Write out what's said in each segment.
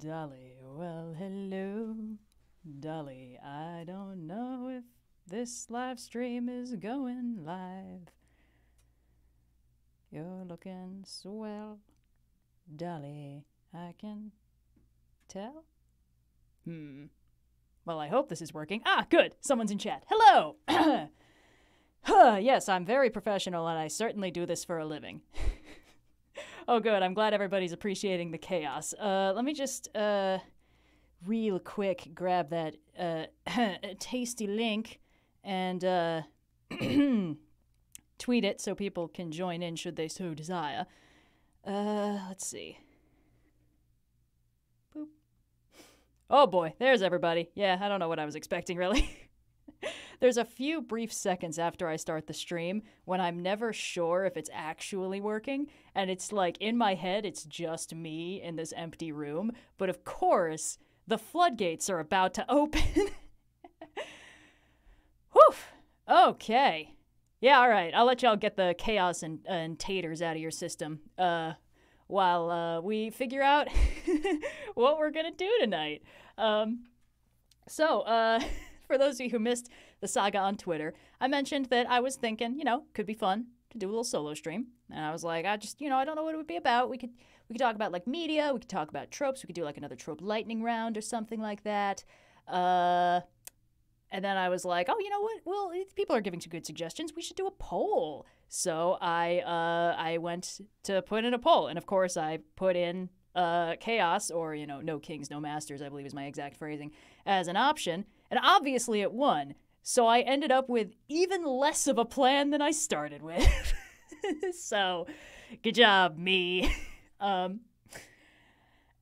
Dolly, well, hello. Dolly, I don't know if this live stream is going live. You're looking swell. Dolly, I can tell. Hmm. Well, I hope this is working. Ah, good. Someone's in chat. Hello. Yes, I'm very professional and I certainly do this for a living. oh, good. I'm glad everybody's appreciating the chaos. Uh, let me just, uh, real quick grab that, uh, tasty link and, uh, tweet it so people can join in should they so desire. Uh, let's see. Boop. Oh boy, there's everybody. Yeah, I don't know what I was expecting really. There's a few brief seconds after I start the stream when I'm never sure if it's actually working. And it's like in my head, it's just me in this empty room. But of course, the floodgates are about to open. Whew. Okay. Yeah, all right. I'll let y'all get the chaos and, and taters out of your system uh, while uh, we figure out what we're going to do tonight. Um, so, uh, for those of you who missed the saga on Twitter, I mentioned that I was thinking, you know, could be fun to do a little solo stream. And I was like, I just, you know, I don't know what it would be about. We could we could talk about like media, we could talk about tropes, we could do like another trope lightning round or something like that. Uh and then I was like, oh, you know what? Well, people are giving some good suggestions. We should do a poll. So I uh, I went to put in a poll, and of course I put in uh, chaos or you know no kings, no masters. I believe is my exact phrasing as an option, and obviously it won. So I ended up with even less of a plan than I started with. so, good job, me. um,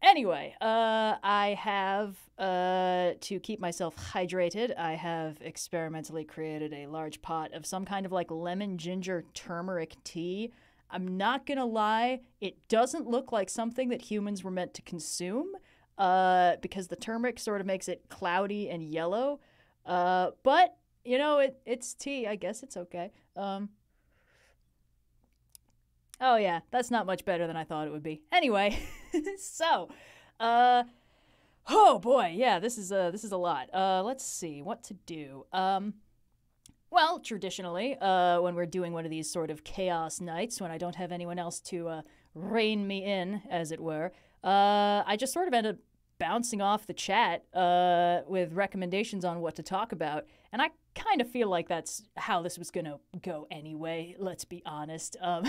anyway, uh, I have, uh, to keep myself hydrated, I have experimentally created a large pot of some kind of like lemon ginger turmeric tea. I'm not gonna lie, it doesn't look like something that humans were meant to consume, uh, because the turmeric sort of makes it cloudy and yellow. Uh, but you know, it it's tea. I guess it's okay. Um. Oh yeah, that's not much better than I thought it would be. Anyway, so, uh, oh boy, yeah, this is a this is a lot. Uh, let's see what to do. Um. Well, traditionally, uh, when we're doing one of these sort of chaos nights, when I don't have anyone else to uh, rein me in, as it were, uh, I just sort of end up bouncing off the chat uh, with recommendations on what to talk about. And I kind of feel like that's how this was going to go anyway, let's be honest. Um,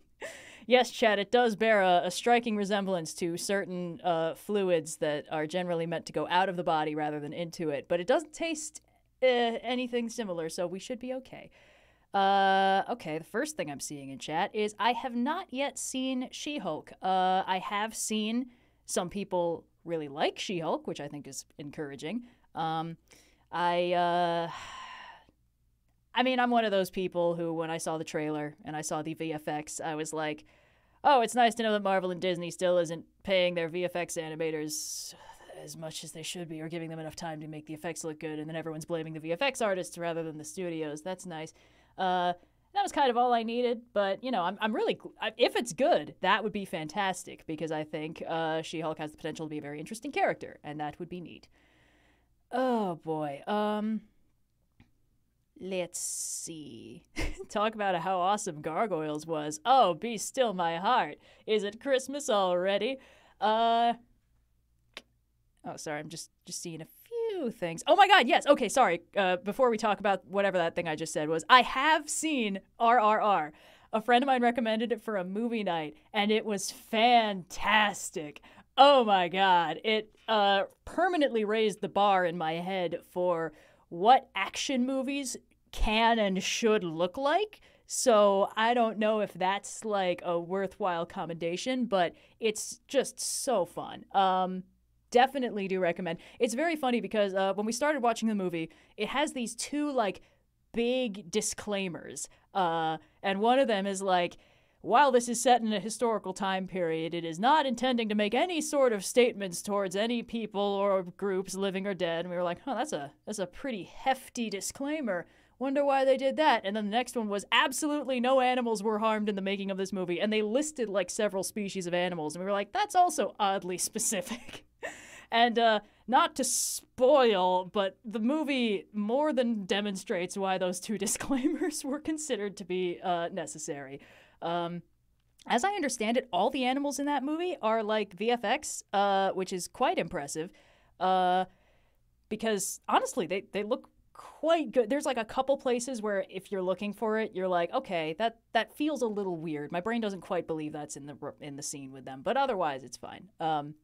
yes, chat, it does bear a, a striking resemblance to certain uh, fluids that are generally meant to go out of the body rather than into it, but it doesn't taste uh, anything similar, so we should be okay. Uh, okay, the first thing I'm seeing in chat is I have not yet seen She Hulk. Uh, I have seen some people really like She Hulk, which I think is encouraging. Um, I, uh, I mean, I'm one of those people who, when I saw the trailer and I saw the VFX, I was like, oh, it's nice to know that Marvel and Disney still isn't paying their VFX animators as much as they should be or giving them enough time to make the effects look good, and then everyone's blaming the VFX artists rather than the studios. That's nice. Uh, that was kind of all I needed. But you know, I'm I'm really if it's good, that would be fantastic because I think uh, She-Hulk has the potential to be a very interesting character, and that would be neat. Oh boy. Um. Let's see. Talk about how awesome Gargoyles was. Oh, be still my heart. Is it Christmas already? Uh. Oh, sorry. I'm just just seeing a few things. Oh my God, yes. Okay, sorry. Uh, before we talk about whatever that thing I just said was, I have seen RRR. A friend of mine recommended it for a movie night, and it was fantastic. Oh my God. It uh, permanently raised the bar in my head for what action movies can and should look like. So I don't know if that's like a worthwhile commendation, but it's just so fun. Um, definitely do recommend. It's very funny because uh, when we started watching the movie, it has these two like big disclaimers, uh, and one of them is like. While this is set in a historical time period, it is not intending to make any sort of statements towards any people or groups, living or dead. And we were like, "Oh, that's a that's a pretty hefty disclaimer." Wonder why they did that. And then the next one was absolutely no animals were harmed in the making of this movie. And they listed like several species of animals. And we were like, that's also oddly specific. And uh, not to spoil, but the movie more than demonstrates why those two disclaimers were considered to be uh, necessary. Um, as I understand it, all the animals in that movie are like VFX, uh, which is quite impressive. Uh, because honestly, they, they look quite good. There's like a couple places where if you're looking for it, you're like, okay, that that feels a little weird. My brain doesn't quite believe that's in the in the scene with them, but otherwise, it's fine. Um,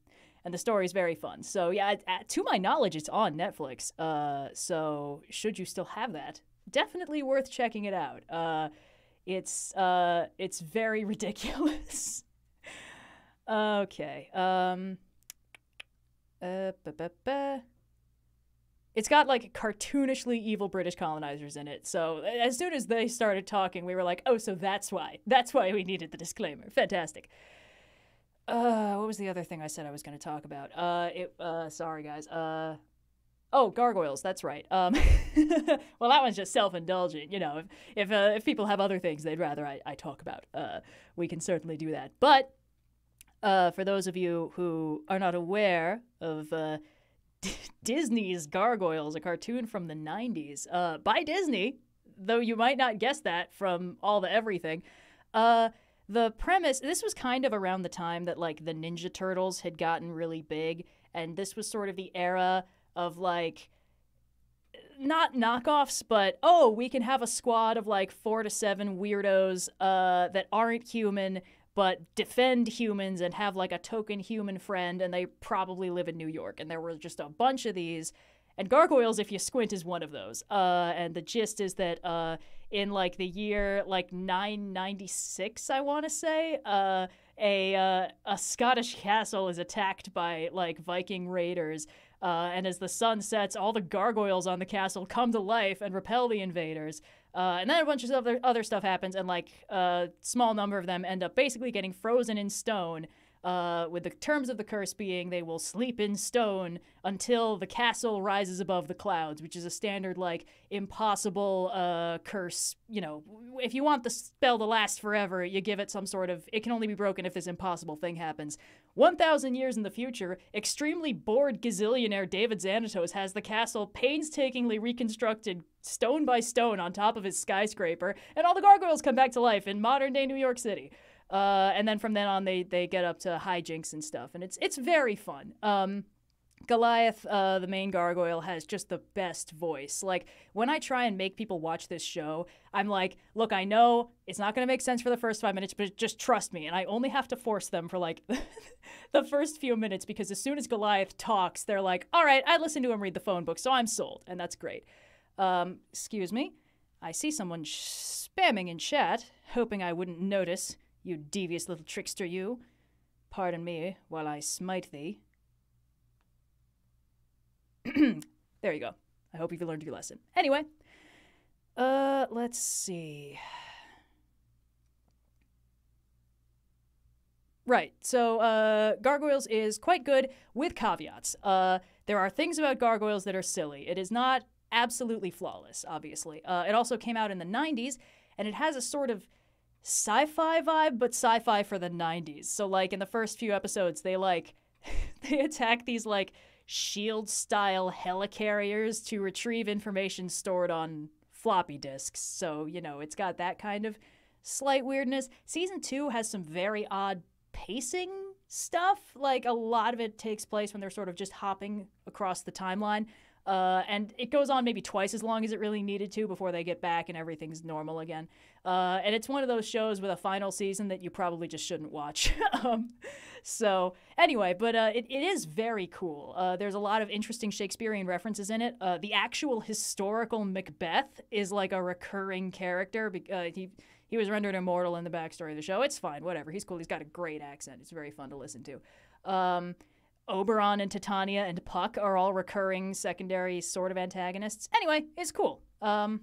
and the story is very fun. So yeah, to my knowledge, it's on Netflix. Uh, so should you still have that, definitely worth checking it out. Uh, it's uh, it's very ridiculous. okay. Um. Uh, It's got like cartoonishly evil British colonizers in it. So as soon as they started talking, we were like, "Oh, so that's why. That's why we needed the disclaimer." Fantastic. Uh, what was the other thing I said I was going to talk about? Uh, it. Uh, sorry guys. Uh, Oh, gargoyles. That's right. Um, well, that one's just self-indulgent. You know, if if, uh, if people have other things they'd rather I, I talk about, uh, we can certainly do that. But uh, for those of you who are not aware of uh, D- Disney's Gargoyles, a cartoon from the '90s uh, by Disney, though you might not guess that from all the everything. Uh, the premise. This was kind of around the time that like the Ninja Turtles had gotten really big, and this was sort of the era of like not knockoffs, but oh, we can have a squad of like four to seven weirdos uh, that aren't human but defend humans and have like a token human friend, and they probably live in New York. And there were just a bunch of these. And Gargoyles, if you squint, is one of those. Uh, and the gist is that uh, in like the year like 996, I want to say, uh, a uh, a Scottish castle is attacked by like Viking raiders uh, and as the sun sets, all the gargoyles on the castle come to life and repel the invaders. Uh, and then a bunch of other, other stuff happens, and like a small number of them end up basically getting frozen in stone uh, with the terms of the curse being they will sleep in stone until the castle rises above the clouds, which is a standard, like, impossible uh, curse. You know, if you want the spell to last forever, you give it some sort of, it can only be broken if this impossible thing happens. 1,000 years in the future, extremely bored gazillionaire David Xanatos has the castle painstakingly reconstructed stone by stone on top of his skyscraper, and all the gargoyles come back to life in modern day New York City. Uh, and then from then on, they they get up to hijinks and stuff, and it's it's very fun. Um, Goliath, uh, the main gargoyle, has just the best voice. Like, when I try and make people watch this show, I'm like, look, I know it's not going to make sense for the first five minutes, but just trust me. And I only have to force them for like the first few minutes because as soon as Goliath talks, they're like, all right, I listened to him read the phone book, so I'm sold. And that's great. Um, excuse me. I see someone sh- spamming in chat, hoping I wouldn't notice. You devious little trickster, you. Pardon me while I smite thee. there you go. I hope you've learned your lesson. Anyway, uh, let's see. Right. So, uh, Gargoyles is quite good with caveats. Uh, there are things about Gargoyles that are silly. It is not absolutely flawless, obviously. Uh, it also came out in the 90s, and it has a sort of sci-fi vibe, but sci-fi for the 90s. So like in the first few episodes, they like they attack these like shield style helicarriers to retrieve information stored on floppy disks. So, you know, it's got that kind of slight weirdness. Season 2 has some very odd pacing stuff. Like a lot of it takes place when they're sort of just hopping across the timeline. Uh, and it goes on maybe twice as long as it really needed to before they get back and everything's normal again. Uh, and it's one of those shows with a final season that you probably just shouldn't watch. um, so, anyway, but uh, it, it is very cool. Uh, there's a lot of interesting Shakespearean references in it. Uh, the actual historical Macbeth is like a recurring character. Uh, he, he was rendered immortal in the backstory of the show. It's fine, whatever. He's cool. He's got a great accent. It's very fun to listen to. Um, Oberon and Titania and Puck are all recurring secondary sort of antagonists. Anyway, it's cool. Um,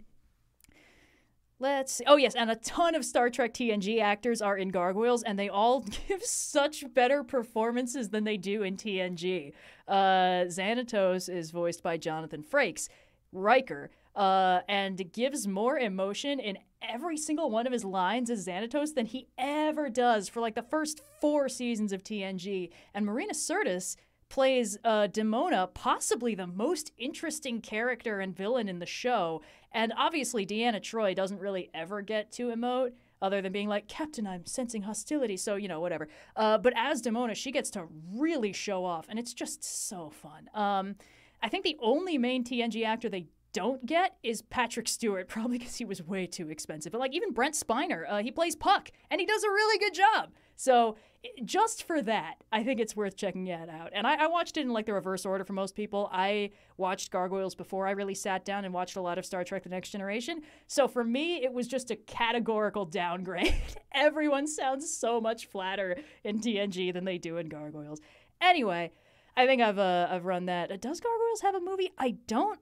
let's see. Oh, yes, and a ton of Star Trek TNG actors are in Gargoyles, and they all give such better performances than they do in TNG. Uh, Xanatos is voiced by Jonathan Frakes. Riker, uh, and gives more emotion in every single one of his lines as Xanatos than he ever does for like the first four seasons of TNG. And Marina Sirtis plays uh, Demona, possibly the most interesting character and villain in the show. And obviously, Deanna Troi doesn't really ever get to emote other than being like, Captain, I'm sensing hostility. So, you know, whatever. Uh, but as Demona, she gets to really show off, and it's just so fun. Um, I think the only main TNG actor they don't get is Patrick Stewart, probably because he was way too expensive. But like even Brent Spiner, uh, he plays Puck, and he does a really good job. So just for that, I think it's worth checking it out. And I, I, watched it in like the reverse order for most people. I watched Gargoyles before I really sat down and watched a lot of Star Trek: The Next Generation. So for me, it was just a categorical downgrade. Everyone sounds so much flatter in TNG than they do in Gargoyles. Anyway. I think I've uh, I've run that. Does Gargoyles have a movie? I don't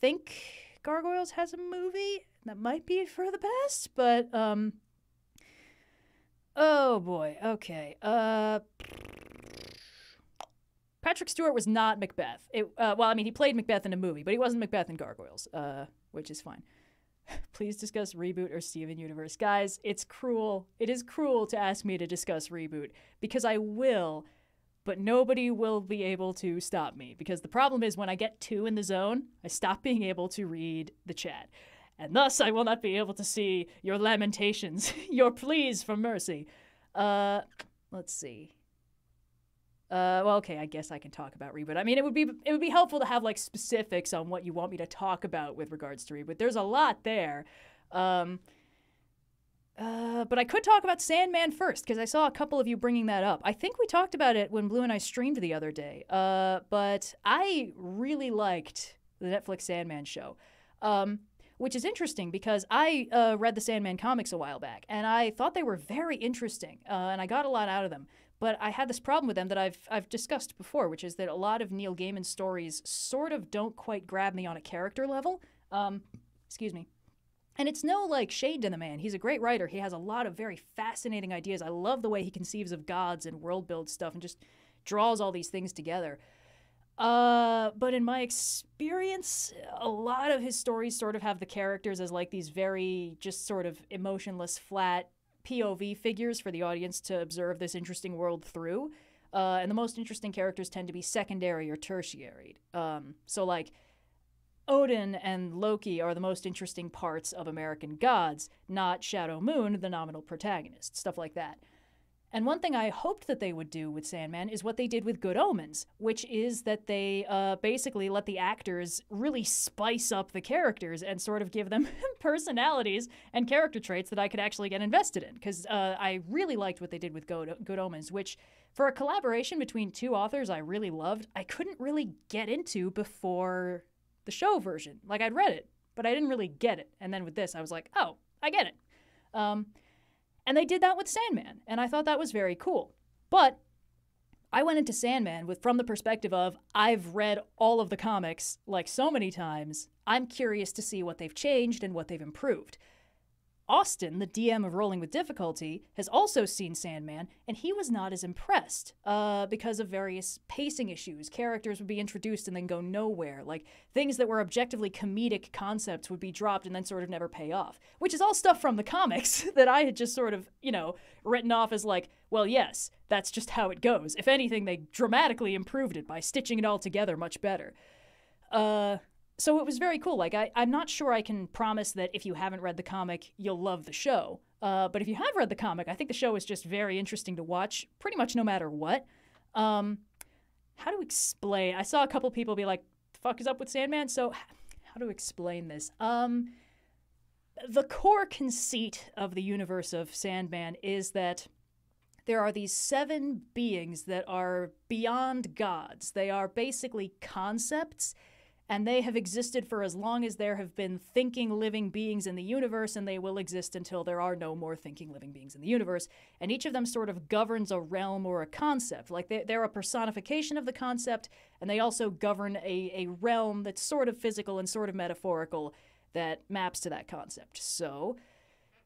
think Gargoyles has a movie. That might be for the best, but um. Oh boy. Okay. Uh. Patrick Stewart was not Macbeth. It, uh, well, I mean, he played Macbeth in a movie, but he wasn't Macbeth in Gargoyles, uh, which is fine. Please discuss reboot or Steven Universe. Guys, it's cruel. It is cruel to ask me to discuss reboot because I will but nobody will be able to stop me because the problem is when I get too in the zone, I stop being able to read the chat. And thus I will not be able to see your lamentations, your pleas for mercy. Uh, let's see. Uh, well, okay, I guess I can talk about reboot. I mean, it would be it would be helpful to have like specifics on what you want me to talk about with regards to reboot. There's a lot there. Um, uh, but I could talk about Sandman first because I saw a couple of you bringing that up. I think we talked about it when Blue and I streamed the other day. Uh, but I really liked the Netflix Sandman show, um, which is interesting because I uh, read the Sandman comics a while back and I thought they were very interesting uh, and I got a lot out of them. But I had this problem with them that I've I've discussed before, which is that a lot of Neil Gaiman stories sort of don't quite grab me on a character level. Um, excuse me. And it's no like shade to the man. He's a great writer. He has a lot of very fascinating ideas. I love the way he conceives of gods and world build stuff and just draws all these things together. Uh, but in my experience, a lot of his stories sort of have the characters as like these very just sort of emotionless, flat POV figures for the audience to observe this interesting world through. Uh, and the most interesting characters tend to be secondary or tertiary. Um, so like Odin and Loki are the most interesting parts of American Gods, not Shadow Moon, the nominal protagonist, stuff like that. And one thing I hoped that they would do with Sandman is what they did with Good Omens, which is that they uh, basically let the actors really spice up the characters and sort of give them personalities and character traits that I could actually get invested in. Because uh, I really liked what they did with Good, Good Omens, which for a collaboration between two authors I really loved, I couldn't really get into before the show version. Like I'd read it, but I didn't really get it. And then with this, I was like, oh, I get it. Um, and they did that with Sandman, and I thought that was very cool. But I went into Sandman with from the perspective of I've read all of the comics like so many times. I'm curious to see what they've changed and what they've improved. Austin, the DM of Rolling with Difficulty, has also seen Sandman, and he was not as impressed uh, because of various pacing issues. Characters would be introduced and then go nowhere. Like things that were objectively comedic concepts would be dropped and then sort of never pay off, which is all stuff from the comics that I had just sort of, you know, written off as like, well, yes, that's just how it goes. If anything, they dramatically improved it by stitching it all together much better. Uh, so it was very cool. Like I, I'm not sure I can promise that if you haven't read the comic, you'll love the show. Uh, but if you have read the comic, I think the show is just very interesting to watch, pretty much no matter what. Um, how to explain? I saw a couple people be like, "The fuck is up with Sandman?" So, how to explain this? Um, the core conceit of the universe of Sandman is that there are these seven beings that are beyond gods. They are basically concepts and they have existed for as long as there have been thinking living beings in the universe, and they will exist until there are no more thinking living beings in the universe. And each of them sort of governs a realm or a concept. Like they, they're a personification of the concept, and they also govern a, a realm that's sort of physical and sort of metaphorical that maps to that concept. So,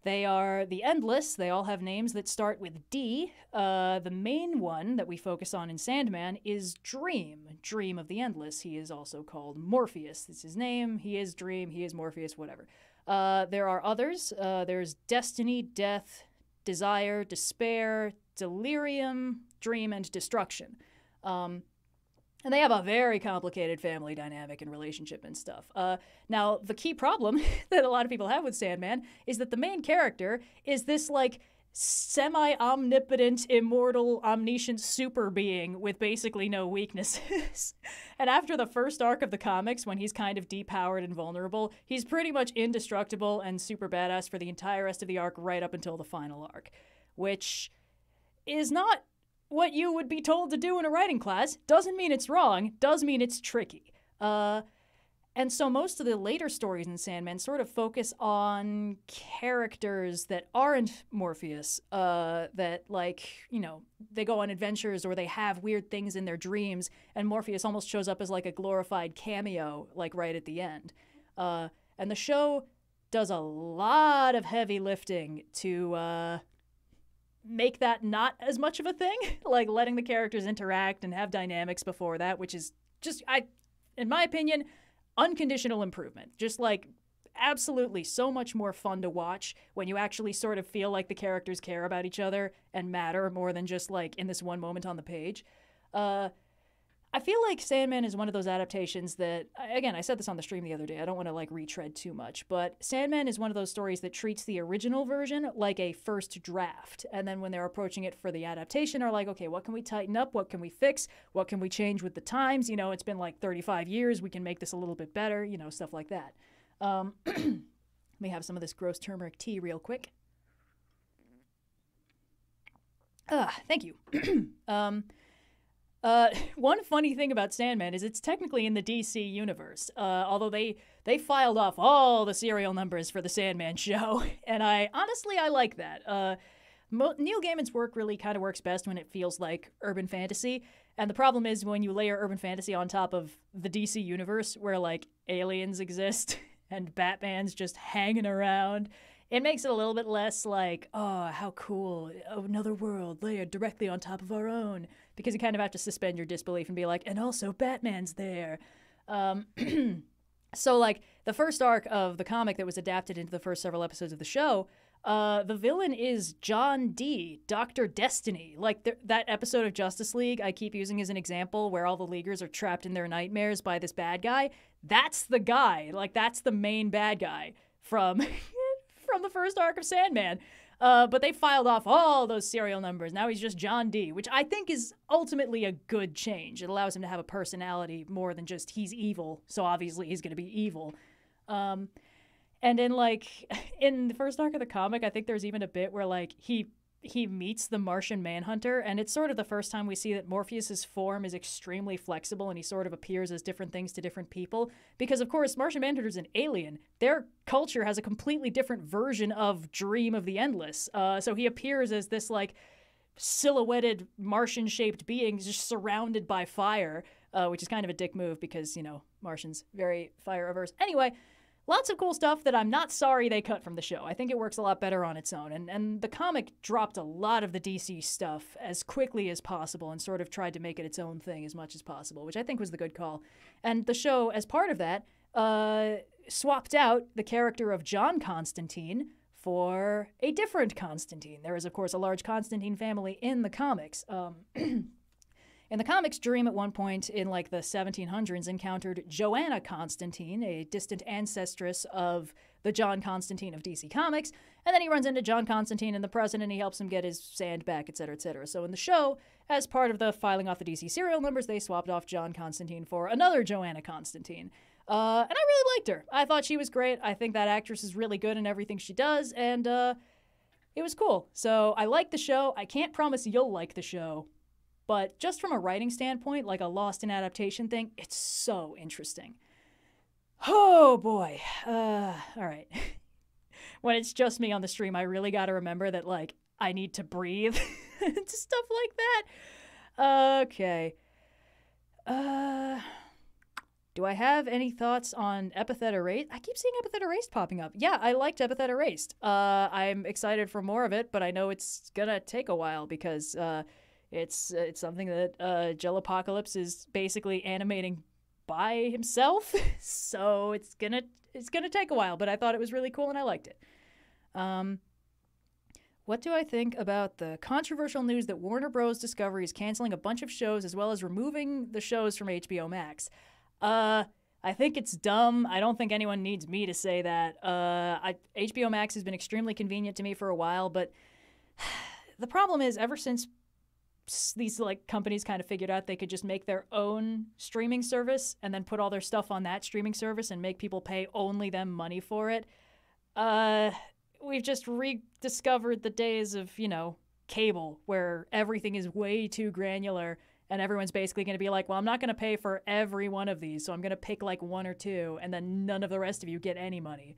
they are the Endless. They all have names that start with D. Uh, the main one that we focus on in Sandman is Dream, Dream of the Endless. He is also called Morpheus. That's his name. He is Dream. He is Morpheus, whatever. Uh, there are others. Uh, there's Destiny, Death, Desire, Despair, Delirium, Dream, and Destruction. Um, and they have a very complicated family dynamic and relationship and stuff. Uh, now, the key problem that a lot of people have with Sandman is that the main character is this like semi omnipotent, immortal, omniscient super being with basically no weaknesses. and after the first arc of the comics, when he's kind of depowered and vulnerable, he's pretty much indestructible and super badass for the entire rest of the arc right up until the final arc, which is not what you would be told to do in a writing class. Doesn't mean it's wrong, does mean it's tricky. Uh, and so most of the later stories in Sandman sort of focus on characters that aren't Morpheus, uh, that like, you know, they go on adventures or they have weird things in their dreams, and Morpheus almost shows up as like a glorified cameo, like right at the end. Uh, and the show does a lot of heavy lifting to uh, make that not as much of a thing, like letting the characters interact and have dynamics before that, which is just I in my opinion unconditional improvement. Just like absolutely so much more fun to watch when you actually sort of feel like the characters care about each other and matter more than just like in this one moment on the page. Uh, I feel like Sandman is one of those adaptations that, again, I said this on the stream the other day. I don't want to like retread too much, but Sandman is one of those stories that treats the original version like a first draft. And then when they're approaching it for the adaptation, are like, okay, what can we tighten up? What can we fix? What can we change with the times? You know, it's been like 35 years. We can make this a little bit better, you know, stuff like that. Um, let me have some of this gross turmeric tea real quick. Ah, thank you. um, uh, one funny thing about Sandman is it's technically in the DC universe, uh, although they they filed off all the serial numbers for the Sandman show, and I honestly I like that. Uh, Mo- Neil Gaiman's work really kind of works best when it feels like urban fantasy, and the problem is when you layer urban fantasy on top of the DC universe, where like aliens exist and Batman's just hanging around. It makes it a little bit less like, oh, how cool, another world layered directly on top of our own because you kind of have to suspend your disbelief and be like, and also Batman's there. Um, so, like, the first arc of the comic that was adapted into the first several episodes of the show, uh, the villain is John Dee, Dr. Destiny. Like, th- that episode of Justice League I keep using as an example where all the Leaguers are trapped in their nightmares by this bad guy. That's the guy. Like, that's the main bad guy from. the first arc of Sandman. Uh, but they filed off all those serial numbers. Now he's just John Dee, which I think is ultimately a good change. It allows him to have a personality more than just he's evil, so obviously he's going to be evil. Um, and in like in the first arc of the comic, I think there's even a bit where like he he meets the Martian Manhunter, and it's sort of the first time we see that Morpheus's form is extremely flexible, and he sort of appears as different things to different people. Because of course, Martian Manhunter's an alien. Their culture has a completely different version of Dream of the Endless. Uh, so he appears as this like silhouetted Martian-shaped being, just surrounded by fire, uh, which is kind of a dick move because you know Martians very fire averse. Anyway lots of cool stuff that I'm not sorry they cut from the show. I think it works a lot better on its own. And, and the comic dropped a lot of the DC stuff as quickly as possible and sort of tried to make it its own thing as much as possible, which I think was the good call. And the show, as part of that, uh, swapped out the character of John Constantine for a different Constantine. There is, of course, a large Constantine family in the comics. Um, In the comics, Dream at one point in like the 1700s encountered Joanna Constantine, a distant ancestress of the John Constantine of DC Comics, and then he runs into John Constantine in the present and he helps him get his sand back, etc., etc. So in the show, as part of the filing off the DC serial numbers, they swapped off John Constantine for another Joanna Constantine. Uh, and I really liked her. I thought she was great. I think that actress is really good in everything she does, and uh, it was cool. So I like the show. I can't promise you'll like the show, but just from a writing standpoint, like a lost in adaptation thing, it's so interesting. Oh boy. Uh, all right. when it's just me on the stream, I really got to remember that, like, I need to breathe. Stuff like that. Okay. Uh. Do I have any thoughts on Epithet Erased? I keep seeing Epithet Erased popping up. Yeah, I liked Epithet Erased. Uh, I'm excited for more of it, but I know it's gonna take a while because uh, it's uh, it's something that uh, Jelloapocalypse is basically animating by himself, so it's gonna it's gonna take a while. But I thought it was really cool and I liked it. Um, what do I think about the controversial news that Warner Bros. Discovery is canceling a bunch of shows as well as removing the shows from HBO Max? Uh, I think it's dumb. I don't think anyone needs me to say that. Uh, I, HBO Max has been extremely convenient to me for a while, but the problem is, ever since these like companies kind of figured out they could just make their own streaming service and then put all their stuff on that streaming service and make people pay only them money for it. Uh, we've just rediscovered the days of you know cable where everything is way too granular and everyone's basically going to be like, well, I'm not going to pay for every one of these, so I'm going to pick like one or two, and then none of the rest of you get any money.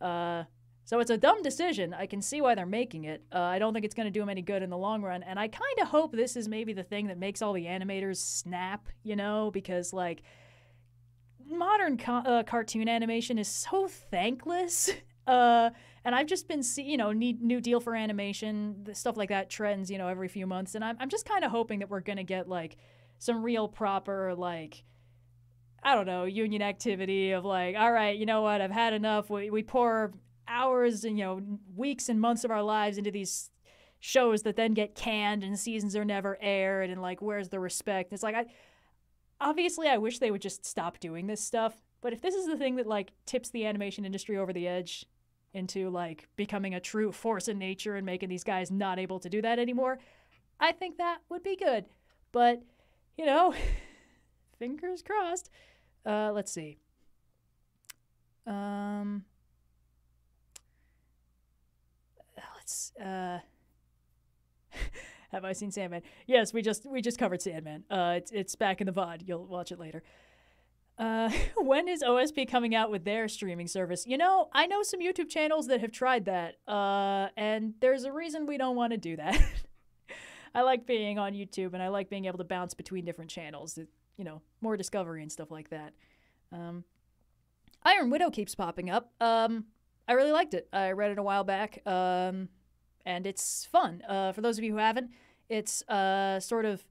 Uh, so it's a dumb decision. I can see why they're making it. Uh, I don't think it's going to do them any good in the long run, and I kind of hope this is maybe the thing that makes all the animators snap, you know, because like modern co- uh, cartoon animation is so thankless. Uh, and I've just been seeing, you know, need new deal for animation, stuff like that trends, you know, every few months, and I'm I'm just kind of hoping that we're gonna get like some real proper like. I don't know, union activity of like, all right, you know what, I've had enough. We, we pour hours and, you know, weeks and months of our lives into these shows that then get canned and seasons are never aired and like, where's the respect? It's like, I obviously, I wish they would just stop doing this stuff. But if this is the thing that like tips the animation industry over the edge, into like becoming a true force in nature and making these guys not able to do that anymore, I think that would be good. But, you know, fingers crossed. Uh, let's see. Um, let's uh have I seen Sandman? Yes, we just we just covered Sandman. Uh, it's it's back in the VOD. You'll watch it later. Uh, when is OSP coming out with their streaming service? You know, I know some YouTube channels that have tried that, uh, and there's a reason we don't want to do that. I like being on YouTube, and I like being able to bounce between different channels. You know, more discovery and stuff like that. Um, Iron Widow keeps popping up. Um, I really liked it. I read it a while back, um, and it's fun. Uh, for those of you who haven't, it's uh, sort of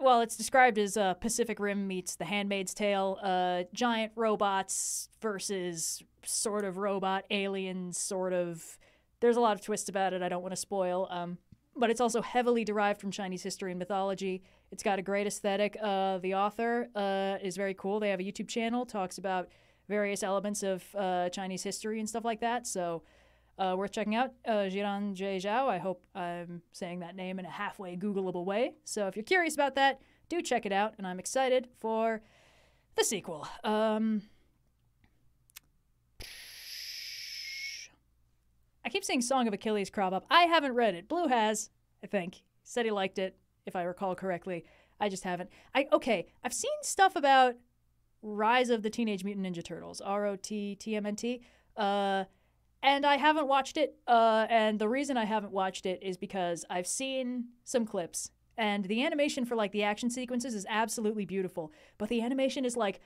well, it's described as uh, Pacific Rim meets The Handmaid's Tale. Uh, giant robots versus sort of robot aliens, sort of. There's a lot of twists about it. I don't want to spoil. Um, but it's also heavily derived from Chinese history and mythology. It's got a great aesthetic. Uh, the author uh, is very cool. They have a YouTube channel talks about various elements of Chinese history and stuff like that. So uh, worth checking out. Uh, Xiran Jay Zhao. I hope I'm saying that name in a halfway Googleable way. So if you're curious about that, do check it out. And I'm excited for the sequel. Um, I keep saying Song of Achilles crop up. I haven't read it. Blue has, I think. Said he liked it, if I recall correctly. I just haven't. I okay. I've seen stuff about Rise of the Teenage Mutant Ninja Turtles. R O T T M N T. Uh, and I haven't watched it. Uh, and the reason I haven't watched it is because I've seen some clips, and the animation for like the action sequences is absolutely beautiful. But the animation is like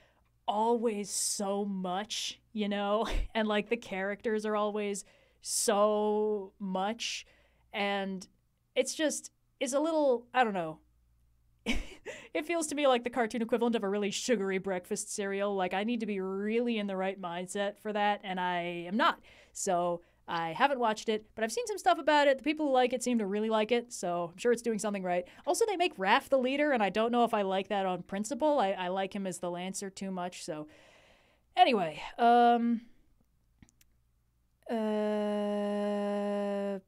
always so much, you know, and like the characters are always so much, and it's just it's a little I don't know. it feels to me like the cartoon equivalent of a really sugary breakfast cereal. Like I need to be really in the right mindset for that, and I am not. So I haven't watched it, but I've seen some stuff about it. The people who like it seem to really like it, so I'm sure it's doing something right. Also, they make Raph the leader, and I don't know if I like that on principle. I, I like him as the Lancer too much, so. Anyway, um. Uh.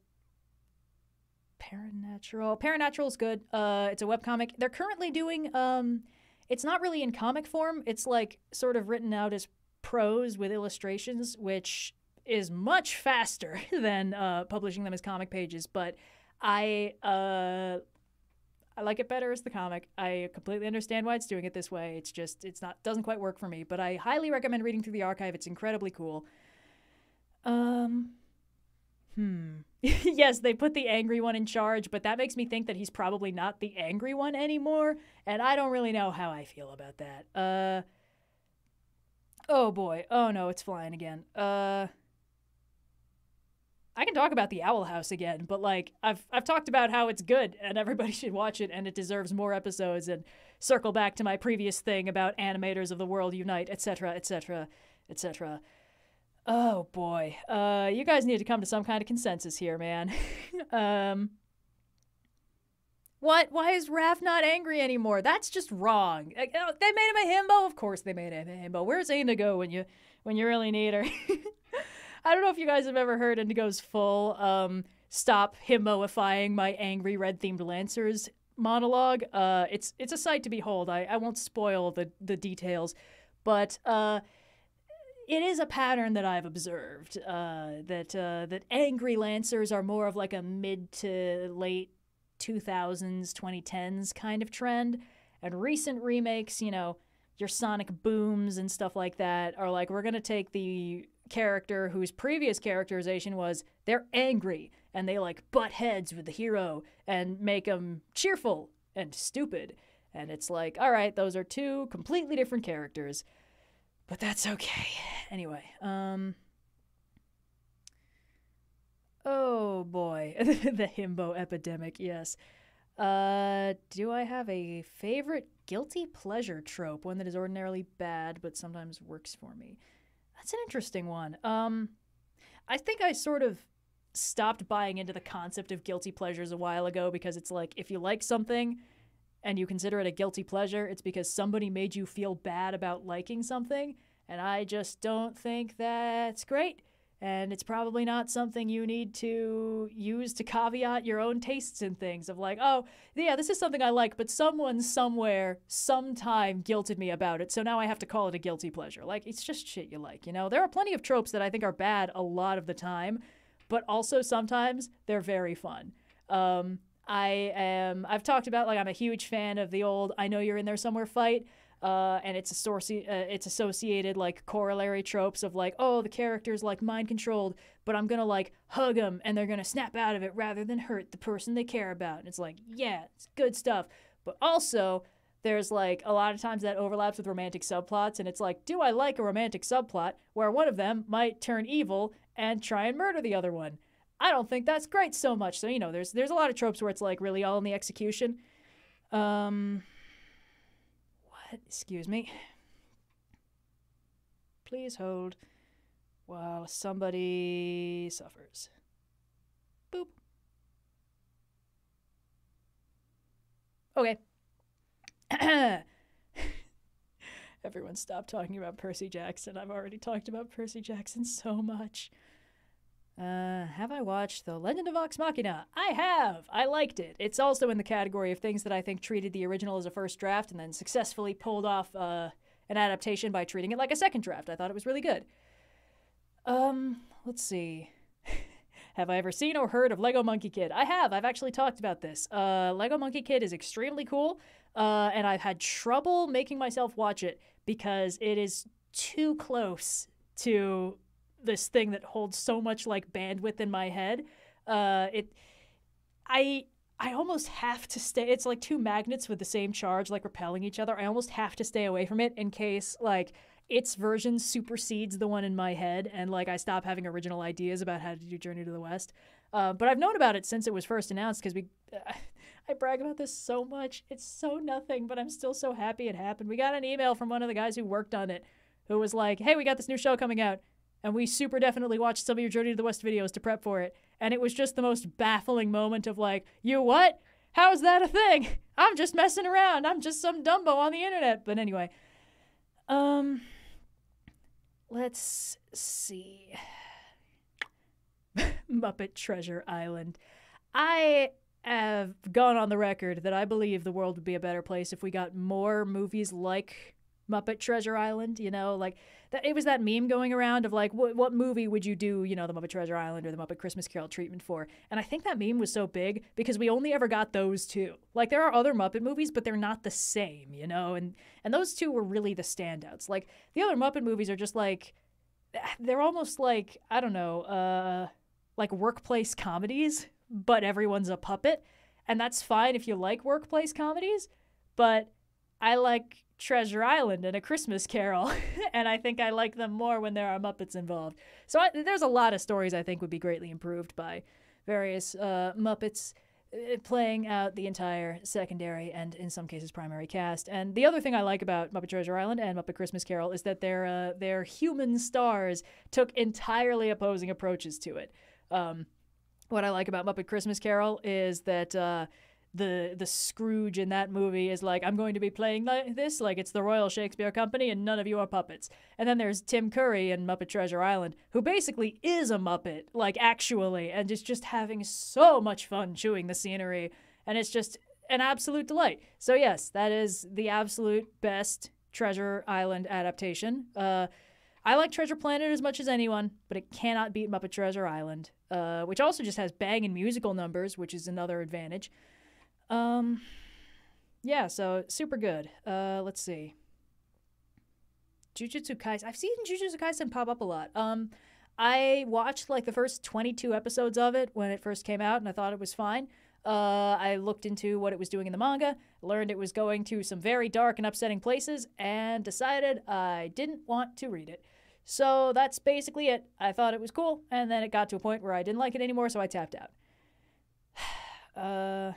Paranatural. Paranatural is good. Uh, it's a webcomic. They're currently doing, um, it's not really in comic form. It's like sort of written out as prose with illustrations, which is much faster than uh, publishing them as comic pages, but I uh, I like it better as the comic. I completely understand why it's doing it this way. It's just it's not doesn't quite work for me, but I highly recommend reading through the archive. It's incredibly cool. Um hmm. yes, they put the angry one in charge, but that makes me think that he's probably not the angry one anymore, and I don't really know how I feel about that. Uh Oh boy. Oh no, it's flying again. Uh I can talk about the Owl House again, but like I've I've talked about how it's good and everybody should watch it and it deserves more episodes and circle back to my previous thing about animators of the world unite, etc., etc., etc. Oh boy. Uh, you guys need to come to some kind of consensus here, man. um, what? Why is Raph not angry anymore? That's just wrong. Oh, they made him a himbo. Of course they made him a himbo. Where's Indigo when you when you really need her? I don't know if you guys have ever heard Indigo's full um, stop himboifying my angry red themed lancers monologue. Uh, it's it's a sight to behold. I, I won't spoil the the details, but uh, it is a pattern that I've observed. Uh, that uh, that angry lancers are more of like a mid to late 2000s, 2010s kind of trend. And recent remakes, you know, your Sonic Booms and stuff like that, are like, we're to take the character whose previous characterization was they're angry and they like butt heads with the hero and make them cheerful and stupid. And it's like, all right, those are two completely different characters, but that's okay. Anyway, um, Oh boy, the himbo epidemic. Yes. Uh, do I have a favorite guilty pleasure trope? One that is ordinarily bad but sometimes works for me. That's an interesting one. Um, I think I sort of stopped buying into the concept of guilty pleasures a while ago because it's like if you like something and you consider it a guilty pleasure, it's because somebody made you feel bad about liking something, and I just don't think that's great and it's probably not something you need to use to caveat your own tastes and things of like oh yeah this is something i like but someone somewhere sometime guilted me about it so now i have to call it a guilty pleasure. Like it's just shit you like you know? There are plenty of tropes that i think are bad a lot of the time but also sometimes they're very fun. Um, i am i've talked about like i'm a huge fan of the old i know you're in there somewhere fight uh, and it's uh, it's associated like corollary tropes of like oh the character's like mind controlled but i'm gonna like hug them and they're gonna snap out of it rather than hurt the person they care about. And it's like yeah it's good stuff. But also there's like a lot of times that overlaps with romantic subplots and it's like do i like a romantic subplot where one of them might turn evil and try and murder the other one? I don't think that's great so much. So you know there's there's a lot of tropes where it's like really all in the execution. Um Excuse me. Please hold while somebody suffers. Boop. Okay. Everyone stop talking about Percy Jackson. I've already talked about Percy Jackson so much. Uh, have I watched The Legend of Vox Machina? I have. I liked it. It's also in the category of things that I think treated the original as a first draft and then successfully pulled off uh, an adaptation by treating it like a second draft. I thought it was really good. Um, let's see. have I ever seen or heard of Lego Monkey Kid? I have. I've actually talked about this. Uh, Lego Monkey Kid is extremely cool, uh, and I've had trouble making myself watch it because it is too close to this thing that holds so much like bandwidth in my head. Uh, it, I, I almost have to stay. It's like two magnets with the same charge, like repelling each other. I almost have to stay away from it in case like its version supersedes the one in my head, and like I stop having original ideas about how to do Journey to the West. Uh, but I've known about it since it was first announced because we. Uh, I brag about this so much. It's so nothing, but I'm still so happy it happened. We got an email from one of the guys who worked on it who was like, hey, we got this new show coming out and we super definitely watched some of your Journey to the West videos to prep for it. And it was just the most baffling moment of like, you what? How is that a thing? I'm just messing around. I'm just some Dumbo on the internet. But anyway, um, let's see. Muppet Treasure Island. I have gone on the record that I believe the world would be a better place if we got more movies like Muppet Treasure Island. You know, like that, it was that meme going around of like, what, what movie would you do, you know, the Muppet Treasure Island or the Muppet Christmas Carol treatment for? And I think that meme was so big because we only ever got those two. Like there are other Muppet movies, but they're not the same, you know. And and those two were really the standouts. Like the other Muppet movies are just like, they're almost like I don't know, uh, like workplace comedies, but everyone's a puppet, and that's fine if you like workplace comedies, but I like Treasure Island and A Christmas Carol, and I think I like them more when there are Muppets involved. So I, there's a lot of stories I think would be greatly improved by various uh, Muppets uh, playing out the entire secondary and in some cases primary cast. And the other thing I like about Muppet Treasure Island and Muppet Christmas Carol is that their uh, their human stars took entirely opposing approaches to it. Um, what I like about Muppet Christmas Carol is that uh, the the Scrooge in that movie is like, I'm going to be playing like this, like it's the Royal Shakespeare Company, and none of you are puppets. And then there's Tim Curry in Muppet Treasure Island, who basically is a Muppet, like actually, and is just having so much fun chewing the scenery, and it's just an absolute delight. So yes, that is the absolute best Treasure Island adaptation. Uh, I like Treasure Planet as much as anyone, but it cannot beat Muppet Treasure Island, uh, which also just has banging musical numbers, which is another advantage. Um, yeah, so super good. Uh, let's see. Jujutsu Kaisen. I've seen Jujutsu Kaisen pop up a lot. Um, I watched like the first 22 episodes of it when it first came out, and I thought it was fine. Uh, I looked into what it was doing in the manga, learned it was going to some very dark and upsetting places, and decided I didn't want to read it. So that's basically it. I thought it was cool, and then it got to a point where I didn't like it anymore, so I tapped out. uh,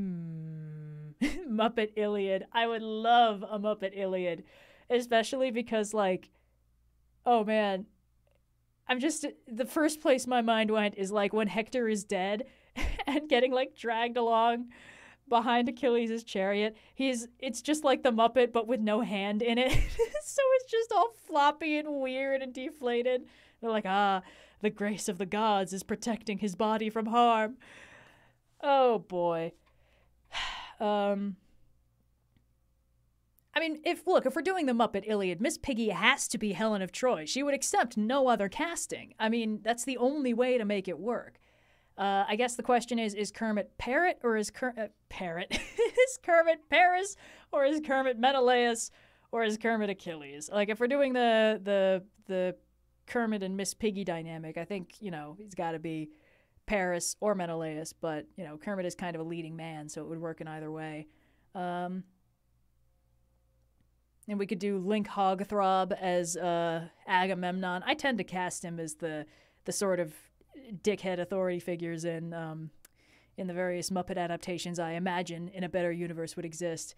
Hmm. Muppet Iliad. I would love a Muppet Iliad, especially because, like, oh man, I'm just the first place my mind went is like when Hector is dead and getting like dragged along behind Achilles' chariot. He's it's just like the Muppet but with no hand in it. so it's just all floppy and weird and deflated. They're like, ah, the grace of the gods is protecting his body from harm. Oh boy. Um, I mean, if look, if we're doing the Muppet Iliad, Miss Piggy has to be Helen of Troy. She would accept no other casting. I mean, that's the only way to make it work. Uh, I guess the question is: Is Kermit Parrot or is Ker- uh, Parrot? is Kermit Paris or is Kermit Menelaus or is Kermit Achilles? Like, if we're doing the the the Kermit and Miss Piggy dynamic, I think you know he's got to be Paris or Menelaus, but you know Kermit is kind of a leading man, so it would work in either way. Um, and we could do Link Hogthrob as uh, Agamemnon. I tend to cast him as the the sort of dickhead authority figures in um, in the various Muppet adaptations. I imagine in a better universe would exist.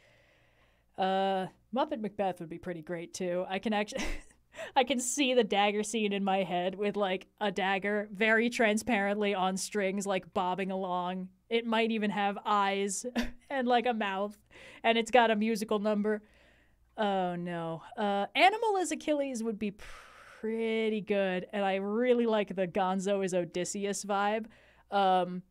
Uh, Muppet Macbeth would be pretty great too. I can actually. I can see the dagger scene in my head with like a dagger very transparently on strings, like bobbing along. It might even have eyes and like a mouth, and it's got a musical number. Oh no. Uh, Animal as Achilles would be pretty good, and I really like the Gonzo is Odysseus vibe. Um,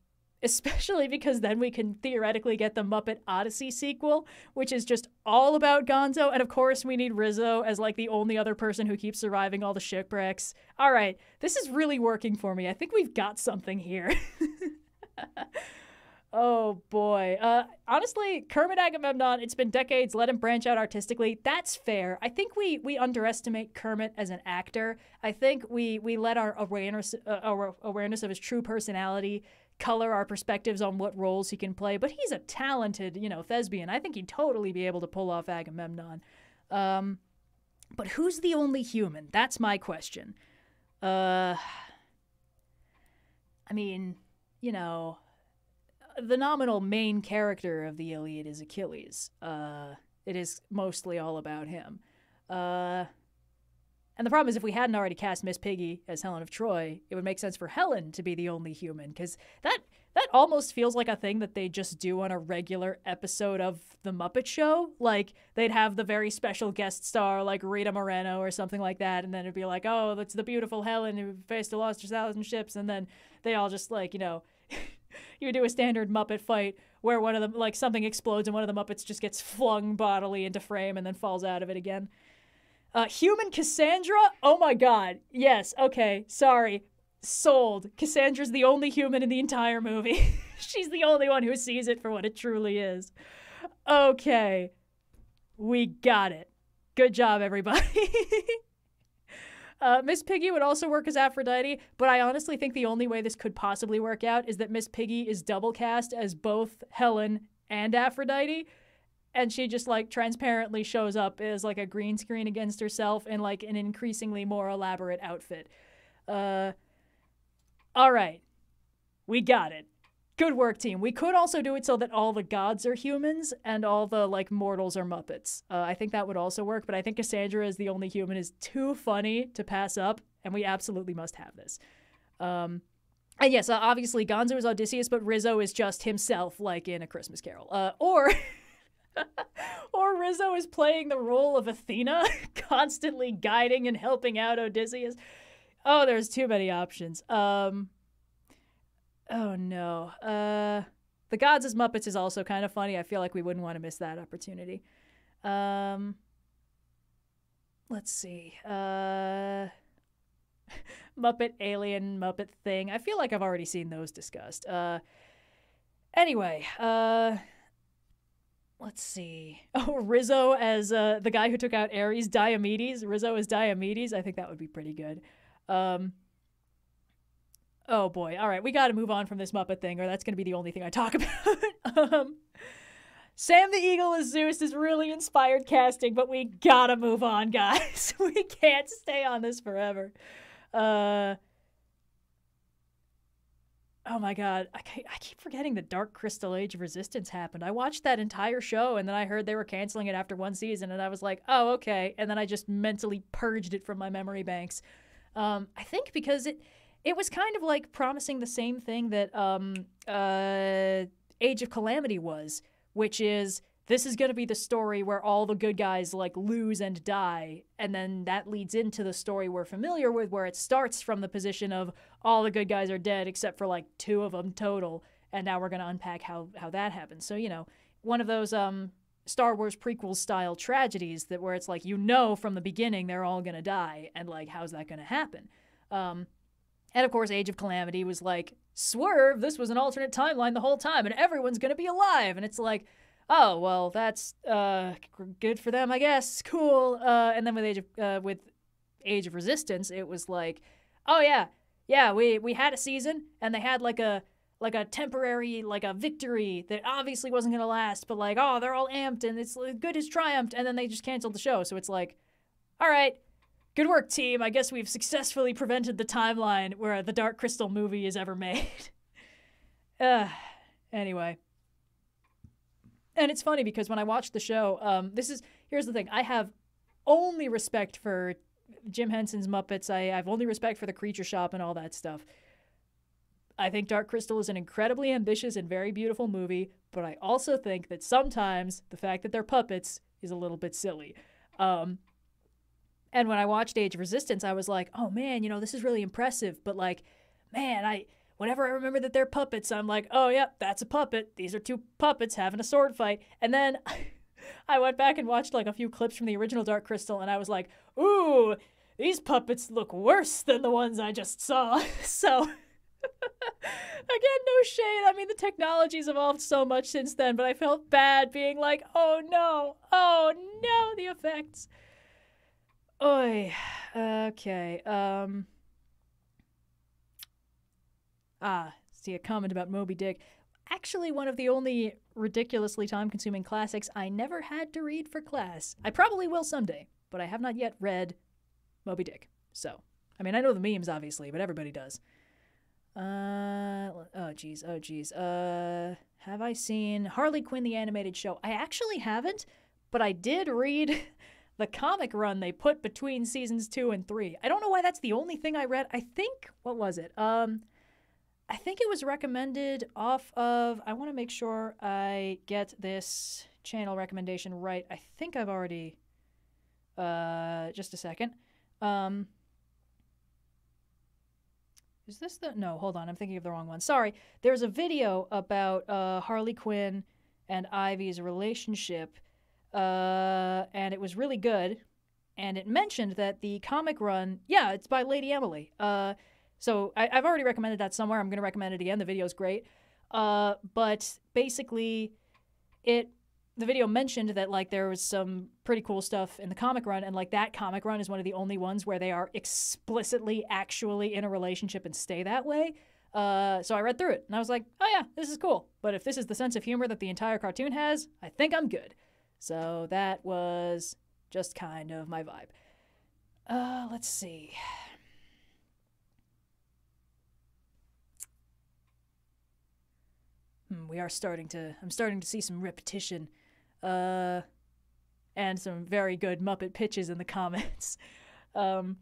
especially because then we can theoretically get the Muppet Odyssey sequel, which is just all about Gonzo. And of course, we need Rizzo as like the only other person who keeps surviving all the shipwrecks. All right, this is really working for me. I think we've got something here. oh boy. Uh, honestly, Kermit Agamemnon, it's been decades. Let him branch out artistically. That's fair. I think we we underestimate Kermit as an actor. I think we we let our awareness uh, our awareness of his true personality color our perspectives on what roles he can play. But he's a talented, you know, thespian. I think he'd totally be able to pull off Agamemnon. Um, but who's the only human? That's my question. Uh, I mean, you know, the nominal main character of the Iliad is Achilles. Uh, it is mostly all about him. Uh, and the problem is, if we hadn't already cast Miss Piggy as Helen of Troy, it would make sense for Helen to be the only human, because that that almost feels like a thing that they just do on a regular episode of the Muppet Show. Like they'd have the very special guest star, like Rita Moreno or something like that, and then it'd be like, oh, that's the beautiful Helen who faced a lost thousand ships, and then they all just like, you know. you do a standard Muppet fight where one of them, like something explodes and one of the Muppets just gets flung bodily into frame and then falls out of it again. Uh, human Cassandra? Oh my god. Yes, okay, sorry. Sold. Cassandra's the only human in the entire movie. She's the only one who sees it for what it truly is. Okay. We got it. Good job, everybody. uh, Miss Piggy would also work as Aphrodite, but I honestly think the only way this could possibly work out is that Miss Piggy is double cast as both Helen and Aphrodite and she just like transparently shows up as like a green screen against herself in like an increasingly more elaborate outfit. Uh, all right. We got it. Good work, team. We could also do it so that all the gods are humans and all the like mortals are Muppets. Uh, I think that would also work, but I think Cassandra is the only human is too funny to pass up, and we absolutely must have this. Um, and yes, uh, obviously Gonzo is Odysseus, but Rizzo is just himself, like in A Christmas Carol. Uh, or. or Rizzo is playing the role of Athena, constantly guiding and helping out Odysseus. Oh, there's too many options. Um, Oh no. Uh, the Gods as Muppets is also kind of funny. I feel like we wouldn't want to miss that opportunity. Um, let's see. Uh, Muppet Alien Muppet Thing. I feel like I've already seen those discussed. Uh, anyway. Uh, let's see. Oh, Rizzo as uh, the guy who took out Ares, Diomedes. Rizzo as Diomedes. I think that would be pretty good. Um, Oh boy. All right, we got to move on from this Muppet thing, or that's going to be the only thing I talk about. um, Sam the Eagle as Zeus is really inspired casting, but we gotta move on, guys. we can't stay on this forever. Uh, oh my god, I, I keep forgetting the Dark Crystal Age of Resistance happened. I watched that entire show, and then I heard they were canceling it after one season, and I was like, oh, okay. And then I just mentally purged it from my memory banks. Um, I think because it it was kind of like promising the same thing that um, uh, Age of Calamity was, which is this is going to be the story where all the good guys like lose and die. And then that leads into the story we're familiar with where it starts from the position of all the good guys are dead except for like two of them total. And now we're going to unpack how how that happens so you know one of those um Star Wars prequel style tragedies that where it's like you know from the beginning they're all going to die. And like how's that going to happen? Um and of course, Age of Calamity was like, swerve, this was an alternate timeline the whole time, and everyone's going to be alive. And it's like, oh, well, that's uh, good for them, I guess. Cool. Uh, and then with Age of, uh, with Age of Resistance, it was like, oh, yeah, yeah, we, we had a season, and they had like a, like a temporary like a victory that obviously wasn't going to last but like oh they're all amped and it's good has triumphed and then they just canceled the show so it's like all right Good work, team. I guess we've successfully prevented the timeline where the Dark Crystal movie is ever made. uh, anyway. And it's funny because when I watched the show, um, this is here's the thing. I have only respect for Jim Henson's Muppets. I, I have only respect for the Creature Shop and all that stuff. I think Dark Crystal is an incredibly ambitious and very beautiful movie, but I also think that sometimes the fact that they're puppets is a little bit silly. Um, and when I watched Age of Resistance, I was like, oh man, you know, this is really impressive. But like, man, I whenever I remember that they're puppets, I'm like, oh yep, that's a puppet. These are two puppets having a sword fight. And then I went back and watched like a few clips from the original Dark Crystal, and I was like, ooh, these puppets look worse than the ones I just saw. so Again, no shade. I mean, the technology's evolved so much since then, but I felt bad being like, oh no, oh no, the effects. Oi. Okay. Um. Ah, see a comment about Moby Dick. Actually, one of the only ridiculously time consuming classics I never had to read for class. I probably will someday, but I have not yet read Moby Dick. So, I mean, I know the memes, obviously, but everybody does. Uh, oh, geez, oh, geez. Uh, have I seen Harley Quinn, the animated show? I actually haven't, but I did read the comic run they put between seasons two and three. I don't know why that's the only thing I read. I think what was it? Um, I think it was recommended off of. I want to make sure I get this channel recommendation right. I think I've already. Uh, just a second. Um, is this the no? Hold on, I'm thinking of the wrong one. Sorry. There's a video about uh, Harley Quinn and Ivy's relationship uh, and it was really good. And it mentioned that the comic run, yeah, it's by Lady Emily. Uh, so I, have already recommended that somewhere. I'm going to recommend it again. The video is great. Uh, but basically, it the video mentioned that like there was some pretty cool stuff in the comic run, and like that comic run is one of the only ones where they are explicitly actually in a relationship and stay that way. Uh, so I read through it and I was like, oh yeah, this is cool. But if this is the sense of humor that the entire cartoon has, I think I'm good. So that was just kind of my vibe. Uh, let's see. We are starting to. I'm starting to see some repetition, uh, and some very good Muppet pitches in the comments. um,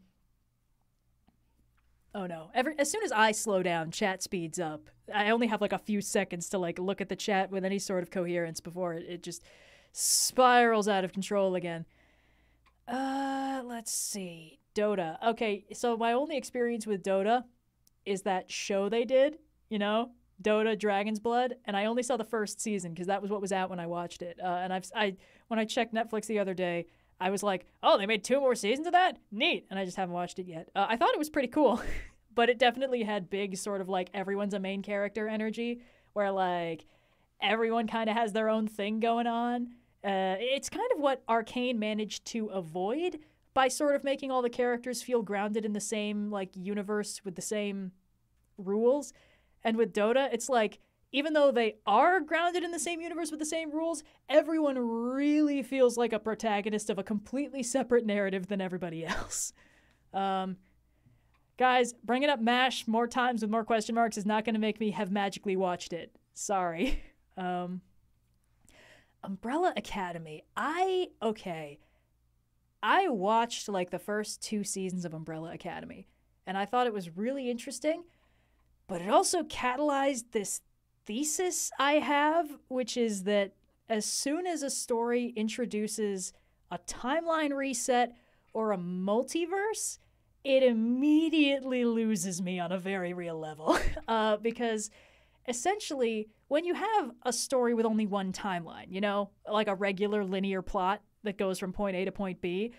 oh no! Every as soon as I slow down, chat speeds up. I only have like a few seconds to like look at the chat with any sort of coherence before it, it just spirals out of control again. Uh, let's see. Dota. Okay, so my only experience with Dota is that show they did, you know, Dota Dragon's Blood, and I only saw the first season because that was what was out when I watched it. Uh, and I've I when I checked Netflix the other day, I was like, oh, they made two more seasons of that, neat, and I just haven't watched it yet. Uh, I thought it was pretty cool, but it definitely had big sort of like everyone's a main character energy, where like everyone kind of has their own thing going on. Uh, it's kind of what Arcane managed to avoid by sort of making all the characters feel grounded in the same like universe with the same rules. And with Dota, it's like even though they are grounded in the same universe with the same rules, everyone really feels like a protagonist of a completely separate narrative than everybody else. Um, guys, bringing up MASH more times with more question marks is not going to make me have magically watched it. Sorry. Um, Umbrella Academy. I, okay. I watched like the first two seasons of Umbrella Academy, and I thought it was really interesting, but it also catalyzed this thesis I have, which is that as soon as a story introduces a timeline reset or a multiverse, it immediately loses me on a very real level. uh, because essentially, when you have a story with only one timeline, you know, like a regular linear plot, that goes from point A to point B,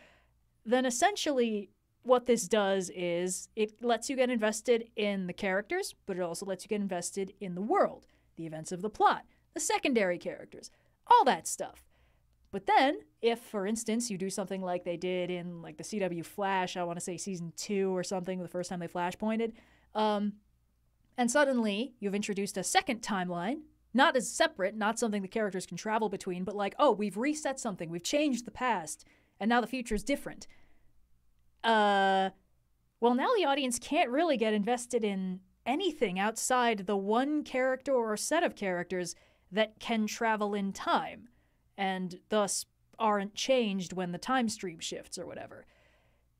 then essentially what this does is it lets you get invested in the characters, but it also lets you get invested in the world, the events of the plot, the secondary characters, all that stuff. But then, if for instance you do something like they did in like the CW Flash, I want to say season two or something, the first time they flash pointed, um, and suddenly you've introduced a second timeline not as separate, not something the characters can travel between, but like, oh, we've reset something, we've changed the past, and now the future is different. Uh, well, now the audience can't really get invested in anything outside the one character or set of characters that can travel in time, and thus aren't changed when the time stream shifts or whatever.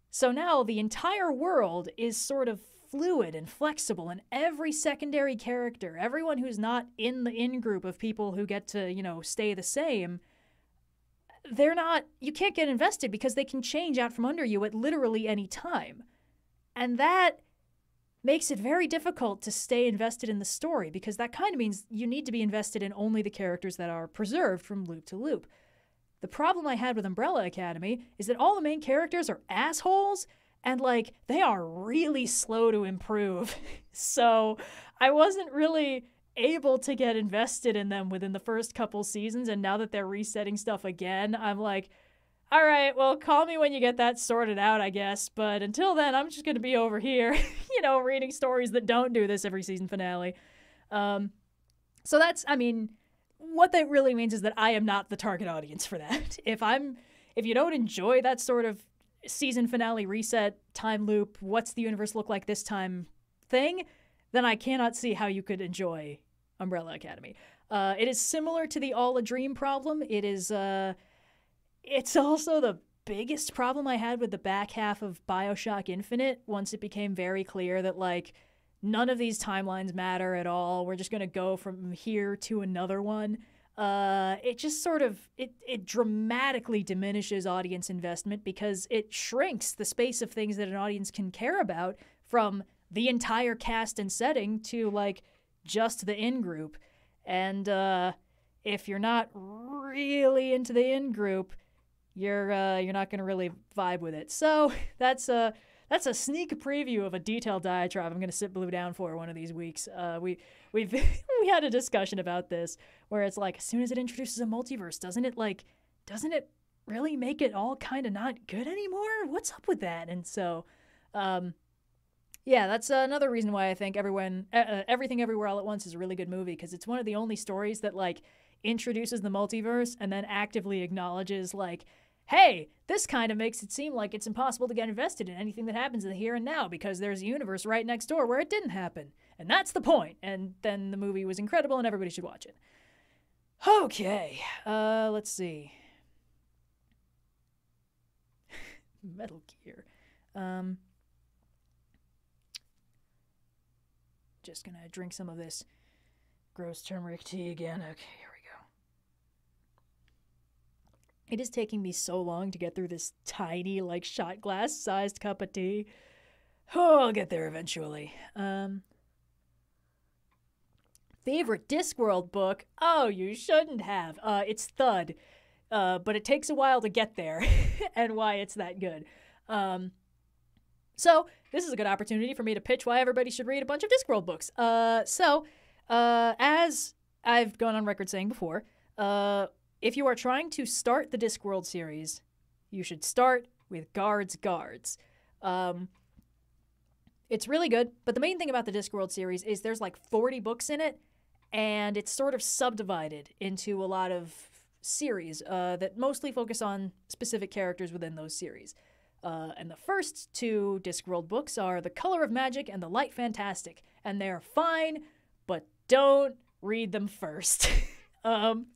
So now the entire world is sort of fluid and flexible and every secondary character everyone who's not in the in group of people who get to you know stay the same they're not you can't get invested because they can change out from under you at literally any time and that makes it very difficult to stay invested in the story because that kind of means you need to be invested in only the characters that are preserved from loop to loop the problem I had with Umbrella Academy is that all the main characters are assholes and like they are really slow to improve. so I wasn't really able to get invested in them within the first couple seasons and now that they're resetting stuff again, I'm like all right, well, call me when you get that sorted out, I guess. But until then, I'm just going to be over here, you know, reading stories that don't do this every season finale. Um, so that's, I mean, what that really means is that I am not the target audience for that. If I'm, if you don't enjoy that sort of season finale reset, time loop, what's the universe look like this time thing, then I cannot see how you could enjoy Umbrella Academy. Uh, it is similar to the All a Dream problem. It is, uh, it's also the biggest problem I had with the back half of Bioshock Infinite once it became very clear that, like, none of these timelines matter at all. We're just going to go from here to another one uh, it just sort of it it dramatically diminishes audience investment because it shrinks the space of things that an audience can care about from the entire cast and setting to like just the in group. And uh, if you're not really into the in group, you're uh, you're not going to really vibe with it. So that's a that's a sneak preview of a detailed diatribe I'm going to sit blue down for one of these weeks. Uh, we we've we had a discussion about this where it's like as soon as it introduces a multiverse, doesn't it like doesn't it really make it all kind of not good anymore? What's up with that? And so, um, yeah, that's another reason why I think everyone, uh, everything, everywhere, all at once is a really good movie because it's one of the only stories that like introduces the multiverse and then actively acknowledges like hey, this kind of makes it seem like it's impossible to get invested in anything that happens in the here and now because there's a universe right next door where it didn't happen. And that's the point. And then the movie was incredible and everybody should watch it. Okay, uh, let's see. Metal Gear. Um, just gonna drink some of this gross turmeric tea again. Okay, here we go. It is taking me so long to get through this tiny, like shot glass sized cup of tea. Oh, I'll get there eventually. Um, favorite Discworld book? Oh, you shouldn't have. Uh, it's Thud. Uh, but it takes a while to get there and why it's that good. Um, so this is a good opportunity for me to pitch why everybody should read a bunch of Discworld books. Uh, so, uh, as I've gone on record saying before, uh, if you are trying to start the Discworld series, you should start with Guards Guards. Um, it's really good, but the main thing about the Discworld series is there's like 40 books in it, and it's sort of subdivided into a lot of series uh, that mostly focus on specific characters within those series. Uh, and the first two Discworld books are The Color of Magic and The Light Fantastic, and they're fine, but don't read them first. um,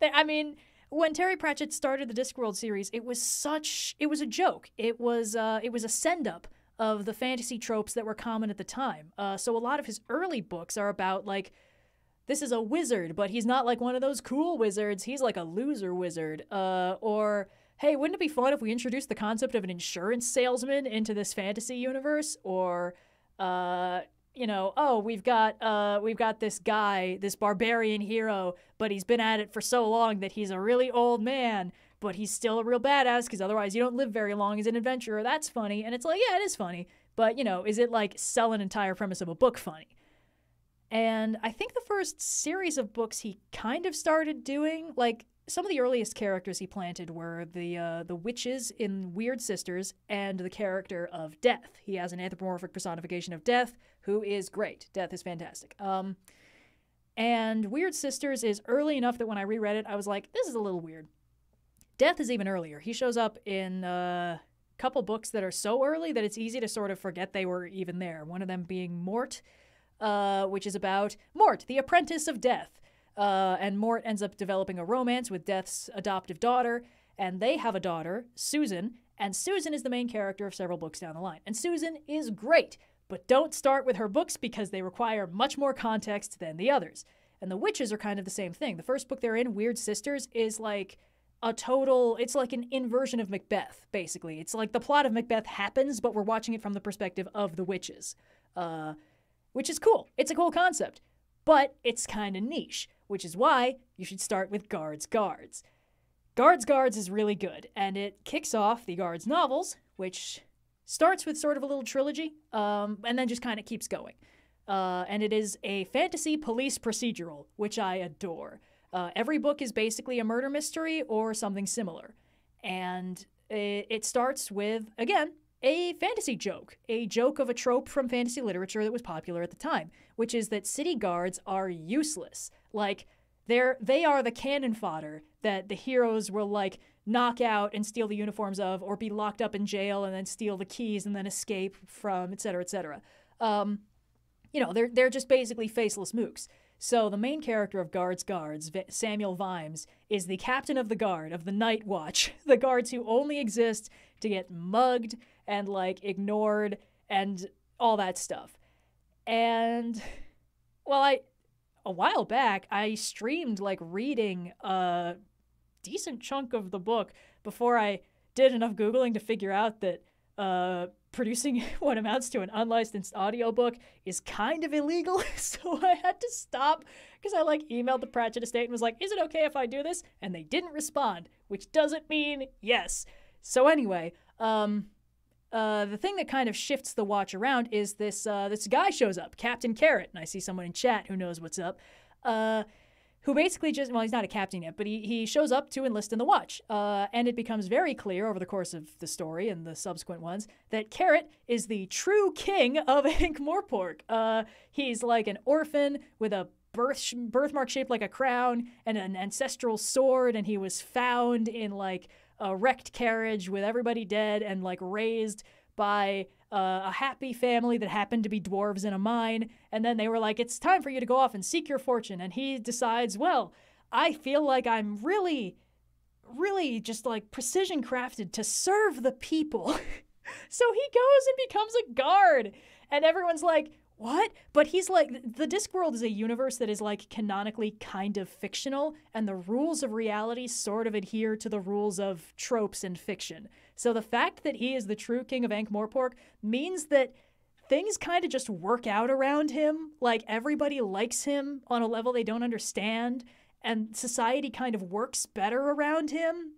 they, I mean, when Terry Pratchett started the Discworld series, it was such it was a joke. It was uh, it was a send up of the fantasy tropes that were common at the time. Uh, so a lot of his early books are about like this is a wizard, but he's not like one of those cool wizards. He's like a loser wizard. Uh, or hey, wouldn't it be fun if we introduced the concept of an insurance salesman into this fantasy universe? Or, uh, you know, oh, we've got uh, we've got this guy, this barbarian hero, but he's been at it for so long that he's a really old man, but he's still a real badass because otherwise you don't live very long as an adventurer. That's funny, and it's like, yeah, it is funny, but you know, is it like sell an entire premise of a book funny? And I think the first series of books he kind of started doing, like some of the earliest characters he planted were the uh, the witches in Wyrd Sisters and the character of Death. He has an anthropomorphic personification of Death, who is great. Death is fantastic. Um, and Wyrd Sisters is early enough that when I reread it, I was like, this is a little weird. Death is even earlier. He shows up in a couple books that are so early that it's easy to sort of forget they were even there. One of them being Mort, uh, which is about Mort, the apprentice of Death uh, and Mort ends up developing a romance with Death's adoptive daughter, and they have a daughter, Susan, and Susan is the main character of several books down the line. And Susan is great, but don't start with her books because they require much more context than the others. And the witches are kind of the same thing. The first book they're in, Wyrd Sisters, is like a total it's like an inversion of Macbeth, basically. It's like the plot of Macbeth happens, but we're watching it from the perspective of the witches. Uh, which is cool. It's a cool concept, but it's kind of niche which is why you should start with Guards Guards. Guards Guards is really good, and it kicks off the Guards novels, which starts with sort of a little trilogy, um, and then just kind of keeps going. Uh, and it is a fantasy police procedural, which I adore. Uh, every book is basically a murder mystery or something similar. And it, it starts with, again, a fantasy joke, a joke of a trope from fantasy literature that was popular at the time, which is that city guards are useless. Like they're they are the cannon fodder that the heroes will like knock out and steal the uniforms of, or be locked up in jail and then steal the keys and then escape from, et cetera, et cetera. Um, you know, they're they're just basically faceless mooks. So the main character of Guards Guards, Samuel Vimes, is the captain of the guard of the Night Watch, the guards who only exist to get mugged and like ignored and all that stuff. And well, I a while back, I streamed like reading a decent chunk of the book before I did enough Googling to figure out that uh, producing what amounts to an unlicensed audiobook is kind of illegal. so I had to stop because I like emailed the Pratchett estate and was like, is it okay if I do this? And they didn't respond, which doesn't mean yes. So anyway, um, uh, the thing that kind of shifts the watch around is this uh, this guy shows up, Captain Carrot, and I see someone in chat who knows what's up. Uh, who basically just well he's not a captain yet but he, he shows up to enlist in the watch uh, and it becomes very clear over the course of the story and the subsequent ones that carrot is the true king of Ankh-Morpork uh, he's like an orphan with a birth birthmark shaped like a crown and an ancestral sword and he was found in like a wrecked carriage with everybody dead and like raised by uh, a happy family that happened to be dwarves in a mine. And then they were like, it's time for you to go off and seek your fortune. And he decides, well, I feel like I'm really, really just like precision crafted to serve the people. so he goes and becomes a guard. And everyone's like, what? But he's like, the Discworld is a universe that is like canonically kind of fictional, and the rules of reality sort of adhere to the rules of tropes and fiction. So the fact that he is the true king of Ankh Morpork means that things kind of just work out around him. Like everybody likes him on a level they don't understand, and society kind of works better around him.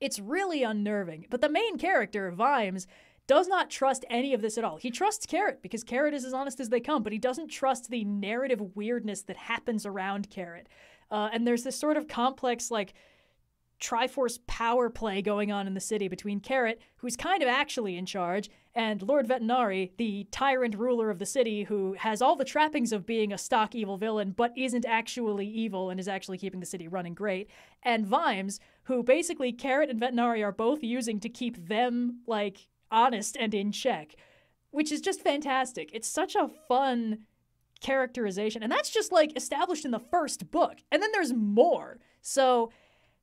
It's really unnerving. But the main character, Vimes, does not trust any of this at all. He trusts Carrot because Carrot is as honest as they come, but he doesn't trust the narrative weirdness that happens around Carrot. Uh, and there's this sort of complex, like, Triforce power play going on in the city between Carrot, who's kind of actually in charge, and Lord Vetinari, the tyrant ruler of the city, who has all the trappings of being a stock evil villain, but isn't actually evil and is actually keeping the city running great. And Vimes, who basically Carrot and Vetinari are both using to keep them, like, honest and in check, which is just fantastic. It's such a fun characterization. And that's just like established in the first book. And then there's more. So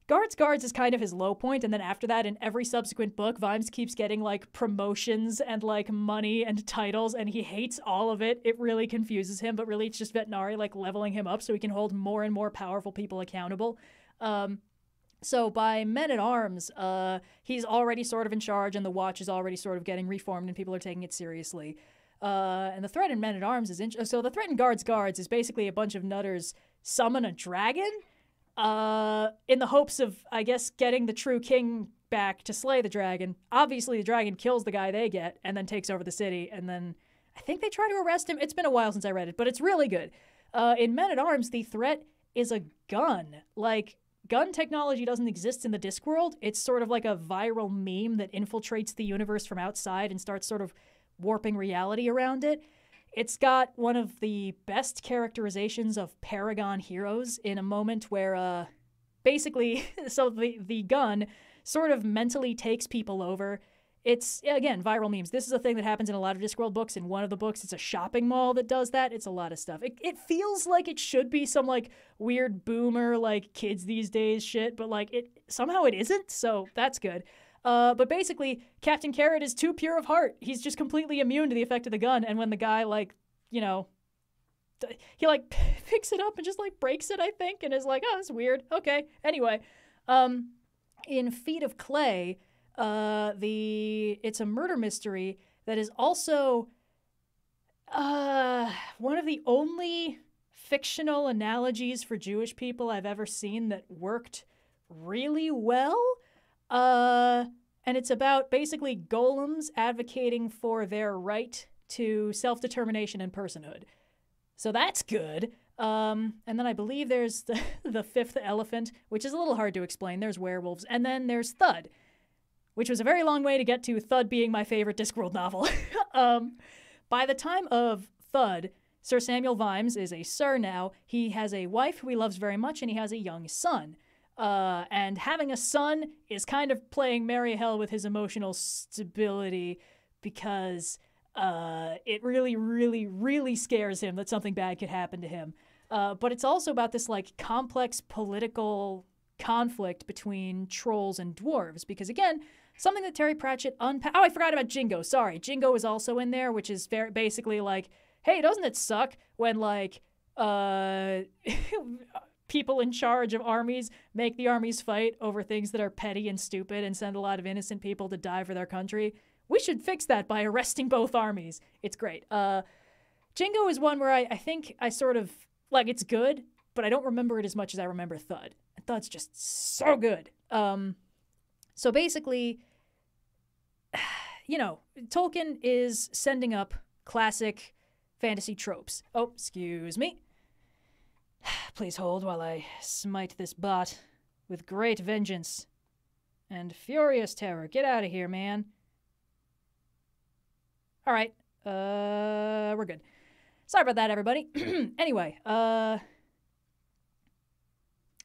Guards Guards is kind of his low point, and then after that, in every subsequent book, Vimes keeps getting like promotions and like money and titles, and he hates all of it. It really confuses him, but really it's just Vetinari like leveling him up so he can hold more and more powerful people accountable. Um, so by Men at Arms, uh, he's already sort of in charge, and the Watch is already sort of getting reformed, and people are taking it seriously. Uh, and the threat in Men at Arms is in- so the threat in Guards Guards is basically a bunch of nutters summon a dragon, uh, in the hopes of I guess getting the true king back to slay the dragon. Obviously, the dragon kills the guy they get, and then takes over the city, and then I think they try to arrest him. It's been a while since I read it, but it's really good. Uh, in Men at Arms, the threat is a gun, like gun technology doesn't exist in the Discworld. It's sort of like a viral meme that infiltrates the universe from outside and starts sort of warping reality around it. It's got one of the best characterizations of Paragon heroes in a moment where, uh, basically, so the, the gun sort of mentally takes people over it's again viral memes. This is a thing that happens in a lot of Discworld books. In one of the books, it's a shopping mall that does that. It's a lot of stuff. It, it feels like it should be some like weird boomer like kids these days shit, but like it somehow it isn't. So that's good. Uh, but basically, Captain Carrot is too pure of heart. He's just completely immune to the effect of the gun. And when the guy like you know he like picks it up and just like breaks it, I think, and is like, oh, it's weird. Okay. Anyway, um, in Feet of Clay uh, the it's a murder mystery that is also uh, one of the only fictional analogies for Jewish people I've ever seen that worked really well. Uh, and it's about basically golems advocating for their right to self determination and personhood. So that's good. Um, and then I believe there's the, the fifth elephant, which is a little hard to explain. There's werewolves. And then there's Thud, which was a very long way to get to Thud being my favorite Discworld novel. um, by the time of Thud, Sir Samuel Vimes is a sir now. He has a wife who he loves very much, and he has a young son. Uh, and having a son is kind of playing merry hell with his emotional stability because uh, it really, really, really scares him that something bad could happen to him. Uh, but it's also about this like complex political conflict between trolls and dwarves because again Something that Terry Pratchett unpacked. Oh, I forgot about Jingo. Sorry. Jingo is also in there, which is very basically like, hey, doesn't it suck when like uh people in charge of armies make the armies fight over things that are petty and stupid and send a lot of innocent people to die for their country? We should fix that by arresting both armies. It's great. Uh Jingo is one where I, I think I sort of like it's good, but I don't remember it as much as I remember Thud. Thud's just so good. Um so basically, you know, Tolkien is sending up classic fantasy tropes. Oh, excuse me. Please hold while I smite this bot with great vengeance and furious terror. Get out of here, man. All right. Uh, we're good. Sorry about that, everybody. anyway, uh,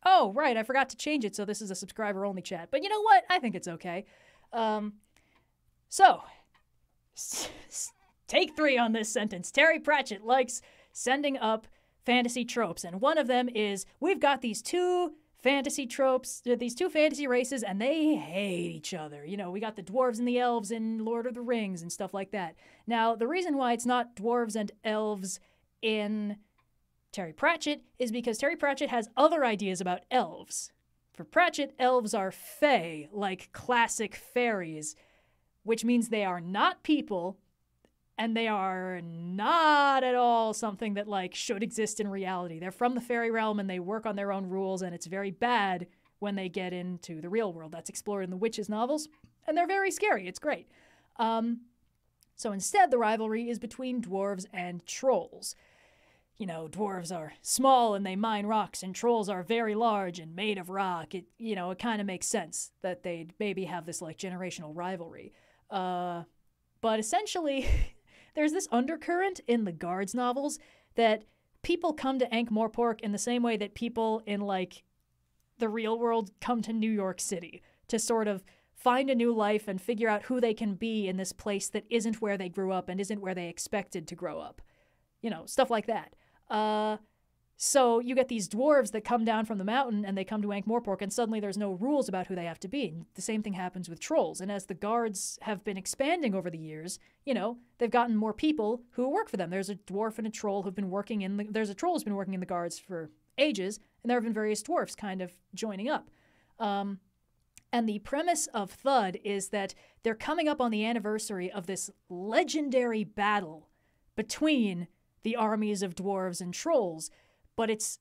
oh, right, I forgot to change it so this is a subscriber only chat. But you know what? I think it's okay. Um, so, take three on this sentence. Terry Pratchett likes sending up fantasy tropes, and one of them is we've got these two fantasy tropes, uh, these two fantasy races, and they hate each other. You know, we got the dwarves and the elves in Lord of the Rings and stuff like that. Now, the reason why it's not dwarves and elves in Terry Pratchett is because Terry Pratchett has other ideas about elves. For Pratchett, elves are fae, like classic fairies, which means they are not people and they are not at all something that like should exist in reality. They're from the fairy realm and they work on their own rules and it's very bad when they get into the real world. That's explored in the witches novels and they're very scary. It's great. Um, so instead, the rivalry is between dwarves and trolls. You know, dwarves are small and they mine rocks, and trolls are very large and made of rock. It, you know, it kind of makes sense that they'd maybe have this like generational rivalry. Uh, but essentially, there's this undercurrent in the guards novels that people come to Ankh-Morpork in the same way that people in like the real world come to New York City to sort of find a new life and figure out who they can be in this place that isn't where they grew up and isn't where they expected to grow up. You know, stuff like that. Uh, so you get these dwarves that come down from the mountain and they come to Ankh-Morpork, and suddenly there's no rules about who they have to be. the same thing happens with trolls. And as the guards have been expanding over the years, you know, they've gotten more people who work for them. There's a dwarf and a troll who've been working in the, there's a troll who's been working in the guards for ages, and there have been various dwarfs kind of joining up. Um, and the premise of Thud is that they're coming up on the anniversary of this legendary battle between the armies of dwarves and trolls but it's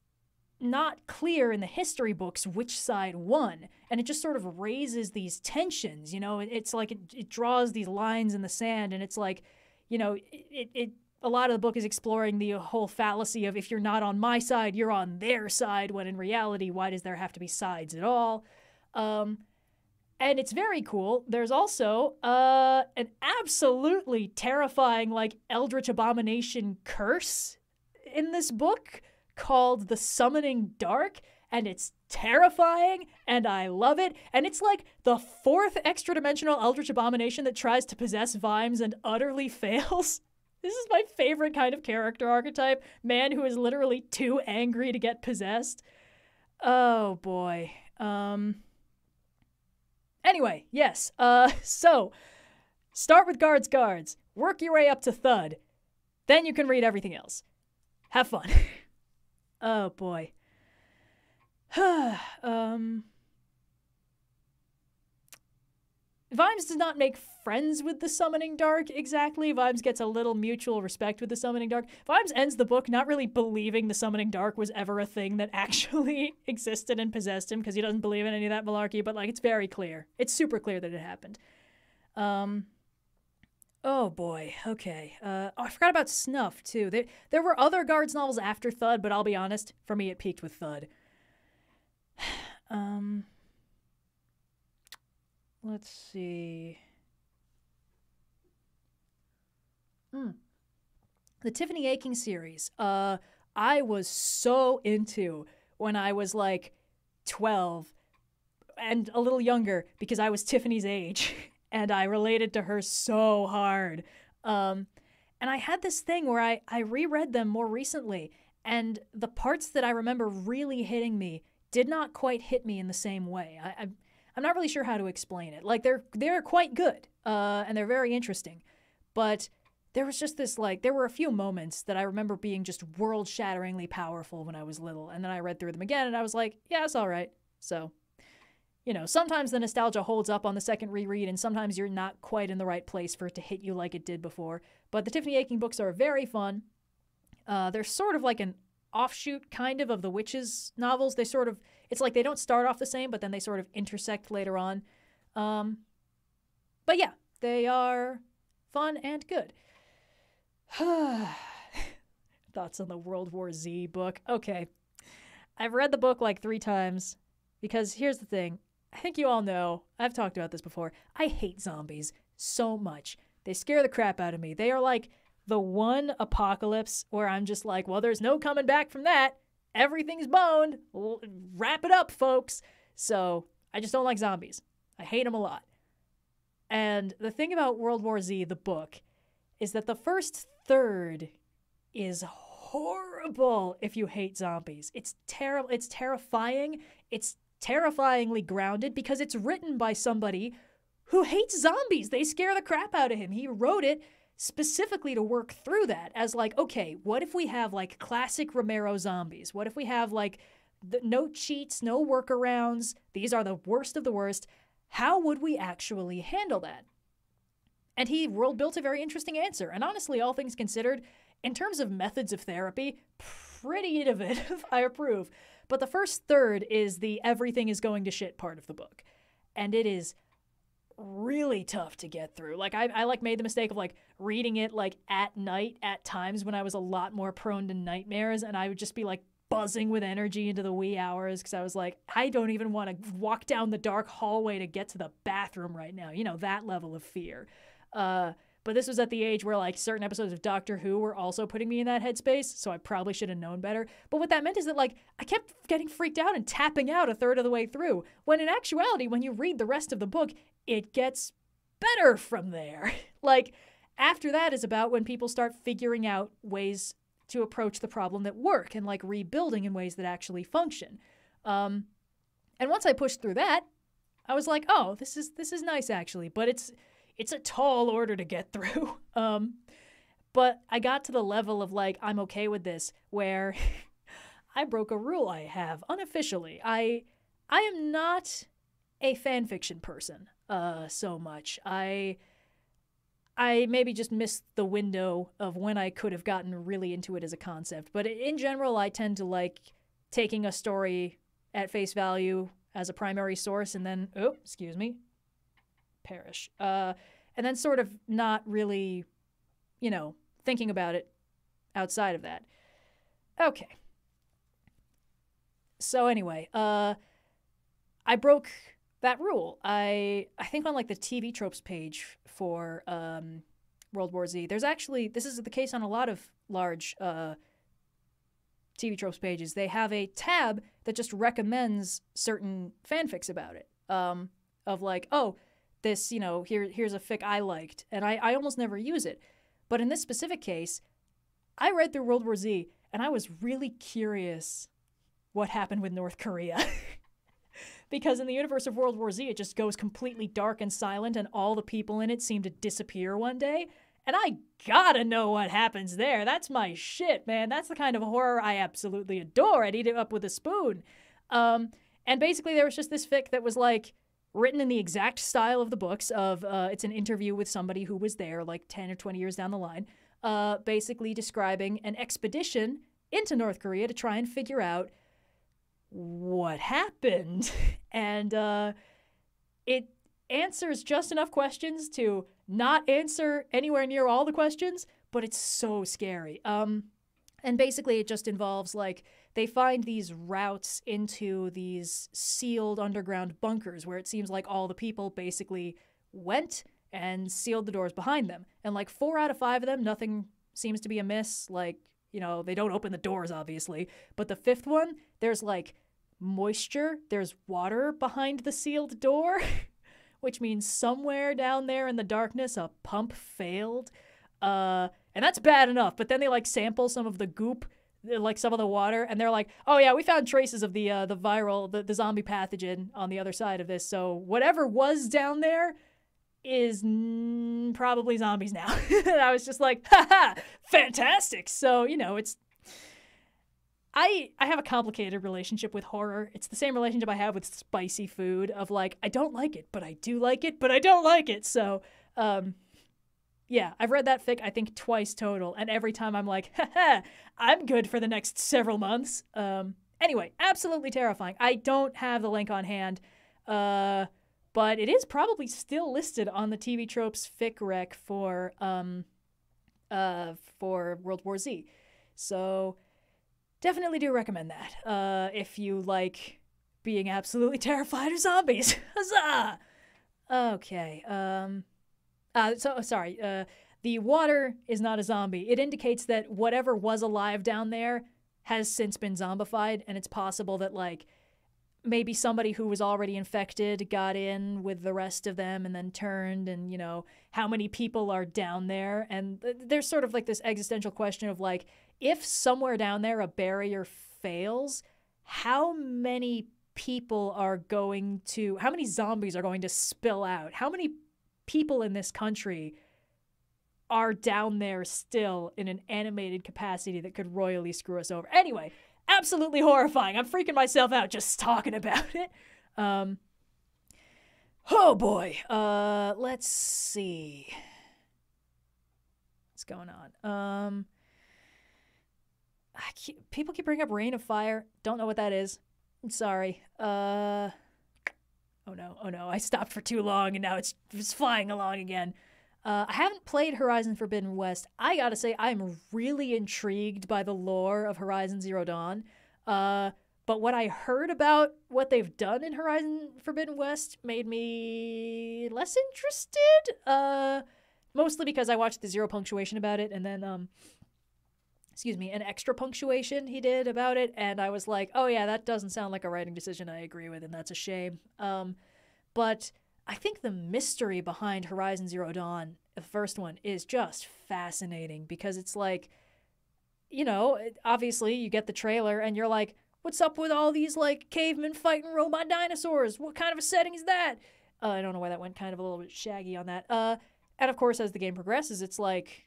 not clear in the history books which side won. And it just sort of raises these tensions, you know, it's like it, it draws these lines in the sand and it's like, you know, it, it a lot of the book is exploring the whole fallacy of if you're not on my side, you're on their side, when in reality, why does there have to be sides at all? Um, and it's very cool. There's also uh, an absolutely terrifying, like, eldritch abomination curse in this book called The Summoning Dark, and it's terrifying, and I love it. And it's like the fourth extra dimensional Eldritch Abomination that tries to possess Vimes and utterly fails. This is my favorite kind of character archetype man who is literally too angry to get possessed. Oh boy. Um. Anyway, yes. Uh, so start with guards, guards. Work your way up to thud. Then you can read everything else. Have fun. Oh boy. um. Vimes does not make friends with the Summoning Dark exactly. Vimes gets a little mutual respect with the Summoning Dark. Vimes ends the book not really believing the Summoning Dark was ever a thing that actually existed and possessed him because he doesn't believe in any of that malarkey, but like it's very clear. It's super clear that it happened. Um, Oh boy. Okay. Uh, oh, I forgot about Snuff too. There, there were other guards novels after Thud, but I'll be honest, for me it peaked with Thud. um. Let's see. Hmm. The Tiffany Aching series. Uh, I was so into when I was like twelve and a little younger because I was Tiffany's age. and I related to her so hard. Um, and I had this thing where I, I reread them more recently, and the parts that I remember really hitting me did not quite hit me in the same way. I, I, I'm not really sure how to explain it. Like they're they're quite good, uh, and they're very interesting, but there was just this like there were a few moments that I remember being just world shatteringly powerful when I was little, and then I read through them again, and I was like, yeah, it's all right. So you know, sometimes the nostalgia holds up on the second reread, and sometimes you're not quite in the right place for it to hit you like it did before. But the Tiffany Aching books are very fun. Uh, they're sort of like an offshoot, kind of, of the Witches novels. They sort of, it's like they don't start off the same, but then they sort of intersect later on. Um, but yeah, they are fun and good. Thoughts on the World War Z book? Okay. I've read the book like three times because here's the thing I think you all know, I've talked about this before. I hate zombies so much. They scare the crap out of me. They are like the one apocalypse where I'm just like, well, there's no coming back from that. Everything's boned. wrap it up, folks. So I just don't like zombies. I hate them a lot. And the thing about World War Z, the book, is that the first third is horrible if you hate zombies. It's terrible. It's terrifying. It's terrifyingly grounded because it's written by somebody who hates zombies. They scare the crap out of him. He wrote it specifically to work through that as like, okay, what if we have like classic Romero zombies? What if we have like the, no cheats, no workarounds? These are the worst of the worst. How would we actually handle that? And he world built a very interesting answer. And honestly, all things considered, in terms of methods of therapy, pretty innovative. I approve. But the first third is the everything is going to shit part of the book. And it is really tough to get through. Like I, I like made the mistake of like reading it like at night at times when I was a lot more prone to nightmares and I would just be like buzzing with energy into the wee hours because I was like, I don't even want to walk down the dark hallway to get to the bathroom right now. You know, that level of fear. Uh, but this was at the age where like certain episodes of Doctor Who were also putting me in that headspace, so I probably should have known better. But what that meant is that like I kept getting freaked out and tapping out a third of the way through. When in actuality, when you read the rest of the book, it gets better from there. like after that is about when people start figuring out ways to approach the problem that work and like rebuilding in ways that actually function. Um, and once I pushed through that, I was like, oh, this is this is nice actually, but it's it's a tall order to get through. Um, but I got to the level of like, I'm okay with this, where I broke a rule I have unofficially. I I am not a fan fiction person uh, so much. I I maybe just missed the window of when I could have gotten really into it as a concept. But in general, I tend to like taking a story at face value as a primary source and then, oh, excuse me, perish. Uh, and then sort of not really, you know, thinking about it outside of that. Okay. So anyway, uh, I broke that rule. I I think on like the TV tropes page for um, World War Z, there's actually this is the case on a lot of large uh, TV tropes pages. They have a tab that just recommends certain fanfics about it. Um, of like, oh, this, you know, here here's a fic I liked, and I, I almost never use it. But in this specific case, I read through World War Z and I was really curious what happened with North Korea. because in the universe of World War Z, it just goes completely dark and silent, and all the people in it seem to disappear one day. And I gotta know what happens there. That's my shit, man. That's the kind of horror I absolutely adore. I'd eat it up with a spoon. Um, and basically, there was just this fic that was like, written in the exact style of the books of uh, it's an interview with somebody who was there like 10 or 20 years down the line uh, basically describing an expedition into north korea to try and figure out what happened. And uh, it answers just enough questions to not answer anywhere near all the questions but it's so scary. Um, and basically it just involves like they find these routes into these sealed underground bunkers where it seems like all the people basically went and sealed the doors behind them. And like four out of five of them, nothing seems to be amiss. Like, you know, they don't open the doors, obviously. But the fifth one, there's like moisture, there's water behind the sealed door, which means somewhere down there in the darkness, a pump failed. Uh, and that's bad enough. But then they like sample some of the goop like some of the water and they're like oh yeah we found traces of the uh, the viral the, the zombie pathogen on the other side of this so whatever was down there is n- probably zombies now and i was just like ha ha, fantastic so you know it's I I have a complicated relationship with horror. It's the same relationship I have with spicy food of like I don't like it, but I do like it, but I don't like it. So, um yeah, I've read that fic I think twice total, and every time I'm like, haha, I'm good for the next several months. Um, anyway, absolutely terrifying. I don't have the link on hand, uh, but it is probably still listed on the TV Tropes fic rec for um, uh, for World War Z. So definitely do recommend that uh, if you like being absolutely terrified of zombies. Huzzah! Okay. Um, uh, so oh, sorry. Uh, the water is not a zombie. It indicates that whatever was alive down there has since been zombified, and it's possible that like maybe somebody who was already infected got in with the rest of them and then turned and you know how many people are down there and th- there's sort of like this existential question of like if somewhere down there a barrier fails how many people are going to how many zombies are going to spill out how many people in this country are down there still in an animated capacity that could royally screw us over anyway absolutely horrifying. I'm freaking myself out just talking about it. Um, oh boy. Uh, let's see. What's going on? Um, keep, people keep bringing up Reign of Fire. Don't know what that is. I'm sorry. Uh, oh no. Oh no. I stopped for too long and now it's, it's flying along again. Uh, I haven't played Horizon Forbidden West. I gotta say, I'm really intrigued by the lore of Horizon Zero Dawn. Uh, but what I heard about what they've done in Horizon Forbidden West made me less interested. Uh, mostly because I watched the zero punctuation about it, and then um, excuse me, an extra punctuation he did about it, and I was like, oh yeah, that doesn't sound like a writing decision I agree with, and that's a shame. Um, but I think the mystery behind Horizon Zero Dawn, the first one, is just fascinating because it's like, you know, obviously you get the trailer and you're like, what's up with all these like cavemen fighting robot dinosaurs? What kind of a setting is that? Uh, I don't know why that went kind of a little bit shaggy on that. Uh, and of course, as the game progresses, it's like,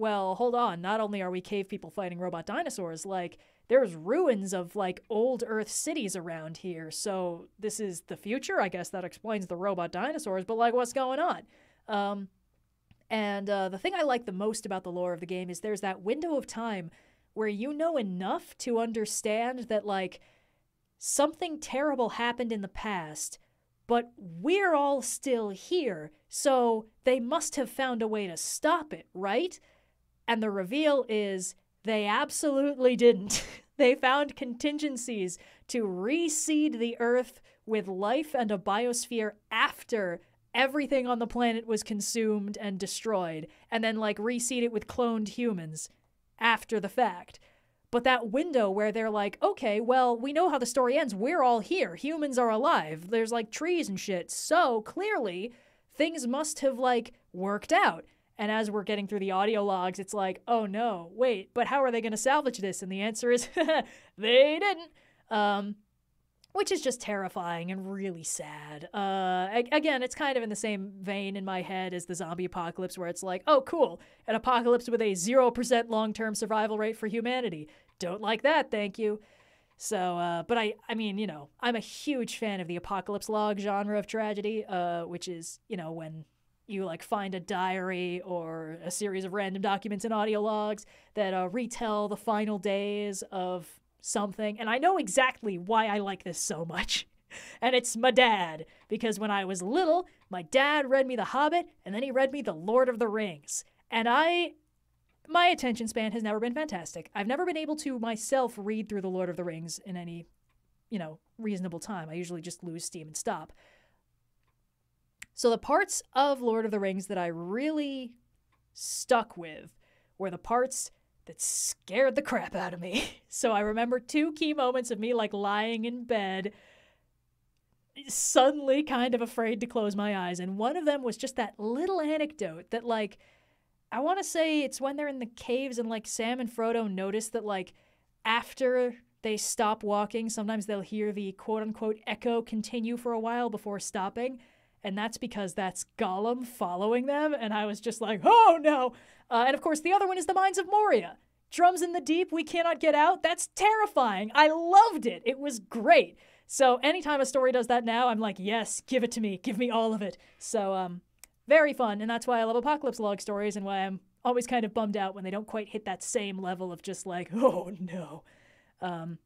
well, hold on. Not only are we cave people fighting robot dinosaurs, like there's ruins of like old Earth cities around here. So this is the future. I guess that explains the robot dinosaurs. But like, what's going on? Um, and uh, the thing I like the most about the lore of the game is there's that window of time where you know enough to understand that like something terrible happened in the past, but we're all still here. So they must have found a way to stop it, right? And the reveal is they absolutely didn't. they found contingencies to reseed the Earth with life and a biosphere after everything on the planet was consumed and destroyed, and then like reseed it with cloned humans after the fact. But that window where they're like, okay, well, we know how the story ends. We're all here. Humans are alive. There's like trees and shit. So clearly, things must have like worked out. And as we're getting through the audio logs, it's like, oh no, wait, but how are they going to salvage this? And the answer is, they didn't. Um, which is just terrifying and really sad. Uh, again, it's kind of in the same vein in my head as the zombie apocalypse, where it's like, oh, cool, an apocalypse with a 0% long term survival rate for humanity. Don't like that, thank you. So, uh, but I, I mean, you know, I'm a huge fan of the apocalypse log genre of tragedy, uh, which is, you know, when you like find a diary or a series of random documents and audio logs that uh, retell the final days of something. And I know exactly why I like this so much. And it's my dad, because when I was little, my dad read me The Hobbit, and then he read me The Lord of the Rings. And I my attention span has never been fantastic. I've never been able to myself read through The Lord of the Rings in any, you know, reasonable time. I usually just lose steam and stop. So the parts of Lord of the Rings that I really stuck with were the parts that scared the crap out of me. So I remember two key moments of me like lying in bed, suddenly kind of afraid to close my eyes. And one of them was just that little anecdote that, like, I want to say it's when they're in the caves and like Sam and Frodo notice that, like, after they stop walking, sometimes they'll hear the quote unquote echo continue for a while before stopping and that's because that's Gollum following them. And I was just like, oh no. Uh, and of course, the other one is the Mines of Moria. Drums in the deep, we cannot get out. That's terrifying. I loved it. It was great. So anytime a story does that now, I'm like, yes, give it to me. Give me all of it. So um, very fun. And that's why I love apocalypse log stories and why I'm always kind of bummed out when they don't quite hit that same level of just like, oh no. Um,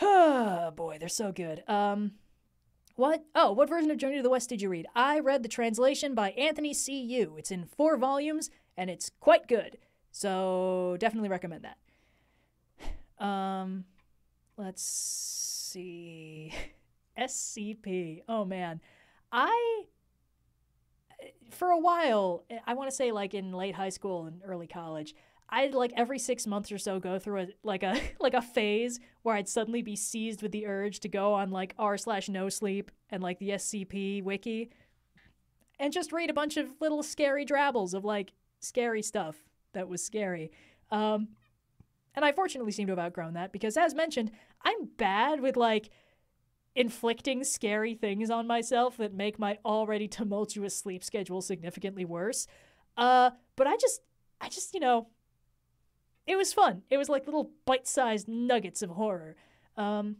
oh boy, they're so good. Um, what? Oh, what version of Journey to the West did you read? I read the translation by Anthony C. Yu. It's in four volumes and it's quite good. So definitely recommend that. Um, let's see. SCP. Oh man. I for a while, I want to say like in late high school and early college, I'd like every six months or so go through a like a like a phase where I'd suddenly be seized with the urge to go on like r slash no sleep and like the SCP wiki and just read a bunch of little scary drabbles of like scary stuff that was scary. Um, and I fortunately seem to have outgrown that because, as mentioned, I'm bad with like inflicting scary things on myself that make my already tumultuous sleep schedule significantly worse. Uh, but I just, I just, you know, it was fun. It was like little bite-sized nuggets of horror. Um,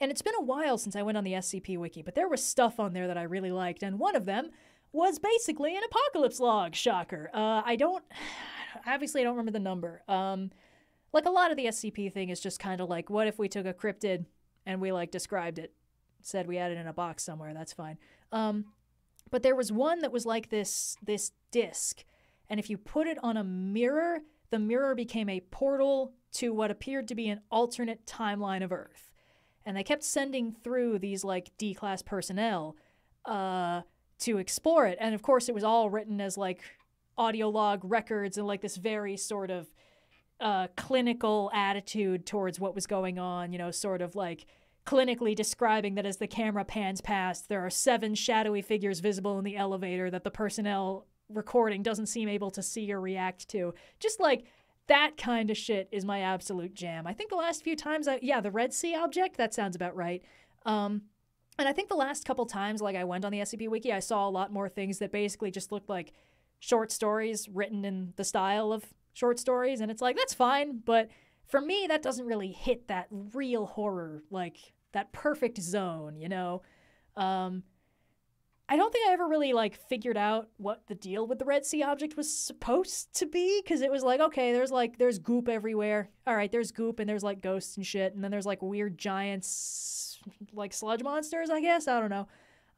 and it's been a while since I went on the SCP wiki, but there was stuff on there that I really liked, and one of them was basically an apocalypse log. Shocker. Uh, I don't, obviously, I don't remember the number. Um, like a lot of the SCP thing is just kind of like, what if we took a cryptid and we like described it, said we had it in a box somewhere. That's fine. Um, but there was one that was like this this disc, and if you put it on a mirror, the mirror became a portal to what appeared to be an alternate timeline of Earth. And they kept sending through these like D class personnel uh, to explore it. And of course, it was all written as like audio log records and like this very sort of uh, clinical attitude towards what was going on, you know, sort of like clinically describing that as the camera pans past, there are seven shadowy figures visible in the elevator that the personnel recording doesn't seem able to see or react to. Just like that kind of shit is my absolute jam. I think the last few times I yeah, the Red Sea object, that sounds about right. Um and I think the last couple times like I went on the SCP wiki, I saw a lot more things that basically just looked like short stories written in the style of short stories and it's like that's fine, but for me that doesn't really hit that real horror like that perfect zone, you know. Um I don't think I ever really like figured out what the deal with the Red Sea object was supposed to be because it was like okay, there's like there's goop everywhere. All right, there's goop and there's like ghosts and shit, and then there's like weird giants, like sludge monsters. I guess I don't know.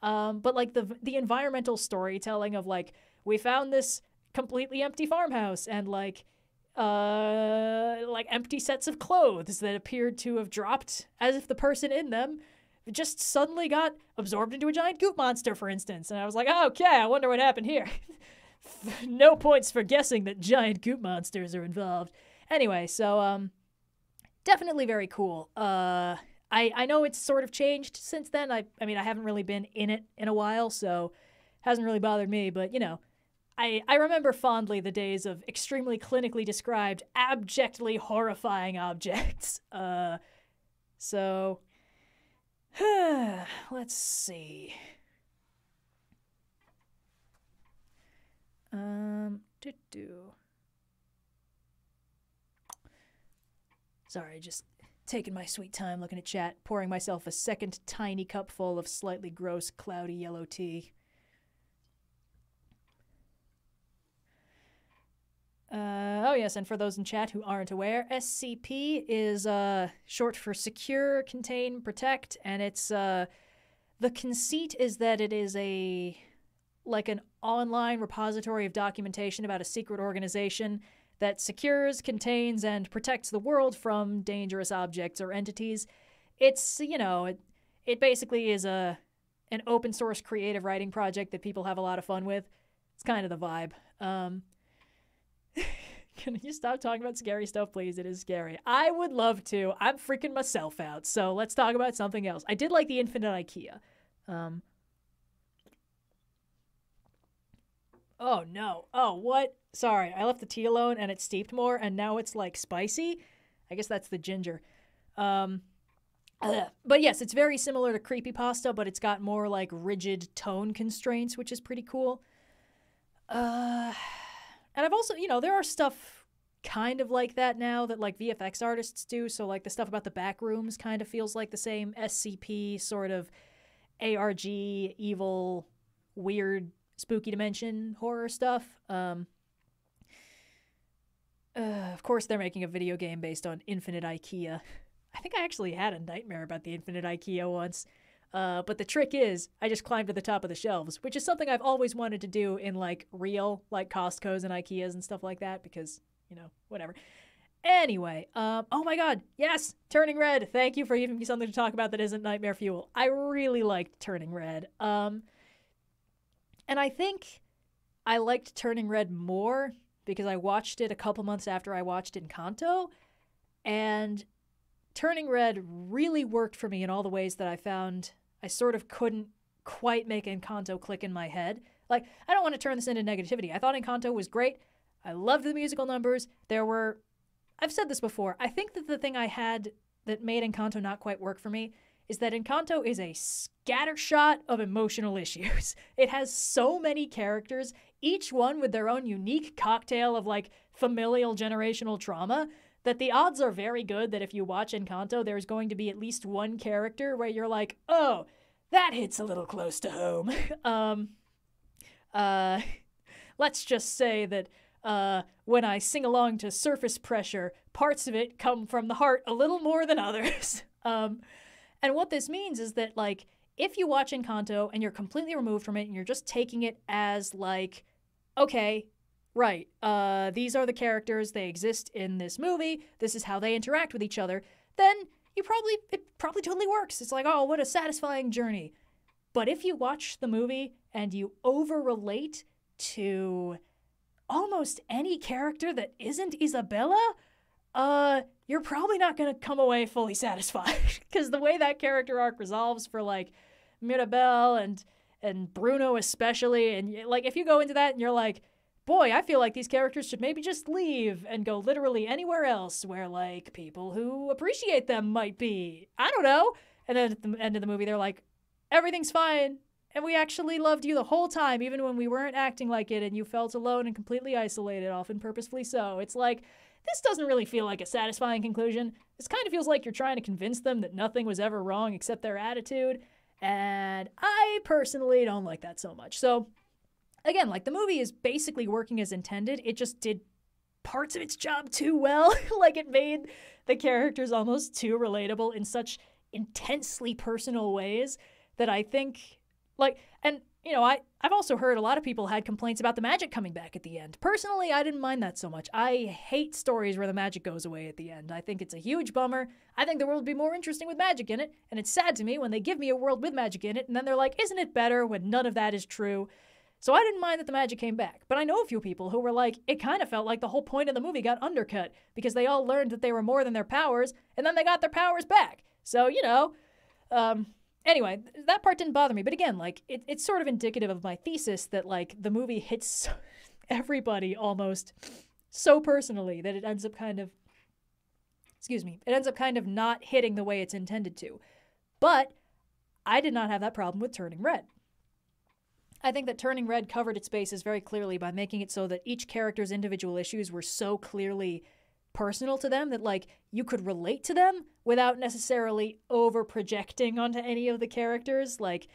Um, but like the the environmental storytelling of like we found this completely empty farmhouse and like uh like empty sets of clothes that appeared to have dropped as if the person in them just suddenly got absorbed into a giant goop monster, for instance. And I was like, oh, okay, I wonder what happened here. no points for guessing that giant goop monsters are involved. Anyway, so um, definitely very cool. Uh, I I know it's sort of changed since then. I I mean, I haven't really been in it in a while, so hasn't really bothered me. But you know, I I remember fondly the days of extremely clinically described, abjectly horrifying objects. Uh, so Let's see. Um, do do. Sorry, just taking my sweet time looking at chat, pouring myself a second tiny cup full of slightly gross, cloudy yellow tea. Uh, oh, yes, and for those in chat who aren't aware, SCP is uh, short for Secure, Contain, Protect, and it's uh, the conceit is that it is a like an online repository of documentation about a secret organization that secures, contains, and protects the world from dangerous objects or entities. It's you know it it basically is a an open source creative writing project that people have a lot of fun with. It's kind of the vibe. Um, Can you stop talking about scary stuff, please? It is scary. I would love to. I'm freaking myself out. So let's talk about something else. I did like the Infinite IKEA. Um, oh no. Oh, what? Sorry, I left the tea alone and it steeped more, and now it's like spicy. I guess that's the ginger. Um, but yes, it's very similar to creepy pasta, but it's got more like rigid tone constraints, which is pretty cool. Uh and I've also, you know, there are stuff kind of like that now that like VFX artists do. So like the stuff about the back rooms kind of feels like the same SCP sort of ARG evil weird spooky dimension horror stuff. Um uh, of course they're making a video game based on Infinite IKEA. I think I actually had a nightmare about the Infinite IKEA once. Uh, but the trick is, I just climbed to the top of the shelves, which is something I've always wanted to do in like real, like Costco's and IKEA's and stuff like that, because, you know, whatever. Anyway, um, oh my god, yes, Turning Red. Thank you for giving me something to talk about that isn't Nightmare Fuel. I really liked Turning Red. Um, and I think I liked Turning Red more because I watched it a couple months after I watched Encanto, and Turning Red really worked for me in all the ways that I found I sort of couldn't quite make Encanto click in my head. Like, I don't want to turn this into negativity. I thought Encanto was great. I loved the musical numbers. There were, I've said this before, I think that the thing I had that made Encanto not quite work for me is that Encanto is a scattershot of emotional issues. It has so many characters, each one with their own unique cocktail of like familial generational trauma, that the odds are very good that if you watch Encanto, there's going to be at least one character where you're like, oh, that hits a little close to home. um, uh, let's just say that uh, when I sing along to surface pressure, parts of it come from the heart a little more than others. um, and what this means is that, like, if you watch Encanto and you're completely removed from it and you're just taking it as, like, okay, right, uh, these are the characters, they exist in this movie, this is how they interact with each other, then you probably, it probably totally works. It's like, oh, what a satisfying journey. But if you watch the movie and you over relate to almost any character that isn't Isabela, uh, you're probably not going to come away fully satisfied because the way that character arc resolves for like Mirabel and and Bruno especially, and like if you go into that and you're like, boy, I feel like these characters should maybe just leave and go literally anywhere else where like people who appreciate them might be. I don't know. And then at the end of the movie, they're like, everything's fine. And we actually loved you the whole time, even when we weren't acting like it and you felt alone and completely isolated, often purposefully so. It's like, this doesn't really feel like a satisfying conclusion. This kind of feels like you're trying to convince them that nothing was ever wrong except their attitude. And I personally don't like that so much. So, again, like the movie is basically working as intended. It just did parts of its job too well. like it made the characters almost too relatable in such intensely personal ways that I think like, and you know, I I've also heard a lot of people had complaints about the magic coming back at the end. Personally, I didn't mind that so much. I hate stories where the magic goes away at the end. I think it's a huge bummer. I think the world would be more interesting with magic in it, and it's sad to me when they give me a world with magic in it and then they're like, "Isn't it better when none of that is true?" So I didn't mind that the magic came back. But I know a few people who were like, it kind of felt like the whole point of the movie got undercut because they all learned that they were more than their powers, and then they got their powers back. So, you know, um, anyway, that part didn't bother me. But again, like it, it's sort of indicative of my thesis that like the movie hits everybody almost so personally that it ends up kind of excuse me, it ends up kind of not hitting the way it's intended to. But I did not have that problem with Turning Red. I think that Turning Red covered its bases very clearly by making it so that each character's individual issues were so clearly personal to them that like you could relate to them without necessarily over projecting onto any of the characters. Like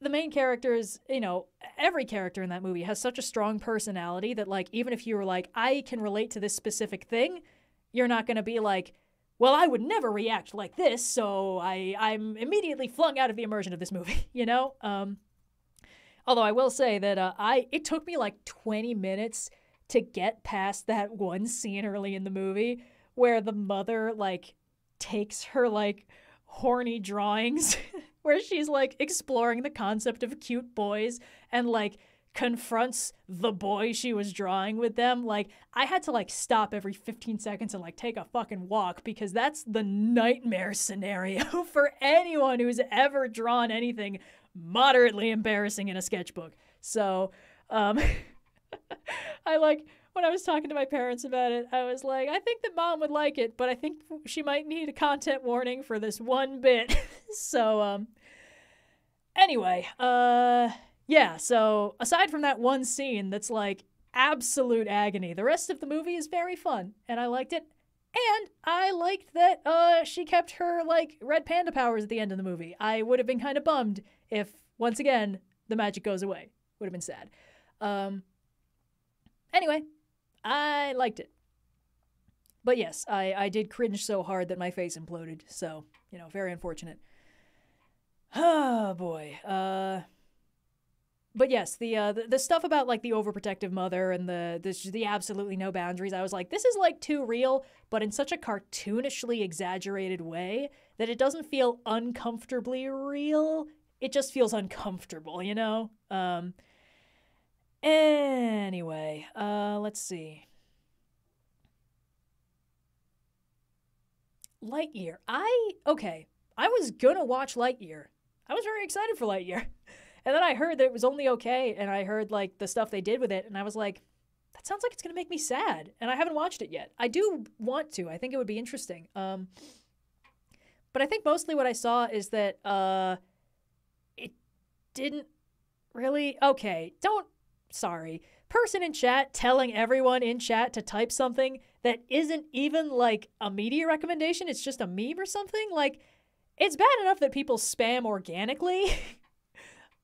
the main characters you know every character in that movie has such a strong personality that like even if you were like i can relate to this specific thing you're not going to be like well i would never react like this so i i'm immediately flung out of the immersion of this movie you know? Um although i will say that uh, i it took me like 20 minutes to get past that one scene early in the movie where the mother like takes her like horny drawings where she's like exploring the concept of cute boys and like confronts the boy she was drawing with them. Like i had to like stop every 15 seconds and like take a fucking walk because that's the nightmare scenario for anyone who's ever drawn anything moderately embarrassing in a sketchbook so um I like when I was talking to my parents about it, I was like, I think that mom would like it, but I think she might need a content warning for this one bit. so um anyway, uh yeah, so aside from that one scene that's like absolute agony, the rest of the movie is very fun and I liked it. And I liked that uh she kept her like red panda powers at the end of the movie. I would have been kind of bummed if once again the magic goes away. Would have been sad. Um Anyway, I liked it. But yes, I, I did cringe so hard that my face imploded. So, you know, very unfortunate. Oh boy. Uh but yes, the, uh, the the stuff about like the overprotective mother and the the the absolutely no boundaries. I was like, this is like too real, but in such a cartoonishly exaggerated way that it doesn't feel uncomfortably real. It just feels uncomfortable, you know. Um, Anyway, uh, let's see. Lightyear. I okay. I was gonna watch Lightyear. I was very excited for Lightyear. And then I heard that it was only okay, and I heard like the stuff they did with it, and I was like, that sounds like it's gonna make me sad. And I haven't watched it yet. I do want to. I think it would be interesting. Um, but I think mostly what I saw is that uh, didn't really. Okay, don't. Sorry. Person in chat telling everyone in chat to type something that isn't even like a media recommendation, it's just a meme or something. Like, it's bad enough that people spam organically.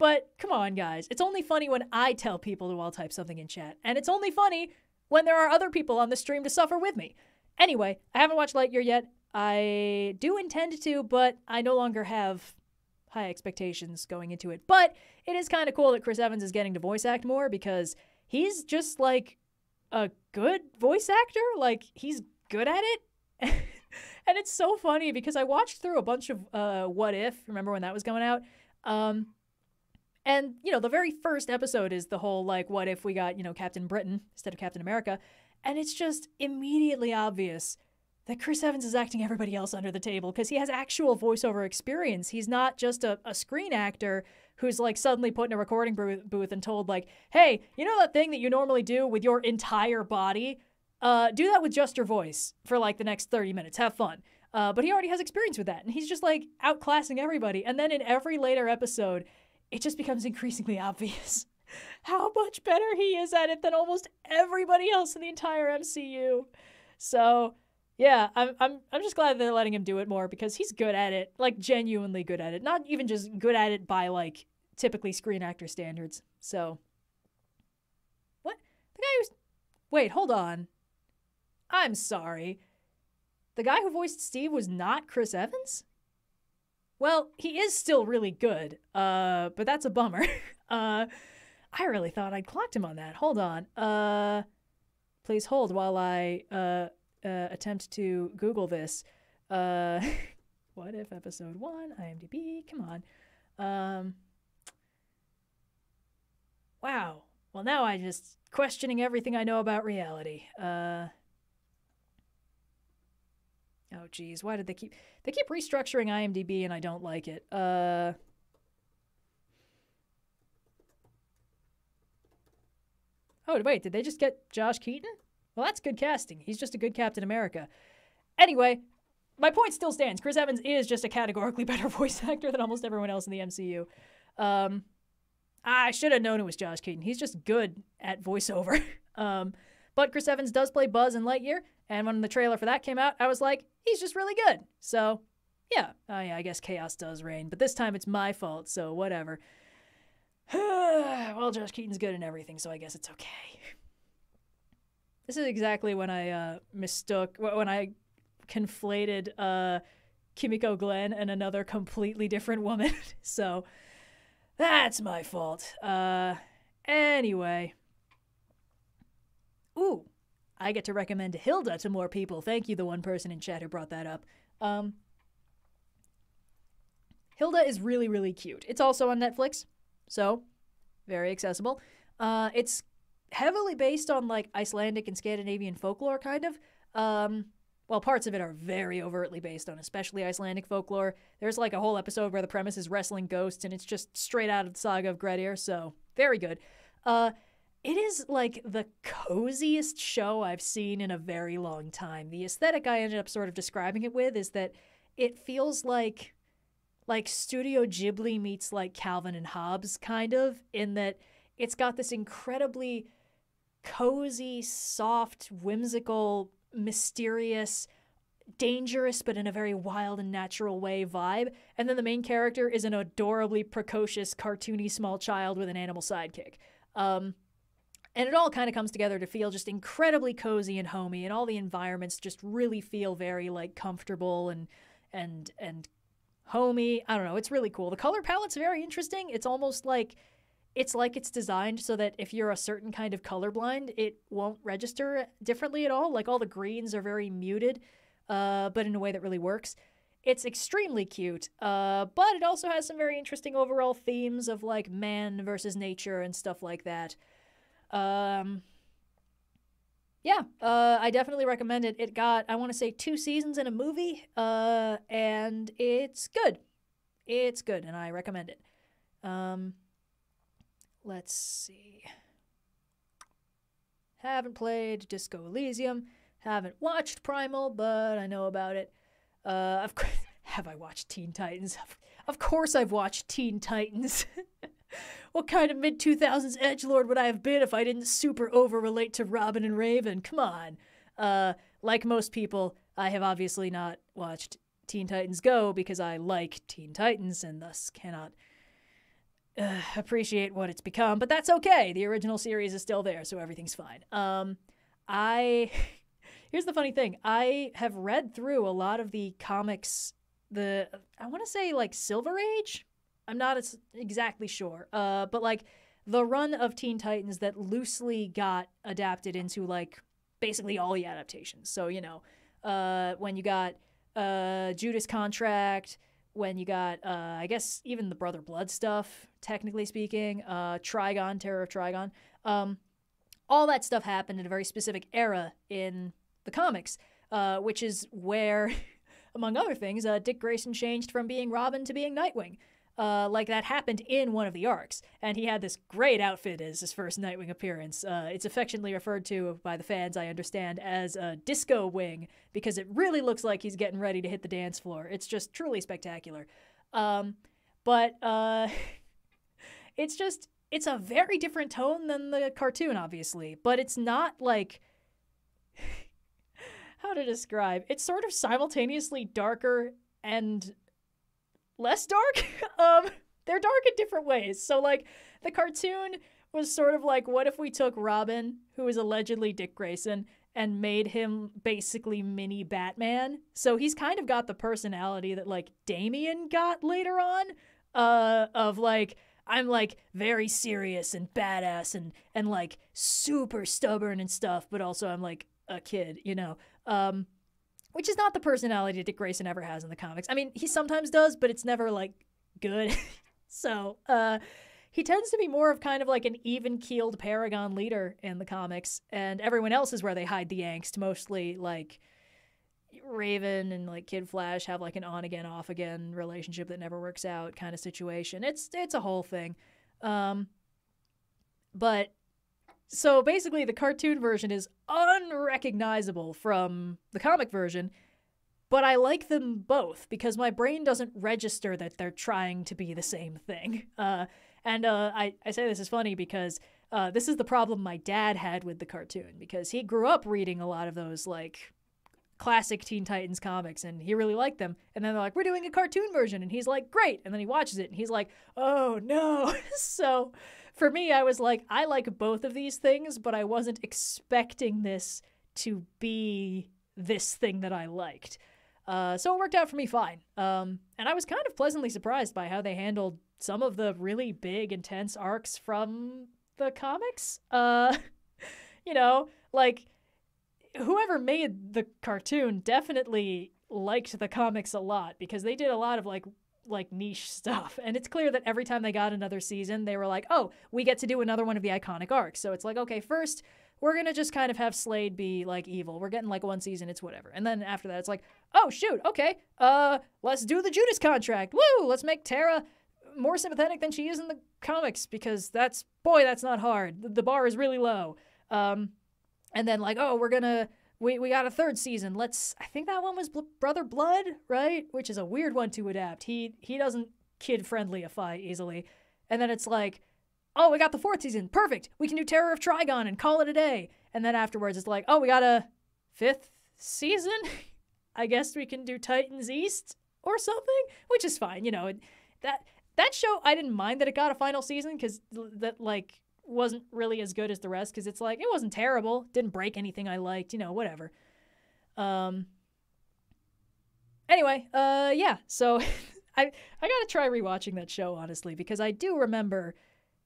But come on, guys. It's only funny when I tell people to all type something in chat. And it's only funny when there are other people on the stream to suffer with me. Anyway, I haven't watched Lightyear yet. I do intend to, but I no longer have high expectations going into it. But it is kind of cool that Chris Evans is getting to voice act more because he's just like a good voice actor. Like, he's good at it. and it's so funny because I watched through a bunch of uh, What If, remember when that was going out? Um, and, you know, the very first episode is the whole like, what if we got, you know, Captain Britain instead of Captain America? And it's just immediately obvious that Chris Evans is acting everybody else under the table because he has actual voiceover experience. He's not just a, a screen actor who's like suddenly put in a recording booth and told, like, hey, you know that thing that you normally do with your entire body? Uh, do that with just your voice for like the next 30 minutes. Have fun. Uh, but he already has experience with that. And he's just like outclassing everybody. And then in every later episode, it just becomes increasingly obvious how much better he is at it than almost everybody else in the entire MCU. So, yeah, I'm I'm I'm just glad they're letting him do it more because he's good at it, like genuinely good at it. Not even just good at it by like typically screen actor standards. So, what? The guy who's Wait, hold on. I'm sorry. The guy who voiced Steve was not Chris Evans? Well, he is still really good, uh, but that's a bummer. uh, I really thought I'd clocked him on that. Hold on. Uh, please hold while I uh, attempt to Google this. Uh, what if episode one, IMDb? Come on. Um, wow. Well, now I just questioning everything I know about reality. Uh, Oh geez, why did they keep they keep restructuring IMDb and I don't like it. Uh Oh wait, did they just get Josh Keaton? Well, that's good casting. He's just a good Captain America. Anyway, my point still stands. Chris Evans is just a categorically better voice actor than almost everyone else in the MCU. Um, I should have known it was Josh Keaton. He's just good at voiceover. um, but Chris Evans does play Buzz in Lightyear, and when the trailer for that came out, I was like, he's just really good. So, yeah, yeah, I guess chaos does reign, but this time it's my fault, so whatever. well, Josh Keaton's good in everything, so I guess it's okay. This is exactly when I uh, mistook, when I conflated uh, Kimiko Glenn and another completely different woman. so that's my fault. Uh, anyway. Ooh, I get to recommend Hilda to more people. Thank you, the one person in chat who brought that up. Um, Hilda is really, really cute. It's also on Netflix, so very accessible. Uh, it's heavily based on like Icelandic and Scandinavian folklore, kind of. Um, well, parts of it are very overtly based on, especially Icelandic folklore. There's like a whole episode where the premise is wrestling ghosts, and it's just straight out of the saga of Grettir, so very good. Uh, it is like the coziest show I've seen in a very long time. The aesthetic I ended up sort of describing it with is that it feels like like Studio Ghibli meets like Calvin and Hobbes kind of in that it's got this incredibly cozy, soft, whimsical, mysterious, dangerous but in a very wild and natural way vibe. And then the main character is an adorably precocious, cartoony small child with an animal sidekick. Um, and it all kind of comes together to feel just incredibly cozy and homey, and all the environments just really feel very like comfortable and and and homey. I don't know. It's really cool. The color palette's very interesting. It's almost like it's like it's designed so that if you're a certain kind of colorblind, it won't register differently at all. Like all the greens are very muted, uh, but in a way that really works. It's extremely cute, uh, but it also has some very interesting overall themes of like man versus nature and stuff like that. Um, yeah, uh, I definitely recommend it. It got, I want to say, two seasons in a movie, uh, and it's good. It's good, and I recommend it. Um, let's see. Haven't played Disco Elysium. Haven't watched Primal, but I know about it. Uh, of course, have I watched Teen Titans? Of course, I've watched Teen Titans. what kind of mid 2000s edge lord would I have been if I didn't super over relate to Robin and Raven? Come on. Uh, like most people, I have obviously not watched Teen Titans Go because I like Teen Titans and thus cannot uh, appreciate what it's become. But that's okay. The original series is still there, so everything's fine. Um, I. Here's the funny thing I have read through a lot of the comics, the, I want to say like Silver Age I'm not as exactly sure. Uh, but like the run of Teen Titans that loosely got adapted into like basically all the adaptations. So you know, uh, when you got uh, Judas Contract, when you got uh, I guess even the Brother Blood stuff, technically speaking, uh, Trigon, Terror of Trigon, um, all that stuff happened in a very specific era in the comics, uh, which is where, among other things, uh, Dick Grayson changed from being Robin to being Nightwing uh, like that happened in one of the arcs, and he had this great outfit as his first Nightwing appearance. Uh, it's affectionately referred to by the fans, I understand, as a disco wing because it really looks like he's getting ready to hit the dance floor. It's just truly spectacular. Um, but uh, it's just it's a very different tone than the cartoon, obviously, but it's not like. how to describe? It's sort of simultaneously darker and less dark. um, they're dark in different ways. So like the cartoon was sort of like, what if we took Robin, who is allegedly Dick Grayson, and made him basically mini Batman? So he's kind of got the personality that like Damian got later on, uh, of like. I'm like very serious and badass and and like super stubborn and stuff, but also I'm like a kid, you know. Um, which is not the personality Dick Grayson ever has in the comics. I mean, he sometimes does, but it's never like good. so, uh, he tends to be more of kind of like an even keeled paragon leader in the comics, and everyone else is where they hide the angst. Mostly like Raven and like Kid Flash have like an on again, off again relationship that never works out kind of situation. It's it's a whole thing. Um, but so basically, the cartoon version is unrecognizable from the comic version, but I like them both because my brain doesn't register that they're trying to be the same thing. Uh, and uh, I, I say this is funny because uh, this is the problem my dad had with the cartoon because he grew up reading a lot of those like classic Teen Titans comics and he really liked them. And then they're like, we're doing a cartoon version. And he's like, great. And then he watches it and he's like, oh no. so for me, I was like, I like both of these things, but I wasn't expecting this to be this thing that I liked. Uh, so it worked out for me fine. Um, and I was kind of pleasantly surprised by how they handled some of the really big, intense arcs from the comics. Uh, you know, like whoever made the cartoon definitely liked the comics a lot because they did a lot of like like niche stuff. And it's clear that every time they got another season, they were like, oh, we get to do another one of the iconic arcs. So it's like, okay, first, we're going to just kind of have Slade be like evil. We're getting like one season, it's whatever. And then after that, it's like, oh, shoot, okay, uh, let's do the Judas contract. Woo, let's make Tara more sympathetic than she is in the comics because that's, boy, that's not hard. The bar is really low. Um, and then like, oh, we're going to we, we got a third season. Let's I think that one was Bl- Brother Blood, right? Which is a weird one to adapt. He he doesn't kid friendlyify easily. And then it's like, "Oh, we got the fourth season. Perfect. We can do Terror of Trigon and call it a day." And then afterwards it's like, "Oh, we got a fifth season? I guess we can do Titans East or something," which is fine, you know. That that show I didn't mind that it got a final season cuz that like wasn't really as good as the rest because it's like it wasn't terrible, didn't break anything I liked, you know, whatever. Um. Anyway, uh, yeah. So I I gotta try rewatching that show honestly because I do remember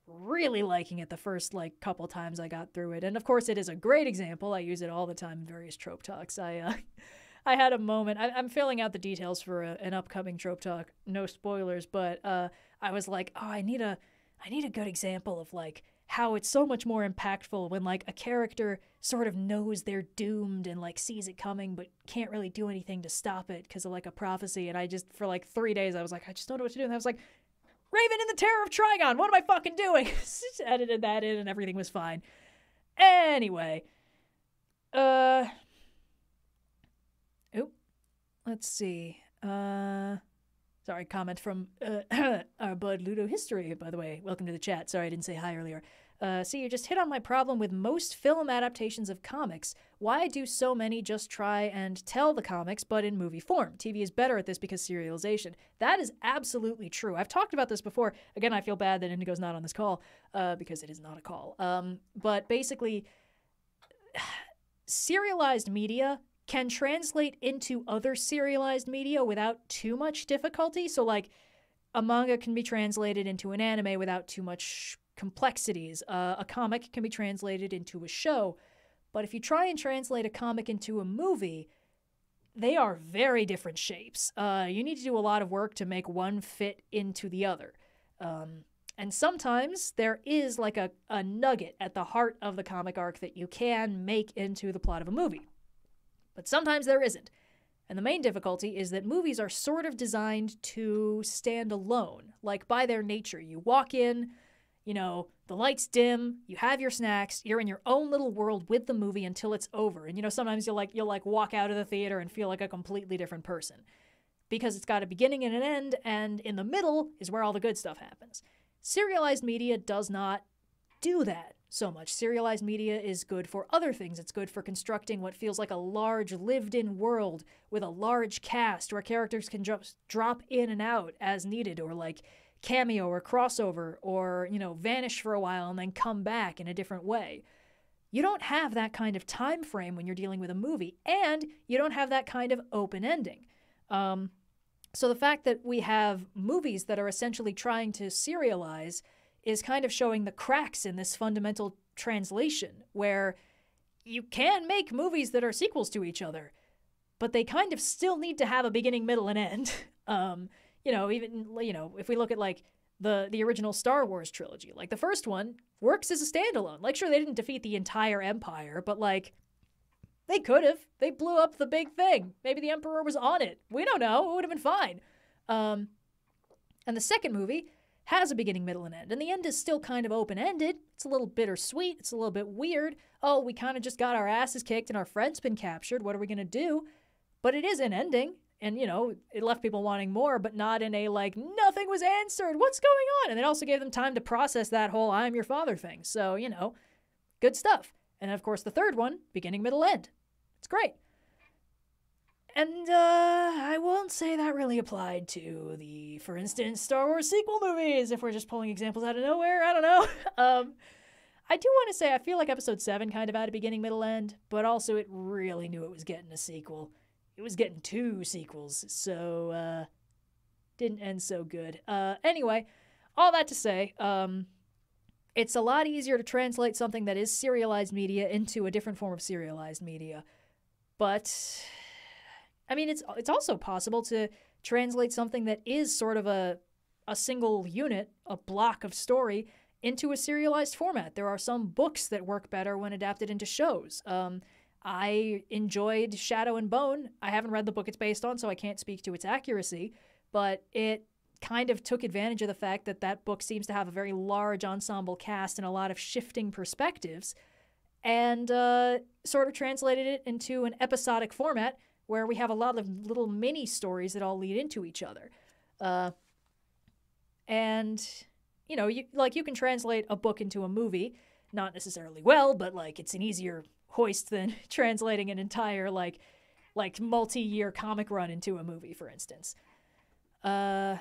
really liking it the first like couple times I got through it, and of course it is a great example. I use it all the time in various trope talks. I uh, I had a moment. I, am filling out the details for a, an upcoming trope talk. No spoilers, but uh, I was like, oh, I need a I need a good example of like how it's so much more impactful when like a character sort of knows they're doomed and like sees it coming but can't really do anything to stop it because of like a prophecy. And i just for like three days i was like i just don't know what to do. And i was like raven and the terror of trigon what am i fucking doing? Just edited that in and everything was fine. Anyway uh oop let's see uh Sorry, comment from uh, our bud Ludo History, by the way. Welcome to the chat. Sorry I didn't say hi earlier. Uh, see, you just hit on my problem with most film adaptations of comics. Why do so many just try and tell the comics, but in movie form? TV is better at this because serialization. That is absolutely true. I've talked about this before. Again, I feel bad that Indigo's not on this call uh, because it is not a call. Um, but basically, serialized media can translate into other serialized media without too much difficulty. So, like, a manga can be translated into an anime without too much complexities. Uh, a comic can be translated into a show. But if you try and translate a comic into a movie, they are very different shapes. Uh, you need to do a lot of work to make one fit into the other. Um, and sometimes there is like a, a nugget at the heart of the comic arc that you can make into the plot of a movie. But sometimes there isn't. And the main difficulty is that movies are sort of designed to stand alone. Like by their nature, you walk in, you know, the lights dim, you have your snacks, you're in your own little world with the movie until it's over. And you know, sometimes you'll like you'll like walk out of the theater and feel like a completely different person. Because it's got a beginning and an end, and in the middle is where all the good stuff happens. Serialized media does not do that so much. Serialized media is good for other things. It's good for constructing what feels like a large lived in world with a large cast where characters can just drop in and out as needed or like cameo or crossover or, you know, vanish for a while and then come back in a different way. You don't have that kind of time frame when you're dealing with a movie, and you don't have that kind of open ending. Um, so the fact that we have movies that are essentially trying to serialize is kind of showing the cracks in this fundamental translation where you can make movies that are sequels to each other, but they kind of still need to have a beginning, middle, and end. Um, you know, even you know, if we look at like the the original Star Wars trilogy, like the first one works as a standalone. Like, sure, they didn't defeat the entire empire, but like they could have. They blew up the big thing. Maybe the Emperor was on it. We don't know. It would have been fine. Um, and the second movie has a beginning, middle, and end. And the end is still kind of open ended. It's a little bittersweet. It's a little bit weird. Oh, we kind of just got our asses kicked and our friend's been captured. What are we going to do? But it is an ending. And, you know, it left people wanting more, but not in a like, nothing was answered. What's going on? And it also gave them time to process that whole I'm your father thing. So, you know, good stuff. And of course, the third one, beginning, middle, end. It's great. And uh, I won't say that really applied to the, for instance, Star Wars sequel movies, if we're just pulling examples out of nowhere. I don't know. um, I do want to say I feel like episode 7 kind of had a beginning, middle, end, but also it really knew it was getting a sequel. It was getting two sequels, so uh, didn't end so good. Uh, anyway, all that to say, um, it's a lot easier to translate something that is serialized media into a different form of serialized media. But I mean, it's it's also possible to translate something that is sort of a a single unit, a block of story, into a serialized format. There are some books that work better when adapted into shows. Um, I enjoyed Shadow and Bone. I haven't read the book it's based on, so I can't speak to its accuracy, but it kind of took advantage of the fact that that book seems to have a very large ensemble cast and a lot of shifting perspectives, and uh, sort of translated it into an episodic format where we have a lot of little mini stories that all lead into each other. Uh, and you know, you like you can translate a book into a movie, not necessarily well, but like it's an easier hoist than translating an entire like like multi-year comic run into a movie, for instance. Uh,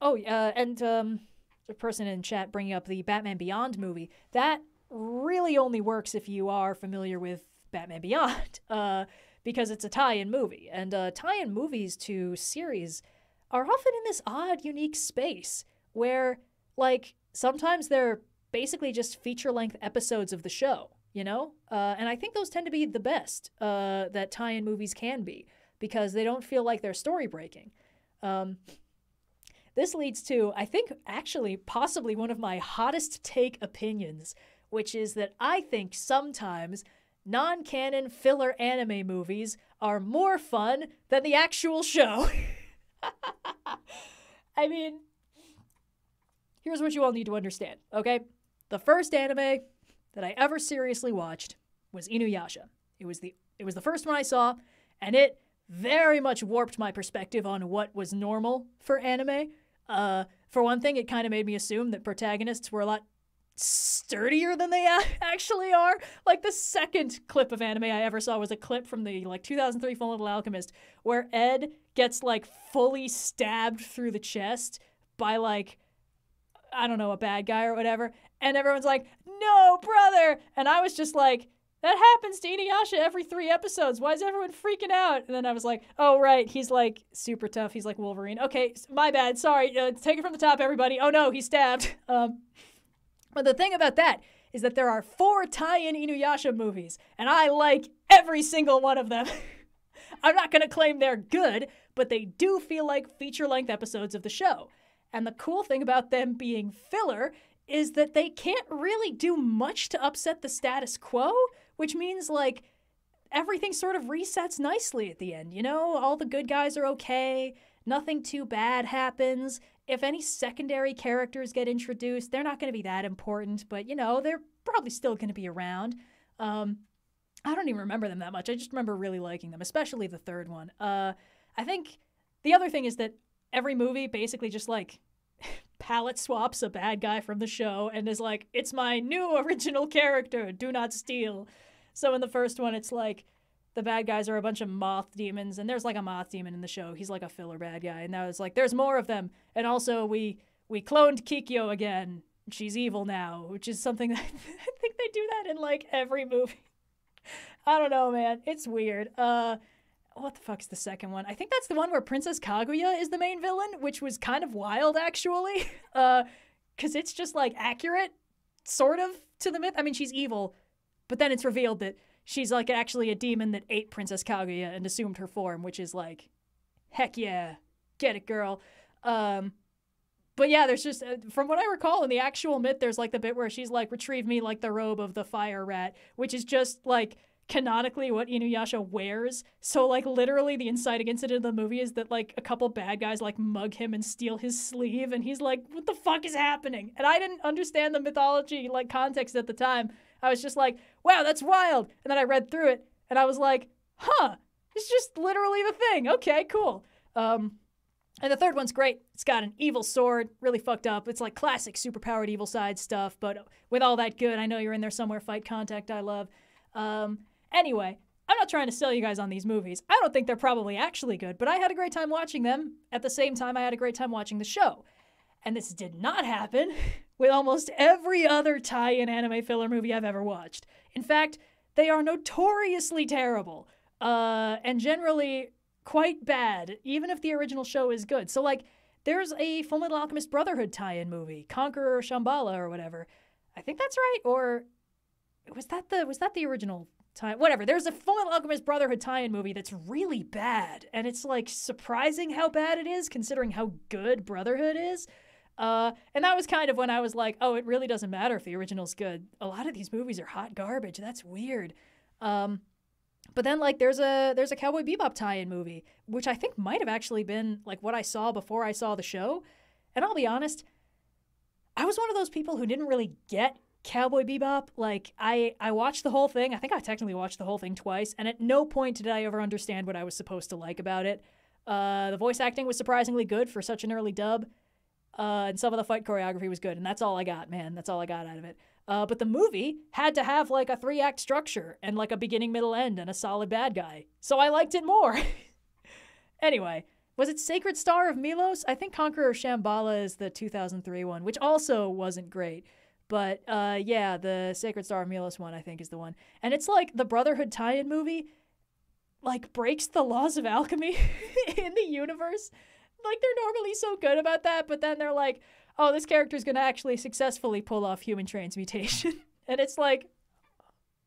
oh, uh, and um, the person in chat bringing up the Batman Beyond movie that really only works if you are familiar with Batman Beyond. Uh, because it's a tie-in movie, and uh, tie-in movies to series are often in this odd, unique space where, like, sometimes they're basically just feature-length episodes of the show, you know, uh, and I think those tend to be the best uh, that tie-in movies can be because they don't feel like they're story breaking. Um, this leads to, I think, actually, possibly one of my hottest take opinions, which is that I think sometimes non canon filler anime movies are more fun than the actual show. I mean, here's what you all need to understand, okay? The first anime that I ever seriously watched was Inuyasha. It was the it was the first one I saw, and it very much warped my perspective on what was normal for anime. Uh, for one thing, it kind of made me assume that protagonists were a lot sturdier than they actually are. Like the second clip of anime I ever saw was a clip from the like 2003 Full Metal Alchemist where Ed gets like fully stabbed through the chest by like I don't know a bad guy or whatever, and everyone's like, "No, brother!" And I was just like. That happens to Inuyasha every three episodes. Why is everyone freaking out? And then I was like, oh, right. He's like super tough. He's like Wolverine. Okay, my bad. Sorry. Uh, take it from the top, everybody. Oh, no, he's stabbed. Um, but the thing about that is that there are four tie in Inuyasha movies, and I like every single one of them. I'm not going to claim they're good, but they do feel like feature length episodes of the show. And the cool thing about them being filler is that they can't really do much to upset the status quo, which means like everything sort of resets nicely at the end. You know, all the good guys are okay, nothing too bad happens, if any secondary characters get introduced, they're not going to be that important, but you know, they're probably still going to be around. Um, I don't even remember them that much. I just remember really liking them, especially the third one. Uh, I think the other thing is that every movie basically just like palette swaps a bad guy from the show and is like, it's my new original character, do not steal. So in the first one, it's like the bad guys are a bunch of moth demons, and there's like a moth demon in the show. He's like a filler bad guy, and now it's like there's more of them. And also we we cloned Kikyo again. She's evil now, which is something that I think they do that in like every movie. I don't know, man. It's weird. Uh what the fuck's the second one? I think that's the one where Princess Kaguya is the main villain, which was kind of wild actually. Uh cuz it's just like accurate sort of to the myth. I mean, she's evil, but then it's revealed that she's like actually a demon that ate Princess Kaguya and assumed her form, which is like, heck yeah, get it, girl. Um, but yeah, there's just uh, from what I recall in the actual myth, there's like the bit where she's like, retrieve me like the robe of the fire rat, which is just like canonically what Inuyasha wears. So like literally the inciting incident of the movie is that like a couple bad guys like mug him and steal his sleeve and he's like what the fuck is happening? And I didn't understand the mythology like context at the time. I was just like, wow, that's wild. And then I read through it and I was like, huh, it's just literally the thing. Okay, cool. Um, and the third one's great. It's got an evil sword, really fucked up. It's like classic superpowered evil side stuff, but with all that good, I know you're in there somewhere. Fight Contact, I love. Um, anyway, I'm not trying to sell you guys on these movies. I don't think they're probably actually good, but I had a great time watching them. At the same time, I had a great time watching the show. And this did not happen with almost every other tie in anime filler movie I've ever watched. In fact, they are notoriously terrible uh, and generally quite bad, even if the original show is good. So, like, there's a Full Metal Alchemist Brotherhood tie in movie, Conqueror Shamballa or whatever. I think that's right. Or was that the was that the original tie? Whatever. There's a Full Metal Alchemist Brotherhood tie-in movie that's really bad, and it's like surprising how bad it is considering how good Brotherhood is. Uh, and that was kind of when I was like, oh, it really doesn't matter if the original's good. A lot of these movies are hot garbage. That's weird. Um, but then like there's a there's a Cowboy Bebop tie-in movie, which I think might have actually been like what I saw before I saw the show. And I'll be honest, I was one of those people who didn't really get Cowboy Bebop. Like I I watched the whole thing. I think I technically watched the whole thing twice, and at no point did I ever understand what I was supposed to like about it. Uh, the voice acting was surprisingly good for such an early dub. Uh, and some of the fight choreography was good, and that's all I got, man. That's all I got out of it. Uh, but the movie had to have like a three act structure and like a beginning, middle, end, and a solid bad guy. So I liked it more. anyway, was it Sacred Star of Milos? I think Conqueror Shamballa is the 2003 one, which also wasn't great. But uh, yeah, the Sacred Star of Milos one, I think, is the one. And it's like the Brotherhood tie in movie, like breaks the laws of alchemy in the universe like they're normally so good about that, but then they're like, oh, this character is going to actually successfully pull off human transmutation. and it's like,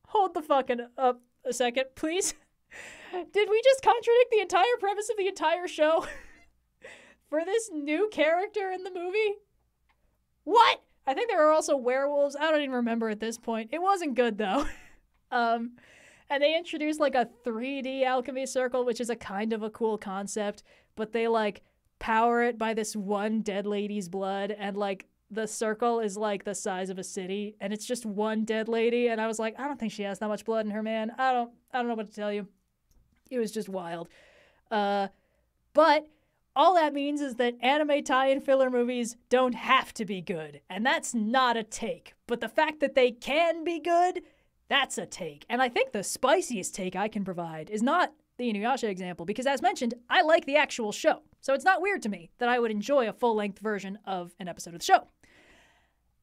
hold the fucking up a second, please. Did we just contradict the entire premise of the entire show? for this new character in the movie? What? I think there are also werewolves. I don't even remember at this point. It wasn't good though. um, and they introduced like a 3D alchemy circle, which is a kind of a cool concept, but they like power it by this one dead lady's blood and like the circle is like the size of a city and it's just one dead lady and I was like, I don't think she has that much blood in her, man. I don't I don't know what to tell you. It was just wild. Uh but all that means is that anime tie-in filler movies don't have to be good, and that's not a take. But the fact that they can be good, that's a take. And I think the spiciest take I can provide is not the Inuyasha example, because as mentioned, I like the actual show. So it's not weird to me that I would enjoy a full-length version of an episode of the show.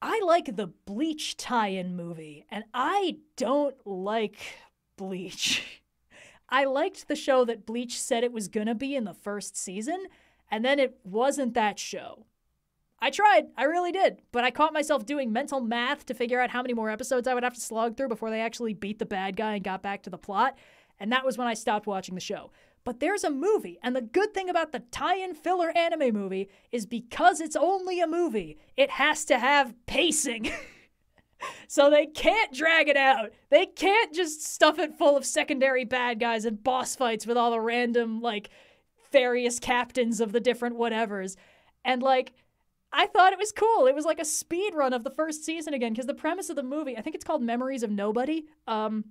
I like the Bleach tie in movie, and I don't like Bleach. I liked the show that Bleach said it was gonna be in the first season, and then it wasn't that show. I tried, I really did, but I caught myself doing mental math to figure out how many more episodes I would have to slog through before they actually beat the bad guy and got back to the plot, and that was when I stopped watching the show. But there's a movie, and the good thing about the tie in filler anime movie is because it's only a movie, it has to have pacing. so they can't drag it out. They can't just stuff it full of secondary bad guys and boss fights with all the random, like, various captains of the different whatevers. And, like, I thought it was cool. It was like a speed run of the first season again because the premise of the movie, I think it's called Memories of Nobody. Um,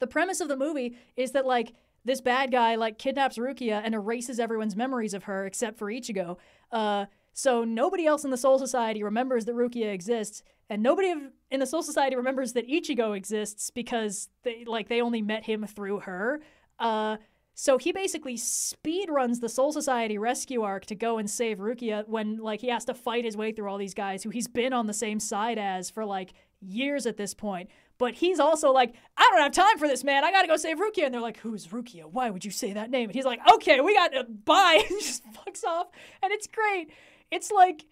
the premise of the movie is that like this bad guy like kidnaps Rukia and erases everyone's memories of her except for Ichigo. Uh, so nobody else in the Soul Society remembers that Rukia exists, and nobody in the Soul Society remembers that Ichigo exists because they like they only met him through her. Uh, so he basically speed runs the Soul Society rescue arc to go and save Rukia when like he has to fight his way through all these guys who he's been on the same side as for like years at this point. But he's also like, I don't have time for this, man. I gotta go save Rukia. And they're like, Who's Rukia? Why would you say that name? And he's like, Okay, we got to bye. and just fucks off. And it's great. It's like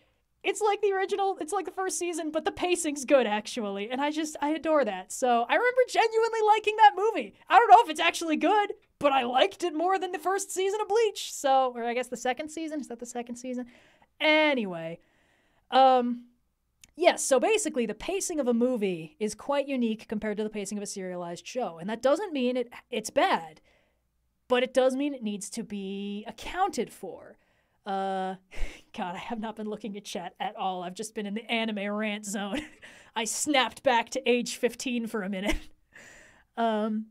it's like the original, it's like the first season, but the pacing's good actually. And I just I adore that. So I remember genuinely liking that movie. I don't know if it's actually good, but I liked it more than the first season of Bleach. So or I guess the second season. Is that the second season? Anyway. Um Yes, so basically, the pacing of a movie is quite unique compared to the pacing of a serialized show. And that doesn't mean it, it's bad, but it does mean it needs to be accounted for. Uh, God, I have not been looking at chat at all. I've just been in the anime rant zone. I snapped back to age 15 for a minute. um,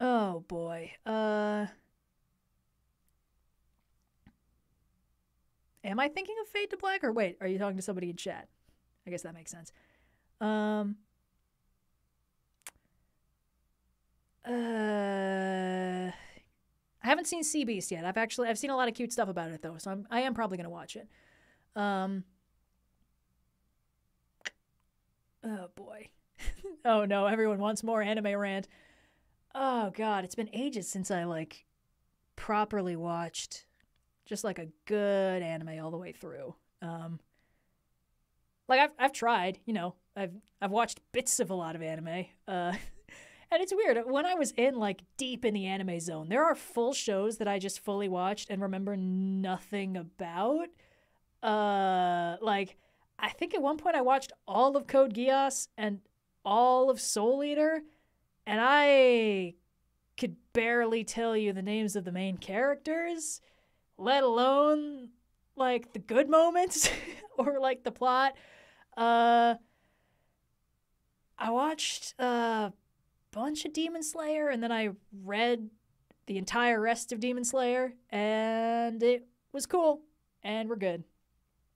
oh boy. Uh, Am I thinking of Fade to Black? Or wait, are you talking to somebody in chat? I guess that makes sense. Um, uh, I haven't seen Sea Beast yet. I've actually I've seen a lot of cute stuff about it though, so I'm I am probably gonna watch it. Um, oh boy, oh no, everyone wants more anime rant. Oh god, it's been ages since I like properly watched just like a good anime all the way through. Um, like I've I've tried, you know, I've I've watched bits of a lot of anime. Uh, and it's weird when I was in like deep in the anime zone. There are full shows that I just fully watched and remember nothing about. Uh, like I think at one point I watched all of Code Geass and all of Soul Eater, and I could barely tell you the names of the main characters let alone like the good moments or like the plot. Uh, I watched a bunch of Demon Slayer and then I read the entire rest of Demon Slayer and it was cool and we're good.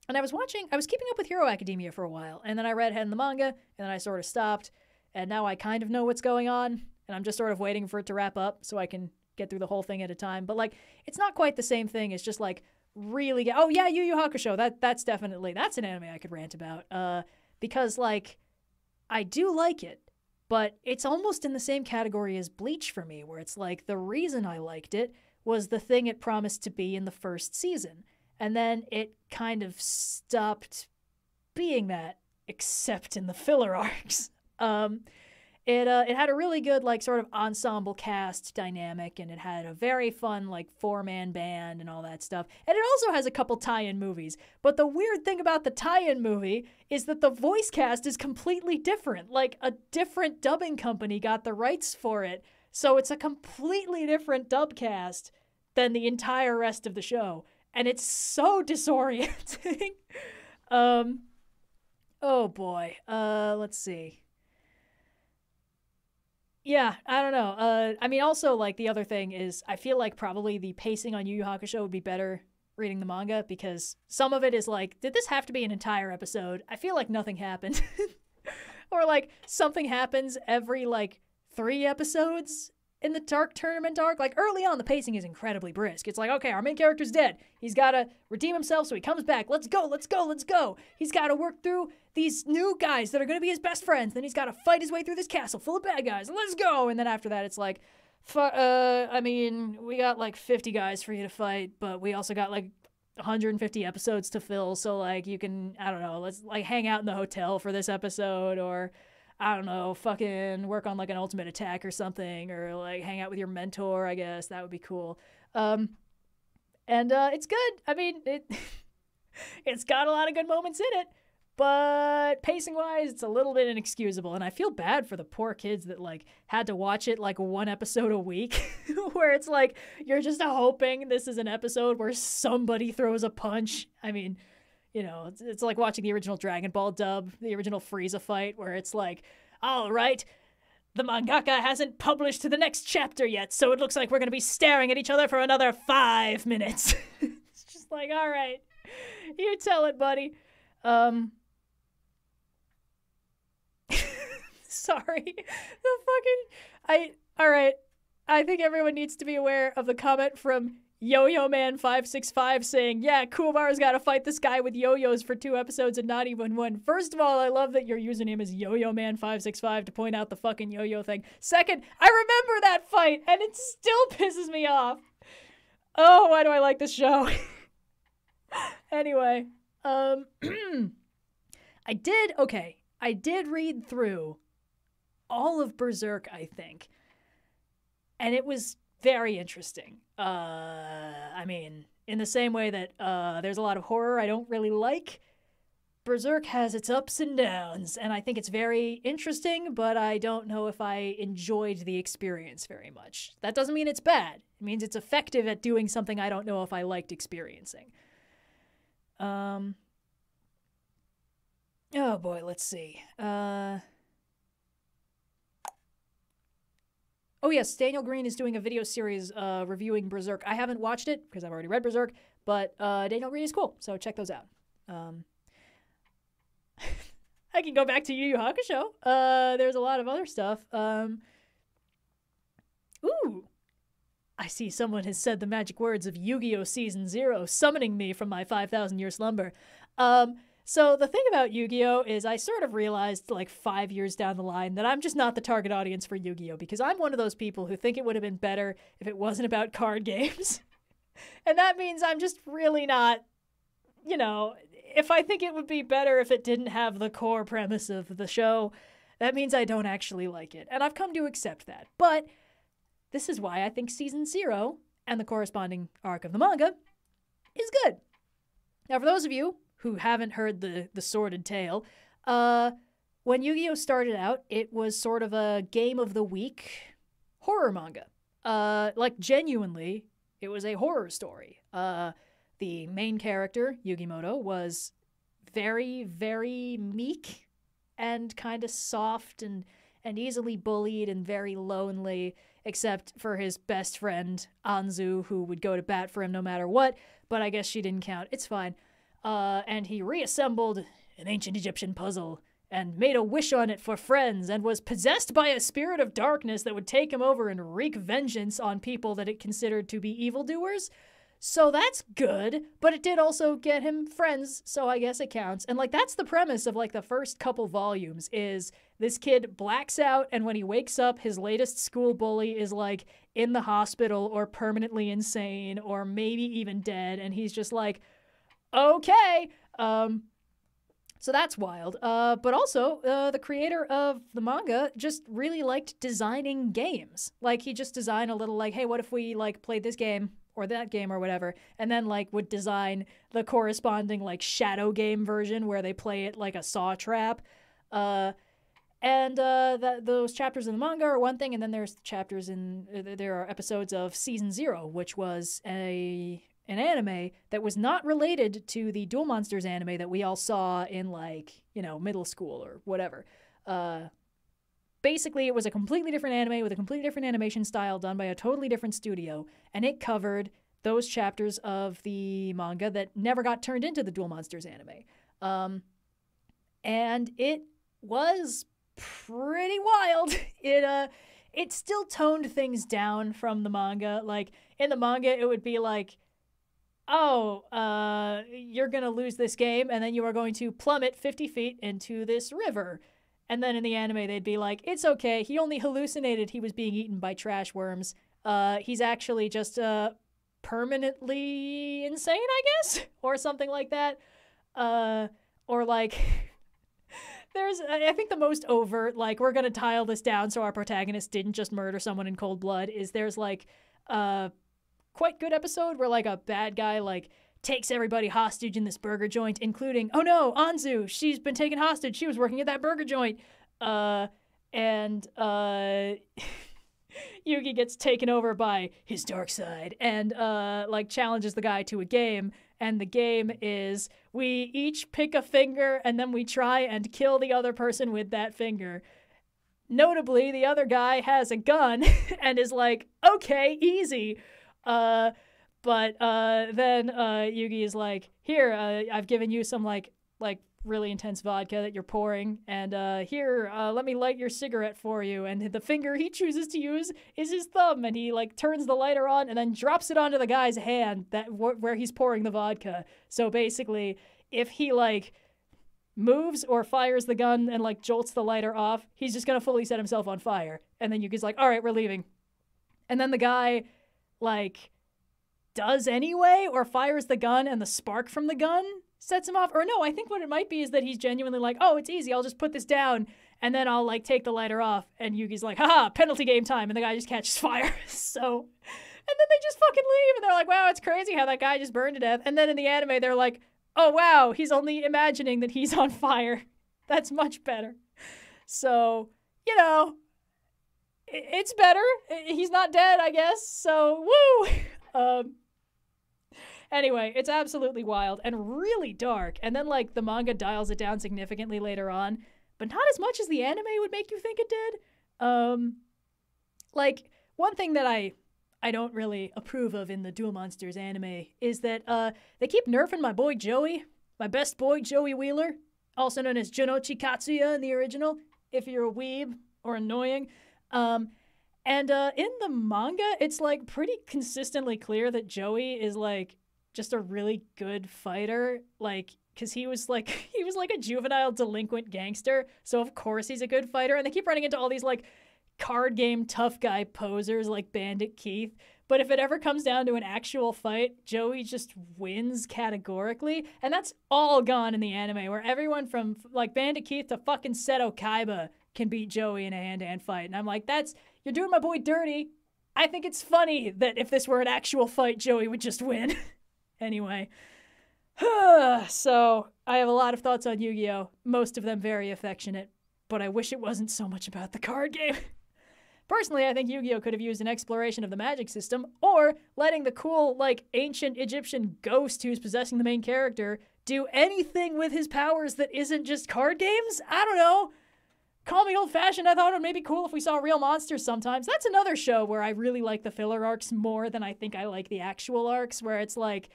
And I was watching, I was keeping up with Hero Academia for a while and then I read ahead in the manga and then I sort of stopped and now I kind of know what's going on and I'm just sort of waiting for it to wrap up so I can get through the whole thing at a time. But like, it's not quite the same thing. It's just like really get. Oh yeah, Yu Yu Hakusho. That that's definitely that's an anime I could rant about. Uh, because like, I do like it, but it's almost in the same category as Bleach for me, where it's like the reason I liked it was the thing it promised to be in the first season, and then it kind of stopped being that, except in the filler arcs. Um, it uh, it had a really good like sort of ensemble cast dynamic, and it had a very fun like four man band and all that stuff. And it also has a couple tie in movies. But the weird thing about the tie in movie is that the voice cast is completely different. Like a different dubbing company got the rights for it, so it's a completely different dub cast than the entire rest of the show, and it's so disorienting. um, oh boy. Uh, let's see. Yeah, I don't know. Uh, I mean, also like the other thing is, I feel like probably the pacing on Yu Yu Hakusho would be better reading the manga because some of it is like, did this have to be an entire episode? I feel like nothing happened, or like something happens every like three episodes, in the dark tournament arc, like early on, the pacing is incredibly brisk. It's like, okay, our main character's dead. He's got to redeem himself, so he comes back. Let's go, let's go, let's go. He's got to work through these new guys that are going to be his best friends. Then he's got to fight his way through this castle full of bad guys. Let's go. And then after that, it's like, uh, I mean, we got like 50 guys for you to fight, but we also got like 150 episodes to fill. So, like, you can, I don't know, let's like hang out in the hotel for this episode or I don't know, fucking work on like an ultimate attack or something, or like hang out with your mentor. I guess that would be cool. Um, and uh, it's good. I mean, it it's got a lot of good moments in it, but pacing wise, it's a little bit inexcusable. And I feel bad for the poor kids that like had to watch it like one episode a week, where it's like you're just hoping this is an episode where somebody throws a punch. I mean you know, it's, it's like watching the original Dragon Ball dub, the original Frieza fight, where it's like, all right, the mangaka hasn't published to the next chapter yet, so it looks like we're going to be staring at each other for another five minutes. it's just like, all right, you tell it, buddy. Um, sorry. The fucking, I, all right. I think everyone needs to be aware of the comment from Yo Yo Man 565 saying, Yeah, Kuwabara's got to fight this guy with yo yos for two episodes and not even one. First of all, I love that your username is Yo Yo Man 565 to point out the fucking yo yo thing. Second, I remember that fight and it still pisses me off. Oh, why do I like this show? anyway, um, I did, okay, I did read through all of Berserk, I think. And it was very interesting. Uh, I mean, in the same way that uh, there's a lot of horror I don't really like, Berserk has its ups and downs, and I think it's very interesting, but I don't know if I enjoyed the experience very much. That doesn't mean it's bad. It means it's effective at doing something I don't know if I liked experiencing. Um. Oh boy, let's see. Uh. Oh yes, Daniel Greene is doing a video series uh, reviewing Berserk. I haven't watched it because I've already read Berserk, but uh, Daniel Greene is cool, so check those out. Um, I can go back to Yu Yu Hakusho. Uh, there's a lot of other stuff. Um, ooh, I see someone has said the magic words of Yu-Gi-Oh! Season Zero, summoning me from my 5,000 year slumber. Um, so the thing about Yu-Gi-Oh is I sort of realized like 5 years down the line that I'm just not the target audience for Yu-Gi-Oh because I'm one of those people who think it would have been better if it wasn't about card games. and that means I'm just really not you know, if I think it would be better if it didn't have the core premise of the show, that means I don't actually like it. And I've come to accept that. But this is why I think season 0 and the corresponding arc of the manga is good. Now, for those of you who haven't heard the the sordid tale, uh, when Yu-Gi-Oh started out, it was sort of a game of the week horror manga. Uh, like genuinely, it was a horror story. Uh, the main character, Yugimoto, was very, very meek and kind of soft and and easily bullied and very lonely, except for his best friend Anzu, who would go to bat for him no matter what. But I guess she didn't count. It's fine uh, and he reassembled an ancient Egyptian puzzle and made a wish on it for friends and was possessed by a spirit of darkness that would take him over and wreak vengeance on people that it considered to be evildoers. So that's good, but it did also get him friends, so I guess it counts. And like that's the premise of like the first couple volumes is this kid blacks out and when he wakes up his latest school bully is like in the hospital or permanently insane or maybe even dead and he's just like okay. Um, So that's wild. Uh, but also, uh, the creator of the manga just really liked designing games. Like he just designed a little like, hey, what if we like played this game or that game or whatever, and then like would design the corresponding like shadow game version where they play it like a saw trap. Uh, and uh, those chapters in the manga are one thing, and then there's chapters in uh, there are episodes of season zero, which was a an anime that was not related to the Duel Monsters anime that we all saw in like, you know, middle school or whatever. Uh, basically, it was a completely different anime with a completely different animation style done by a totally different studio, and it covered those chapters of the manga that never got turned into the Duel Monsters anime. Um, and it was pretty wild. It uh it still toned things down from the manga. Like in the manga it would be like oh, uh, you're going to lose this game, and then you are going to plummet 50 feet into this river. And then in the anime, they'd be like, it's okay. He only hallucinated he was being eaten by trash worms. Uh, he's actually just uh, permanently insane, I guess, or something like that. Uh, or like, there's, I think the most overt, like, we're going to tile this down so our protagonist didn't just murder someone in cold blood, is there's like, uh, quite good episode where like a bad guy like takes everybody hostage in this burger joint, including oh no, Anzu, she's been taken hostage. She was working at that burger joint. Uh, and uh, Yugi gets taken over by his dark side and uh, like challenges the guy to a game. And the game is we each pick a finger and then we try and kill the other person with that finger. Notably, the other guy has a gun and is like, okay, easy. Uh, but uh, then uh, Yugi is like, "Here, uh, I've given you some like like really intense vodka that you're pouring, and uh, here, uh, let me light your cigarette for you." And the finger he chooses to use is his thumb, and he like turns the lighter on and then drops it onto the guy's hand that wh- where he's pouring the vodka. So basically, if he like moves or fires the gun and like jolts the lighter off, he's just gonna fully set himself on fire. And then Yugi's like, "All right, we're leaving." And then the guy like does anyway or fires the gun and the spark from the gun sets him off? Or no i think what it might be is that he's genuinely like oh it's easy i'll just put this down and then i'll like take the lighter off and yugi's like haha penalty game time and the guy just catches fire. So and then they just fucking leave and they're like wow it's crazy how that guy just burned to death. And then in the anime they're like oh wow he's only imagining that he's on fire. That's much better. So you know it's better. He's not dead, I guess. So woo. Um. Anyway, it's absolutely wild and really dark. And then like the manga dials it down significantly later on, but not as much as the anime would make you think it did. Um. Like one thing that I I don't really approve of in the Duel Monsters anime is that uh they keep nerfing my boy Joey, my best boy Joey Wheeler, also known as Jonouchi Katsuya in the original. If you're a weeb or annoying, um, and uh, in the manga, it's like pretty consistently clear that Joey is like just a really good fighter. Like, because he was like he was like a juvenile delinquent gangster, so of course he's a good fighter. And they keep running into all these like card game tough guy posers like Bandit Keith. But if it ever comes down to an actual fight, Joey just wins categorically. And that's all gone in the anime, where everyone from like Bandit Keith to fucking Seto Kaiba can beat Joey in a hand to hand fight. And I'm like, that's, you're doing my boy dirty. I think it's funny that if this were an actual fight, Joey would just win. anyway. so I have a lot of thoughts on Yu Gi Oh! Most of them very affectionate, but I wish it wasn't so much about the card game. Personally, I think Yu Gi Oh! could have used an exploration of the magic system, or letting the cool, like, ancient Egyptian ghost who's possessing the main character do anything with his powers that isn't just card games. I don't know call me old fashioned. I thought it would maybe cool if we saw real monsters sometimes. That's another show where I really like the filler arcs more than I think I like the actual arcs, where it's like,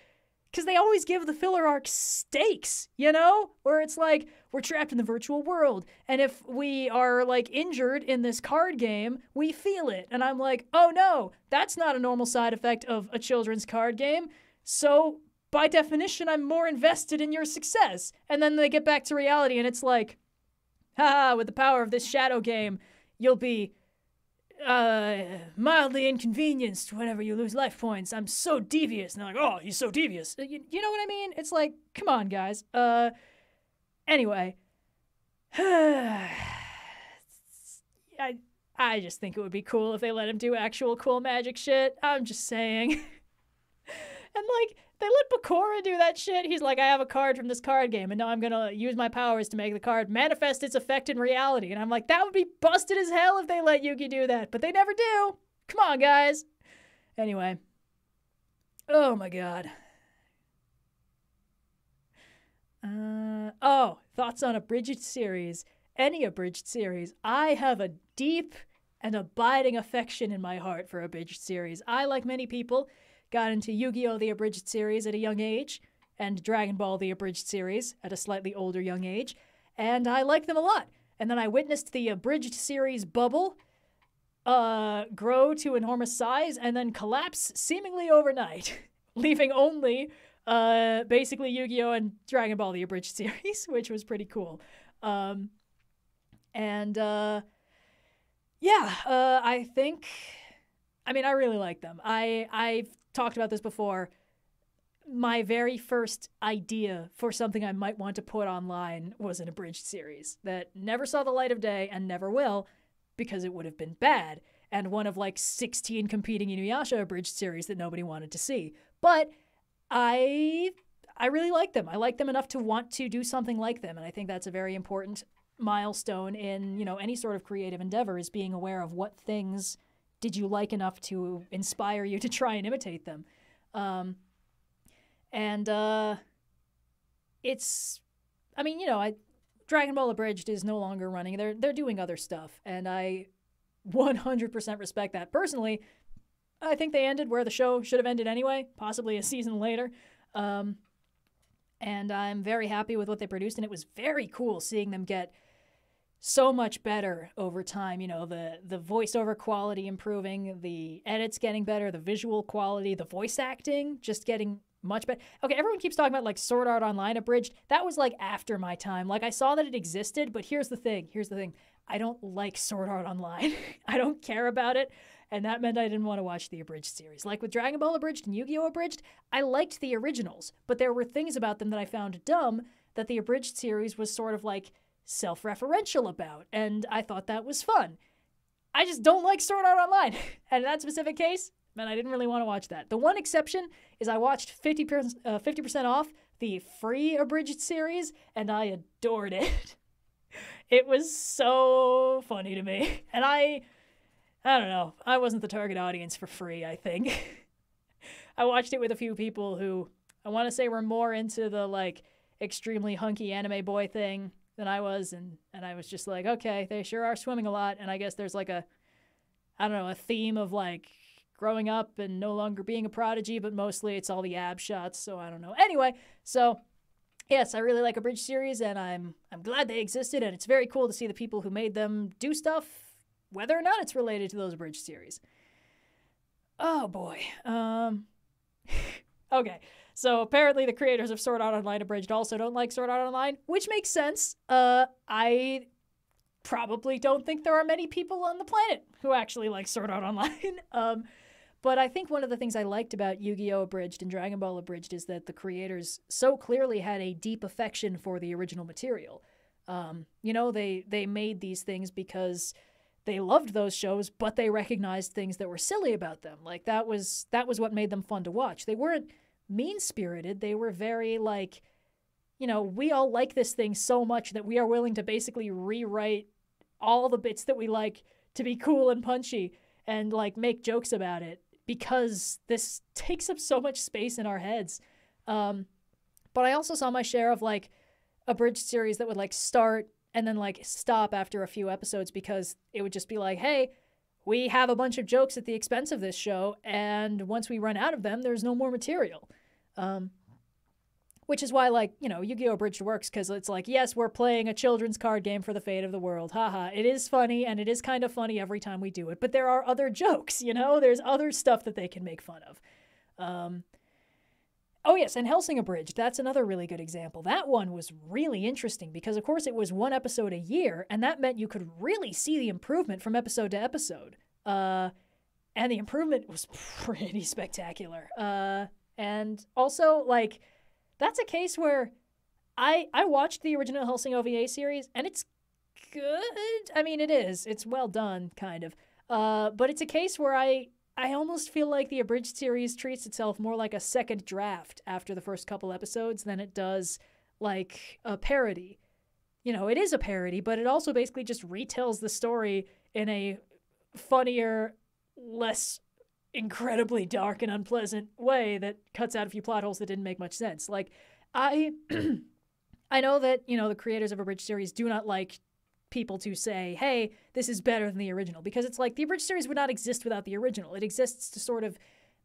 because they always give the filler arcs stakes, you know? Where it's like, we're trapped in the virtual world. And if we are like injured in this card game, we feel it. And I'm like, oh no, that's not a normal side effect of a children's card game. So by definition, I'm more invested in your success. And then they get back to reality and it's like, ha, with the power of this shadow game, you'll be uh, mildly inconvenienced whenever you lose life points. I'm so devious. And they're like, oh, he's so devious. You, you know what I mean? It's like, come on, guys. Uh, Anyway, I I just think it would be cool if they let him do actual cool magic shit. I'm just saying. and like they let Bakura do that shit. He's like, I have a card from this card game, and now I'm gonna use my powers to make the card manifest its effect in reality. And I'm like, that would be busted as hell if they let Yugi do that, but they never do. Come on, guys. Anyway. Oh my god. Uh, oh, thoughts on a abridged series. Any abridged series. I have a deep and abiding affection in my heart for abridged series. I, like many people, got into Yu Gi Oh! the abridged series at a young age, and Dragon Ball the abridged series at a slightly older young age, and I like them a lot. And then I witnessed the abridged series bubble uh, grow to enormous size and then collapse seemingly overnight, leaving only uh, basically Yu Gi Oh! and Dragon Ball the abridged series, which was pretty cool. Um, and uh, yeah, uh, I think. I mean, I really like them. I I've talked about this before. My very first idea for something I might want to put online was an abridged series that never saw the light of day and never will because it would have been bad and one of like 16 competing Inuyasha abridged series that nobody wanted to see. But I I really like them. I like them enough to want to do something like them and I think that's a very important milestone in, you know, any sort of creative endeavor is being aware of what things did you like enough to inspire you to try and imitate them? Um, and uh, it's, I mean, you know, I Dragon Ball Abridged is no longer running. They're they're doing other stuff, and I 100% respect that. Personally, I think they ended where the show should have ended anyway, possibly a season later. Um, and I'm very happy with what they produced, and it was very cool seeing them get so much better over time. You know, the the voiceover quality improving, the edits getting better, the visual quality, the voice acting just getting much better. Okay, everyone keeps talking about like Sword Art Online abridged. That was like after my time. Like I saw that it existed, but here's the thing. Here's the thing. I don't like Sword Art Online. I don't care about it. And that meant I didn't want to watch the abridged series. Like with Dragon Ball Abridged and Yu Gi Oh! Abridged, I liked the originals, but there were things about them that I found dumb that the abridged series was sort of like self referential about, and I thought that was fun. I just don't like Sword Art Online. and in that specific case, man, I didn't really want to watch that. The one exception is I watched 50%, uh, 50% off the free abridged series, and I adored it. it was so funny to me. And I, I don't know, I wasn't the target audience for free, I think. I watched it with a few people who I want to say were more into the like extremely hunky anime boy thing than I was, and and I was just like, okay, they sure are swimming a lot, and I guess there's like a, I don't know, a theme of like growing up and no longer being a prodigy, but mostly it's all the ab shots, so I don't know. Anyway, so yes, I really like a bridge series, and I'm I'm glad they existed, and it's very cool to see the people who made them do stuff, whether or not it's related to those bridge series. Oh boy. Um. okay. So apparently, the creators of Sword Art Online Abridged also don't like Sword Art Online, which makes sense. Uh, I probably don't think there are many people on the planet who actually like Sword Art Online. um, but I think one of the things I liked about Yu Gi Oh! Abridged and Dragon Ball Abridged is that the creators so clearly had a deep affection for the original material. Um, you know, they they made these things because they loved those shows, but they recognized things that were silly about them. Like that was that was what made them fun to watch. They weren't mean spirited. They were very like, you know, we all like this thing so much that we are willing to basically rewrite all the bits that we like to be cool and punchy and like make jokes about it because this takes up so much space in our heads. Um, but I also saw my share of like a bridge series that would like start and then like stop after a few episodes because it would just be like, hey, we have a bunch of jokes at the expense of this show, and once we run out of them, there's no more material. Um, which is why, like, you know, Yu Gi Oh! Bridge works because it's like, yes, we're playing a children's card game for the fate of the world. Haha. It is funny and it is kind of funny every time we do it, but there are other jokes, you know? There's other stuff that they can make fun of. Um, oh, yes, and Hellsing Abridged. That's another really good example. That one was really interesting because, of course, it was one episode a year, and that meant you could really see the improvement from episode to episode. Uh, and the improvement was pretty spectacular. Uh, and also, like, that's a case where I I watched the original Hellsing OVA series and it's good. I mean, it is. It's well done, kind of. Uh, but it's a case where I I almost feel like the abridged series treats itself more like a second draft after the first couple episodes than it does like a parody. You know, it is a parody, but it also basically just retells the story in a funnier, less incredibly dark and unpleasant way that cuts out a few plot holes that didn't make much sense. Like I I know that, you know, the creators of a Abridged series do not like people to say, hey, this is better than the original, because it's like the abridged series would not exist without the original. It exists to sort of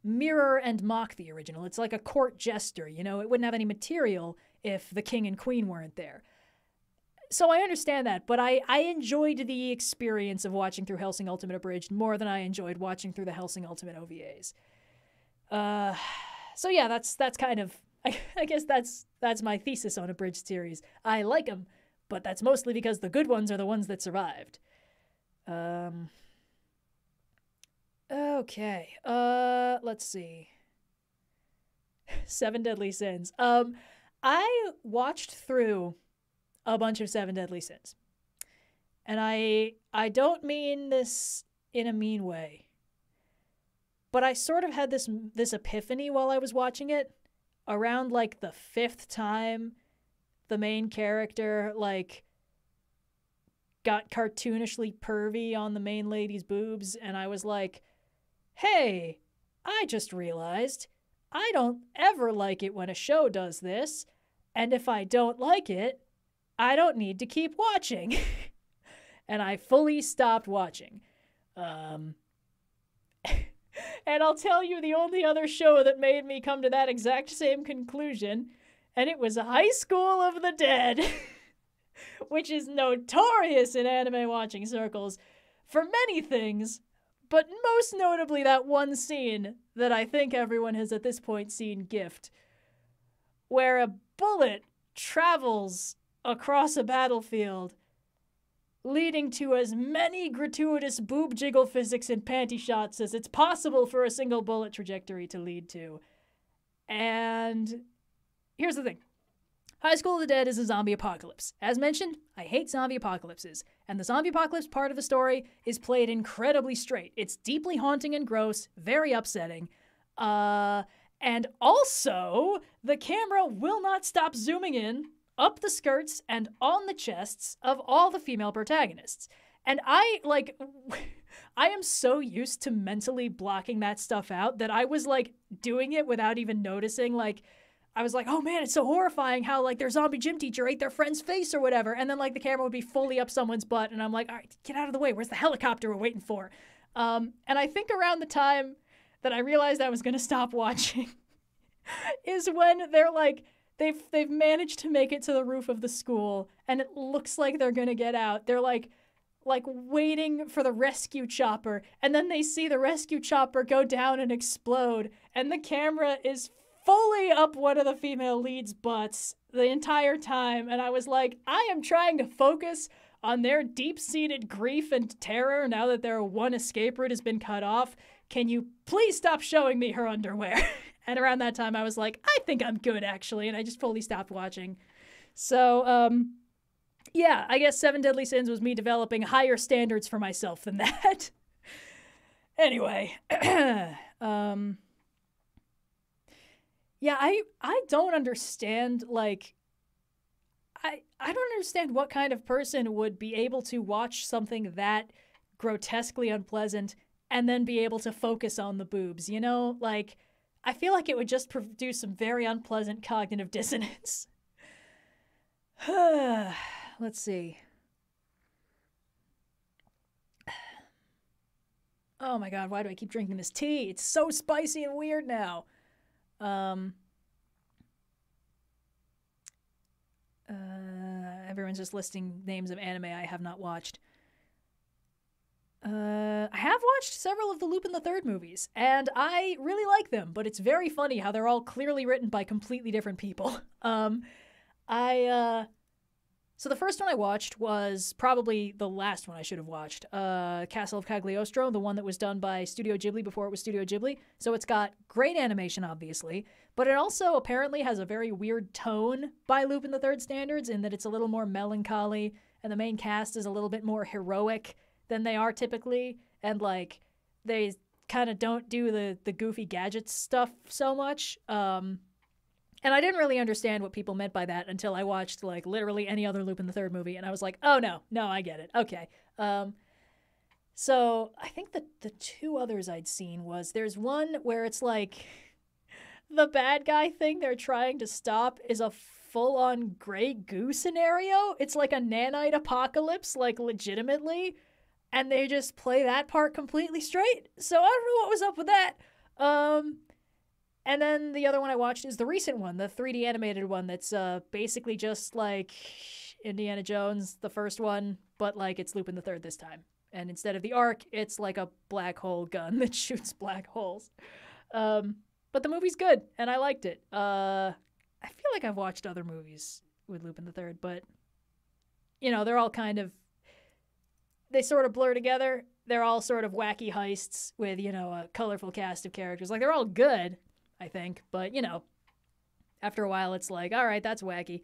mirror and mock the original. It's like a court jester, you know, it wouldn't have any material if the king and queen weren't there. So I understand that, but I, I enjoyed the experience of watching through Hellsing Ultimate Abridged more than I enjoyed watching through the Hellsing Ultimate OVAs. Uh, so yeah, that's that's kind of I, I guess that's that's my thesis on Abridged series. I like them, but that's mostly because the good ones are the ones that survived. Um. Okay. Uh, let's see. Seven Deadly Sins. Um, I watched through a bunch of Seven Deadly Sins, and I I don't mean this in a mean way, but I sort of had this this epiphany while I was watching it. Around like the fifth time the main character like got cartoonishly pervy on the main lady's boobs and I was like, "Hey, I just realized I don't ever like it when a show does this, and if I don't like it, I don't need to keep watching." and I fully stopped watching. Um and I'll tell you the only other show that made me come to that exact same conclusion and it was High School of the Dead, which is notorious in anime watching circles for many things, but most notably that one scene that I think everyone has at this point seen Gift, where a bullet travels across a battlefield, leading to as many gratuitous boob jiggle physics and panty shots as it's possible for a single bullet trajectory to lead to. And here's the thing High School of the Dead is a zombie apocalypse. As mentioned, I hate zombie apocalypses, and the zombie apocalypse part of the story is played incredibly straight. It's deeply haunting and gross, very upsetting. Uh, and also, the camera will not stop zooming in up the skirts and on the chests of all the female protagonists. And I, like, I am so used to mentally blocking that stuff out that I was, like, doing it without even noticing, like, I was like, oh man, it's so horrifying how like their zombie gym teacher ate their friend's face or whatever. And then like the camera would be fully up someone's butt. And I'm like, all right, get out of the way. Where's the helicopter we're waiting for? Um, and I think around the time that I realized I was going to stop watching is when they're like, they've, they've managed to make it to the roof of the school and it looks like they're going to get out. They're like, like waiting for the rescue chopper and then they see the rescue chopper go down and explode and the camera is fully up one of the female leads' butts the entire time. And I was like, I am trying to focus on their deep seated grief and terror now that their one escape route has been cut off. Can you please stop showing me her underwear? and around that time, I was like, I think I'm good actually. And I just fully stopped watching. So, um, yeah, I guess Seven Deadly Sins was me developing higher standards for myself than that. anyway, um, yeah, I I don't understand like I I don't understand what kind of person would be able to watch something that grotesquely unpleasant and then be able to focus on the boobs, you know? Like I feel like it would just produce some very unpleasant cognitive dissonance. Let's see. Oh my god, why do I keep drinking this tea? It's so spicy and weird now. Um, uh, everyone's just listing names of anime I have not watched. Uh, I have watched several of the Lupin the Third movies, and I really like them. But it's very funny how they're all clearly written by completely different people. Um, I uh, so the first one I watched was probably the last one I should have watched. Uh, Castle of Cagliostro, the one that was done by Studio Ghibli before it was Studio Ghibli. So it's got great animation, obviously, but it also apparently has a very weird tone by Lupin the Third standards in that it's a little more melancholy, and the main cast is a little bit more heroic than they are typically, and like they kind of don't do the the goofy gadgets stuff so much. Um, and I didn't really understand what people meant by that until I watched like literally any other Lupin the Third movie, and I was like, oh no, no, I get it. Okay. Um, so I think the the two others I'd seen was there's one where it's like the bad guy thing they're trying to stop is a full on Grey Goo scenario. It's like a nanite apocalypse, like legitimately, and they just play that part completely straight. So I don't know what was up with that. Um, and then the other one I watched is the recent one, the 3D animated one that's uh, basically just like Indiana Jones, the first one, but like it's Lupin the Third this time. And instead of the arc, it's like a black hole gun that shoots black holes. Um, but the movie's good, and I liked it. Uh, I feel like I've watched other movies with Lupin the Third, but you know they're all kind of they sort of blur together. They're all sort of wacky heists with you know a colorful cast of characters. Like they're all good, I think. But, you know, after a while it's like, all right, that's wacky.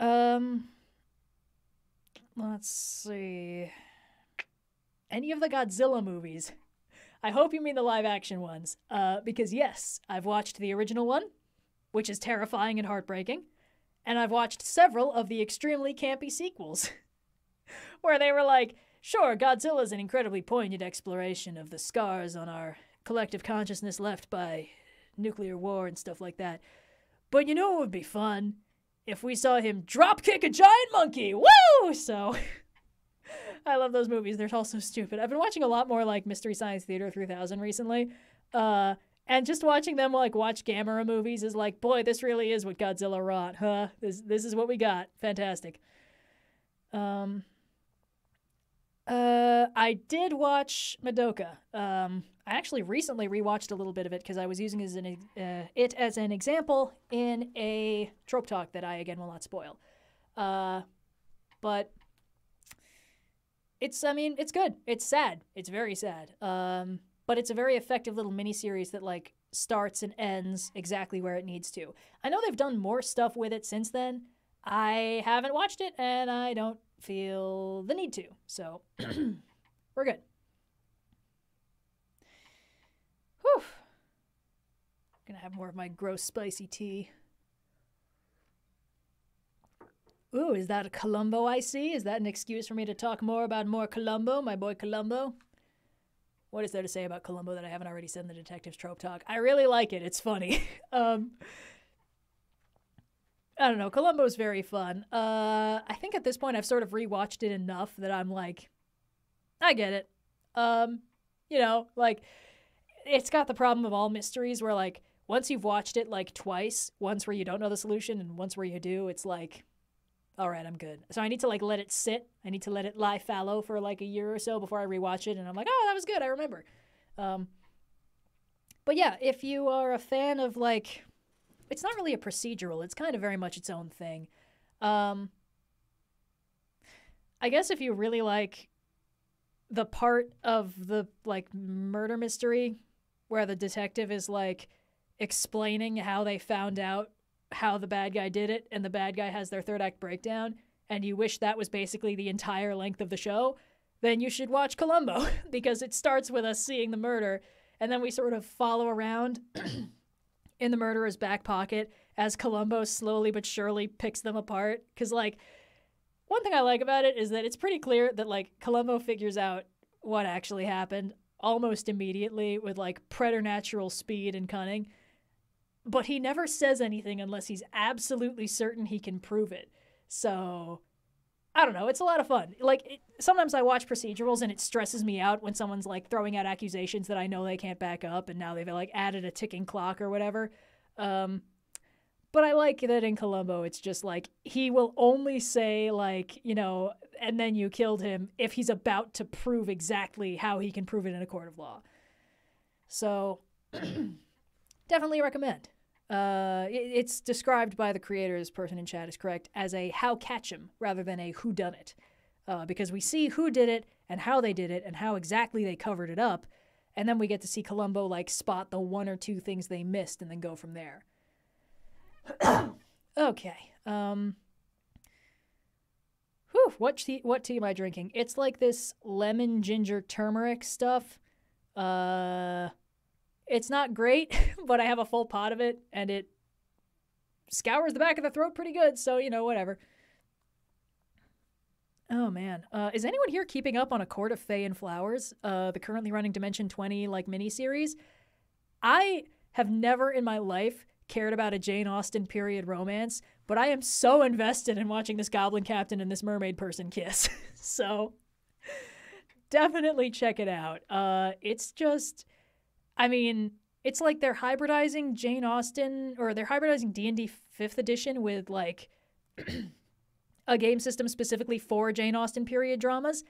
Um let's see. Any of the Godzilla movies? I hope you mean the live action ones. Uh, because yes, I've watched the original one, which is terrifying and heartbreaking, and I've watched several of the extremely campy sequels. where they were like, sure, Godzilla's an incredibly poignant exploration of the scars on our collective consciousness left by nuclear war and stuff like that. But you know it would be fun if we saw him drop kick a giant monkey. Woo! So I love those movies. They're all so stupid. I've been watching a lot more like Mystery Science Theater 3000 recently. Uh, and just watching them like watch Gamera movies is like, boy, this really is what Godzilla wrought, huh? This this is what we got. Fantastic. Um uh I did watch Madoka. Um I actually recently rewatched a little bit of it because I was using it as, an, uh, it as an example in a trope talk that I again will not spoil. Uh, but it's I mean it's good. It's sad. It's very sad. Um, but it's a very effective little mini series that like starts and ends exactly where it needs to. I know they've done more stuff with it since then. I haven't watched it and I don't feel the need to. So we're good. Whew. Gonna have more of my gross spicy tea. Ooh, is that a Columbo I see? Is that an excuse for me to talk more about more Columbo, my boy Columbo? What is there to say about Columbo that I haven't already said in the Detectives Trope Talk? I really like it. It's funny. um, I don't know. Columbo's very fun. Uh, I think at this point I've sort of rewatched it enough that I'm like, I get it. Um, you know, like it's got the problem of all mysteries where like once you've watched it like twice, once where you don't know the solution and once where you do, it's like all right, I'm good. So I need to like let it sit. I need to let it lie fallow for like a year or so before I rewatch it and I'm like, "Oh, that was good. I remember." Um but yeah, if you are a fan of like it's not really a procedural. It's kind of very much its own thing. Um I guess if you really like the part of the like murder mystery where the detective is like explaining how they found out how the bad guy did it and the bad guy has their third act breakdown and you wish that was basically the entire length of the show, then you should watch Columbo because it starts with us seeing the murder and then we sort of follow around in the murderer's back pocket as Columbo slowly but surely picks them apart cuz like one thing I like about it is that it's pretty clear that like Columbo figures out what actually happened almost immediately with like preternatural speed and cunning. But he never says anything unless he's absolutely certain he can prove it. So I don't know. It's a lot of fun. Like it, sometimes I watch procedurals and it stresses me out when someone's like throwing out accusations that I know they can't back up, and now they've like added a ticking clock or whatever. Um, but I like that in Columbo, it's just like he will only say like you know and then you killed him if he's about to prove exactly how he can prove it in a court of law. So, definitely recommend. Uh, it, it's described by the creators, person in chat is correct, as a how catch 'em rather than a who done it. Uh, because we see who did it and how they did it and how exactly they covered it up. And then we get to see Columbo like spot the one or two things they missed and then go from there. okay. Um, whew, what tea, what tea am I drinking? It's like this lemon ginger turmeric stuff. Uh, it's not great, but I have a full pot of it and it scours the back of the throat pretty good. So, you know, whatever. Oh man, uh, is anyone here keeping up on A Court of Fae and Flowers, uh, the currently running Dimension 20 like miniseries? I have never in my life cared about a Jane Austen period romance, but I am so invested in watching this Goblin Captain and this Mermaid person kiss. so definitely check it out. Uh, it's just, I mean, it's like they're hybridizing Jane Austen or they're hybridizing D and D Fifth Edition with like. a game system specifically for Jane Austen period dramas.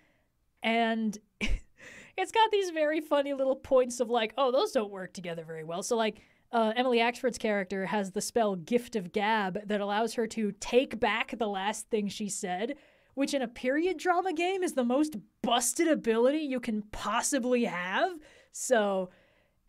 And it's got these very funny little points of like, oh, those don't work together very well. So, like, uh, Emily Axford's character has the spell Gift of Gab that allows her to take back the last thing she said, which in a period drama game is the most busted ability you can possibly have. So,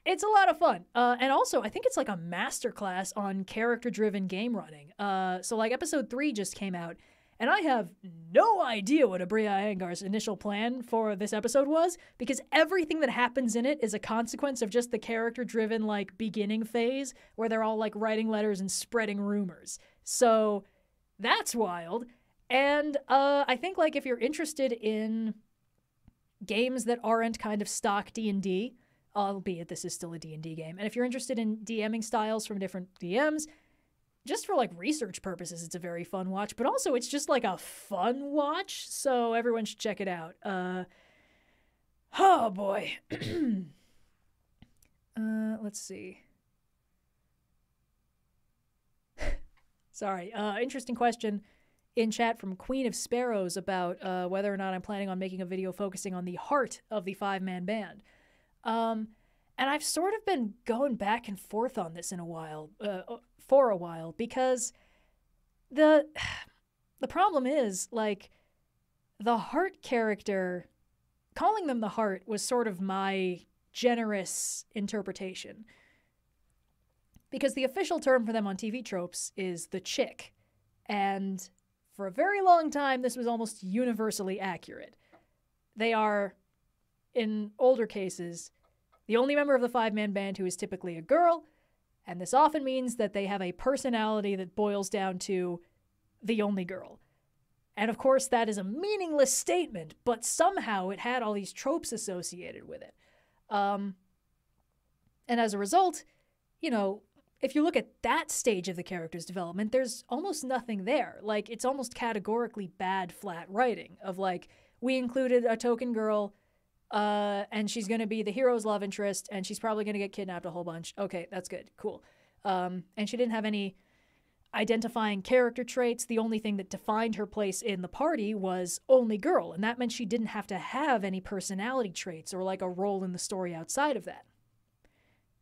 it's a lot of fun. Uh, and also, I think it's like a masterclass on character driven game running. Uh, so, like, episode three just came out, and I have no idea what Aabria Iyengar's initial plan for this episode was, because everything that happens in it is a consequence of just the character driven, like, beginning phase where they're all, like, writing letters and spreading rumors. So that's wild. And uh, I think, like, if you're interested in games that aren't kind of stock D&D, albeit this is still a D&D game, and if you're interested in DMing styles from different DMs, just for like research purposes, it's a very fun watch, but also it's just like a fun watch. So everyone should check it out. Uh, oh boy. uh, let's see. Sorry. Uh, interesting question in chat from Queen of Sparrows about uh, whether or not I'm planning on making a video focusing on the heart of the five man band. Um, and I've sort of been going back and forth on this in a while. Uh, for a while because the the problem is like the heart character calling them the heart was sort of my generous interpretation because the official term for them on TV tropes is the chick and for a very long time this was almost universally accurate they are in older cases the only member of the five man band who is typically a girl and this often means that they have a personality that boils down to the only girl. And of course, that is a meaningless statement, but somehow it had all these tropes associated with it. Um, and as a result, you know, if you look at that stage of the character's development, there's almost nothing there. Like, it's almost categorically bad flat writing of like, we included a token girl uh, and she's going to be the hero's love interest, and she's probably going to get kidnapped a whole bunch. Okay, that's good. Cool. Um, and she didn't have any identifying character traits. The only thing that defined her place in the party was only girl, and that meant she didn't have to have any personality traits or like a role in the story outside of that.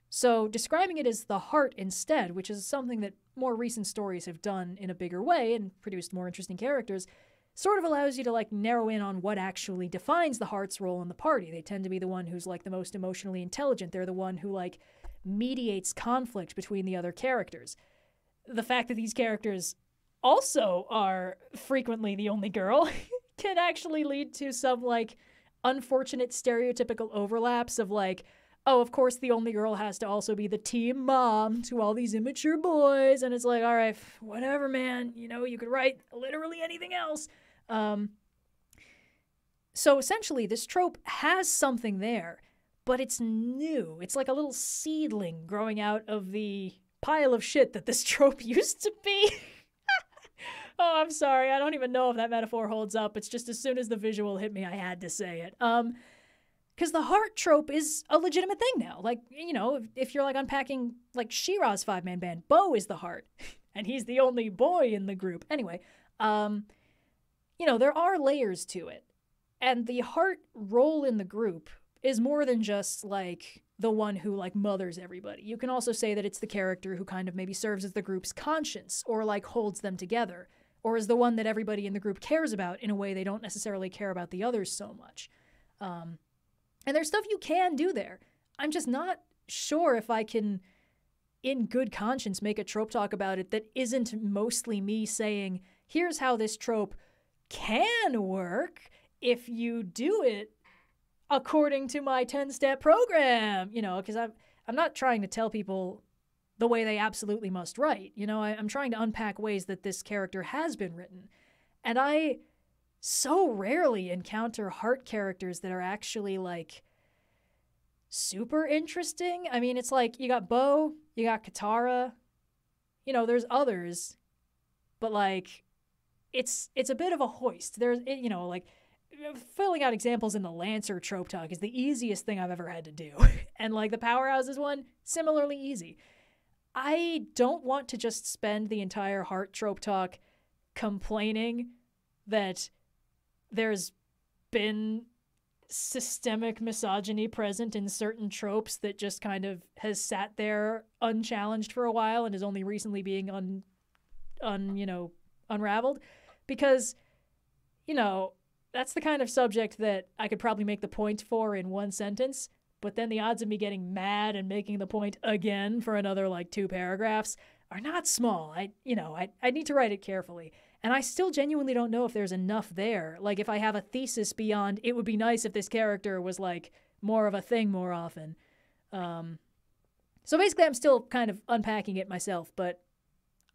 So, describing it as the heart instead, which is something that more recent stories have done in a bigger way and produced more interesting characters, sort of allows you to like narrow in on what actually defines the heart's role in the party. They tend to be the one who's like the most emotionally intelligent. They're the one who like mediates conflict between the other characters. The fact that these characters also are frequently the only girl can actually lead to some like unfortunate stereotypical overlaps of like oh, of course, the only girl has to also be the team mom to all these immature boys. And it's like, all right, whatever, man. You know, you could write literally anything else. Um, so essentially, this trope has something there, but it's new. It's like a little seedling growing out of the pile of shit that this trope used to be. oh, I'm sorry. I don't even know if that metaphor holds up. It's just as soon as the visual hit me, I had to say it. Um, because the heart trope is a legitimate thing now. Like, you know, if, if you're like unpacking like She-Ra's five man band, Bo is the heart, and he's the only boy in the group. Anyway, um, you know, there are layers to it. And the heart role in the group is more than just like the one who like mothers everybody. You can also say that it's the character who kind of maybe serves as the group's conscience or like holds them together or is the one that everybody in the group cares about in a way they don't necessarily care about the others so much. Um, and there's stuff you can do there. I'm just not sure if I can, in good conscience, make a trope talk about it that isn't mostly me saying, here's how this trope can work if you do it according to my 10 step program, you know, because I'm, I'm not trying to tell people the way they absolutely must write. You know, I, I'm trying to unpack ways that this character has been written. And I so rarely encounter heart characters that are actually like super interesting. I mean, it's like you got Bo, you got Katara, you know, there's others, but like it's it's a bit of a hoist. There's you know, like filling out examples in the Lancer trope talk is the easiest thing I've ever had to do. and like the powerhouses one, similarly easy. I don't want to just spend the entire heart trope talk complaining that there's been systemic misogyny present in certain tropes that just kind of has sat there unchallenged for a while and is only recently being un un you know unraveled because you know that's the kind of subject that I could probably make the point for in one sentence but then the odds of me getting mad and making the point again for another like two paragraphs are not small I you know I I need to write it carefully and I still genuinely don't know if there's enough there. Like, if I have a thesis beyond, it would be nice if this character was like more of a thing more often. Um, so basically, I'm still kind of unpacking it myself, but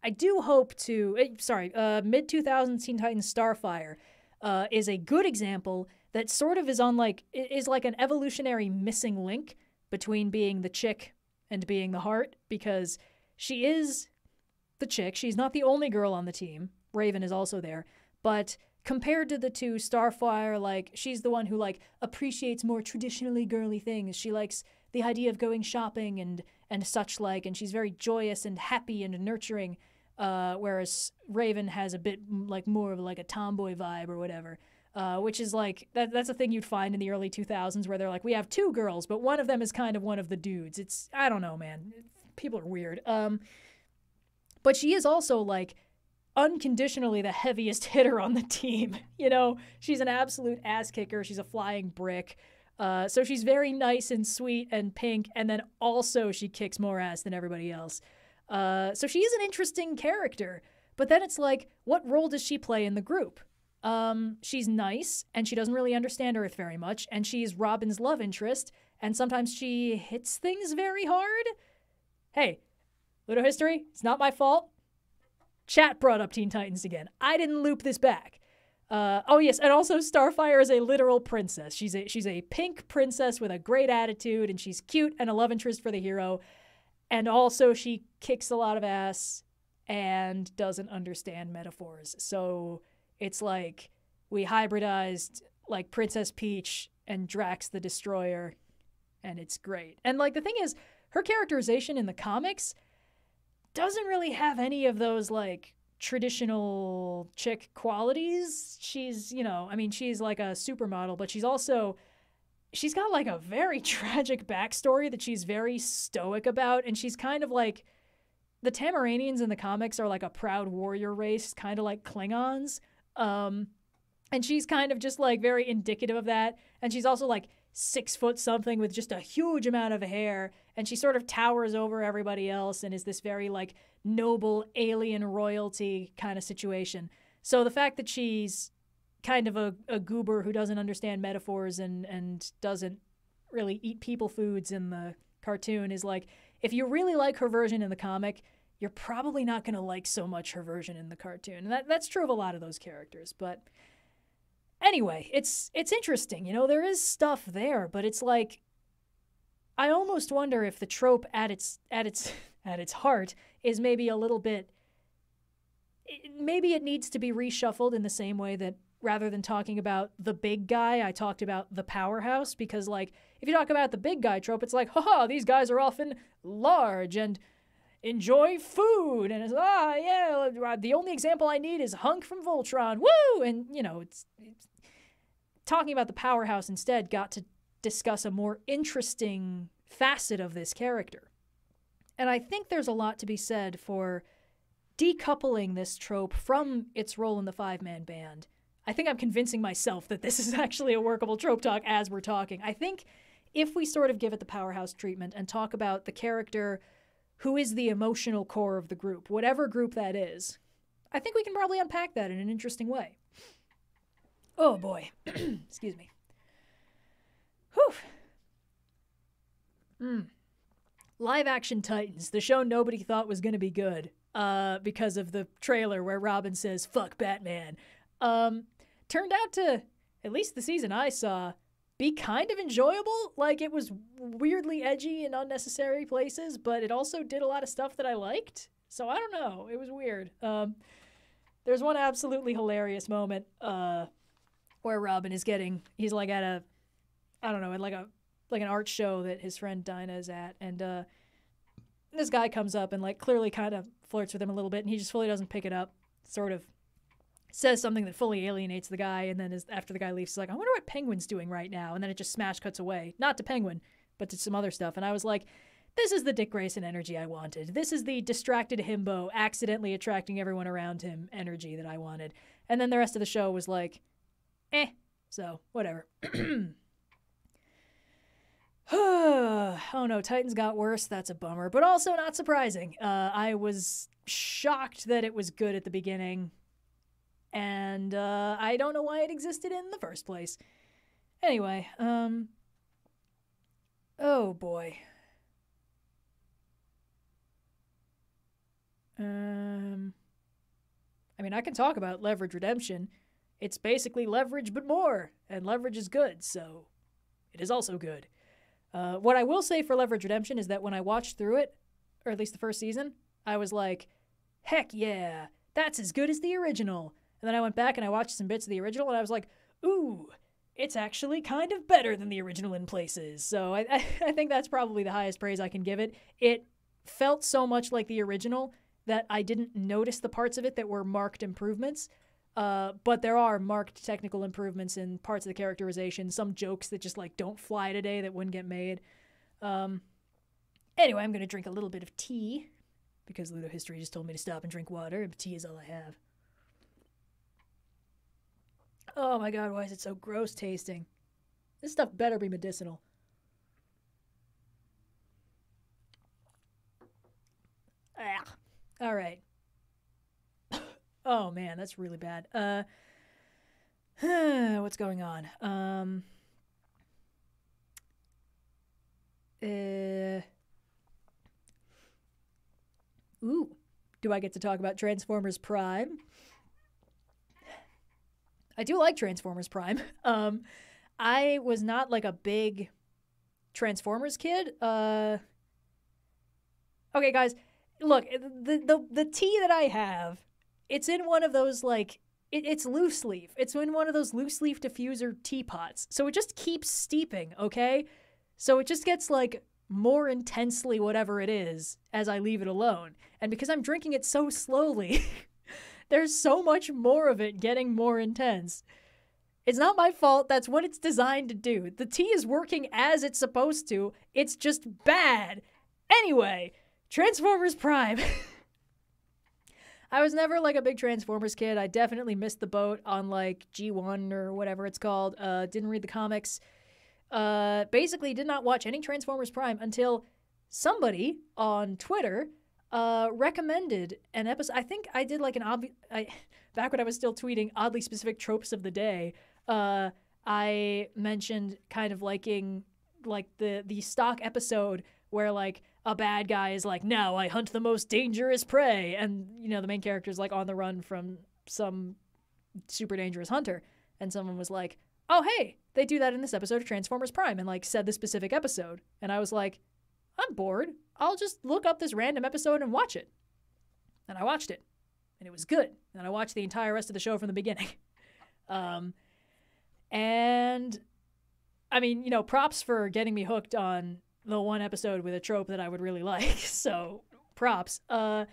I do hope to. Eh, sorry, uh, mid 2000s Teen Titans Starfire uh, is a good example that sort of is on like is like an evolutionary missing link between being the chick and being the heart because she is the chick. She's not the only girl on the team. Raven is also there. But compared to the two, Starfire, like, she's the one who, like, appreciates more traditionally girly things. She likes the idea of going shopping and, and such like, and she's very joyous and happy and nurturing. Uh, whereas Raven has a bit like more of like a tomboy vibe or whatever. Uh, which is like that, that's a thing you'd find in the early 2000s where they're like we have two girls but one of them is kind of one of the dudes it's i don't know man people are weird um, but she is also like unconditionally the heaviest hitter on the team. You know, she's an absolute ass kicker. She's a flying brick. Uh, so she's very nice and sweet and pink, and then also she kicks more ass than everybody else. Uh, so she is an interesting character. But then it's like, what role does she play in the group? Um, she's nice, and she doesn't really understand Earth very much, and she's Robin's love interest, and sometimes she hits things very hard. Hey, little history, it's not my fault. Chat brought up Teen Titans again. I didn't loop this back. Uh, oh yes, and also Starfire is a literal princess. She's a she's a pink princess with a great attitude, and she's cute and a love interest for the hero. And also, she kicks a lot of ass and doesn't understand metaphors. So it's like we hybridized like Princess Peach and Drax the Destroyer, and it's great. And like the thing is, her characterization in the comics doesn't really have any of those like traditional chick qualities. She's, you know, I mean, she's like a supermodel, but she's also she's got like a very tragic backstory that she's very stoic about, and she's kind of like the Tamaranians in the comics are like a proud warrior race, kind of like Klingons. Um, and she's kind of just like very indicative of that. And she's also like six foot something with just a huge amount of hair and she sort of towers over everybody else and is this very like noble alien royalty kind of situation so the fact that she's kind of a, a goober who doesn't understand metaphors and and doesn't really eat people foods in the cartoon is like if you really like her version in the comic you're probably not going to like so much her version in the cartoon and that, that's true of a lot of those characters but anyway, it's it's interesting. You know, there is stuff there, but it's like I almost wonder if the trope at its at its at its heart is maybe a little bit maybe it needs to be reshuffled in the same way that rather than talking about the big guy, I talked about the powerhouse because like if you talk about the big guy trope, it's like, haha, these guys are often large and enjoy food and it's ah yeah the only example i need is hunk from voltron woo and you know it's, it's talking about the powerhouse instead got to discuss a more interesting facet of this character. And I think there's a lot to be said for decoupling this trope from its role in the five man band. I think I'm convincing myself that this is actually a workable trope talk as we're talking. I think if we sort of give it the powerhouse treatment and talk about the character who is the emotional core of the group, whatever group that is, I think we can probably unpack that in an interesting way. Oh boy. Excuse me. Whew. Hmm. Live action Titans, the show nobody thought was going to be good uh, because of the trailer where Robin says, fuck Batman, um, turned out to, at least the season I saw, be kind of enjoyable. Like it was weirdly edgy in unnecessary places, but it also did a lot of stuff that I liked. So I don't know. It was weird. Um, there's one absolutely hilarious moment uh, where Robin is getting, he's like at a, I don't know, at like a like an art show that his friend Dinah is at, and uh, this guy comes up and like clearly kind of flirts with him a little bit, and he just fully doesn't pick it up. Sort of says something that fully alienates the guy, and then is, after the guy leaves, he's like, "I wonder what Penguin's doing right now," and then it just smash cuts away, not to Penguin, but to some other stuff, and I was like. This is the Dick Grayson energy I wanted. This is the distracted himbo, accidentally attracting everyone around him energy that I wanted. And then the rest of the show was like, eh. So, whatever. oh no, Titans got worse. That's a bummer, but also not surprising. Uh, I was shocked that it was good at the beginning, and uh, I don't know why it existed in the first place. Anyway, um, oh boy. Um, I mean, I can talk about leverage redemption. It's basically leverage, but more, and leverage is good, so it is also good. Uh, what I will say for Leverage Redemption is that when I watched through it, or at least the first season, I was like, heck yeah, that's as good as the original. And then I went back and I watched some bits of the original and I was like, ooh, it's actually kind of better than the original in places. So I, I think that's probably the highest praise I can give it. It felt so much like the original that I didn't notice the parts of it that were marked improvements. Uh, but there are marked technical improvements in parts of the characterization, some jokes that just like don't fly today that wouldn't get made. Um, anyway, I'm gonna drink a little bit of tea because Ludo History just told me to stop and drink water, and tea is all I have. Oh my god, why is it so gross tasting? This stuff better be medicinal. Ah, all right. Oh man, that's really bad. Uh, what's going on? Um, uh, ooh, do I get to talk about Transformers Prime? I do like Transformers Prime. Um, I was not like a big Transformers kid. Uh, okay, guys, look the the the tea that I have it's in one of those like it, it's loose leaf. It's in one of those loose leaf diffuser teapots. So it just keeps steeping, okay? So it just gets like more intensely whatever it is as I leave it alone. And because I'm drinking it so slowly, there's so much more of it getting more intense. It's not my fault. That's what it's designed to do. The tea is working as it's supposed to. It's just bad. Anyway, Transformers Prime. I was never like a big Transformers kid. I definitely missed the boat on like G1 or whatever it's called. Uh, didn't read the comics. Uh, basically, did not watch any Transformers Prime until somebody on Twitter uh, recommended an episode. I think I did like an obvious. Back when I was still tweeting oddly specific tropes of the day, uh, I mentioned kind of liking like the the stock episode where like a bad guy is like, now I hunt the most dangerous prey. And, you know, the main character is like on the run from some super dangerous hunter. And someone was like, oh, hey, they do that in this episode of Transformers Prime and like said the specific episode. And I was like, I'm bored. I'll just look up this random episode and watch it. And I watched it. And it was good. And I watched the entire rest of the show from the beginning. um, and I mean, you know, props for getting me hooked on the one episode with a trope that I would really like. So props. Uh,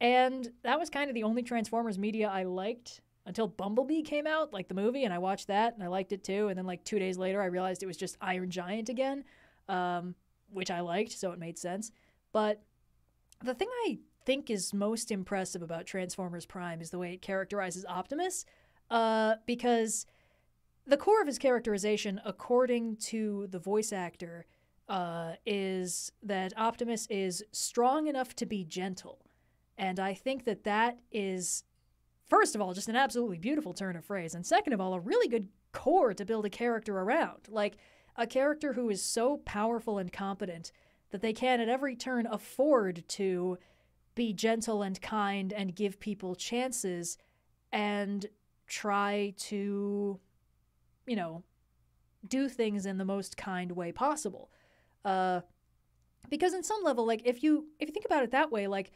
and that was kind of the only Transformers media I liked until Bumblebee came out, like the movie, and I watched that and I liked it too. And then like two days later, I realized it was just Iron Giant again. Um, which I liked, so it made sense. But the thing I think is most impressive about Transformers Prime is the way it characterizes Optimus, uh, because the core of his characterization, according to the voice actor, uh, is that Optimus is strong enough to be gentle. And I think that that is, first of all, just an absolutely beautiful turn of phrase. And second of all, a really good core to build a character around. Like a character who is so powerful and competent that they can at every turn afford to be gentle and kind and give people chances and try to, you know, do things in the most kind way possible. Uh, because in some level, like if you if you think about it that way, like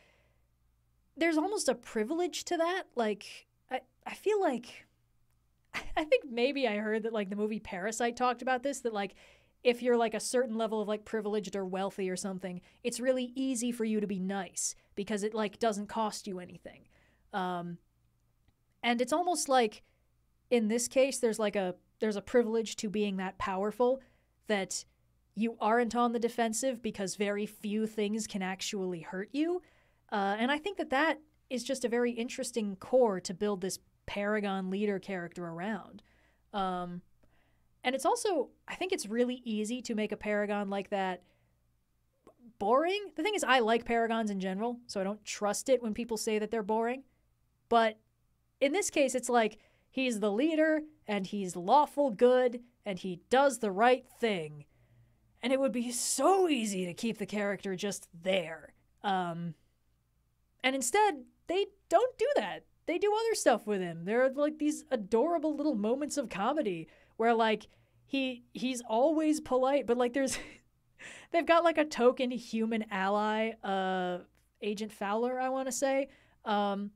there's almost a privilege to that. Like I I feel like I think maybe I heard that like the movie Parasite talked about this that like if you're like a certain level of like privileged or wealthy or something, it's really easy for you to be nice because it like doesn't cost you anything. Um, and it's almost like in this case there's like a there's a privilege to being that powerful that you aren't on the defensive because very few things can actually hurt you. Uh, and I think that that is just a very interesting core to build this paragon leader character around. Um, and it's also, I think it's really easy to make a paragon like that boring. The thing is, I like paragons in general, so I don't trust it when people say that they're boring. But in this case, it's like he's the leader and he's lawful good and he does the right thing. And it would be so easy to keep the character just there. Um, and instead, they don't do that they do other stuff with him. There are like these adorable little moments of comedy where like he he's always polite, but like there's they've got like a token human ally, uh Agent Fowler, I want to say, um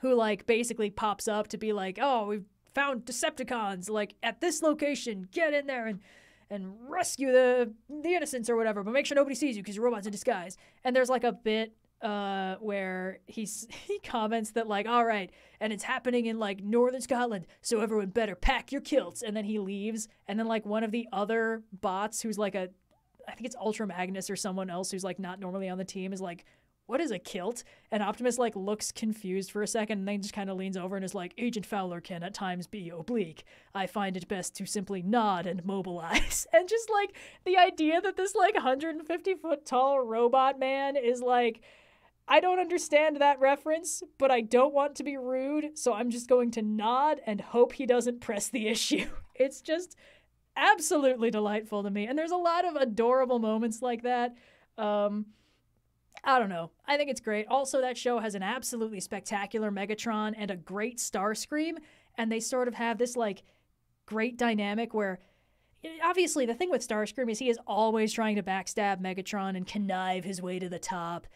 who like basically pops up to be like, "Oh, we've found Decepticons like at this location. Get in there and and rescue the the innocents or whatever, but make sure nobody sees you because you're robots in disguise." And there's like a bit uh, where he's he comments that like, all right, and it's happening in like northern Scotland, so everyone better pack your kilts. And then he leaves, and then like one of the other bots, who's like a, I think it's Ultra Magnus or someone else who's like not normally on the team, is like, what is a kilt? And Optimus like looks confused for a second, and then just kind of leans over and is like, Agent Fowler can at times be oblique. I find it best to simply nod and mobilize. and just like the idea that this like 150 foot tall robot man is like I don't understand that reference, but I don't want to be rude, so I'm just going to nod and hope he doesn't press the issue. It's just absolutely delightful to me. And there's a lot of adorable moments like that. Um, I don't know. I think it's great. Also, that show has an absolutely spectacular Megatron and a great Starscream, and they sort of have this like great dynamic where obviously the thing with Starscream is he is always trying to backstab Megatron and connive his way to the top.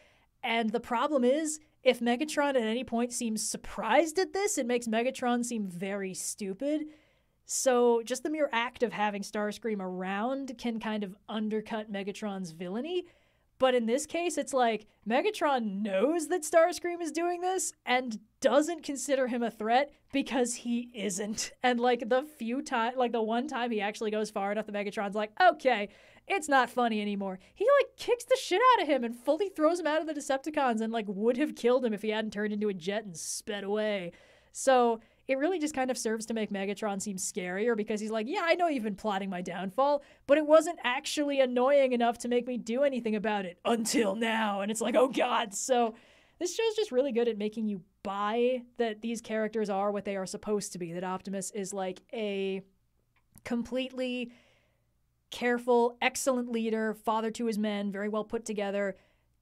And the problem is, if Megatron at any point seems surprised at this, it makes Megatron seem very stupid. So just the mere act of having Starscream around can kind of undercut Megatron's villainy. But in this case, it's like Megatron knows that Starscream is doing this and doesn't consider him a threat because he isn't. And like the few time, like the one time he actually goes far enough, the Megatron's like, okay, it's not funny anymore. He like kicks the shit out of him and fully throws him out of the Decepticons and like would have killed him if he hadn't turned into a jet and sped away. So it really just kind of serves to make Megatron seem scarier because he's like, yeah, I know you've been plotting my downfall, but it wasn't actually annoying enough to make me do anything about it until now. And it's like, oh God. So this show's just really good at making you buy that these characters are what they are supposed to be, that Optimus is like a completely careful, excellent leader, father to his men, very well put together,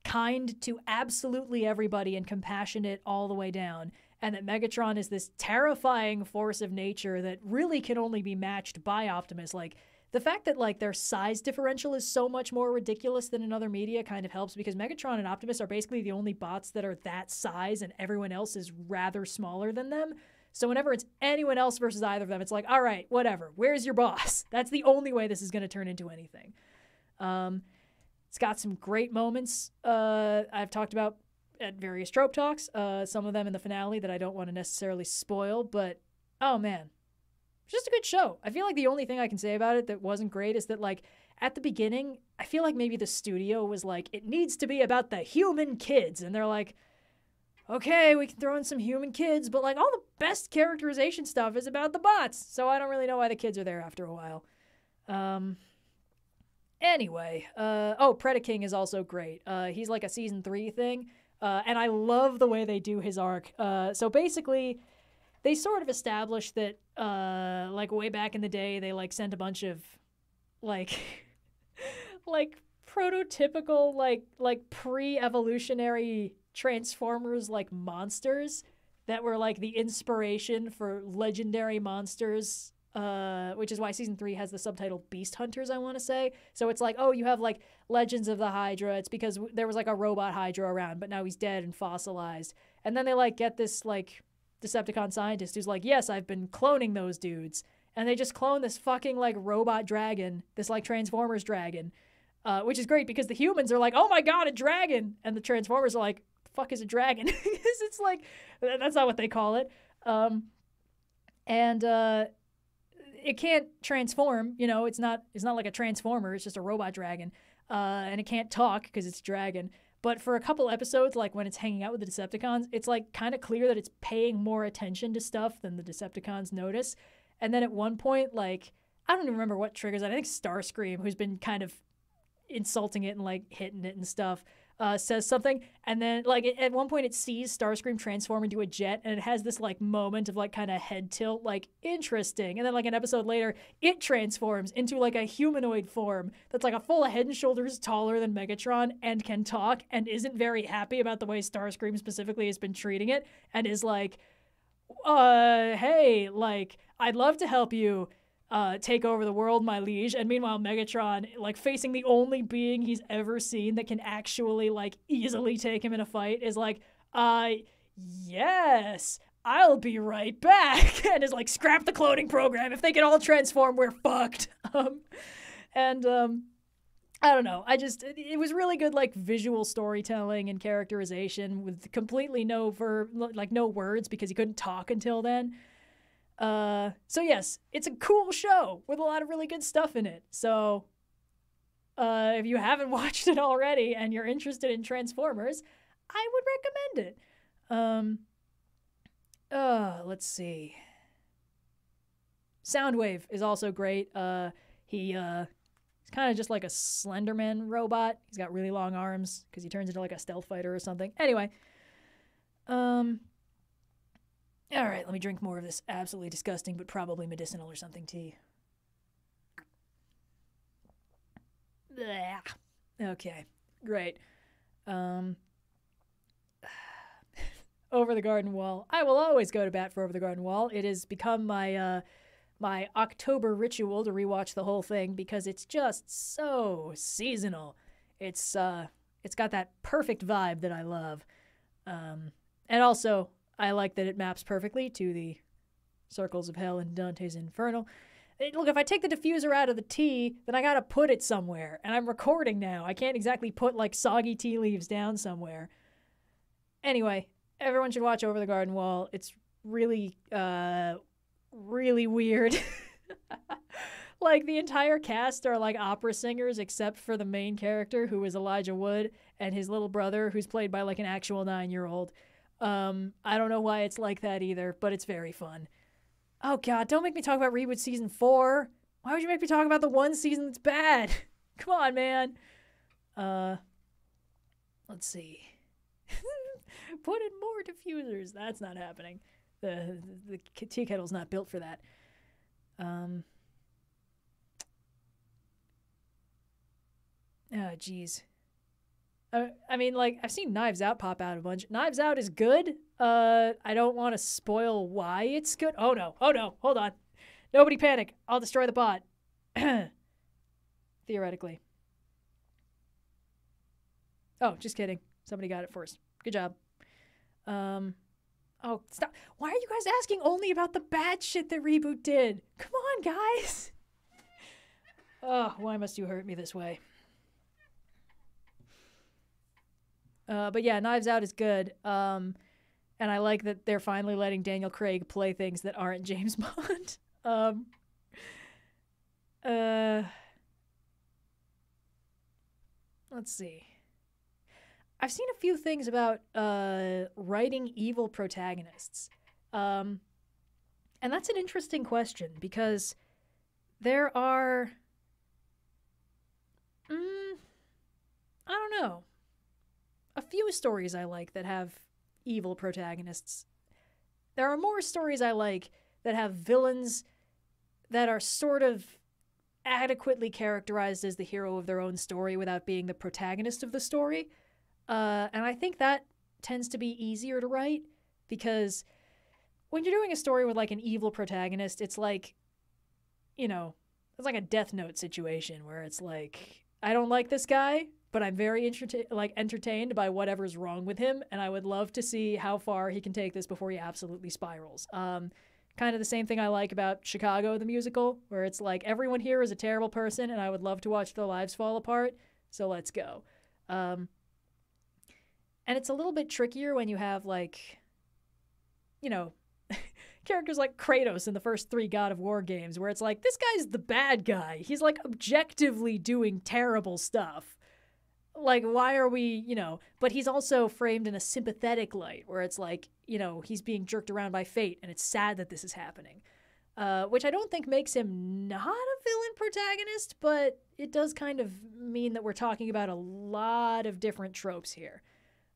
kind to absolutely everybody, and compassionate all the way down. And that Megatron is this terrifying force of nature that really can only be matched by Optimus. Like, the fact that like their size differential is so much more ridiculous than in other media kind of helps because Megatron and Optimus are basically the only bots that are that size and everyone else is rather smaller than them. So whenever it's anyone else versus either of them, it's like, all right, whatever. Where's your boss? That's the only way this is going to turn into anything. Um, it's got some great moments uh, I've talked about at various trope talks. Uh, some of them in the finale that I don't want to necessarily spoil, but oh man, just a good show. I feel like the only thing I can say about it that wasn't great is that like at the beginning, I feel like maybe the studio was like, it needs to be about the human kids. And they're like, okay, we can throw in some human kids, but like all the best characterization stuff is about the bots. So I don't really know why the kids are there after a while. Um, anyway, uh, oh, Predaking is also great. Uh, he's like a season three thing. Uh, and I love the way they do his arc. Uh, so basically, they sort of established that, uh, like way back in the day, they like sent a bunch of, like, like prototypical, like like pre-evolutionary Transformers like monsters that were like the inspiration for legendary monsters uh, which is why season three has the subtitle Beast Hunters, I want to say. So it's like, oh, you have like Legends of the Hydra. It's because w- there was like a robot Hydra around, but now he's dead and fossilized. And then they like get this like Decepticon scientist who's like, yes, I've been cloning those dudes. And they just clone this fucking like robot dragon, this like Transformers dragon, uh, which is great because the humans are like, oh my god, a dragon. And the Transformers are like, fuck is a dragon? Because it's like, that's not what they call it. Um, and, uh, it can't transform. You know, it's not it's not like a transformer. It's just a robot dragon, uh, and it can't talk because it's a dragon. But for a couple episodes, like when it's hanging out with the Decepticons, it's like kind of clear that it's paying more attention to stuff than the Decepticons notice. And then at one point, like I don't even remember what triggers it. I think Starscream, who's been kind of insulting it and like hitting it and stuff, uh, says something, and then like at one point it sees Starscream transform into a jet, and it has this like moment of like kind of head tilt, like interesting, and then like an episode later, it transforms into like a humanoid form that's like a full head and shoulders taller than Megatron and can talk and isn't very happy about the way Starscream specifically has been treating it, and is like, uh, hey, like I'd love to help you uh, take over the world, my liege. And meanwhile, Megatron, like facing the only being he's ever seen that can actually like easily take him in a fight, is like, uh, yes, I'll be right back. and is like, scrap the cloning program. If they can all transform, we're fucked. Um, and um, I don't know. I just it was really good like visual storytelling and characterization with completely no verb like no words because he couldn't talk until then. Uh, so yes, it's a cool show with a lot of really good stuff in it. So, uh, if you haven't watched it already and you're interested in Transformers, I would recommend it. Um, uh, let's see. Soundwave is also great. Uh, he uh, he's kind of just like a Slenderman robot. He's got really long arms because he turns into like a stealth fighter or something. Anyway, um, all right, let me drink more of this absolutely disgusting but probably medicinal or something tea. Blah. Okay, great. Um, over the Garden Wall. I will always go to bat for Over the Garden Wall. It has become my uh, my October ritual to rewatch the whole thing because it's just so seasonal. It's uh, it's got that perfect vibe that I love. Um, and also, I like that it maps perfectly to the circles of hell in Dante's Inferno. look, if I take the diffuser out of the tea, then I gotta put it somewhere. And I'm recording now. I can't exactly put like soggy tea leaves down somewhere. Anyway, everyone should watch Over the Garden Wall. It's really, uh, really weird. like the entire cast are like opera singers except for the main character who is Elijah Wood and his little brother who's played by like an actual nine year old. Um, I don't know why it's like that either, but it's very fun. Oh god, don't make me talk about Reboot season four. Why would you make me talk about the one season that's bad? Come on, man. Uh, let's see. Put in more diffusers. That's not happening. The, the the tea kettle's not built for that. Um. Oh, jeez. I mean, like I've seen Knives Out pop out a bunch. Knives Out is good. Uh, I don't want to spoil why it's good. Oh no! Oh no! Hold on. Nobody panic. I'll destroy the bot. Theoretically. Oh, just kidding. Somebody got it first. Good job. Um, oh, stop. Why are you guys asking only about the bad shit that Reboot did? Come on, guys. Oh, why must you hurt me this way? Uh, but yeah, Knives Out is good. Um, and I like that they're finally letting Daniel Craig play things that aren't James Bond. um, uh, let's see. I've seen a few things about uh, writing evil protagonists. Um, and that's an interesting question because there are. Mm, I don't know. Few stories I like that have evil protagonists. There are more stories I like that have villains that are sort of adequately characterized as the hero of their own story without being the protagonist of the story. Uh, and I think that tends to be easier to write because when you're doing a story with like an evil protagonist, it's like, you know, it's like a Death Note situation where it's like, I don't like this guy, but I'm very like entertained by whatever's wrong with him, and I would love to see how far he can take this before he absolutely spirals. Um, kind of the same thing I like about Chicago the musical, where it's like everyone here is a terrible person, and I would love to watch their lives fall apart. So let's go. Um, and it's a little bit trickier when you have like, you know, characters like Kratos in the first three God of War games, where it's like, this guy's the bad guy. He's like objectively doing terrible stuff. Like, why are we, you know, but he's also framed in a sympathetic light, where it's like, you know, he's being jerked around by fate, and it's sad that this is happening. Uh, which I don't think makes him not a villain protagonist, but it does kind of mean that we're talking about a lot of different tropes here.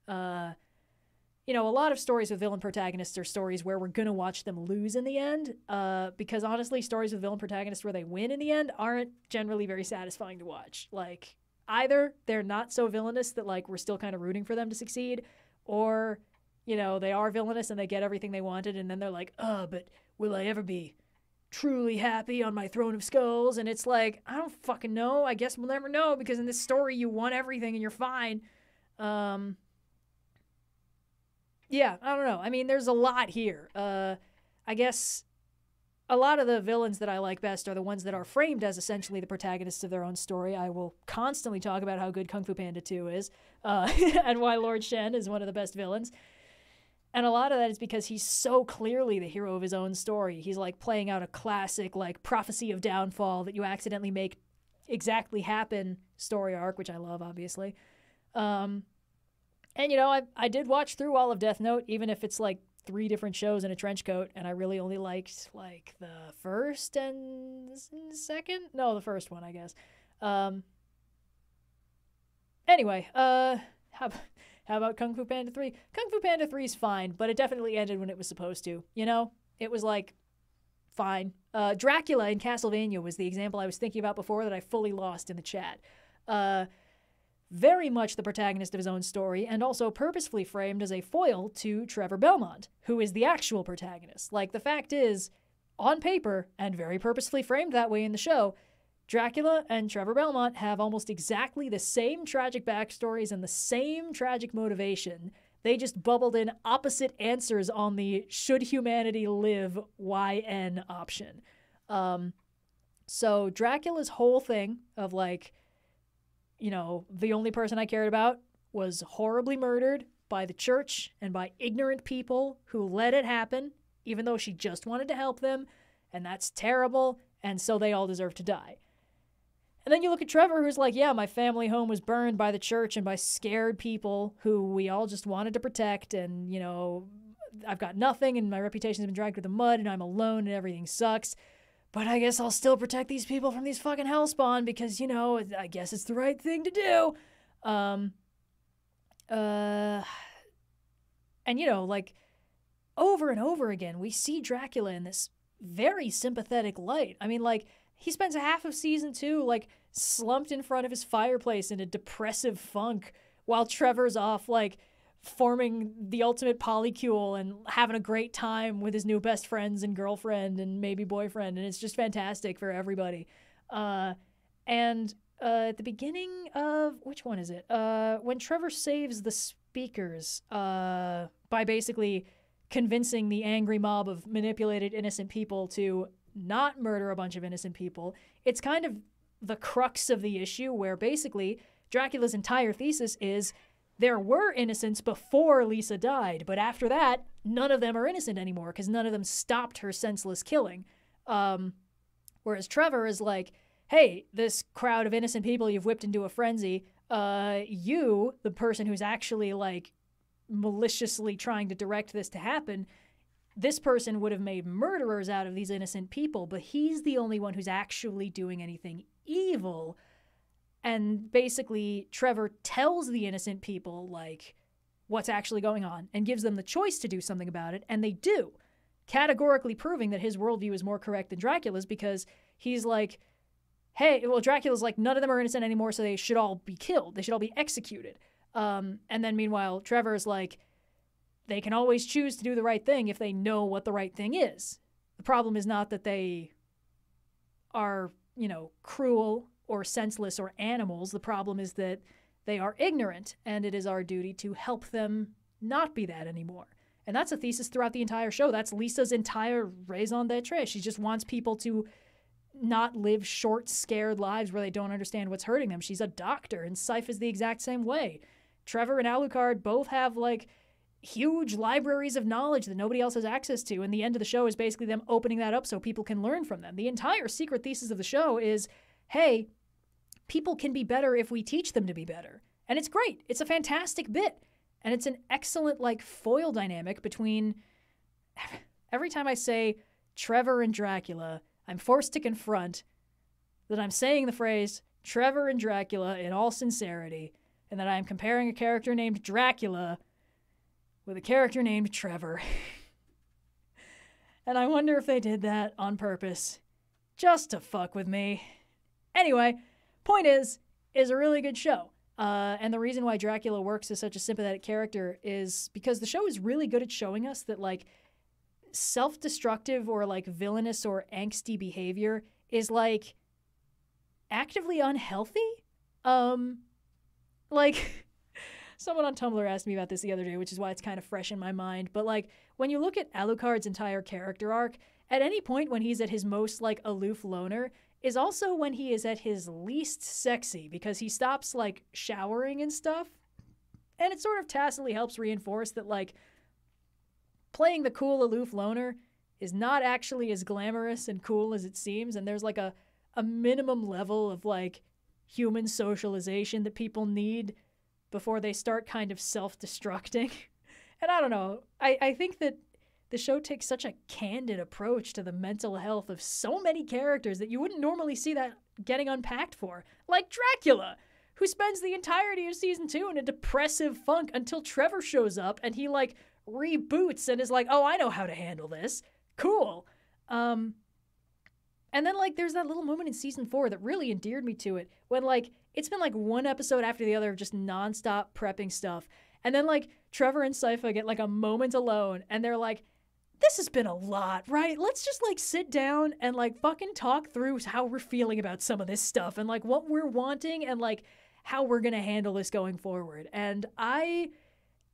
Uh, you know, a lot of stories with villain protagonists are stories where we're gonna watch them lose in the end. Uh, because honestly, stories with villain protagonists where they win in the end aren't generally very satisfying to watch. Like either they're not so villainous that like we're still kind of rooting for them to succeed, or you know they are villainous and they get everything they wanted, and then they're like, oh, but will I ever be truly happy on my throne of skulls? And it's like I don't fucking know. I guess we'll never know because in this story you won everything and you're fine. Um, yeah, I don't know. I mean, there's a lot here. Uh, I guess a lot of the villains that I like best are the ones that are framed as essentially the protagonists of their own story. I will constantly talk about how good Kung Fu Panda 2 is uh, and why Lord Shen is one of the best villains. And a lot of that is because he's so clearly the hero of his own story. He's like playing out a classic, like, prophecy of downfall that you accidentally make exactly happen story arc, which I love, obviously. Um, and you know, I I did watch through all of Death Note, even if it's like three different shows in a trench coat, and I really only liked like the first and second. No, the first one, I guess. Um. Anyway, uh, how how about Kung Fu Panda three? Kung Fu Panda three is fine, but it definitely ended when it was supposed to. You know, it was like fine. Uh, Dracula in Castlevania was the example I was thinking about before that I fully lost in the chat. Uh, very much the protagonist of his own story, and also purposefully framed as a foil to Trevor Belmont, who is the actual protagonist. Like, the fact is, on paper, and very purposefully framed that way in the show, Dracula and Trevor Belmont have almost exactly the same tragic backstories and the same tragic motivation. They just bubbled in opposite answers on the should humanity live YN option. Um, so Dracula's whole thing of like, you know, the only person I cared about was horribly murdered by the church and by ignorant people who let it happen, even though she just wanted to help them, and that's terrible, and so they all deserve to die. And then you look at Trevor, who's like, yeah, my family home was burned by the church and by scared people who we all just wanted to protect, and, you know, I've got nothing, and my reputation's been dragged through the mud, and I'm alone, and everything sucks but I guess I'll still protect these people from these fucking hellspawn because you know I guess it's the right thing to do. Um. Uh. And you know, like over and over again, we see Dracula in this very sympathetic light. I mean, like he spends a half of season two like slumped in front of his fireplace in a depressive funk while Trevor's off like forming the ultimate polycule and having a great time with his new best friends and girlfriend and maybe boyfriend. And it's just fantastic for everybody. Uh, and uh, at the beginning of which one is it? Uh, when trevor saves the speakers uh, by basically convincing the angry mob of manipulated innocent people to not murder a bunch of innocent people it's kind of the crux of the issue where basically dracula's entire thesis is there were innocents before Lisa died, but after that, none of them are innocent anymore because none of them stopped her senseless killing. Um, whereas Trevor is like, hey, this crowd of innocent people you've whipped into a frenzy, uh, you, the person who's actually like maliciously trying to direct this to happen, this person would have made murderers out of these innocent people, but he's the only one who's actually doing anything evil. And basically, Trevor tells the innocent people, like, what's actually going on and gives them the choice to do something about it, and they do, categorically proving that his worldview is more correct than Dracula's because he's like, hey, well, Dracula's like, none of them are innocent anymore, so they should all be killed. They should all be executed. Um, and then meanwhile, Trevor's like, they can always choose to do the right thing if they know what the right thing is. The problem is not that they are, you know, cruel or senseless or animals. The problem is that they are ignorant, and it is our duty to help them not be that anymore. And that's a thesis throughout the entire show. That's Lisa's entire raison d'etre. She just wants people to not live short, scared lives where they don't understand what's hurting them. She's a doctor, and Sypha is the exact same way. Trevor and Alucard both have like huge libraries of knowledge that nobody else has access to. And the end of the show is basically them opening that up so people can learn from them. The entire secret thesis of the show is hey, people can be better if we teach them to be better. And it's great. It's a fantastic bit. And it's an excellent like foil dynamic between every time I say Trevor and Dracula, I'm forced to confront that I'm saying the phrase Trevor and Dracula in all sincerity, and that I am comparing a character named Dracula with a character named Trevor. and I wonder if they did that on purpose, just to fuck with me. Anyway, point is, is a really good show. Uh, and the reason why Dracula works as such a sympathetic character is because the show is really good at showing us that, like, self destructive or like villainous or angsty behavior is like actively unhealthy. Um, like, someone on Tumblr asked me about this the other day, which is why it's kind of fresh in my mind. But like, when you look at Alucard's entire character arc, at any point when he's at his most like aloof loner, is also when he is at his least sexy because he stops like showering and stuff. And it sort of tacitly helps reinforce that like playing the cool aloof loner is not actually as glamorous and cool as it seems and there's like a a minimum level of like human socialization that people need before they start kind of self-destructing. and I don't know. I, I think that the show takes such a candid approach to the mental health of so many characters that you wouldn't normally see that getting unpacked for. Like Dracula, who spends the entirety of season two in a depressive funk until Trevor shows up and he like reboots and is like, "Oh, I know how to handle this. Cool." Um, and then like there's that little moment in season four that really endeared me to it when like it's been like one episode after the other of just nonstop prepping stuff, and then like Trevor and Sypha get like a moment alone, and they're like, "This has been a lot, right? Let's just like sit down and like fucking talk through how we're feeling about some of this stuff and like what we're wanting and like how we're gonna handle this going forward." And I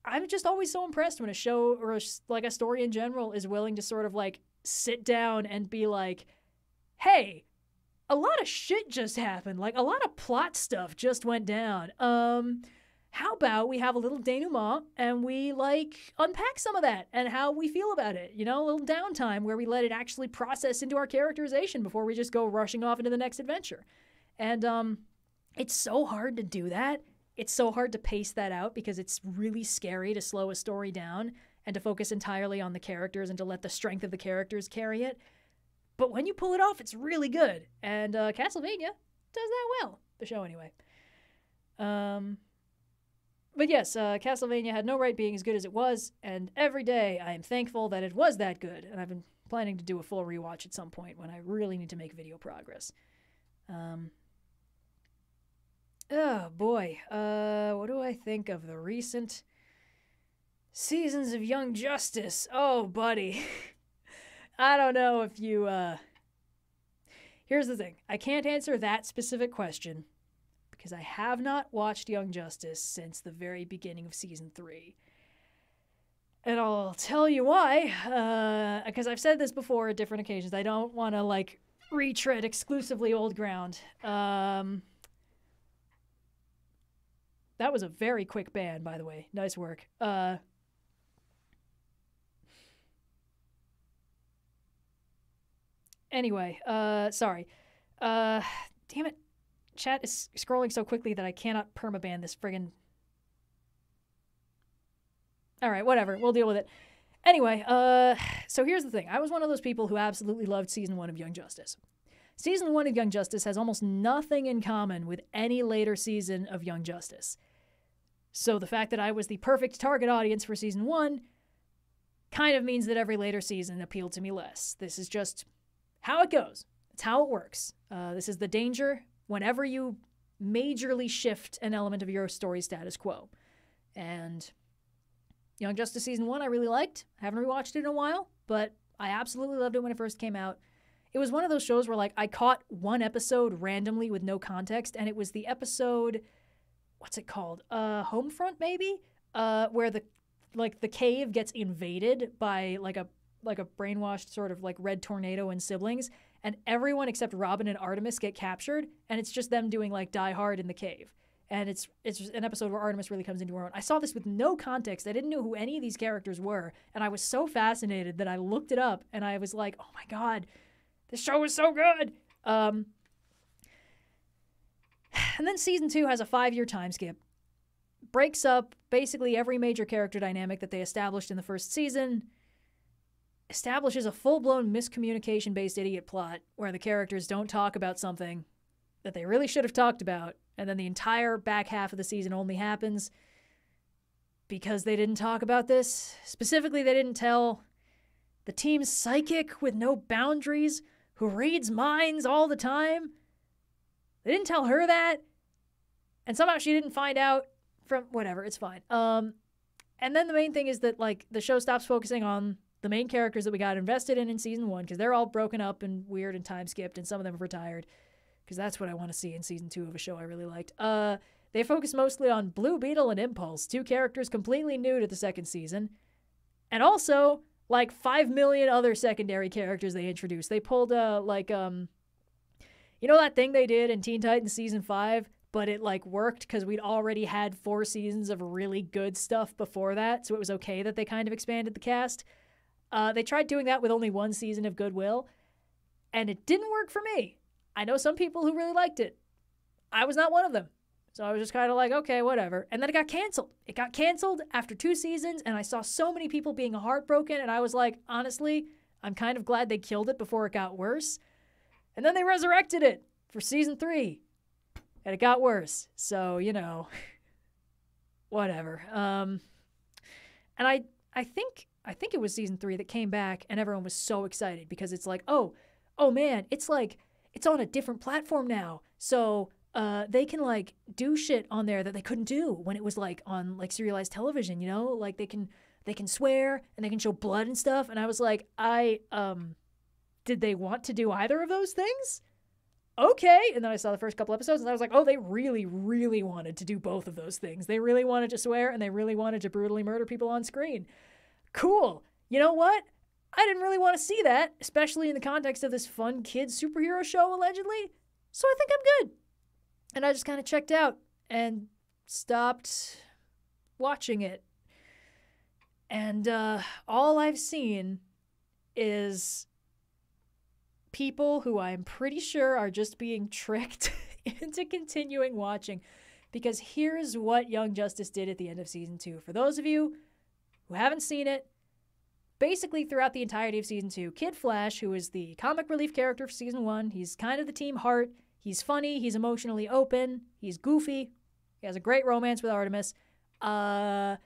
I'm just always so impressed when a show or a, like a story in general is willing to sort of like sit down and be like, hey, a lot of shit just happened. Like a lot of plot stuff just went down. Um, how about we have a little denouement and we like unpack some of that and how we feel about it? You know, a little downtime where we let it actually process into our characterization before we just go rushing off into the next adventure. And um, it's so hard to do that it's so hard to pace that out because it's really scary to slow a story down and to focus entirely on the characters and to let the strength of the characters carry it. But when you pull it off, it's really good. And uh, Castlevania does that well. The show, anyway. Um, but yes, uh, Castlevania had no right being as good as it was, and every day I am thankful that it was that good. And I've been planning to do a full rewatch at some point when I really need to make video progress. Um, Oh boy, uh, what do I think of the recent seasons of Young Justice? Oh, buddy. I don't know if you, uh. Here's the thing I can't answer that specific question because I have not watched Young Justice since the very beginning of season three. And I'll tell you why, because uh, I've said this before at different occasions. I don't want to, like, retread exclusively old ground. Um, that was a very quick ban, by the way. Nice work. Uh, anyway, uh, sorry. Uh, damn it. Chat is scrolling so quickly that I cannot permaban this friggin' All right, whatever. We'll deal with it. Anyway, uh, so here's the thing. I was one of those people who absolutely loved season one of Young Justice. Season one of Young Justice has almost nothing in common with any later season of Young Justice. So the fact that I was the perfect target audience for season one kind of means that every later season appealed to me less. This is just how it goes. It's how it works. Uh, this is the danger whenever you majorly shift an element of your story status quo. And Young Justice season one, I really liked. I haven't rewatched it in a while, but I absolutely loved it when it first came out. It was one of those shows where like I caught one episode randomly with no context, and it was the episode, what's it called? Uh, Homefront maybe, uh, where the like the cave gets invaded by like a like a brainwashed sort of like red tornado and siblings, and everyone except Robin and Artemis get captured, and it's just them doing like Die Hard in the cave and it's it's an episode where Artemis really comes into her own. I saw this with no context. I didn't know who any of these characters were, and I was so fascinated that I looked it up and I was like, "Oh my god, this show is so good!" Um, and then season two has a five-year time skip, breaks up basically every major character dynamic that they established in the first season. Establishes a full-blown miscommunication-based idiot plot where the characters don't talk about something that they really should have talked about and then the entire back half of the season only happens because they didn't talk about this. Specifically, they didn't tell the team's psychic with no boundaries who reads minds all the time. They didn't tell her that. And somehow she didn't find out from whatever, it's fine. Um and then the main thing is that like the show stops focusing on the main characters that we got invested in in season 1 because they're all broken up and weird and time skipped and some of them have retired because that's what I want to see in season two of a show I really liked. Uh, they focus mostly on Blue Beetle and Impulse, two characters completely new to the second season, and also like five million other secondary characters they introduced. They pulled uh like um, you know that thing they did in Teen Titans season five, but it like worked because we'd already had four seasons of really good stuff before that, so it was okay that they kind of expanded the cast. Uh, they tried doing that with only one season of Goodwill, and it didn't work for me. I know some people who really liked it. I was not one of them. So I was just kind of like, okay, whatever. And then it got canceled. It got canceled after two seasons, and I saw so many people being heartbroken. And I was like, honestly, I'm kind of glad they killed it before it got worse. And then they resurrected it for season three, and it got worse. So, you know, whatever. Um, and I, I think, I think it was season three that came back, and everyone was so excited because it's like, oh, oh man, it's like it's on a different platform now. So uh, they can like do shit on there that they couldn't do when it was like on like serialized television, you know? Like they can they can swear and they can show blood and stuff. And I was like, I um did they want to do either of those things? Okay. And then I saw the first couple episodes and I was like, oh, they really, really wanted to do both of those things. They really wanted to swear and they really wanted to brutally murder people on screen. Cool. You know what? I didn't really want to see that, especially in the context of this fun kid superhero show, allegedly. So I think I'm good. And I just kind of checked out and stopped watching it. And uh, all I've seen is people who I'm pretty sure are just being tricked into continuing watching. Because here's what Young Justice did at the end of season two. For those of you who haven't seen it, basically throughout the entirety of season two, Kid Flash, who is the comic relief character for season one, he's kind of the team heart. He's funny, he's emotionally open, he's goofy, he has a great romance with Artemis. Uh,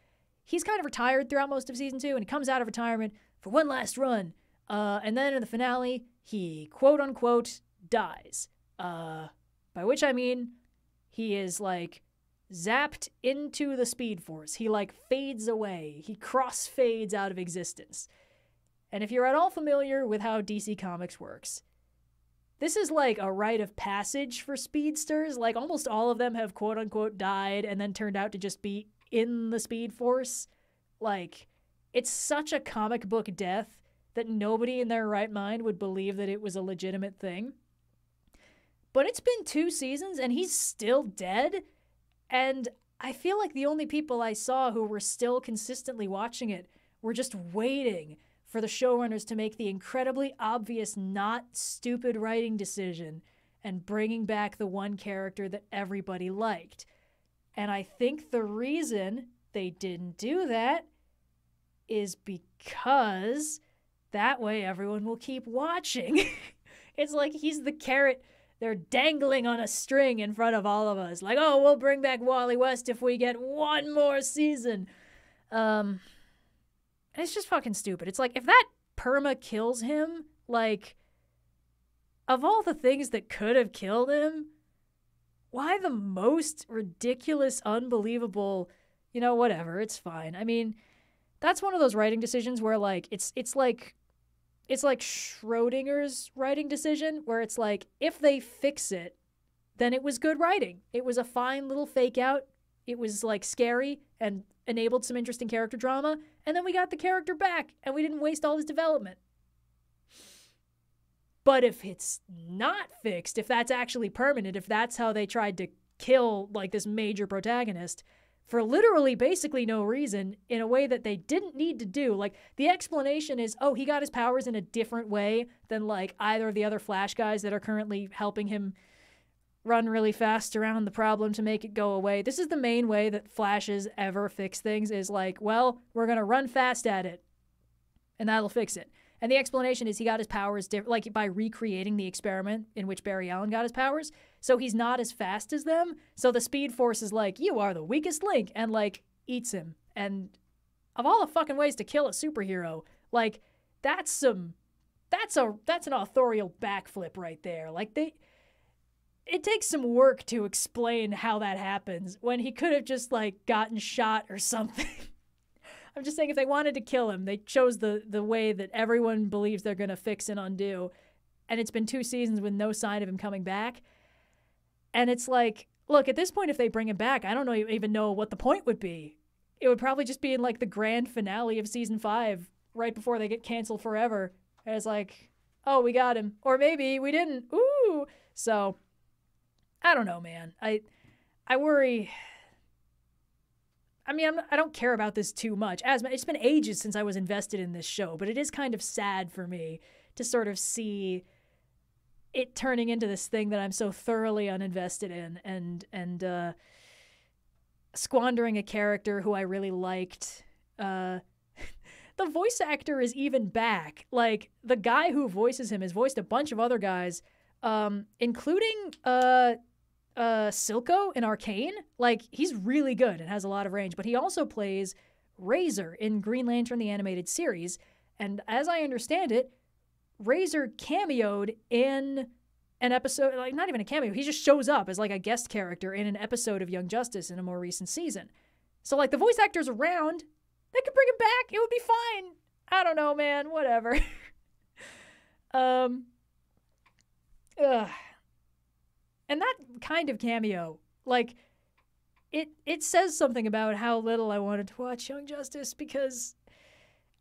he's kind of retired throughout most of season two, and he comes out of retirement for one last run. Uh, and then in the finale, he quote unquote dies. Uh, by which I mean he is like zapped into the Speed Force. He like fades away. He crossfades out of existence. And if you're at all familiar with how DC Comics works, this is like a rite of passage for speedsters. Like almost all of them have quote unquote died and then turned out to just be in the Speed Force. Like it's such a comic book death that nobody in their right mind would believe that it was a legitimate thing. But it's been two seasons and he's still dead and I feel like the only people I saw who were still consistently watching it were just waiting for the showrunners to make the incredibly obvious, not stupid writing decision and bringing back the one character that everybody liked. And I think the reason they didn't do that is because that way everyone will keep watching. it's like he's the carrot they're dangling on a string in front of all of us. Like, oh, we'll bring back Wally West if we get one more season. Um, it's just fucking stupid. It's like if that perma kills him, like, of all the things that could have killed him, why the most ridiculous, unbelievable, you know, whatever, it's fine. I mean, that's one of those writing decisions where like it's it's like it's like Schrodinger's writing decision where it's like if they fix it, then it was good writing. It was a fine little fake out. It was like scary and enabled some interesting character drama, and then we got the character back and we didn't waste all his development. But if it's not fixed, if that's actually permanent, if that's how they tried to kill like this major protagonist, for literally basically no reason in a way that they didn't need to do. Like the explanation is, oh, he got his powers in a different way than like either of the other Flash guys that are currently helping him run really fast around the problem to make it go away. This is the main way that Flashes ever fix things is like, well, we're going to run fast at it and that'll fix it. And the explanation is he got his powers like by recreating the experiment in which Barry Allen got his powers. So he's not as fast as them. So the Speed Force is like, you are the weakest link, and like eats him. And of all the fucking ways to kill a superhero, like that's some, that's a that's an authorial backflip right there. Like they, it takes some work to explain how that happens when he could have just like gotten shot or something. I'm just saying if they wanted to kill him, they chose the the way that everyone believes they're going to fix and undo. And it's been two seasons with no sign of him coming back. And it's like, look, at this point if they bring him back, I don't know even know what the point would be. It would probably just be in like the grand finale of season 5 right before they get canceled forever. And it's like, "Oh, we got him." Or maybe we didn't. Ooh. So I don't know, man. I I worry I mean, I'm, I do not care about this too much. As it's been ages since I was invested in this show, but it is kind of sad for me to sort of see it turning into this thing that I'm so thoroughly uninvested in, and and uh, squandering a character who I really liked. Uh, the voice actor is even back. Like the guy who voices him has voiced a bunch of other guys, um, including uh, uh, Silco in Arcane, like he's really good and has a lot of range, but he also plays Razer in Green Lantern the animated series. And as I understand it, Razer cameoed in an episode, like not even a cameo, he just shows up as like a guest character in an episode of Young Justice in a more recent season. So like the voice actor's around, they could bring him back. It would be fine. I don't know, man. Whatever. um. Ugh and that kind of cameo, like it it says something about how little I wanted to watch Young Justice because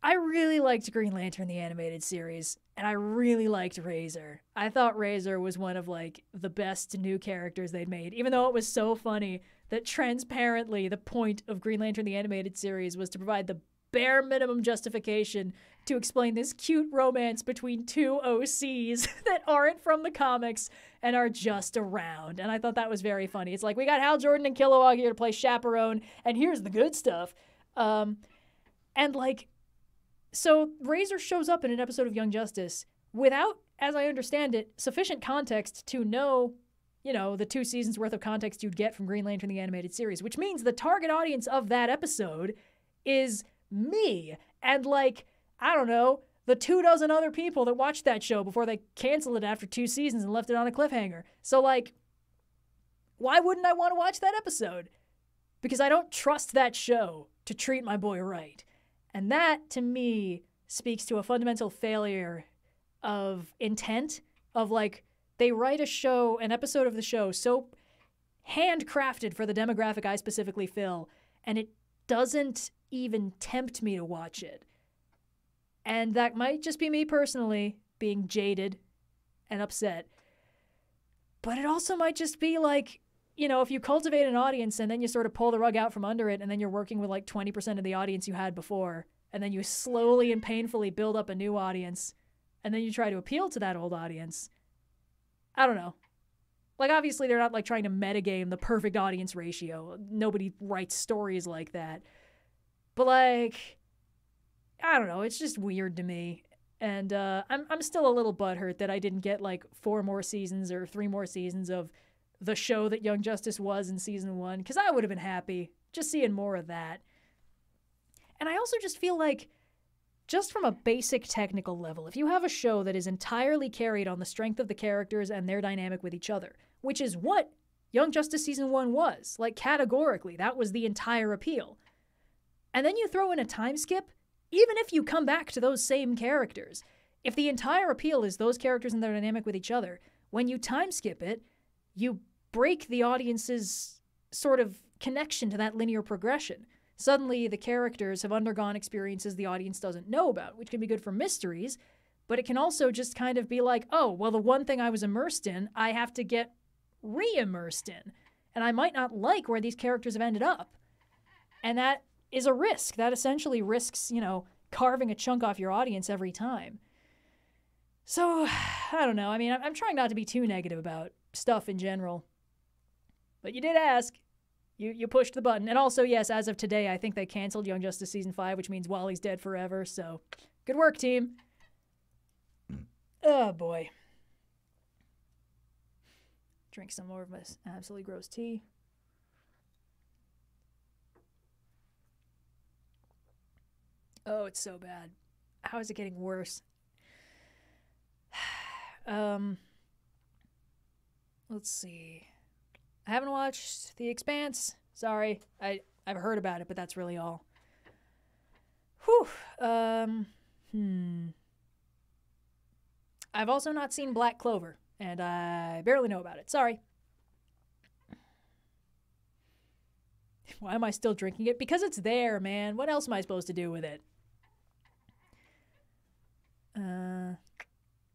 I really liked Green Lantern the animated series and I really liked Razer. I thought Razer was one of like the best new characters they'd made even though it was so funny that transparently the point of Green Lantern the animated series was to provide the bare minimum justification to explain this cute romance between two OCs that aren't from the comics and are just around. And I thought that was very funny. It's like we got Hal Jordan and Kilowog here to play chaperone, and here's the good stuff. Um, and like, so Razer shows up in an episode of Young Justice without, as I understand it, sufficient context to know you know, the two seasons worth of context you'd get from Green Lantern the animated series, which means the target audience of that episode is me and like I don't know the two dozen other people that watched that show before they canceled it after two seasons and left it on a cliffhanger. So like why wouldn't I want to watch that episode? Because I don't trust that show to treat my boy right. And that to me speaks to a fundamental failure of intent of like they write a show, an episode of the show so handcrafted for the demographic I specifically fill and it doesn't even tempt me to watch it. And that might just be me personally being jaded and upset. But it also might just be like, you know, if you cultivate an audience and then you sort of pull the rug out from under it and then you're working with like 20% of the audience you had before, and then you slowly and painfully build up a new audience, and then you try to appeal to that old audience. I don't know. Like, obviously, they're not like trying to metagame the perfect audience ratio. Nobody writes stories like that. But, like, I don't know. It's just weird to me. And uh, I'm, I'm still a little butthurt that I didn't get like four more seasons or three more seasons of the show that Young Justice was in season one, because I would have been happy just seeing more of that. And I also just feel like, just from a basic technical level, if you have a show that is entirely carried on the strength of the characters and their dynamic with each other, which is what Young Justice Season 1 was, like categorically, that was the entire appeal. And then you throw in a time skip, even if you come back to those same characters, if the entire appeal is those characters and their dynamic with each other, when you time skip it, you break the audience's sort of connection to that linear progression. Suddenly, the characters have undergone experiences the audience doesn't know about, which can be good for mysteries, but it can also just kind of be like, oh, well, the one thing I was immersed in, I have to get re immersed in. And I might not like where these characters have ended up. And that is a risk. That essentially risks, you know, carving a chunk off your audience every time. So, I don't know. I mean, I'm trying not to be too negative about stuff in general. But you did ask. You you pushed the button. And also, yes, as of today, I think they canceled Young Justice season five, which means Wally's dead forever. So, good work, team. Oh boy. Drink some more of this absolutely gross tea. Oh, it's so bad. How is it getting worse? um, let's see. I haven't watched The Expanse. Sorry, I I've heard about it, but that's really all. Whew. Um. Hmm. I've also not seen Black Clover, and I barely know about it. Sorry. Why am I still drinking it? Because it's there, man. What else am I supposed to do with it? Uh,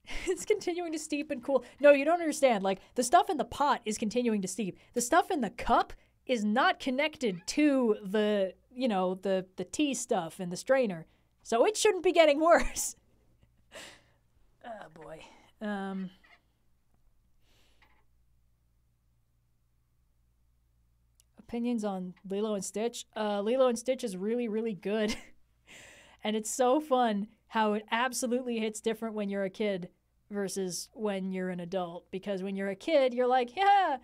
it's continuing to steep and cool. No, you don't understand. Like, the stuff in the pot is continuing to steep. The stuff in the cup is not connected to the, you know, the, the tea stuff and the strainer. So it shouldn't be getting worse. oh, boy. Um... Opinions on Lilo and Stitch? Uh, Lilo and Stitch is really, really good. and it's so fun how it absolutely hits different when you're a kid versus when you're an adult. Because when you're a kid, you're like, yeah,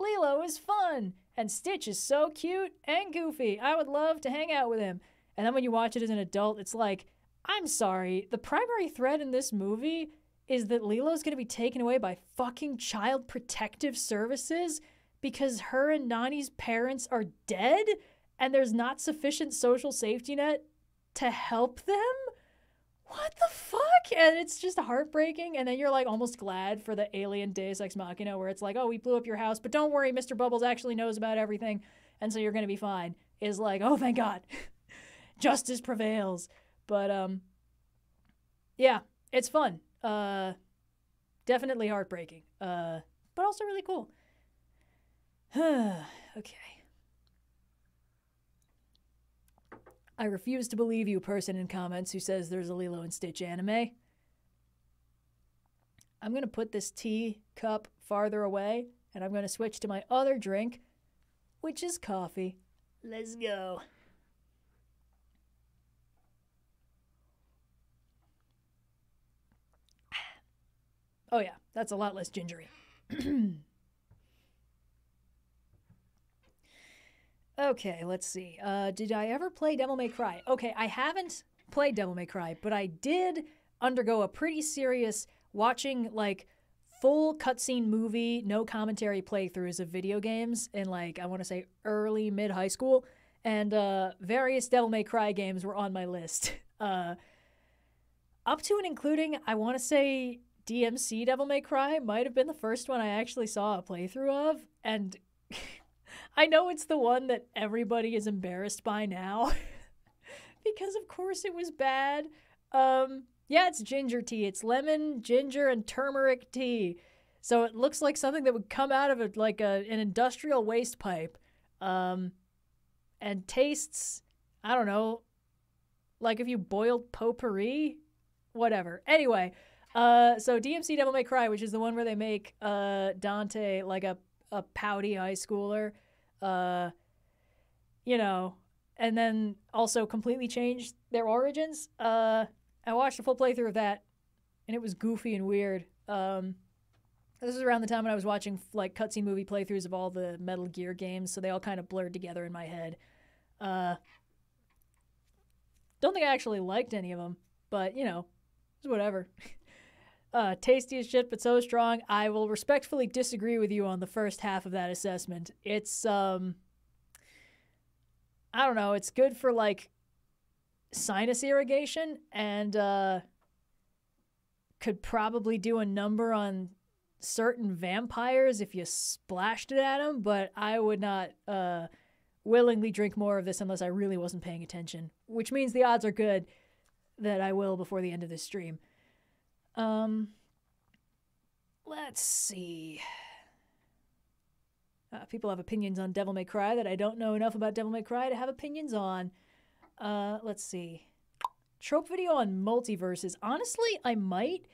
Lilo is fun. And Stitch is so cute and goofy. I would love to hang out with him. And then when you watch it as an adult, it's like, I'm sorry, the primary thread in this movie is that Lilo's gonna be taken away by fucking child protective services because her and Nani's parents are dead and there's not sufficient social safety net to help them? What the fuck? And it's just heartbreaking. And then you're like almost glad for the alien Deus Ex Machina where it's like, oh, we blew up your house, but don't worry, Mr. Bubbles actually knows about everything. And so you're going to be fine. Is like, oh, thank God. Justice prevails. But, um, yeah, it's fun. Uh, definitely heartbreaking. Uh, but also really cool. okay. I refuse to believe you, person in comments who says there's a Lilo and Stitch anime. I'm going to put this tea cup farther away and I'm going to switch to my other drink, which is coffee. Let's go. Oh, yeah, that's a lot less gingery. Okay, let's see. Uh, did I ever play Devil May Cry? Okay, I haven't played Devil May Cry, but I did undergo a pretty serious watching like full cutscene movie, no commentary playthroughs of video games in like I want to say early mid high school, and uh, various Devil May Cry games were on my list. Uh, up to and including, I want to say DMC Devil May Cry might have been the first one I actually saw a playthrough of, and I know it's the one that everybody is embarrassed by now because of course it was bad. Um yeah, it's ginger tea. It's lemon, ginger and turmeric tea. So it looks like something that would come out of a, like a, an industrial waste pipe. Um and tastes I don't know like if you boiled potpourri, whatever. Anyway, Uh, so DMC Devil May Cry, which is the one where they make uh Dante like a a pouty high schooler, uh, you know, and then also completely changed their origins. Uh, I watched a full playthrough of that, and it was goofy and weird. Um, this was around the time when I was watching like cutscene movie playthroughs of all the Metal Gear games, so they all kind of blurred together in my head. Uh, don't think I actually liked any of them, but you know, it's whatever. uh, tasty as shit, but so strong. I will respectfully disagree with you on the first half of that assessment. It's um, I don't know. It's good for like sinus irrigation and uh, could probably do a number on certain vampires if you splashed it at them, but I would not uh, willingly drink more of this unless I really wasn't paying attention, which means the odds are good that I will before the end of this stream. Um, let's see. Uh, people have opinions on Devil May Cry that I don't know enough about Devil May Cry to have opinions on. Uh, let's see. Trope video on multiverses. Honestly, I might,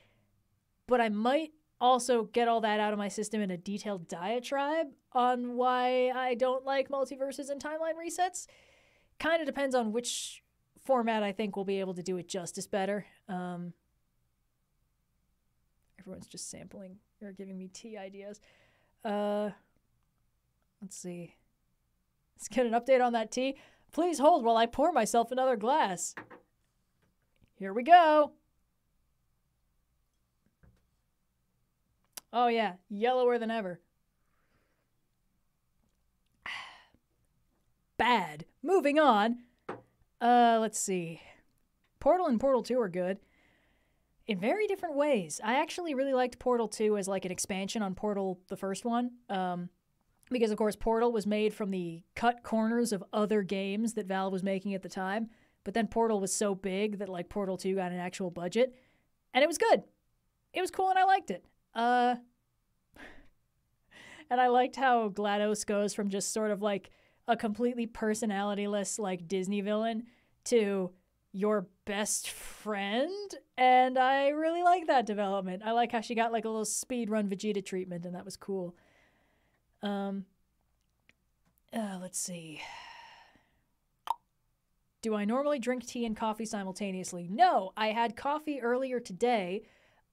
but I might also get all that out of my system in a detailed diatribe on why I don't like multiverses and timeline resets. Kind of depends on which format I think will be able to do it justice better. Um, everyone's just sampling or giving me tea ideas. Uh, let's see. Let's get an update on that tea. Please hold while I pour myself another glass. Here we go. Oh, yeah, yellower than ever. Bad. Moving on. Uh, let's see. Portal and Portal 2 are good in very different ways. I actually really liked Portal 2 as like an expansion on Portal the first one. Um, because of course Portal was made from the cut corners of other games that Valve was making at the time. But then Portal was so big that like Portal 2 got an actual budget. And it was good. It was cool and I liked it. Uh, and I liked how GLaDOS goes from just sort of like a completely personalityless like Disney villain to your best friend. And I really like that development. I like how she got like a little speed run Vegeta treatment, and that was cool. Um, uh, let's see. Do I normally drink tea and coffee simultaneously? No, I had coffee earlier today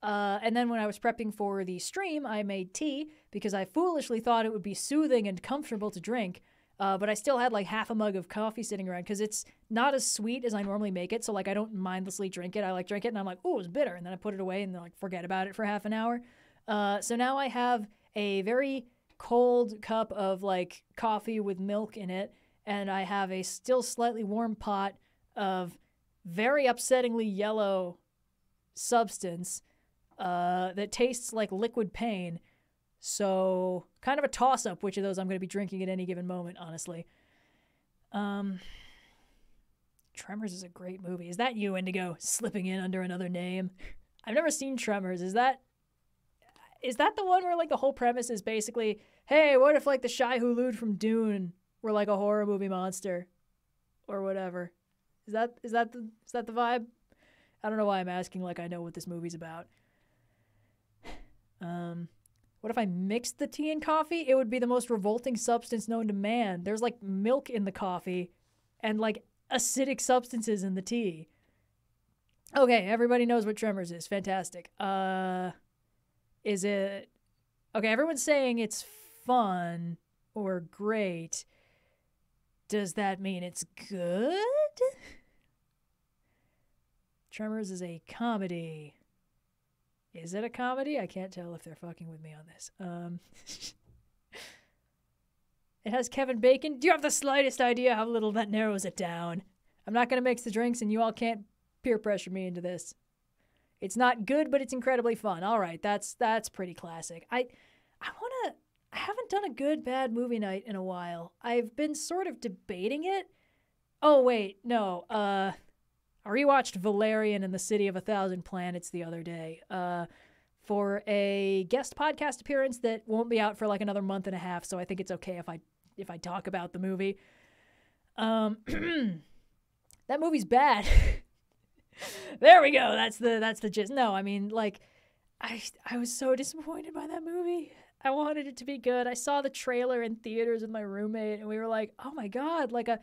uh, and then when I was prepping for the stream, I made tea because I foolishly thought it would be soothing and comfortable to drink. Uh, but I still had like half a mug of coffee sitting around because it's not as sweet as I normally make it. So like I don't mindlessly drink it. I like drink it and I'm like, oh, it's bitter, and then I put it away and then like forget about it for half an hour. Uh, so now I have a very cold cup of like coffee with milk in it, and I have a still slightly warm pot of very upsettingly yellow substance uh, that tastes like liquid pain. So, kind of a toss up which of those I'm going to be drinking at any given moment, honestly. Um, Tremors is a great movie. Is that you, Indigo, slipping in under another name? I've never seen Tremors. Is that is that the one where like the whole premise is basically, hey, what if like the Shai-Hulud from Dune were like a horror movie monster, or whatever? Is that is that the is that the vibe? I don't know why I'm asking like I know what this movie's about. Um, what if I mixed the tea and coffee? It would be the most revolting substance known to man. There's like milk in the coffee and like acidic substances in the tea. Okay, everybody knows what Tremors is. Fantastic. Uh is it Okay, everyone's saying it's fun or great. Does that mean it's good? Tremors is a comedy. Is it a comedy? I can't tell if they're fucking with me on this. Um, it has Kevin Bacon. Do you have the slightest idea how little that narrows it down? I'm not going to mix the drinks, and you all can't peer pressure me into this. It's not good, but it's incredibly fun. All right, that's that's pretty classic. I I want to. I haven't done a good bad movie night in a while. I've been sort of debating it. Oh wait, no. Uh, I rewatched Valerian and the City of a Thousand Planets the other day uh, for a guest podcast appearance that won't be out for like another month and a half. So I think it's okay if I if I talk about the movie. Um, that movie's bad. there we go. That's the that's the gist. No, I mean like I I was so disappointed by that movie. I wanted it to be good. I saw the trailer in theaters with my roommate and we were like, "Oh my god, like a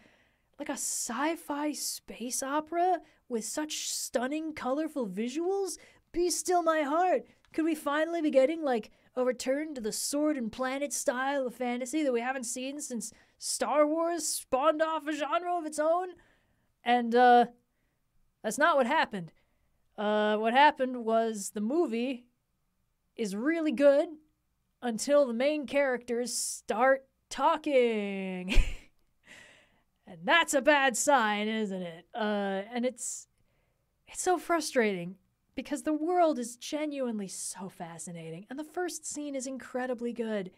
like a sci-fi space opera with such stunning colorful visuals? Be still my heart. Could we finally be getting like a return to the sword and planet style of fantasy that we haven't seen since Star Wars spawned off a genre of its own?" And uh that's not what happened. Uh, what happened was the movie is really good until the main characters start talking. and that's a bad sign, isn't it? Uh, and it's it's so frustrating because the world is genuinely so fascinating and the first scene is incredibly good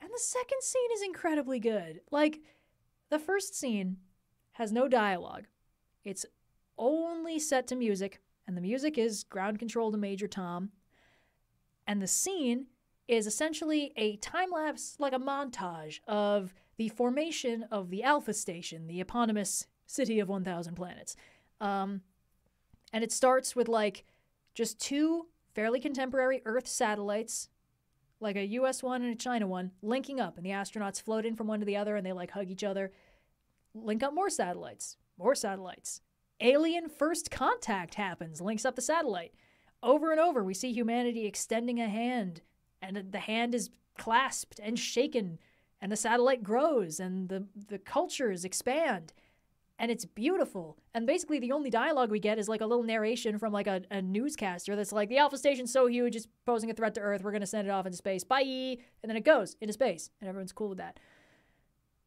and the second scene is incredibly good. Like the first scene has no dialogue. It's only set to music and the music is ground control to Major Tom. And the scene is essentially a time lapse, like a montage of the formation of the Alpha Station, the eponymous city of 1,000 planets. Um, and it starts with like just two fairly contemporary Earth satellites, like a US one and a China one, linking up, and the astronauts float in from one to the other and they like hug each other. Link up more satellites, more satellites, alien first contact happens, links up the satellite. Over and over, we see humanity extending a hand, and the hand is clasped and shaken, and the satellite grows, and the, the cultures expand. And it's beautiful. And basically, the only dialogue we get is like a little narration from like a, a newscaster that's like, the Alpha Station's so huge, it's posing a threat to Earth. We're going to send it off into space. Bye. And then it goes into space, and everyone's cool with that.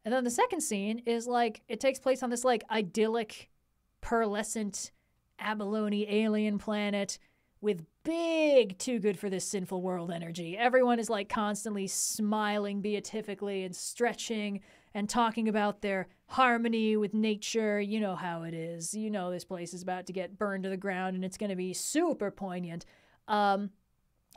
And then the second scene is like, it takes place on this like idyllic pearlescent abalone alien planet with big too good for this sinful world energy. Everyone is like constantly smiling beatifically and stretching and talking about their harmony with nature. You know how it is. You know this place is about to get burned to the ground and it's going to be super poignant. Um,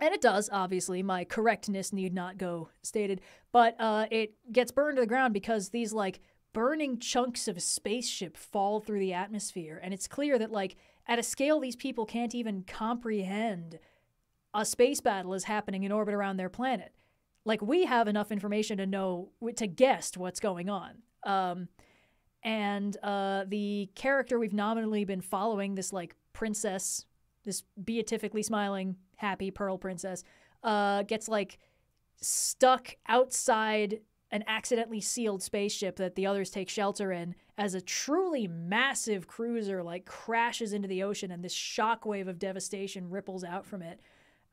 and it does, obviously. My correctness need not go stated. But uh, it gets burned to the ground because these like burning chunks of a spaceship fall through the atmosphere. And it's clear that, like, at a scale these people can't even comprehend, a space battle is happening in orbit around their planet. Like, we have enough information to know, to guess what's going on. Um, and uh, the character we've nominally been following, this, like, princess, this beatifically smiling, happy pearl princess, uh, gets, like, stuck outside an accidentally sealed spaceship that the others take shelter in as a truly massive cruiser like crashes into the ocean and this shockwave of devastation ripples out from it.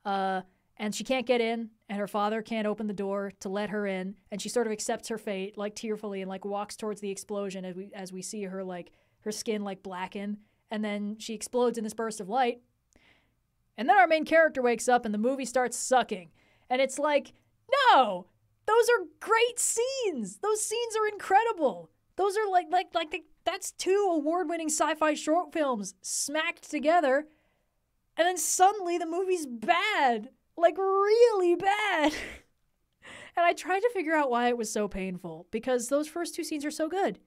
Uh, and she can't get in and her father can't open the door to let her in and she sort of accepts her fate like tearfully and like walks towards the explosion as we as we see her like her skin like blacken and then she explodes in this burst of light and then our main character wakes up and the movie starts sucking and it's like no those are great scenes. Those scenes are incredible. Those are like like like the, that's two award-winning sci-fi short films smacked together. And then suddenly the movie's bad. Like really bad. and I tried to figure out why it was so painful because those first two scenes are so good.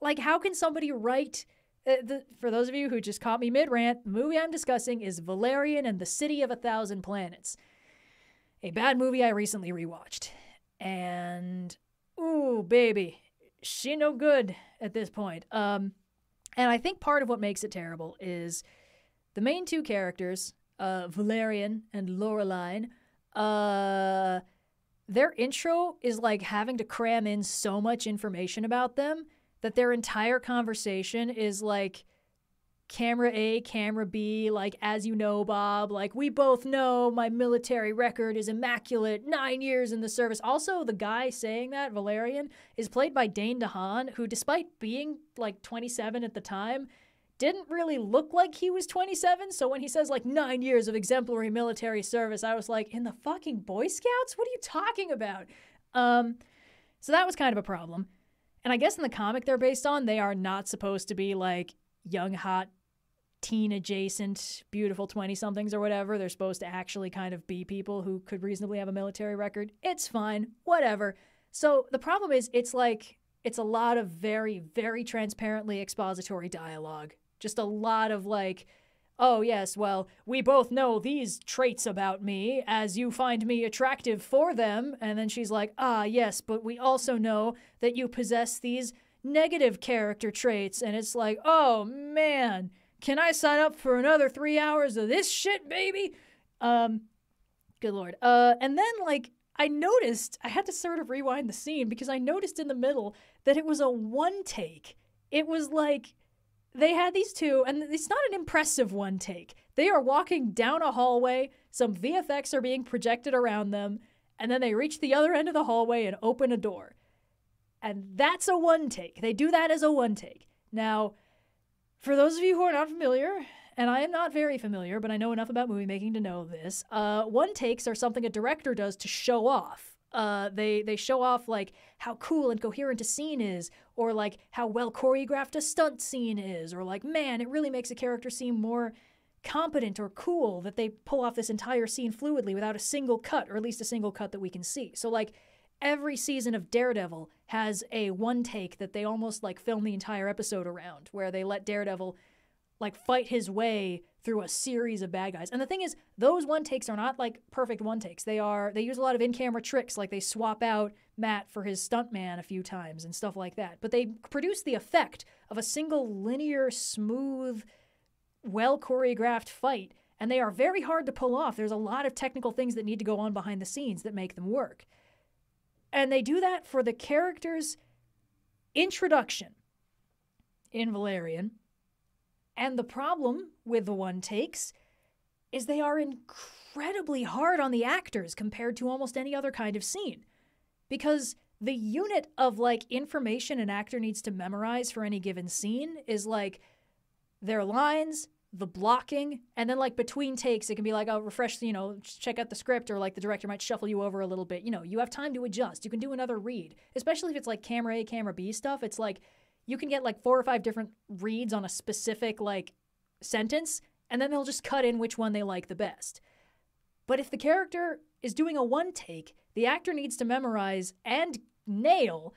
Like how can somebody write uh, the, for those of you who just caught me mid rant, the movie I'm discussing is Valerian and the City of a Thousand Planets, a bad movie I recently rewatched. And ooh, baby, she no good at this point. Um, and I think part of what makes it terrible is the main two characters, uh, Valerian and Laureline, uh, their intro is like having to cram in so much information about them that their entire conversation is like camera A, camera B, like, as you know, Bob, like, we both know my military record is immaculate, nine years in the service. Also, the guy saying that, Valerian, is played by Dane DeHaan, who, despite being like 27 at the time, didn't really look like he was 27. So when he says like nine years of exemplary military service, I was like, in the fucking Boy Scouts? What are you talking about? Um, so that was kind of a problem. And I guess in the comic they're based on, they are not supposed to be like young, hot, teen adjacent, beautiful 20 somethings or whatever. They're supposed to actually kind of be people who could reasonably have a military record. It's fine, whatever. So the problem is, it's like, it's a lot of very, very transparently expository dialogue. Just a lot of like, oh, yes, well, we both know these traits about me as you find me attractive for them. And then she's like, ah, yes, but we also know that you possess these negative character traits. And it's like, oh, man, can I sign up for another three hours of this shit, baby? Um, good lord. Uh, and then, like, I noticed, I had to sort of rewind the scene because I noticed in the middle that it was a one take. It was like they had these two, and it's not an impressive one take. They are walking down a hallway, some VFX are being projected around them, and then they reach the other end of the hallway and open a door. And that's a one take. They do that as a one take. Now, for those of you who are not familiar, and I am not very familiar, but I know enough about movie making to know this. Uh, one takes are something a director does to show off. Uh, they they show off like how cool and coherent a scene is, or like how well choreographed a stunt scene is, or like man, it really makes a character seem more competent or cool that they pull off this entire scene fluidly without a single cut, or at least a single cut that we can see. So like every season of Daredevil has a one take that they almost like film the entire episode around, where they let Daredevil like fight his way through a series of bad guys. And the thing is, those one takes are not like perfect one takes. They are they use a lot of in-camera tricks, like they swap out Matt for his stuntman a few times and stuff like that. But they produce the effect of a single linear, smooth, well choreographed fight. And they are very hard to pull off. There's a lot of technical things that need to go on behind the scenes that make them work. And they do that for the character's introduction in Valerian and the problem with the one takes is they are incredibly hard on the actors compared to almost any other kind of scene. Because the unit of like information an actor needs to memorize for any given scene is like their lines, the blocking, and then like between takes, it can be like, oh, refresh, you know, check out the script, or like the director might shuffle you over a little bit. You know, you have time to adjust. You can do another read, especially if it's like camera A, camera B stuff. It's like you can get like four or five different reads on a specific like sentence, and then they'll just cut in which one they like the best. But if the character is doing a one take, the actor needs to memorize and nail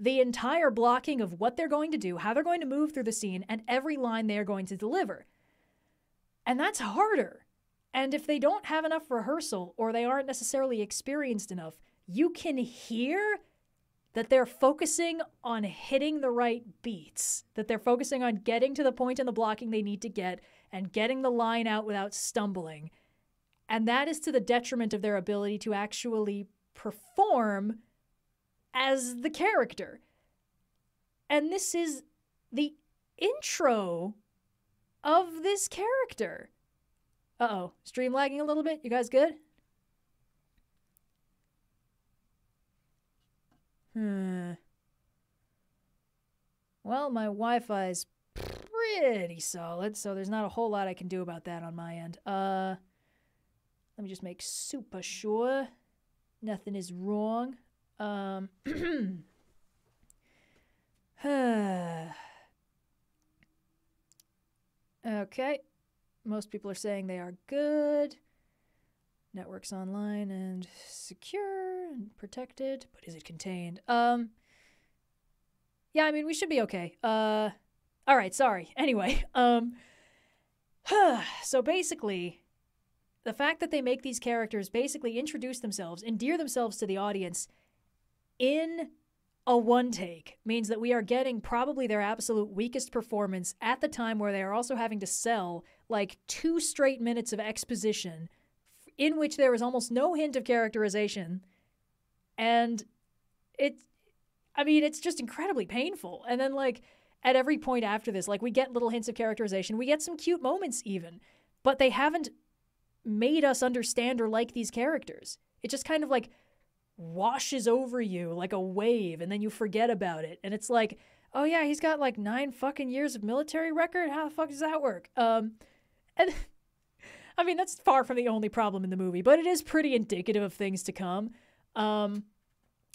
the entire blocking of what they're going to do, how they're going to move through the scene, and every line they are going to deliver. And that's harder. And if they don't have enough rehearsal or they aren't necessarily experienced enough, you can hear that they're focusing on hitting the right beats, that they're focusing on getting to the point in the blocking they need to get and getting the line out without stumbling. And that is to the detriment of their ability to actually perform as the character. And this is the intro of this character. Uh oh, stream lagging a little bit. You guys good? Hmm. Well, my Wi Fi's pretty solid, so there's not a whole lot I can do about that on my end. Uh, let me just make super sure nothing is wrong. Um, okay. Most people are saying they are good. Networks online and secure and protected, but is it contained? Um Yeah, I mean we should be okay. Uh all right, sorry. Anyway, um so basically the fact that they make these characters basically introduce themselves, endear themselves to the audience in a one take means that we are getting probably their absolute weakest performance at the time where they are also having to sell like two straight minutes of exposition in which there is almost no hint of characterization. And it, I mean, it's just incredibly painful. And then, like, at every point after this, like, we get little hints of characterization. We get some cute moments, even, but they haven't made us understand or like these characters. It just kind of like washes over you like a wave, and then you forget about it. And it's like, oh, yeah, he's got like nine fucking years of military record. How the fuck does that work? Um, and I mean, that's far from the only problem in the movie, but it is pretty indicative of things to come. Um,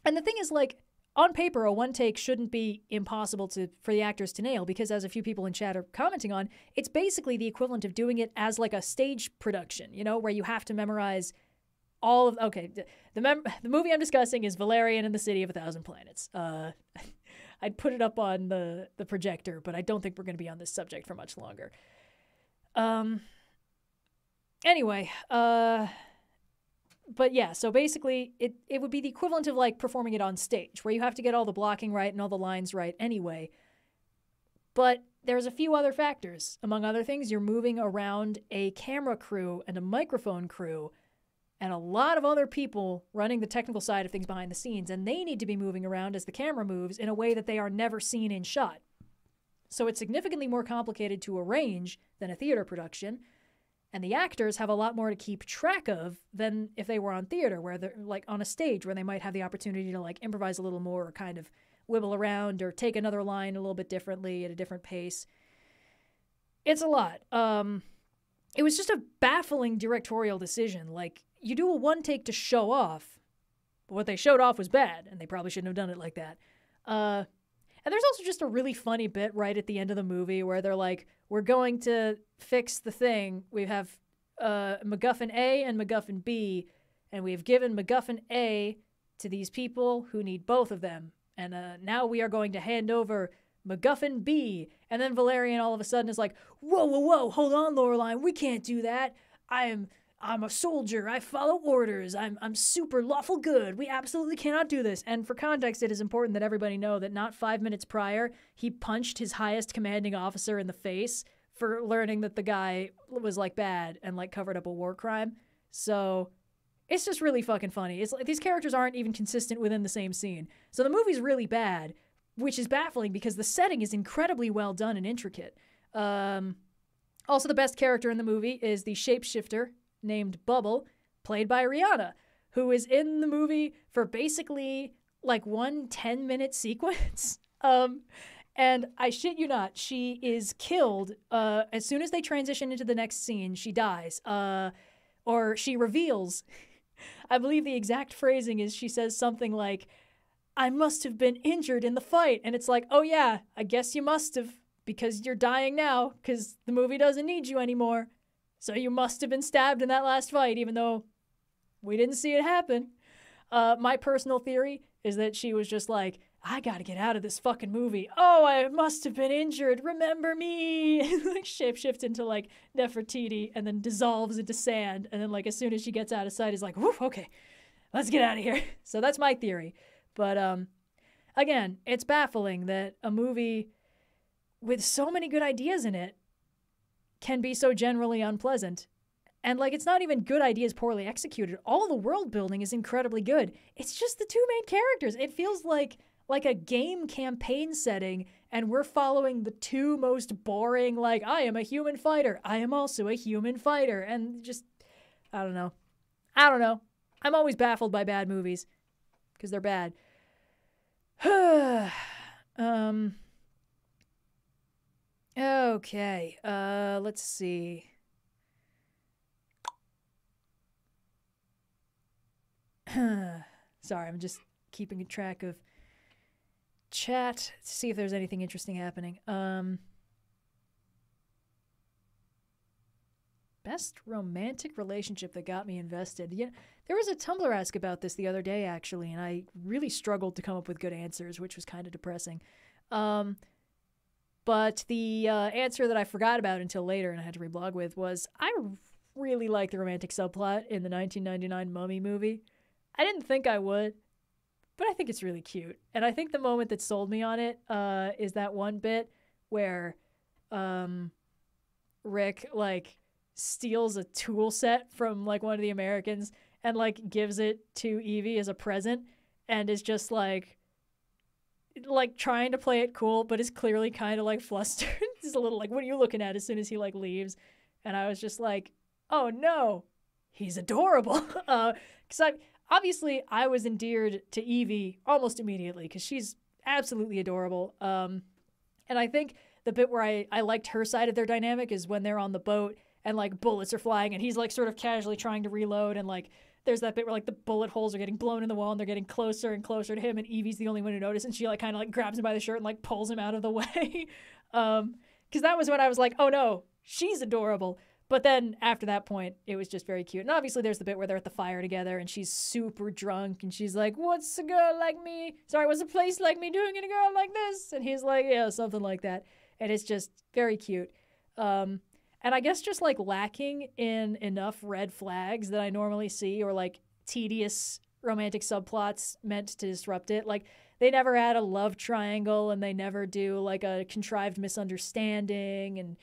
and the thing is, like, on paper, a one take shouldn't be impossible to for the actors to nail because, as a few people in chat are commenting on, it's basically the equivalent of doing it as like a stage production, you know, where you have to memorize all of. Okay, the mem- the movie I'm discussing is Valerian and the City of a Thousand Planets. Uh, I'd put it up on the the projector, but I don't think we're going to be on this subject for much longer. Um. Anyway, uh. But yeah, so basically, it, it would be the equivalent of like performing it on stage, where you have to get all the blocking right and all the lines right anyway. But there's a few other factors. Among other things, you're moving around a camera crew and a microphone crew and a lot of other people running the technical side of things behind the scenes, and they need to be moving around as the camera moves in a way that they are never seen in shot. So it's significantly more complicated to arrange than a theater production, and the actors have a lot more to keep track of than if they were on theater, where they're like on a stage where they might have the opportunity to like improvise a little more or kind of wibble around or take another line a little bit differently at a different pace. It's a lot. Um, it was just a baffling directorial decision. Like, you do a one take to show off, but what they showed off was bad, and they probably shouldn't have done it like that. Uh, and there's also just a really funny bit right at the end of the movie where they're like, we're going to fix the thing. We have uh, MacGuffin A and MacGuffin B, and we've given MacGuffin A to these people who need both of them. And uh, now we are going to hand over MacGuffin B. And then Valerian all of a sudden is like, whoa, whoa, whoa, hold on, Laureline, we can't do that. I am I'm a soldier. I follow orders. I'm I'm super lawful good. We absolutely cannot do this. And for context, it is important that everybody know that not five minutes prior, he punched his highest commanding officer in the face for learning that the guy was like bad and like covered up a war crime. So it's just really fucking funny. It's like these characters aren't even consistent within the same scene. So the movie's really bad, which is baffling because the setting is incredibly well done and intricate. Um, also, the best character in the movie is the shapeshifter named Bubble, played by Rihanna, who is in the movie for basically like one 10 minute sequence. um, and I shit you not, she is killed uh, as soon as they transition into the next scene. She dies, uh, or she reveals. I believe the exact phrasing is she says something like, I must have been injured in the fight. And it's like, oh yeah, I guess you must have because you're dying now because the movie doesn't need you anymore. So you must have been stabbed in that last fight, even though we didn't see it happen. Uh, my personal theory is that she was just like, I gotta get out of this fucking movie. Oh, I must have been injured. Remember me? like shapeshift into like Nefertiti and then dissolves into sand. And then like as soon as she gets out of sight, is like, woof, okay, let's get out of here. So that's my theory. But um, again, it's baffling that a movie with so many good ideas in it can be so generally unpleasant. And like, it's not even good ideas poorly executed. All the world building is incredibly good. It's just the two main characters. It feels like like a game campaign setting, and we're following the two most boring. Like, I am a human fighter. I am also a human fighter, and just I don't know. I don't know. I'm always baffled by bad movies because they're bad. um. Okay, uh, let's see. Sorry, I'm just keeping track of chat to see if there's anything interesting happening. Um, best romantic relationship that got me invested. Yeah, there was a Tumblr ask about this the other day actually, and I really struggled to come up with good answers, which was kind of depressing. Um, but the uh, answer that I forgot about until later and I had to reblog with was I really like the romantic subplot in the 1999 Mummy movie. I didn't think I would, but I think it's really cute. And I think the moment that sold me on it uh, is that one bit where um, Rick like steals a tool set from like one of the Americans and like gives it to Evie as a present and is just like like trying to play it cool, but is clearly kind of like flustered. He's a little like, "What are you looking at?" As soon as he like leaves, and I was just like, "Oh no, he's adorable." Because uh, I obviously I was endeared to Evie almost immediately because she's absolutely adorable. Um, and I think the bit where I I liked her side of their dynamic is when they're on the boat and like bullets are flying and he's like sort of casually trying to reload and like there's that bit where like the bullet holes are getting blown in the wall and they're getting closer and closer to him and Evie's the only one who notices and she like kind of like grabs him by the shirt and like pulls him out of the way. um because that was when I was like, "Oh no, she's adorable." But then after that point, it was just very cute. And obviously, there's the bit where they're at the fire together and she's super drunk and she's like, What's a girl like me? Sorry, what's a place like me doing in a girl like this? And he's like, Yeah, something like that. And it's just very cute. Um, and I guess just like lacking in enough red flags that I normally see or like tedious romantic subplots meant to disrupt it. Like they never add a love triangle and they never do like a contrived misunderstanding and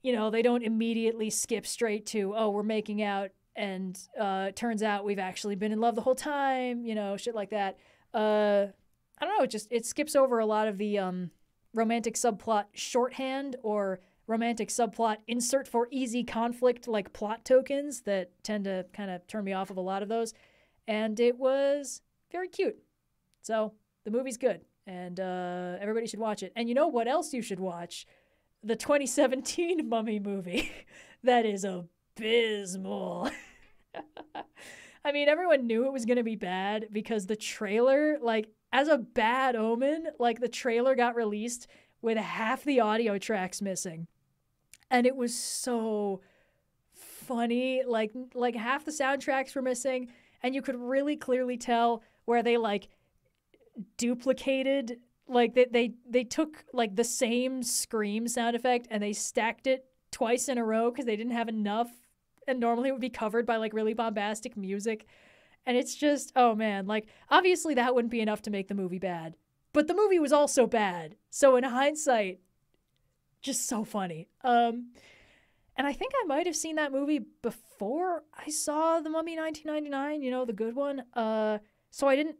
you know, they don't immediately skip straight to, oh, we're making out and uh, turns out we've actually been in love the whole time, you know, shit like that. Uh, I don't know, it just it skips over a lot of the um, romantic subplot shorthand or romantic subplot insert for easy conflict like plot tokens that tend to kind of turn me off of a lot of those. And it was very cute. So the movie's good and uh, everybody should watch it. And you know what else you should watch? The 2017 Mummy movie. that is abysmal. I mean, everyone knew it was going to be bad because the trailer, like, as a bad omen, like, the trailer got released with half the audio tracks missing. And it was so funny. Like, like half the soundtracks were missing, and you could really clearly tell where they, like, duplicated like they, they they took like the same scream sound effect and they stacked it twice in a row because they didn't have enough and normally it would be covered by like really bombastic music and it's just oh man like obviously that wouldn't be enough to make the movie bad but the movie was also bad so in hindsight just so funny um and i think i might have seen that movie before i saw the mummy 1999 you know the good one uh so i didn't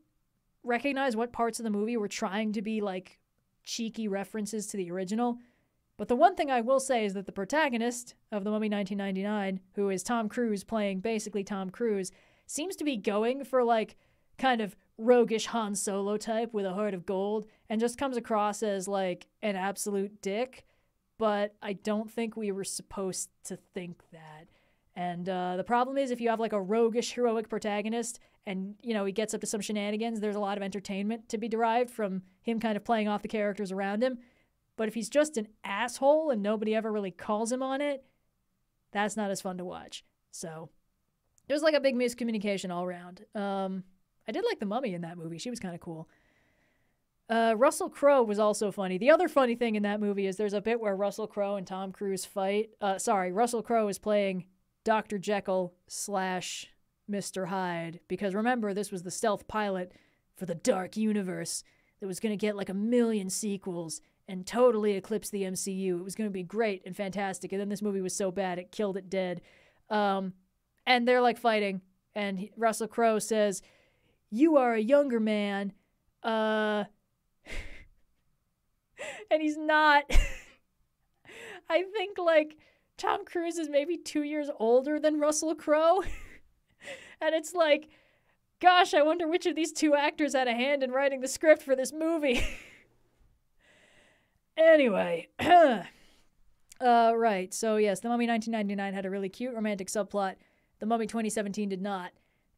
recognize what parts of the movie were trying to be like cheeky references to the original. But the one thing I will say is that the protagonist of The Mummy 1999, who is Tom Cruise playing basically Tom Cruise, seems to be going for like kind of roguish Han Solo type with a heart of gold and just comes across as like an absolute dick. But I don't think we were supposed to think that. And uh, the problem is, if you have like a roguish, heroic protagonist, and you know he gets up to some shenanigans, there's a lot of entertainment to be derived from him kind of playing off the characters around him. But if he's just an asshole and nobody ever really calls him on it, that's not as fun to watch. So there's like a big miscommunication all around. Um, I did like the mummy in that movie; she was kind of cool. Uh, Russell Crowe was also funny. The other funny thing in that movie is there's a bit where Russell Crowe and Tom Cruise fight. Uh, sorry, Russell Crowe is playing Dr. Jekyll slash Mr. Hyde. Because remember, this was the stealth pilot for the Dark Universe that was going to get like a million sequels and totally eclipse the MCU. It was going to be great and fantastic. And then this movie was so bad, it killed it dead. Um, and they're like fighting. And he, Russell Crowe says, You are a younger man. Uh, and he's not. I think like Tom Cruise is maybe two years older than Russell Crowe. and it's like, gosh, I wonder which of these two actors had a hand in writing the script for this movie. anyway, uh, right. So, yes, The Mummy 1999 had a really cute romantic subplot. The Mummy 2017 did not,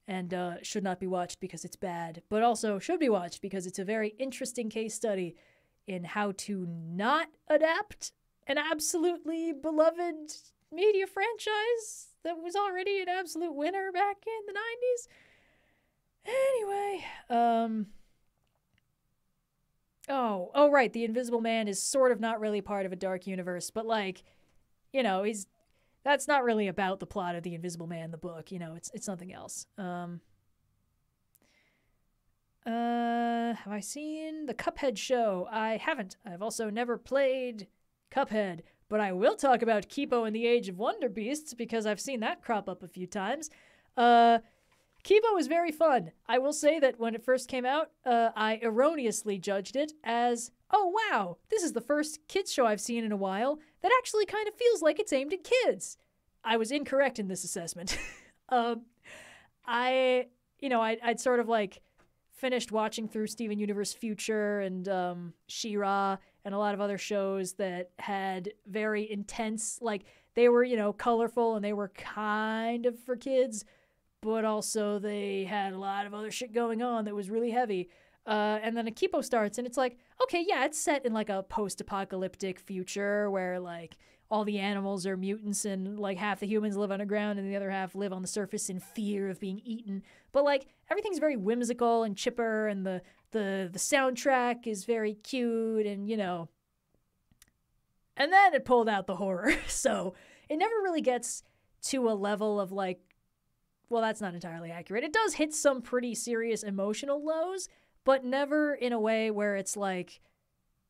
and uh, should not be watched because it's bad, but also should be watched because it's a very interesting case study in how to not adapt an absolutely beloved media franchise that was already an absolute winner back in the 90s. Anyway, um Oh, oh right, the Invisible Man is sort of not really part of a dark universe, but like, you know, he's that's not really about the plot of the Invisible Man the book, you know, it's it's something else. Um uh have I seen the Cuphead show? I haven't. I've also never played Cuphead. But I will talk about Kipo and the Age of Wonder Beasts because I've seen that crop up a few times. Uh, Kipo is very fun. I will say that when it first came out, uh, I erroneously judged it as, oh wow, this is the first kids show I've seen in a while that actually kind of feels like it's aimed at kids. I was incorrect in this assessment. um, I, you know, I, I'd sort of like finished watching through Steven Universe Future and um, She-Ra and a lot of other shows that had very intense, like they were, you know, colorful and they were kind of for kids, but also they had a lot of other shit going on that was really heavy. Uh, and then Kipo starts, and it's like, okay, yeah, it's set in like a post apocalyptic future where like all the animals are mutants and like half the humans live underground and the other half live on the surface in fear of being eaten. But like everything's very whimsical and chipper, and the the the soundtrack is very cute and you know and then it pulled out the horror so it never really gets to a level of like well, that's not entirely accurate. It does hit some pretty serious emotional lows, but never in a way where it's like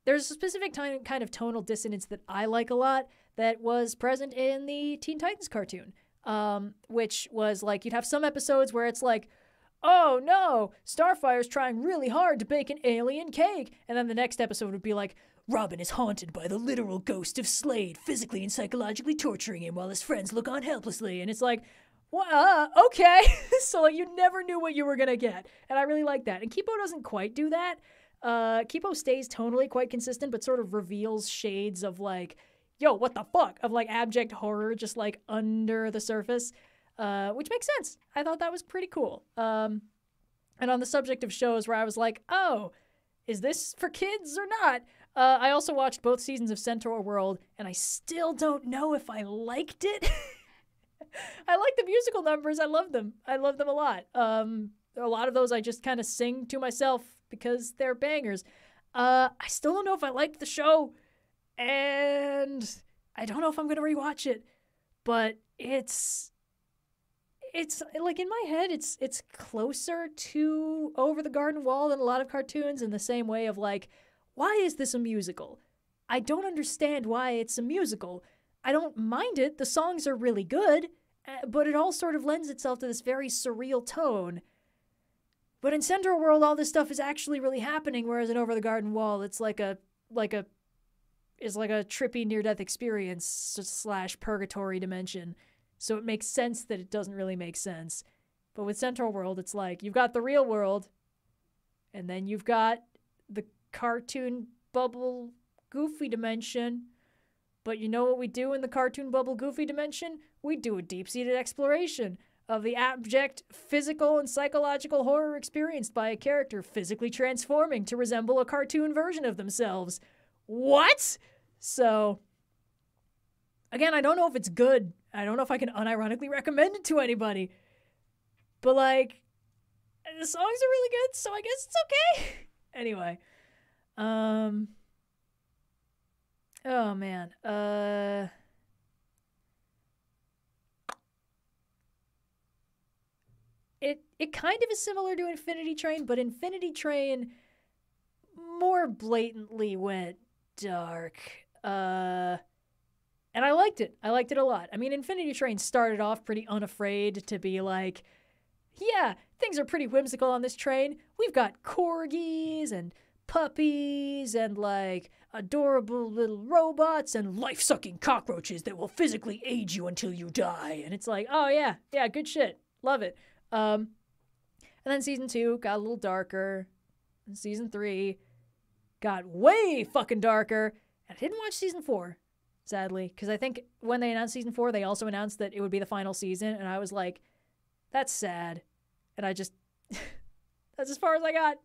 there's a specific time, kind of tonal dissonance that I like a lot that was present in the Teen Titans cartoon, um, which was like you'd have some episodes where it's like, oh no, Starfire's trying really hard to bake an alien cake. And then the next episode would be like, Robin is haunted by the literal ghost of Slade, physically and psychologically torturing him while his friends look on helplessly. And it's like, well, uh, okay. so like you never knew what you were gonna get, and I really like that. And Kipo doesn't quite do that. Uh, Kipo stays tonally quite consistent, but sort of reveals shades of like, yo, what the fuck, of like abject horror just like under the surface, uh, which makes sense. I thought that was pretty cool. Um, and on the subject of shows where I was like, oh, is this for kids or not? Uh, I also watched both seasons of Centaur World, and I still don't know if I liked it. I like the musical numbers. I love them. I love them a lot. Um, a lot of those I just kind of sing to myself because they're bangers. Uh, I still don't know if I liked the show, and I don't know if I'm gonna rewatch it. But it's it's like in my head, it's it's closer to Over the Garden Wall than a lot of cartoons in the same way of like, why is this a musical? I don't understand why it's a musical. I don't mind it. The songs are really good. Uh, but it all sort of lends itself to this very surreal tone. But in Centaur World, all this stuff is actually really happening, whereas in Over the Garden Wall, it's like a like a is like a trippy near death experience slash purgatory dimension. So it makes sense that it doesn't really make sense. But with Centaur World, it's like you've got the real world, and then you've got the cartoon bubble goofy dimension. But you know what we do in the cartoon bubble goofy dimension? we do a deep seated exploration of the abject physical and psychological horror experienced by a character physically transforming to resemble a cartoon version of themselves. What? So, again, I don't know if it's good. I don't know if I can unironically recommend it to anybody. But, like, the songs are really good, so I guess it's okay. anyway. Um. Oh, man. Uh. it it kind of is similar to Infinity Train, but Infinity Train more blatantly went dark. Uh and I liked it. I liked it a lot. I mean, Infinity Train started off pretty unafraid to be like, yeah, things are pretty whimsical on this train. We've got corgis and puppies and like adorable little robots and life sucking cockroaches that will physically age you until you die. And it's like, oh, yeah, yeah, good shit. Love it. Um, and then season two got a little darker. And season three got way fucking darker. I didn't watch season four, sadly, because I think when they announced season four, they also announced that it would be the final season. And I was like, that's sad. And I just, that's as far as I got.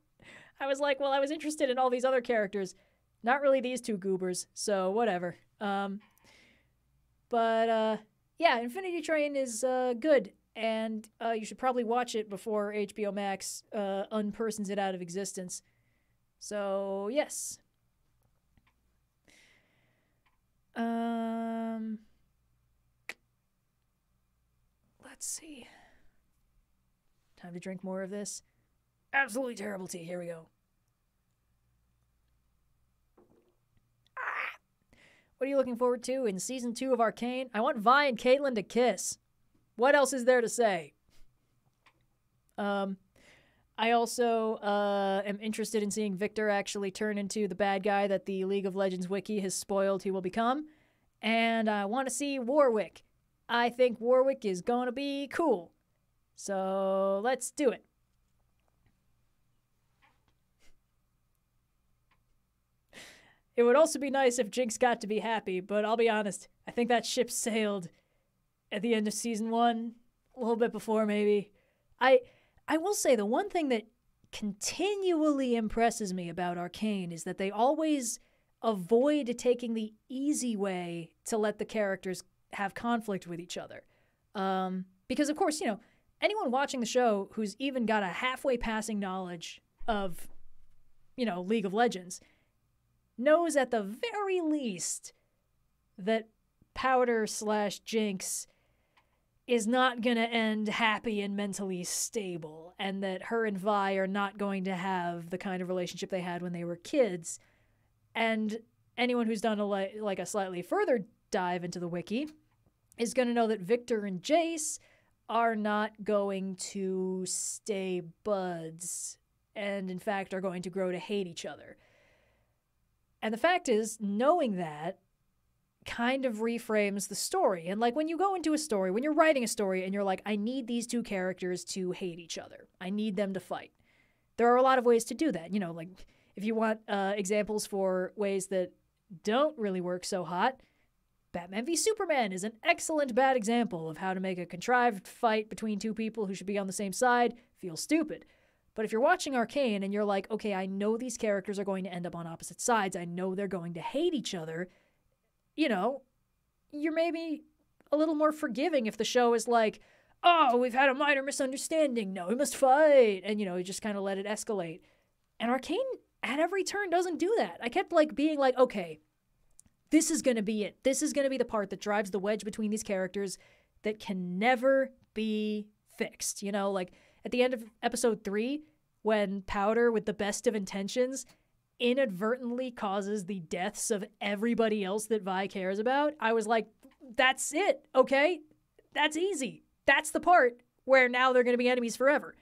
I was like, well, I was interested in all these other characters, not really these two goobers. So whatever. Um, but uh, yeah, Infinity Train is uh, good and uh, you should probably watch it before HBO Max uh, unpersons it out of existence. So yes. Um, let's see. Time to drink more of this. Absolutely terrible tea. Here we go. Ah! What are you looking forward to in season two of Arcane? I want Vi and Caitlyn to kiss. What else is there to say? Um, I also uh, am interested in seeing Viktor actually turn into the bad guy that the League of Legends wiki has spoiled he will become. And I want to see Warwick. I think Warwick is going to be cool. So let's do it. It would also be nice if Jinx got to be happy, but I'll be honest, I think that ship sailed at the end of season one, a little bit before maybe. I I will say the one thing that continually impresses me about Arcane is that they always avoid taking the easy way to let the characters have conflict with each other. Um, because of course, you know, anyone watching the show who's even got a halfway passing knowledge of, you know, League of Legends knows at the very least that Powder slash Jinx is not going to end happy and mentally stable, and that her and Vi are not going to have the kind of relationship they had when they were kids. And anyone who's done a li- like a slightly further dive into the wiki is going to know that Viktor and Jace are not going to stay buds and in fact are going to grow to hate each other. And the fact is, knowing that kind of reframes the story. And like when you go into a story, when you're writing a story and you're like, I need these two characters to hate each other, I need them to fight. There are a lot of ways to do that. You know, like if you want uh, examples for ways that don't really work so hot, Batman v Superman is an excellent bad example of how to make a contrived fight between two people who should be on the same side feel stupid. But if you're watching Arcane and you're like, okay, I know these characters are going to end up on opposite sides, I know they're going to hate each other, you know, you're maybe a little more forgiving if the show is like, oh, we've had a minor misunderstanding. No, we must fight. And, you know, you just kind of let it escalate. And Arcane at every turn doesn't do that. I kept like being like, okay, this is going to be it. This is going to be the part that drives the wedge between these characters that can never be fixed. You know, like at the end of episode three, when Powder, with the best of intentions, inadvertently causes the deaths of everybody else that Vi cares about, I was like, that's it, okay? That's easy. That's the part where now they're going to be enemies forever.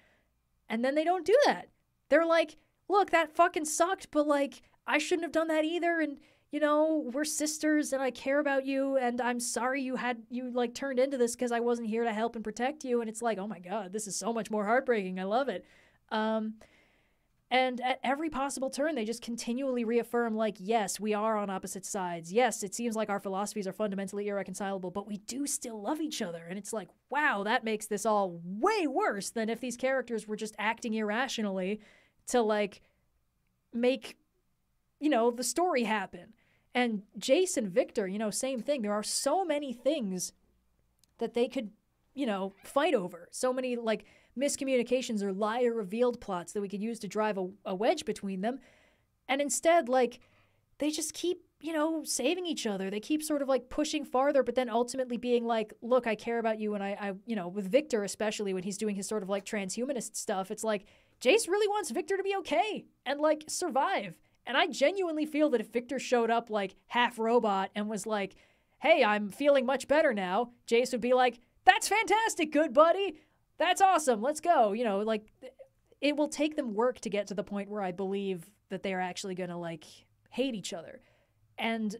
And then they don't do that. They're like, look, that fucking sucked, but like, I shouldn't have done that either. And, you know, we're sisters and I care about you. And I'm sorry you had, you like turned into this because I wasn't here to help and protect you. And it's like, oh my God, this is so much more heartbreaking. I love it. Um, and at every possible turn, they just continually reaffirm, like, yes, we are on opposite sides. Yes, it seems like our philosophies are fundamentally irreconcilable, but we do still love each other. And it's like, wow, that makes this all way worse than if these characters were just acting irrationally to, like, make, you know, the story happen. And Jason Viktor, you know, same thing. There are so many things that they could, you know, fight over. So many, like, miscommunications or liar revealed plots that we could use to drive a, a wedge between them. And instead, like, they just keep, you know, saving each other. They keep sort of like pushing farther, but then ultimately being like, look, I care about you. And I, I, you know, with Viktor, especially when he's doing his sort of like transhumanist stuff, it's like, Jayce really wants Viktor to be okay and like survive. And I genuinely feel that if Viktor showed up like half robot and was like, hey, I'm feeling much better now, Jayce would be like, that's fantastic, good buddy that's awesome. Let's go. You know, like it will take them work to get to the point where I believe that they are actually going to like hate each other. And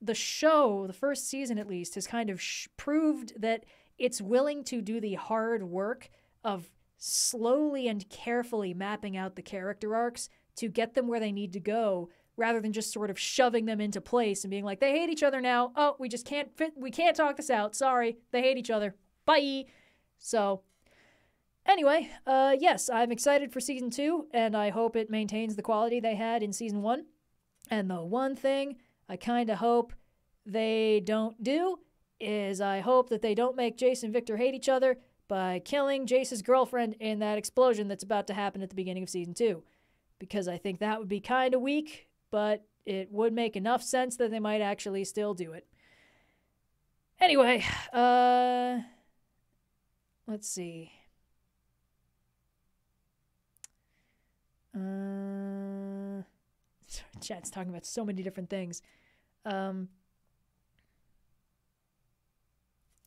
the show, the first season at least, has kind of sh- proved that it's willing to do the hard work of slowly and carefully mapping out the character arcs to get them where they need to go rather than just sort of shoving them into place and being like they hate each other now. Oh, we just can't fit we can't talk this out. Sorry. They hate each other. Bye. So, Anyway, uh, yes, I'm excited for season two, and I hope it maintains the quality they had in season one. And the one thing I kind of hope they don't do is I hope that they don't make Jayce and Viktor hate each other by killing Jayce's girlfriend in that explosion that's about to happen at the beginning of season two. Because I think that would be kind of weak, but it would make enough sense that they might actually still do it. Anyway, uh, let's see. Uh, chat's talking about so many different things. Um,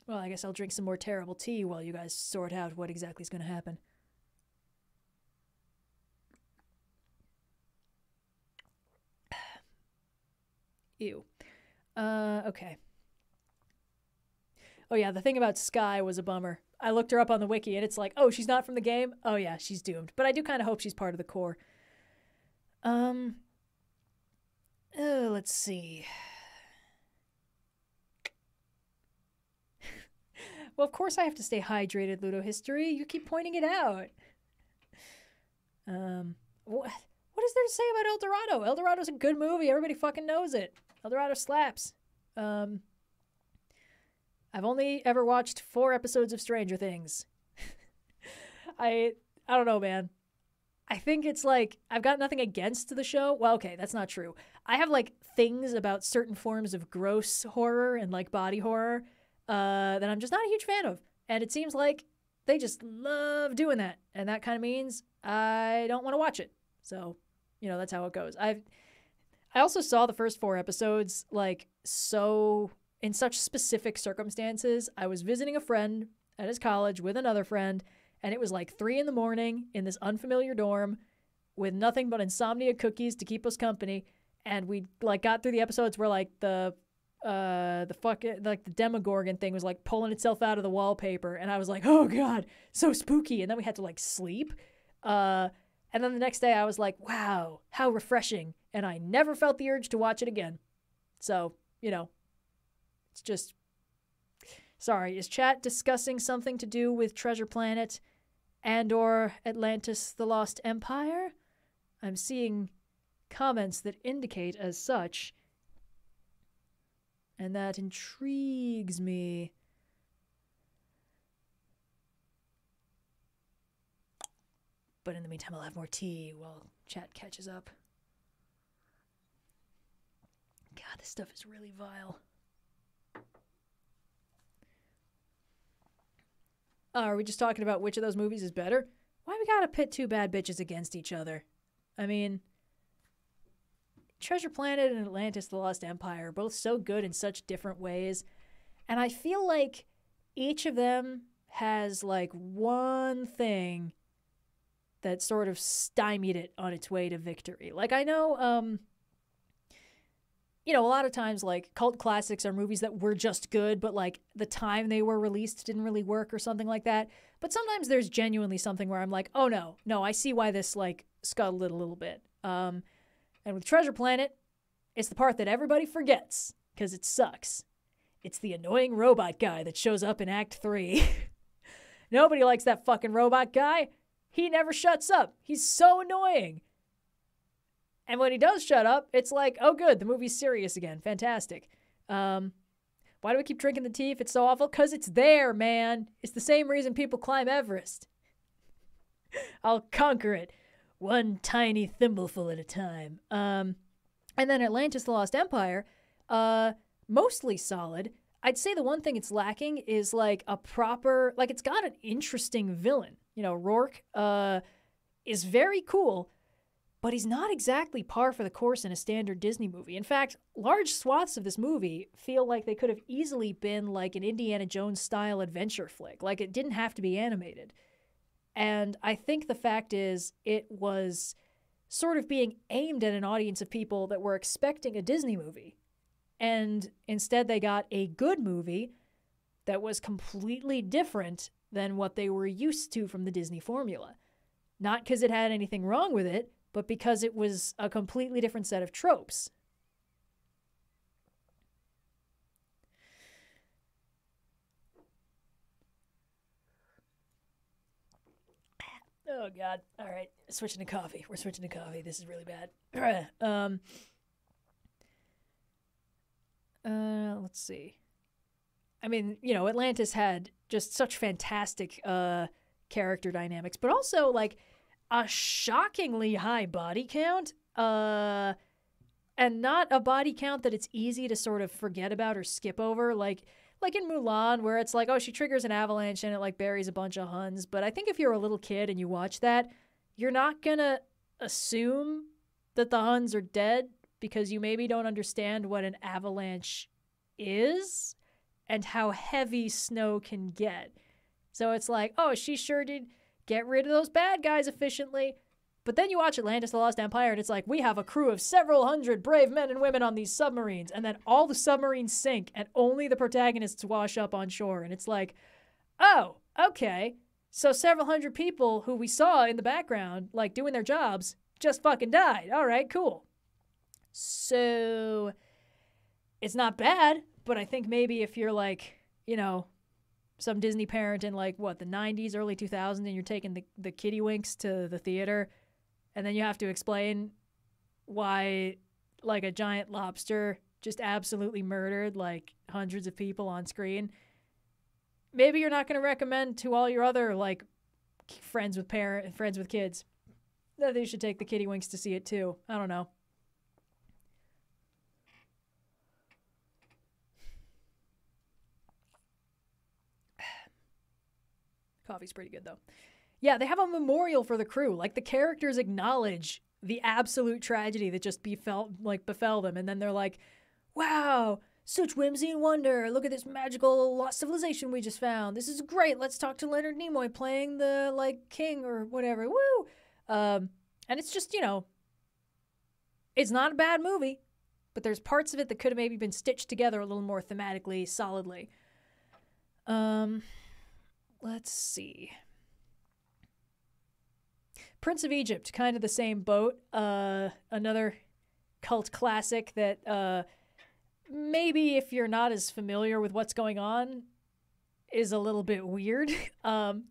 well, I guess I'll drink some more terrible tea while you guys sort out what exactly is going to happen. Ew. Uh, okay. Oh yeah, the thing about Sky was a bummer. I looked her up on the wiki and it's like, oh, she's not from the game. Oh yeah, she's doomed. But I do kind of hope she's part of the core. Um. Oh, let's see. well, of course I have to stay hydrated, Ludo History. You keep pointing it out. Um, what what is there to say about El Dorado? El Dorado's a good movie. Everybody fucking knows it. El Dorado slaps. Um. I've only ever watched four episodes of Stranger Things. I I don't know, man. I think it's like I've got nothing against the show. Well, okay, that's not true. I have like things about certain forms of gross horror and like body horror uh, that I'm just not a huge fan of. And it seems like they just love doing that. And that kind of means I don't want to watch it. So, you know, that's how it goes. I've I also saw the first four episodes like so in such specific circumstances. I was visiting a friend at his college with another friend, and it was like three in the morning in this unfamiliar dorm with nothing but insomnia cookies to keep us company. And we like got through the episodes where like the uh the fuck like the demogorgon thing was like pulling itself out of the wallpaper and i was like oh god so spooky and then we had to like sleep uh and then the next day i was like wow how refreshing and i never felt the urge to watch it again so you know it's just sorry is chat discussing something to do with treasure planet and or atlantis the lost empire i'm seeing comments that indicate as such and that intrigues me. But in the meantime, I'll have more tea while chat catches up. God, this stuff is really vile. Uh, are we just talking about which of those movies is better? Why we gotta pit two bad bitches against each other? I mean, Treasure Planet and Atlantis The Lost Empire are both so good in such different ways. And I feel like each of them has like one thing that sort of stymied it on its way to victory. Like I know um you know, a lot of times like cult classics are movies that were just good, but like the time they were released didn't really work or something like that. But sometimes there's genuinely something where I'm like, oh no, no, I see why this like scuttled it a little bit. Um, and with Treasure Planet, it's the part that everybody forgets because it sucks. It's the annoying robot guy that shows up in Act 3. Nobody likes that fucking robot guy. He never shuts up. He's so annoying. And when he does shut up, it's like, oh, good, the movie's serious again. Fantastic. Um, why do we keep drinking the tea if it's so awful? Because it's there, man. It's the same reason people climb Everest. I'll conquer it one tiny thimbleful at a time. Um, and then Atlantis: The Lost Empire, uh, mostly solid. I'd say the one thing it's lacking is like a proper, like it's got an interesting villain. You know, Rourke uh, is very cool, but he's not exactly par for the course in a standard Disney movie. In fact, large swaths of this movie feel like they could have easily been like an Indiana Jones style adventure flick. Like it didn't have to be animated. And I think the fact is, it was sort of being aimed at an audience of people that were expecting a Disney movie. And instead, they got a good movie that was completely different than what they were used to from the Disney formula. Not because it had anything wrong with it, but because it was a completely different set of tropes. Oh God! All right, switching to coffee. We're switching to coffee. This is really bad. um. Uh, let's see. I mean, you know, Atlantis had just such fantastic uh character dynamics, but also like a shockingly high body count. Uh, and not a body count that it's easy to sort of forget about or skip over. Like like in Mulan, where it's like, oh, she triggers an avalanche and it like buries a bunch of Huns. But I think if you're a little kid and you watch that, you're not gonna assume that the Huns are dead because you maybe don't understand what an avalanche is and how heavy snow can get. So it's like, oh, she sure did get rid of those bad guys efficiently. But then you watch Atlantis the Lost Empire and it's like, we have a crew of several hundred brave men and women on these submarines. And then all the submarines sink and only the protagonists wash up on shore. And it's like, oh, okay. So several hundred people who we saw in the background, like doing their jobs, just fucking died. All right, cool. So it's not bad, but I think maybe if you're like, you know, some Disney parent in like what, the 90s, early 2000s, and you're taking the, the kitty winks to the theater and then you have to explain why like a giant lobster just absolutely murdered like hundreds of people on screen maybe you're not going to recommend to all your other like friends with parent friends with kids that they should take the kitty winks to see it too. I don't know. Coffee's pretty good though. Yeah, they have a memorial for the crew. Like the characters acknowledge the absolute tragedy that just befell like befell them and then they're like, "Wow, such whimsy and wonder. Look at this magical lost civilization we just found. This is great. Let's talk to Leonard Nimoy playing the like king or whatever. Woo!" Um, and it's just, you know, it's not a bad movie, but there's parts of it that could have maybe been stitched together a little more thematically, solidly. Um, let's see. Prince of Egypt, kind of the same boat. Uh, another cult classic that uh, maybe if you're not as familiar with what's going on, is a little bit weird. Um,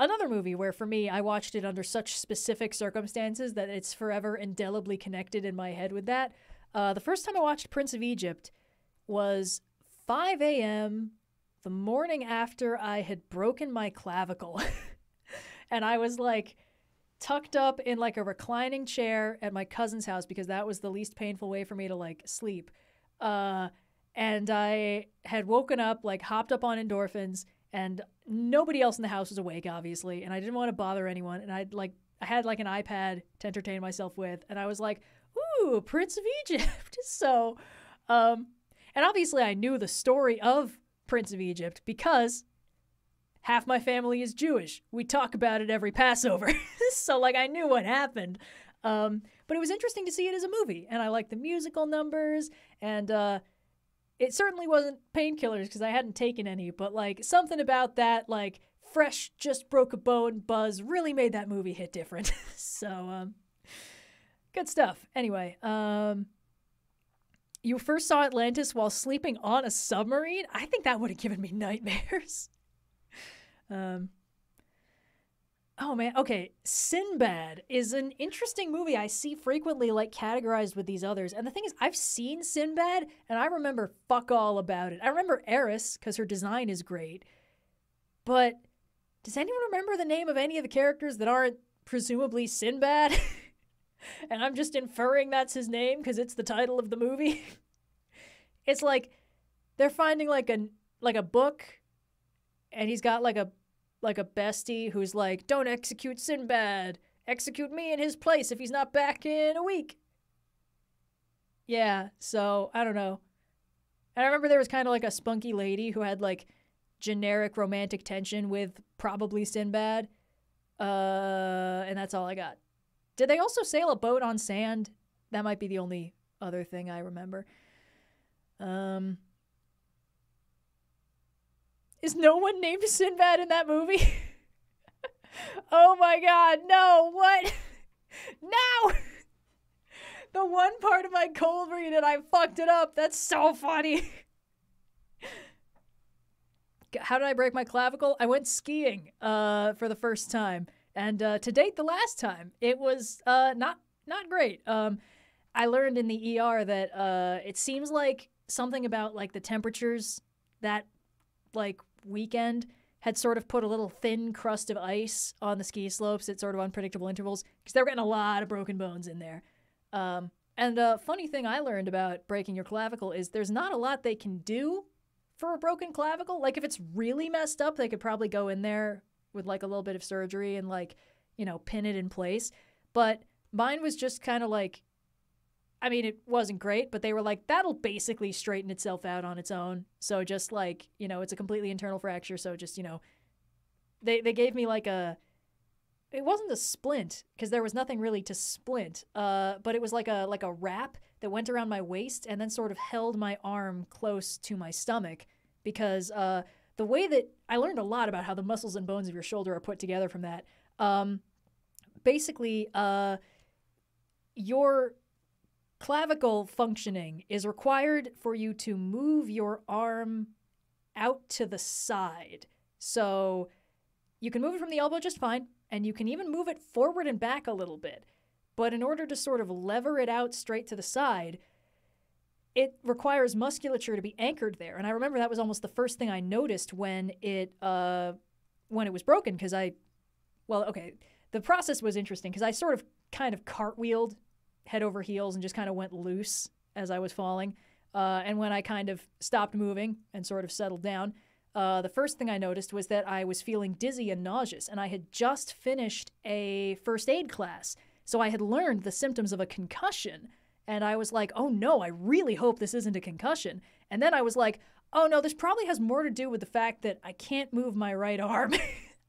another movie where for me, I watched it under such specific circumstances that it's forever indelibly connected in my head with that. Uh, the first time I watched Prince of Egypt was 5 a.m. the morning after I had broken my clavicle. and I was like, tucked up in like a reclining chair at my cousin's house because that was the least painful way for me to like sleep. Uh, and I had woken up, like hopped up on endorphins, and nobody else in the house was awake, obviously. And I didn't want to bother anyone. And I'd like, I had like an iPad to entertain myself with, and I was like, "Ooh, Prince of Egypt." so, um, and obviously I knew the story of Prince of Egypt because half my family is Jewish. We talk about it every Passover. so like I knew what happened. Um, but it was interesting to see it as a movie, and I liked the musical numbers, and uh, it certainly wasn't painkillers because I hadn't taken any, but like something about that, like fresh, just broke a bone buzz, really made that movie hit different. so, um, good stuff. Anyway, um, you first saw Atlantis while sleeping on a submarine. I think that would have given me nightmares. Um, oh man, okay. Sinbad is an interesting movie I see frequently like categorized with these others. And the thing is, I've seen Sinbad and I remember fuck all about it. I remember Eris because her design is great. But does anyone remember the name of any of the characters that aren't presumably Sinbad? and I'm just inferring that's his name because it's the title of the movie. it's like they're finding like a like a book and he's got like a like a bestie who's like, "Don't execute Sinbad. Execute me in his place if he's not back in a week." Yeah, so I don't know. And I remember there was kind of like a spunky lady who had like generic romantic tension with probably Sinbad. Uh, and that's all I got. Did they also sail a boat on sand? That might be the only other thing I remember. Um, is no one named Sinbad in that movie? oh my god, no, what? no! the one part of my cold read and I fucked it up. That's so funny. How did I break my clavicle? I went skiing uh, for the first time. And uh, to date, the last time, it was uh, not not great. Um, I learned in the ER that uh, it seems like something about like the temperatures that like weekend had sort of put a little thin crust of ice on the ski slopes at sort of unpredictable intervals because they were getting a lot of broken bones in there. Um, and a funny thing I learned about breaking your clavicle is there's not a lot they can do for a broken clavicle. Like if it's really messed up, they could probably go in there with like a little bit of surgery and like, you know, pin it in place. But mine was just kind of like I mean, it wasn't great, but they were like, that'll basically straighten itself out on its own. So just like, you know, it's a completely internal fracture. So just, you know, they, they gave me like a, it wasn't a splint because there was nothing really to splint. Uh, but it was like a, like a wrap that went around my waist and then sort of held my arm close to my stomach because, uh, the way that I learned a lot about how the muscles and bones of your shoulder are put together from that. Um, basically, uh, your clavicle functioning is required for you to move your arm out to the side. So you can move it from the elbow just fine, and you can even move it forward and back a little bit. But in order to sort of lever it out straight to the side, it requires musculature to be anchored there. And I remember that was almost the first thing I noticed when it uh, when it was broken because I, well, okay, the process was interesting because I sort of kind of cartwheeled head over heels and just kind of went loose as I was falling. Uh, and when I kind of stopped moving and sort of settled down, uh, the first thing I noticed was that I was feeling dizzy and nauseous, and I had just finished a first aid class. So I had learned the symptoms of a concussion. And I was like, oh no, I really hope this isn't a concussion. And then I was like, oh no, this probably has more to do with the fact that I can't move my right arm.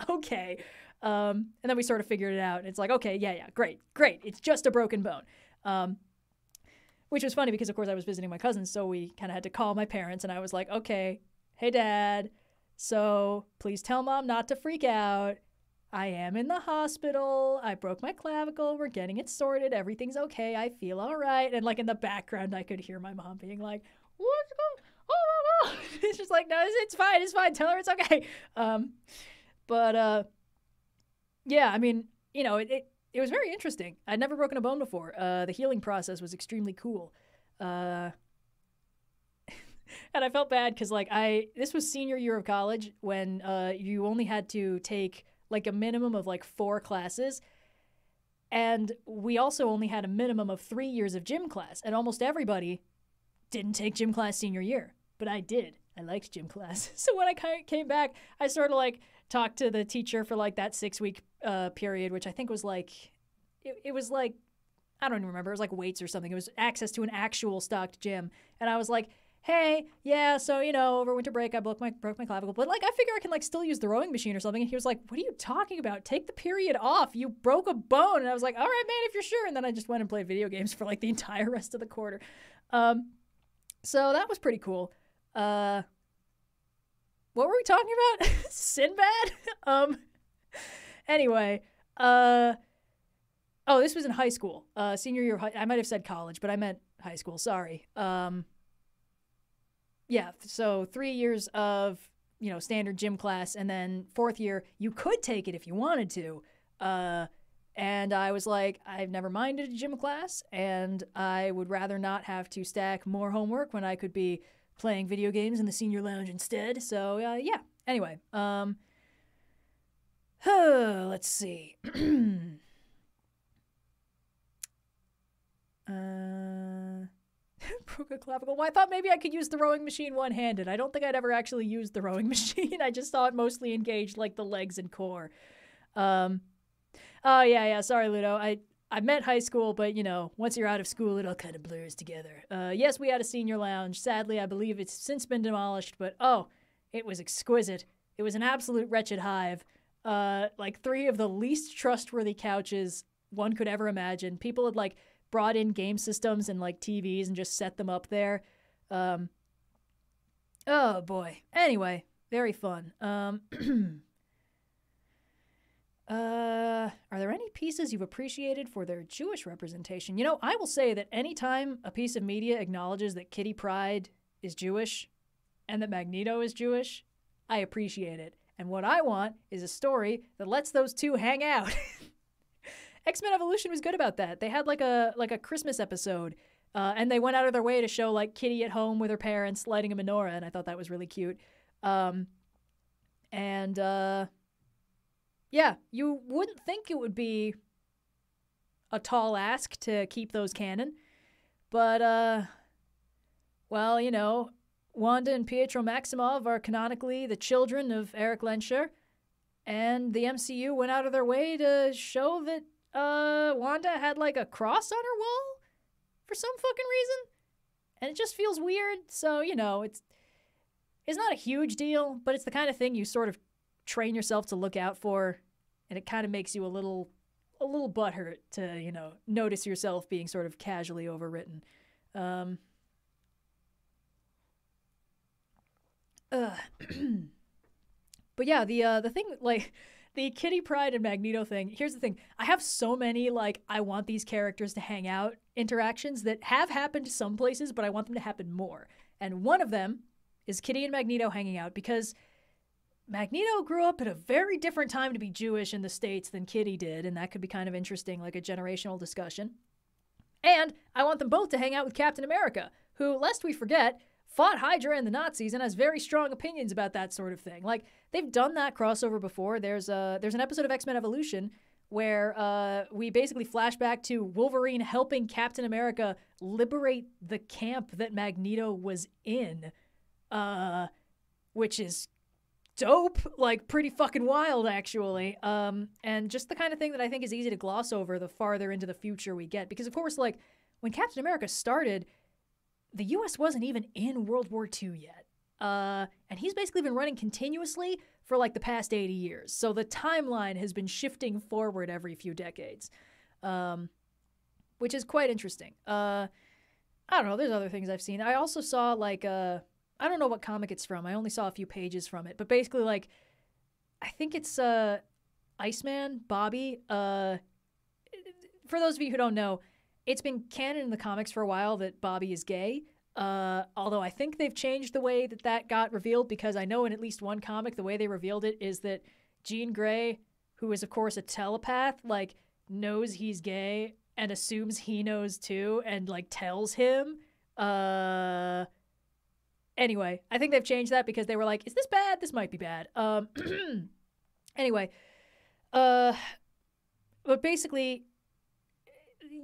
okay. Um, and then we sort of figured it out. It's like, okay, yeah, yeah, great, great. It's just a broken bone. Um, which was funny because, of course, I was visiting my cousins. So we kind of had to call my parents. And I was like, okay, hey, dad. So please tell mom not to freak out. I am in the hospital. I broke my clavicle. We're getting it sorted. Everything's okay. I feel all right. And like in the background, I could hear my mom being like, "What's going? Oh no, no!" it's just like, "No, it's, it's fine. It's fine. Tell her it's okay." Um, but uh, yeah, I mean, you know, it, it it was very interesting. I'd never broken a bone before. Uh, the healing process was extremely cool. Uh, and I felt bad because like I this was senior year of college when uh, you only had to take like a minimum of like four classes. And we also only had a minimum of three years of gym class. And almost everybody didn't take gym class senior year, but I did. I liked gym class. So when I came back, I sort of like talked to the teacher for like that six week uh, period, which I think was like, it, it was like, I don't even remember. It was like weights or something. It was access to an actual stocked gym. And I was like, hey, yeah, so you know, over winter break I broke my broke my clavicle, but like I figure I can like still use the rowing machine or something. And he was like, what are you talking about? Take the period off. You broke a bone. And I was like, all right, man, if you're sure. And then I just went and played video games for like the entire rest of the quarter. Um, so that was pretty cool. Uh, what were we talking about? Sinbad. um, anyway, uh. Oh, this was in high school, uh, senior year. High, I might have said college, but I meant high school. Sorry. Um, yeah, so three years of you know standard gym class, and then fourth year you could take it if you wanted to. Uh, and I was like, I've never minded a gym class, and I would rather not have to stack more homework when I could be playing video games in the senior lounge instead. So uh, yeah. Anyway, um, let's see. uh broke a clavicle. Well, I thought maybe I could use the rowing machine one handed. I don't think I'd ever actually used the rowing machine. I just saw it mostly engaged like the legs and core. Um, oh, yeah, yeah. Sorry, Ludo. I, I meant high school, but you know, once you're out of school, it all kind of blurs together. Uh, yes, we had a senior lounge. Sadly, I believe it's since been demolished, but oh, it was exquisite. It was an absolute wretched hive. Uh, like three of the least trustworthy couches one could ever imagine. People had like brought in game systems and like TVs and just set them up there. Um, oh boy. Anyway, very fun. Um, uh, are there any pieces you've appreciated for their Jewish representation? You know, I will say that anytime a piece of media acknowledges that Kitty Pryde is Jewish and that Magneto is Jewish, I appreciate it. And what I want is a story that lets those two hang out. X Men Evolution was good about that. They had like a like a Christmas episode, uh, and they went out of their way to show like Kitty at home with her parents lighting a menorah, and I thought that was really cute. Um, and uh, yeah, you wouldn't think it would be a tall ask to keep those canon, but uh, well, you know, Wanda and Pietro Maximoff are canonically the children of Erik Lehnsherr, and the MCU went out of their way to show that uh, Wanda had like a cross on her wall for some fucking reason. And it just feels weird. So, you know, it's it's not a huge deal, but it's the kind of thing you sort of train yourself to look out for and it kind of makes you a little a little butthurt to, you know, notice yourself being sort of casually overwritten. Um uh, but yeah, the uh the thing like the Kitty Pryde and Magneto thing. Here's the thing: I have so many like I want these characters to hang out interactions that have happened some places, but I want them to happen more. And one of them is Kitty and Magneto hanging out because Magneto grew up at a very different time to be Jewish in the States than Kitty did, and that could be kind of interesting, like a generational discussion. And I want them both to hang out with Captain America, who, lest we forget, fought Hydra and the Nazis and has very strong opinions about that sort of thing. Like they've done that crossover before. There's a there's an episode of X Men Evolution where uh, we basically flash back to Wolverine helping Captain America liberate the camp that Magneto was in, uh, which is dope, like pretty fucking wild, actually. Um, and just the kind of thing that I think is easy to gloss over the farther into the future we get, because of course, like when Captain America started, the U.S. wasn't even in World War II yet. Uh, and he's basically been running continuously for like the past 80 years. So the timeline has been shifting forward every few decades, um, which is quite interesting. Uh, I don't know. There's other things I've seen. I also saw like uh, I don't know what comic it's from. I only saw a few pages from it, but basically like I think it's uh, Iceman Bobby. Uh, for those of you who don't know, it's been canon in the comics for a while that Bobby is gay. Uh, although I think they've changed the way that that got revealed because I know in at least one comic the way they revealed it is that Jean Grey, who is of course a telepath, like knows he's gay and assumes he knows too and like tells him. Uh anyway, I think they've changed that because they were like, is this bad? This might be bad. Um anyway, uh but basically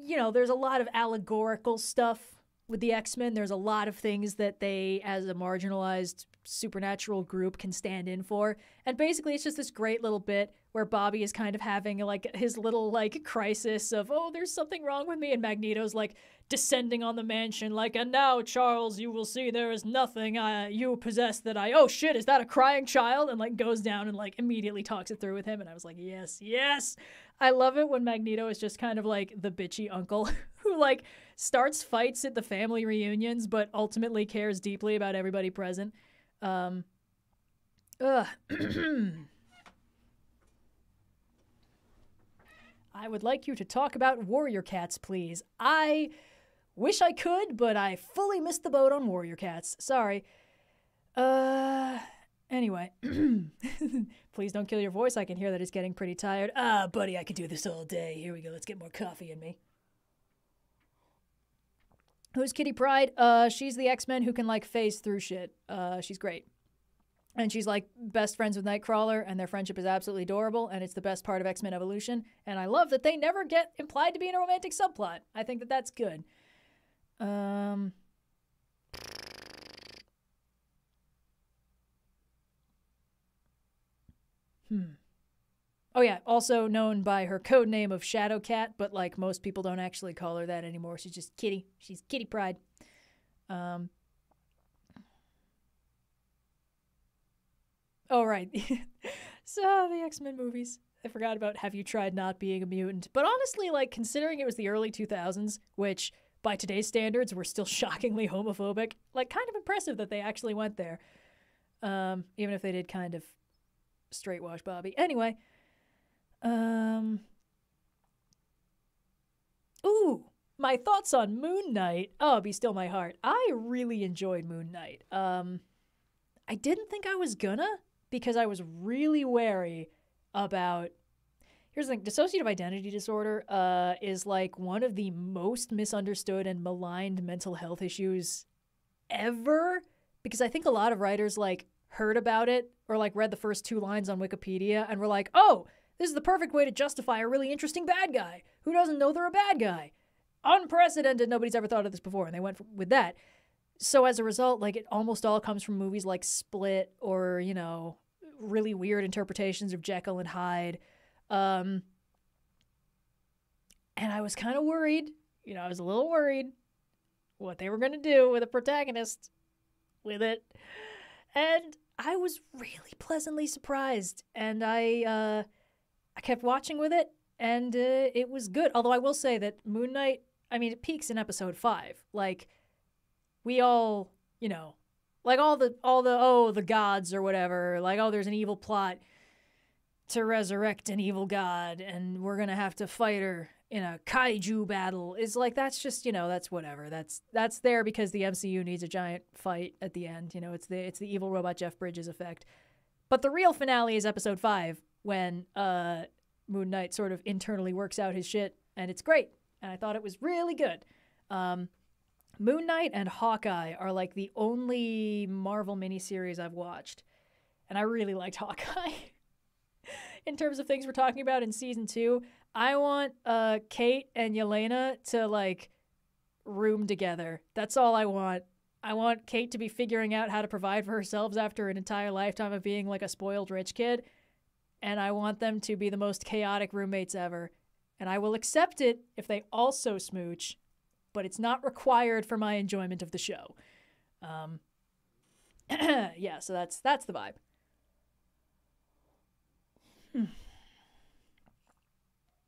you know, there's a lot of allegorical stuff with the X Men, there's a lot of things that they, as a marginalized supernatural group, can stand in for. And basically, it's just this great little bit where Bobby is kind of having like his little like crisis of, oh, there's something wrong with me. And Magneto's like descending on the mansion, like, and now, Charles, you will see there is nothing uh, you possess that I, oh shit, is that a crying child? And like goes down and like immediately talks it through with him. And I was like, yes, yes. I love it when Magneto is just kind of like the bitchy uncle who like starts fights at the family reunions, but ultimately cares deeply about everybody present. Um, ugh. I would like you to talk about Warrior Cats, please. I wish I could, but I fully missed the boat on Warrior Cats. Sorry. Uh, anyway. please don't kill your voice. I can hear that it's getting pretty tired. Ah, buddy, I could do this all day. Here we go. Let's get more coffee in me. Who's Kitty Pryde? Uh, she's the X Men who can like phase through shit. Uh, she's great. And she's like best friends with Nightcrawler, and their friendship is absolutely adorable, and it's the best part of X Men Evolution. And I love that they never get implied to be in a romantic subplot. I think that that's good. Um, hmm. Oh yeah, also known by her code name of Shadow Cat, but like most people don't actually call her that anymore. She's just Kitty. She's Kitty Pryde. Um. Oh right. so the X Men movies. I forgot about Have You Tried Not Being a Mutant? But honestly, like considering it was the early 2000s, which by today's standards were still shockingly homophobic, like kind of impressive that they actually went there. Um, even if they did kind of straight wash Bobby. Anyway, um. Ooh, my thoughts on Moon Knight. Oh, be still my heart. I really enjoyed Moon Knight. Um, I didn't think I was gonna because I was really wary about. Here's the thing: dissociative identity disorder uh, is like one of the most misunderstood and maligned mental health issues ever. Because I think a lot of writers like heard about it or like read the first two lines on Wikipedia and were like, "Oh, this is the perfect way to justify a really interesting bad guy. Who doesn't know they're a bad guy? Unprecedented. Nobody's ever thought of this before, and they went with that. So as a result, like it almost all comes from movies like Split or you know really weird interpretations of Jekyll and Hyde. Um, and I was kind of worried. You know, I was a little worried what they were going to do with a protagonist with it. And I was really pleasantly surprised. And I, uh, I kept watching with it, and uh, it was good. Although I will say that Moon Knight, I mean, it peaks in episode five. Like, we all, you know, like all the all the oh the gods or whatever. Like, oh, there's an evil plot to resurrect an evil god, and we're gonna have to fight her in a kaiju battle. Is like that's just you know that's whatever. That's that's there because the MCU needs a giant fight at the end. You know, it's the it's the evil robot Jeff Bridges effect. But the real finale is episode five, when uh, Moon Knight sort of internally works out his shit, and it's great. And I thought it was really good. Um, Moon Knight and Hawkeye are like the only Marvel miniseries I've watched, and I really liked Hawkeye. In terms of things we're talking about in season two, I want uh, Kate and Yelena to like room together. That's all I want. I want Kate to be figuring out how to provide for herself after an entire lifetime of being like a spoiled rich kid. And I want them to be the most chaotic roommates ever. And I will accept it if they also smooch, but it's not required for my enjoyment of the show. Um, yeah, so that's that's the vibe. Hmm.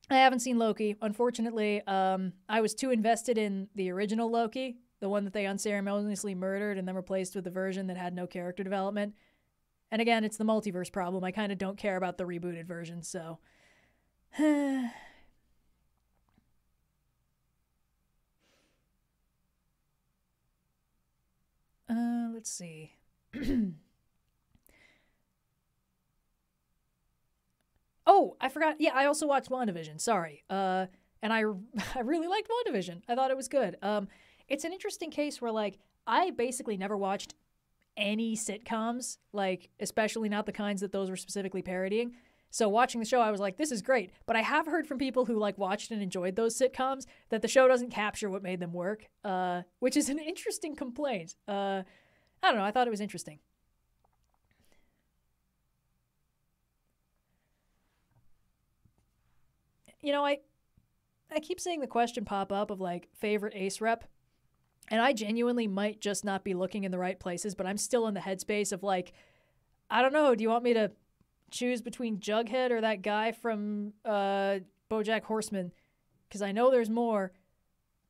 I haven't seen Loki. Unfortunately, um, I was too invested in the original Loki, the one that they unceremoniously murdered and then replaced with a version that had no character development. And again, it's the multiverse problem. I kind of don't care about the rebooted version, so. uh, let's see. Oh, I forgot. Yeah, I also watched WandaVision. Sorry. Uh, and I I really liked WandaVision. I thought it was good. Um, it's an interesting case where like I basically never watched any sitcoms, like especially not the kinds that those were specifically parodying. So watching the show, I was like, this is great. But I have heard from people who like watched and enjoyed those sitcoms that the show doesn't capture what made them work, uh, which is an interesting complaint. Uh, I don't know. I thought it was interesting. You know, I I keep seeing the question pop up of like favorite ace rep. And I genuinely might just not be looking in the right places, but I'm still in the headspace of like, I don't know, do you want me to choose between Jughead or that guy from uh, Bojack Horseman? Because I know there's more,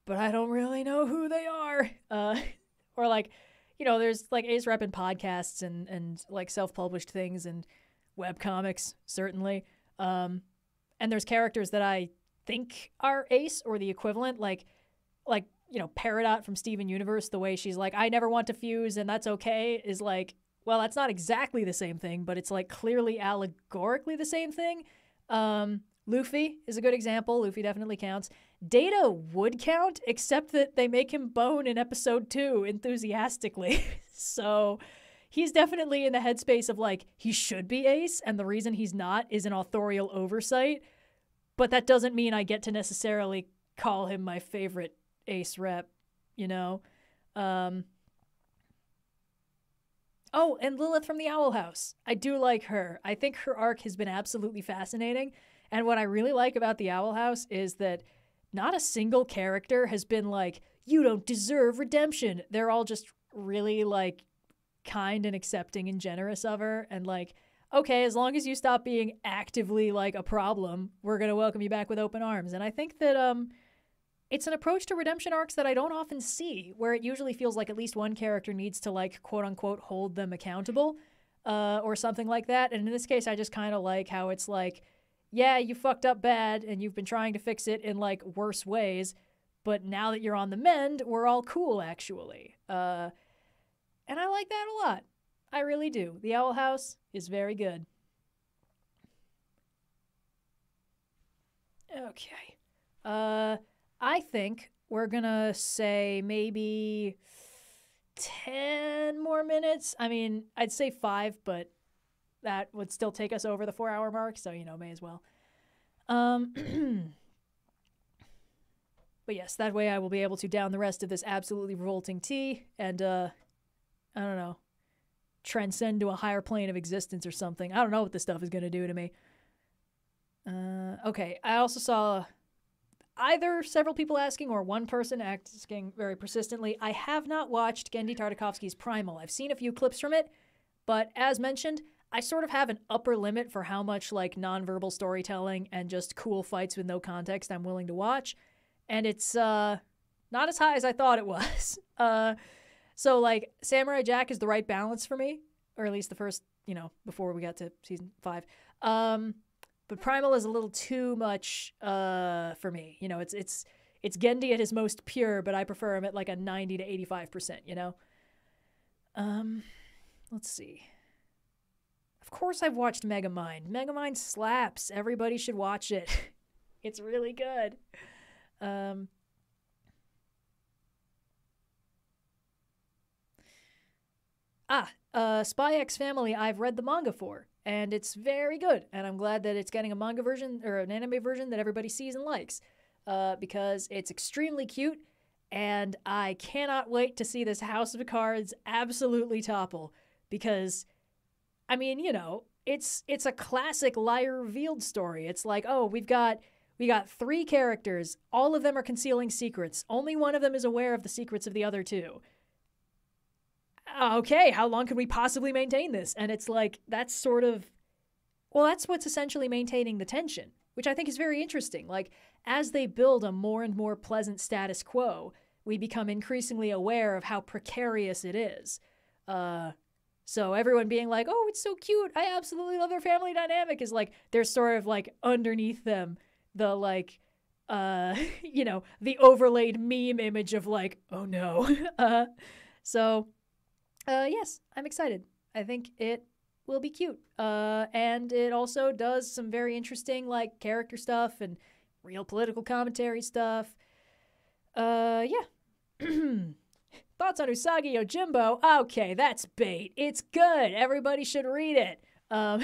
but I don't really know who they are. Uh, or like, you know, there's like ace rep in podcasts and, and like self published things and web comics, certainly. Um, and there's characters that I think are Ace or the equivalent, like like you know Peridot from Steven Universe. The way she's like, I never want to fuse, and that's okay, is like, well, that's not exactly the same thing, but it's like clearly allegorically the same thing. Um, Luffy is a good example. Luffy definitely counts. Data would count, except that they make him bone in episode two enthusiastically. so he's definitely in the headspace of like he should be ace and the reason he's not is an authorial oversight. But that doesn't mean i get to necessarily call him my favorite ace rep you know? Um oh and lilith from the owl house. I do like her. I think her arc has been absolutely fascinating. And what i really like about the owl house is that not a single character has been like you don't deserve redemption. They're all just really like kind and accepting and generous of her and like okay as long as you stop being actively like a problem we're going to welcome you back with open arms. And i think that um it's an approach to redemption arcs that i don't often see where it usually feels like at least one character needs to like quote unquote hold them accountable uh, or something like that. And in this case i just kind of like how it's like yeah you fucked up bad and you've been trying to fix it in like worse ways but now that you're on the mend we're all cool actually. Uh, and I like that a lot. I really do. The Owl House is very good. Okay. Uh, I think we're gonna say maybe 10 more minutes. I mean, I'd say five, but that would still take us over the four hour mark, so, you know, may as well. Um, but yes, that way I will be able to down the rest of this absolutely revolting tea and, uh, I don't know, transcend to a higher plane of existence or something. I don't know what this stuff is going to do to me. Uh, okay, I also saw either several people asking or one person asking very persistently. I have not watched Genndy Tartakovsky's Primal. I've seen a few clips from it, but as mentioned, I sort of have an upper limit for how much like nonverbal storytelling and just cool fights with no context I'm willing to watch, and it's uh not as high as I thought it was. Uh so like Samurai Jack is the right balance for me, or at least the first, you know, before we got to season five. Um, but Primal is a little too much uh, for me. You know, it's it's it's Genndy at his most pure, but I prefer him at like a ninety to eighty five percent. You know. Um, let's see. Of course, I've watched Megamind. Megamind slaps. Everybody should watch it. it's really good. Um, Ah, uh, Spy X Family, I've read the manga for, and it's very good. And I'm glad that it's getting a manga version or an anime version that everybody sees and likes uh, because it's extremely cute. And I cannot wait to see this House of Cards absolutely topple because, I mean, you know, it's it's a classic liar revealed story. It's like, oh, we've got we got three characters. All of them are concealing secrets. Only one of them is aware of the secrets of the other two. Okay, how long can we possibly maintain this? And it's like, that's sort of, well, that's what's essentially maintaining the tension, which I think is very interesting. Like, as they build a more and more pleasant status quo, we become increasingly aware of how precarious it is. Uh, so everyone being like, oh, it's so cute. I absolutely love their family dynamic is like, there's sort of like underneath them the like uh you know the overlaid meme image of like oh no uh so uh yes i'm excited. I think it will be cute. Uh and it also does some very interesting like character stuff and real political commentary stuff. Uh yeah. Thoughts on usagi yojimbo? Okay that's bait. It's good. Everybody should read it. Um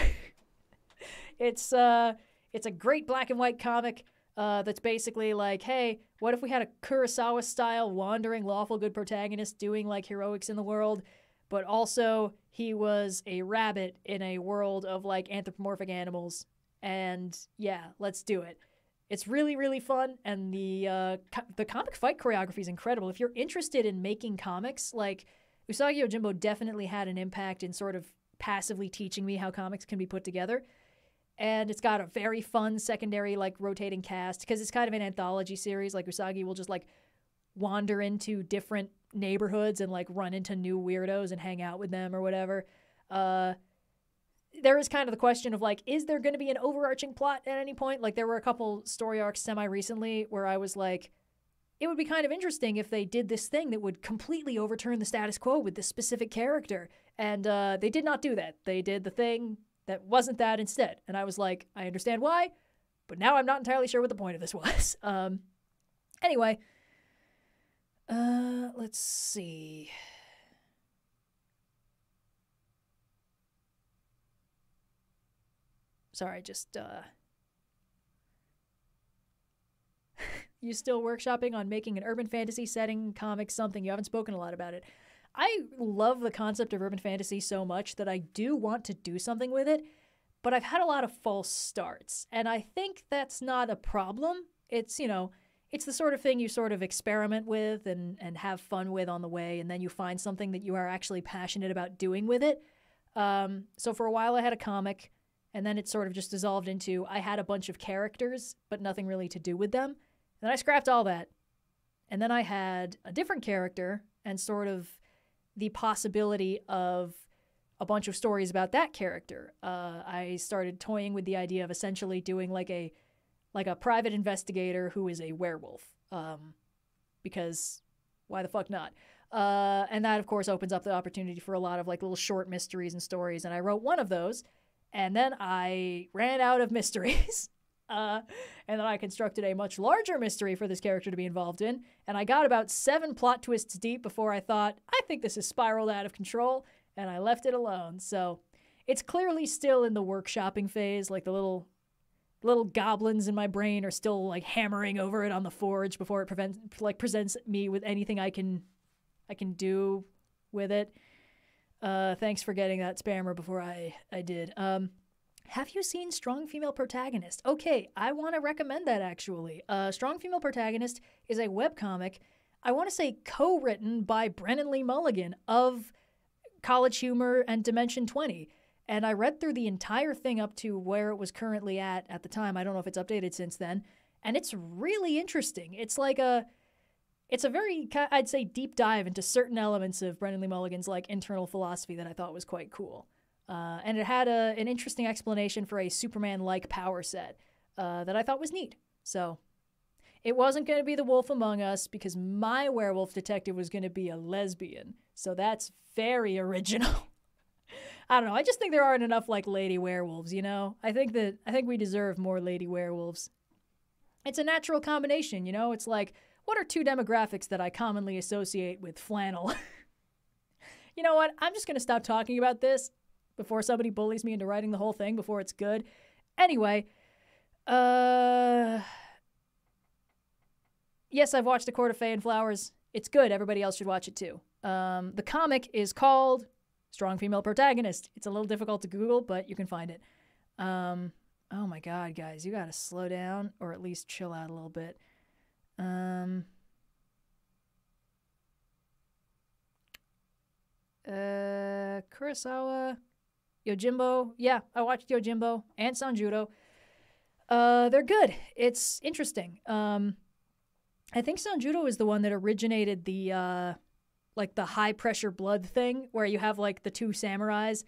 it's uh it's a great black and white comic uh, that's basically like, hey, what if we had a Kurosawa style wandering lawful good protagonist doing like heroics in the world, but also he was a rabbit in a world of like anthropomorphic animals. And yeah, let's do it. It's really really fun, and the uh, co- the comic fight choreography is incredible. If you're interested in making comics, like Usagi Yojimbo definitely had an impact in sort of passively teaching me how comics can be put together and it's got a very fun secondary like rotating cast because it's kind of an anthology series like usagi will just like wander into different neighborhoods and like run into new weirdos and hang out with them or whatever uh there is kind of the question of like is there going to be an overarching plot at any point like there were a couple story arcs semi recently where i was like it would be kind of interesting if they did this thing that would completely overturn the status quo with this specific character and uh, they did not do that they did the thing that wasn't that instead. And I was like, I understand why, but now I'm not entirely sure what the point of this was. Um, anyway, uh, let's see. Sorry, just uh you still workshopping on making an urban fantasy setting comic something. You haven't spoken a lot about it. I love the concept of urban fantasy so much that I do want to do something with it, but I've had a lot of false starts. And I think that's not a problem. It's, you know, it's the sort of thing you sort of experiment with and, and have fun with on the way, and then you find something that you are actually passionate about doing with it. Um, so for a while, I had a comic, and then it sort of just dissolved into I had a bunch of characters, but nothing really to do with them. And then I scrapped all that. And then I had a different character and sort of the possibility of a bunch of stories about that character. Uh, I started toying with the idea of essentially doing like a like a private investigator who is a werewolf, um, because why the fuck not? Uh, and that of course opens up the opportunity for a lot of like little short mysteries and stories. And I wrote one of those, and then I ran out of mysteries. Uh, and then I constructed a much larger mystery for this character to be involved in. And I got about seven plot twists deep before I thought, I think this has spiraled out of control, and I left it alone. So it's clearly still in the workshopping phase, like the little little goblins in my brain are still like hammering over it on the forge before it prevents like presents me with anything I can I can do with it. Uh, thanks for getting that spammer before I I did. Um, have you seen Strong Female Protagonist? Okay, I want to recommend that actually. Uh, Strong Female Protagonist is a webcomic, I want to say co written by Brennan Lee Mulligan of College Humor and Dimension 20. And I read through the entire thing up to where it was currently at at the time. I don't know if it's updated since then. And it's really interesting. It's like a it's a very I'd say deep dive into certain elements of Brennan Lee Mulligan's like internal philosophy that I thought was quite cool. Uh, and it had a, an interesting explanation for a Superman like power set uh, that I thought was neat. So it wasn't going to be The Wolf Among Us because my werewolf detective was going to be a lesbian. So that's very original. I don't know. I just think there aren't enough like lady werewolves, you know? I think that I think we deserve more lady werewolves. It's a natural combination, you know? It's like what are two demographics that I commonly associate with flannel? you know what? I'm just going to stop talking about this before somebody bullies me into writing the whole thing before it's good. Anyway, uh, yes, I've watched The Court of Fey and Flowers. It's good. Everybody else should watch it too. Um, the comic is called Strong Female Protagonist. It's a little difficult to Google, but you can find it. Um, oh my God, guys, you got to slow down or at least chill out a little bit. Um, uh, Kurosawa, Yojimbo. Yeah, I watched Yojimbo and Sanjuro. Uh, they're good. It's interesting. Um, I think Sanjuro is the one that originated the uh, like the high pressure blood thing, where you have like the two samurais,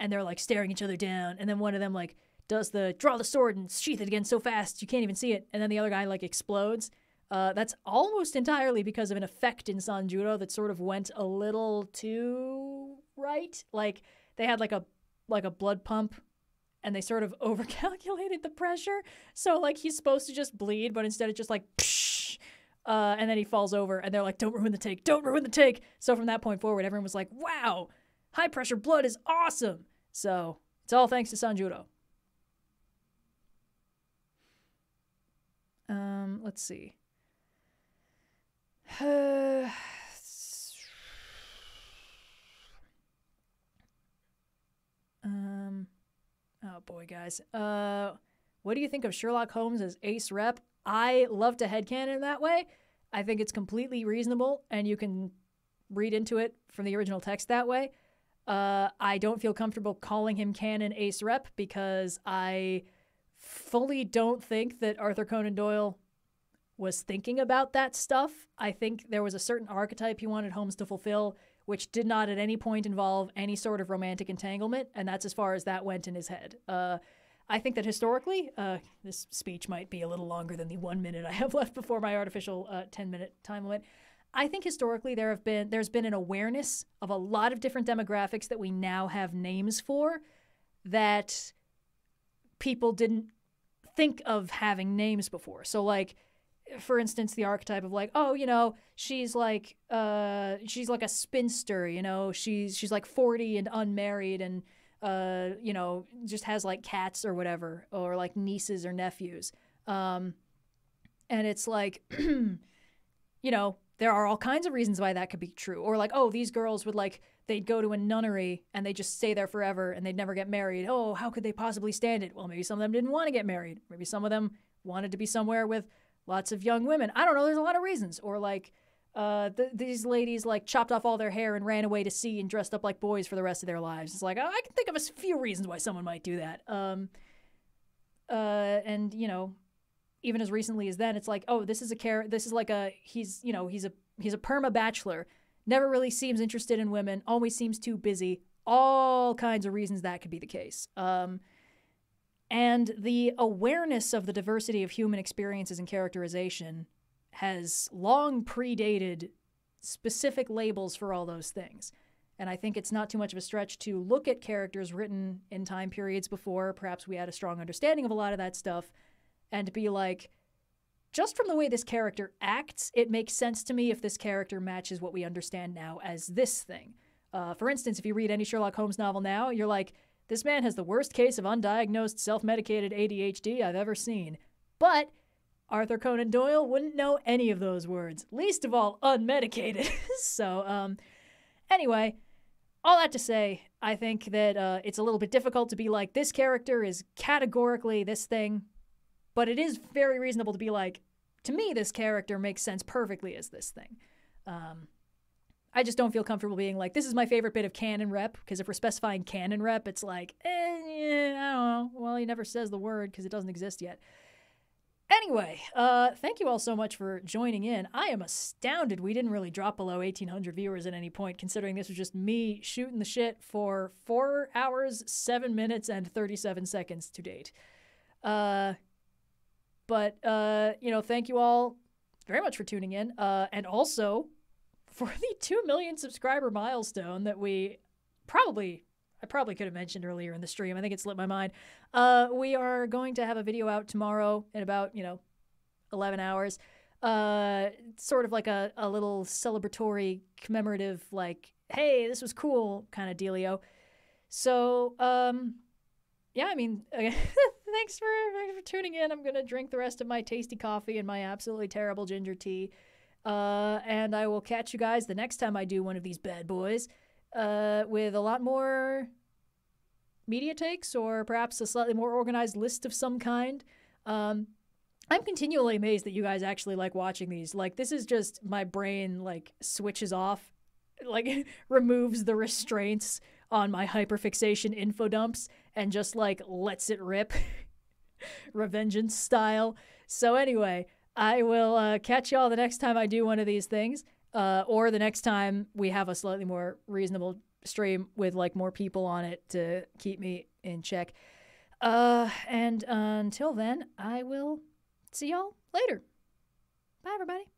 and they're like staring each other down, and then one of them like does the draw the sword and sheath it again so fast you can't even see it, and then the other guy like explodes. Uh, that's almost entirely because of an effect in Sanjuro that sort of went a little too right. Like they had like a like a blood pump and they sort of overcalculated the pressure. So like he's supposed to just bleed, but instead it's just like psh, uh, and then he falls over and they're like, Don't ruin the take, don't ruin the take. So from that point forward, everyone was like, Wow, high pressure blood is awesome. So it's all thanks to Sanjuro. Um, let's see. um, oh boy, guys. Uh, what do you think of Sherlock Holmes as ace rep? I love to headcanon that way. I think it's completely reasonable, and you can read into it from the original text that way. Uh, I don't feel comfortable calling him canon ace rep because I fully don't think that Arthur Conan Doyle was thinking about that stuff. I think there was a certain archetype he wanted Holmes to fulfill, which did not at any point involve any sort of romantic entanglement, and that's as far as that went in his head. Uh, I think that historically, uh, this speech might be a little longer than the one minute I have left before my artificial uh, ten minute time limit. I think historically there have been there's been an awareness of a lot of different demographics that we now have names for that people didn't think of having names before. So like for instance, the archetype of like, oh, you know, she's like, uh, she's like a spinster, you know, she's she's like forty and unmarried and, uh, you know, just has like cats or whatever, or like nieces or nephews, um, and it's like, you know, there are all kinds of reasons why that could be true, or like, oh, these girls would like they'd go to a nunnery and they just stay there forever and they'd never get married. Oh, how could they possibly stand it? Well, maybe some of them didn't want to get married. Maybe some of them wanted to be somewhere with lots of young women. I don't know. There's a lot of reasons. Or like uh, th- these ladies like chopped off all their hair and ran away to sea and dressed up like boys for the rest of their lives. It's like oh, I can think of a few reasons why someone might do that. Um, uh, and you know, even as recently as then, it's like oh, this is a care. This is like a he's you know he's a he's a perma bachelor. Never really seems interested in women. Always seems too busy. All kinds of reasons that could be the case. Um, and the awareness of the diversity of human experiences and characterization has long predated specific labels for all those things. And I think it's not too much of a stretch to look at characters written in time periods before perhaps we had a strong understanding of a lot of that stuff and be like, just from the way this character acts, it makes sense to me if this character matches what we understand now as this thing. Uh, for instance, if you read any Sherlock Holmes novel now, you're like, this man has the worst case of undiagnosed self medicated ADHD I've ever seen. But Arthur Conan Doyle wouldn't know any of those words, least of all unmedicated. so, um, anyway, all that to say, I think that uh, it's a little bit difficult to be like, this character is categorically this thing, but it is very reasonable to be like, to me, this character makes sense perfectly as this thing. Um, I just don't feel comfortable being like, this is my favorite bit of canon rep, because if we're specifying canon rep, it's like, eh, yeah, I don't know. Well, he never says the word because it doesn't exist yet. Anyway, uh, thank you all so much for joining in. I am astounded we didn't really drop below 1,800 viewers at any point, considering this was just me shooting the shit for four hours, seven minutes, and 37 seconds to date. Uh, but, uh, you know, thank you all very much for tuning in. Uh, and also, for the 2 million subscriber milestone that we probably I probably could have mentioned earlier in the stream. I think it slipped my mind. Uh, we are going to have a video out tomorrow in about, you know, 11 hours. Uh, sort of like a, a little celebratory, commemorative, like, hey, this was cool kind of dealio. So, um, yeah, I mean, thanks for thanks for tuning in. I'm gonna drink the rest of my tasty coffee and my absolutely terrible ginger tea, uh, and I will catch you guys the next time I do one of these bad boys, uh, with a lot more media takes or perhaps a slightly more organized list of some kind. Um, I'm continually amazed that you guys actually like watching these. Like this is just my brain like switches off, like removes the restraints on my hyperfixation info dumps and just like lets it rip, revengeance style. So anyway, I will uh, catch y'all the next time I do one of these things, uh, or the next time we have a slightly more reasonable stream with like more people on it to keep me in check. Uh, and until then, I will see y'all later. Bye, everybody.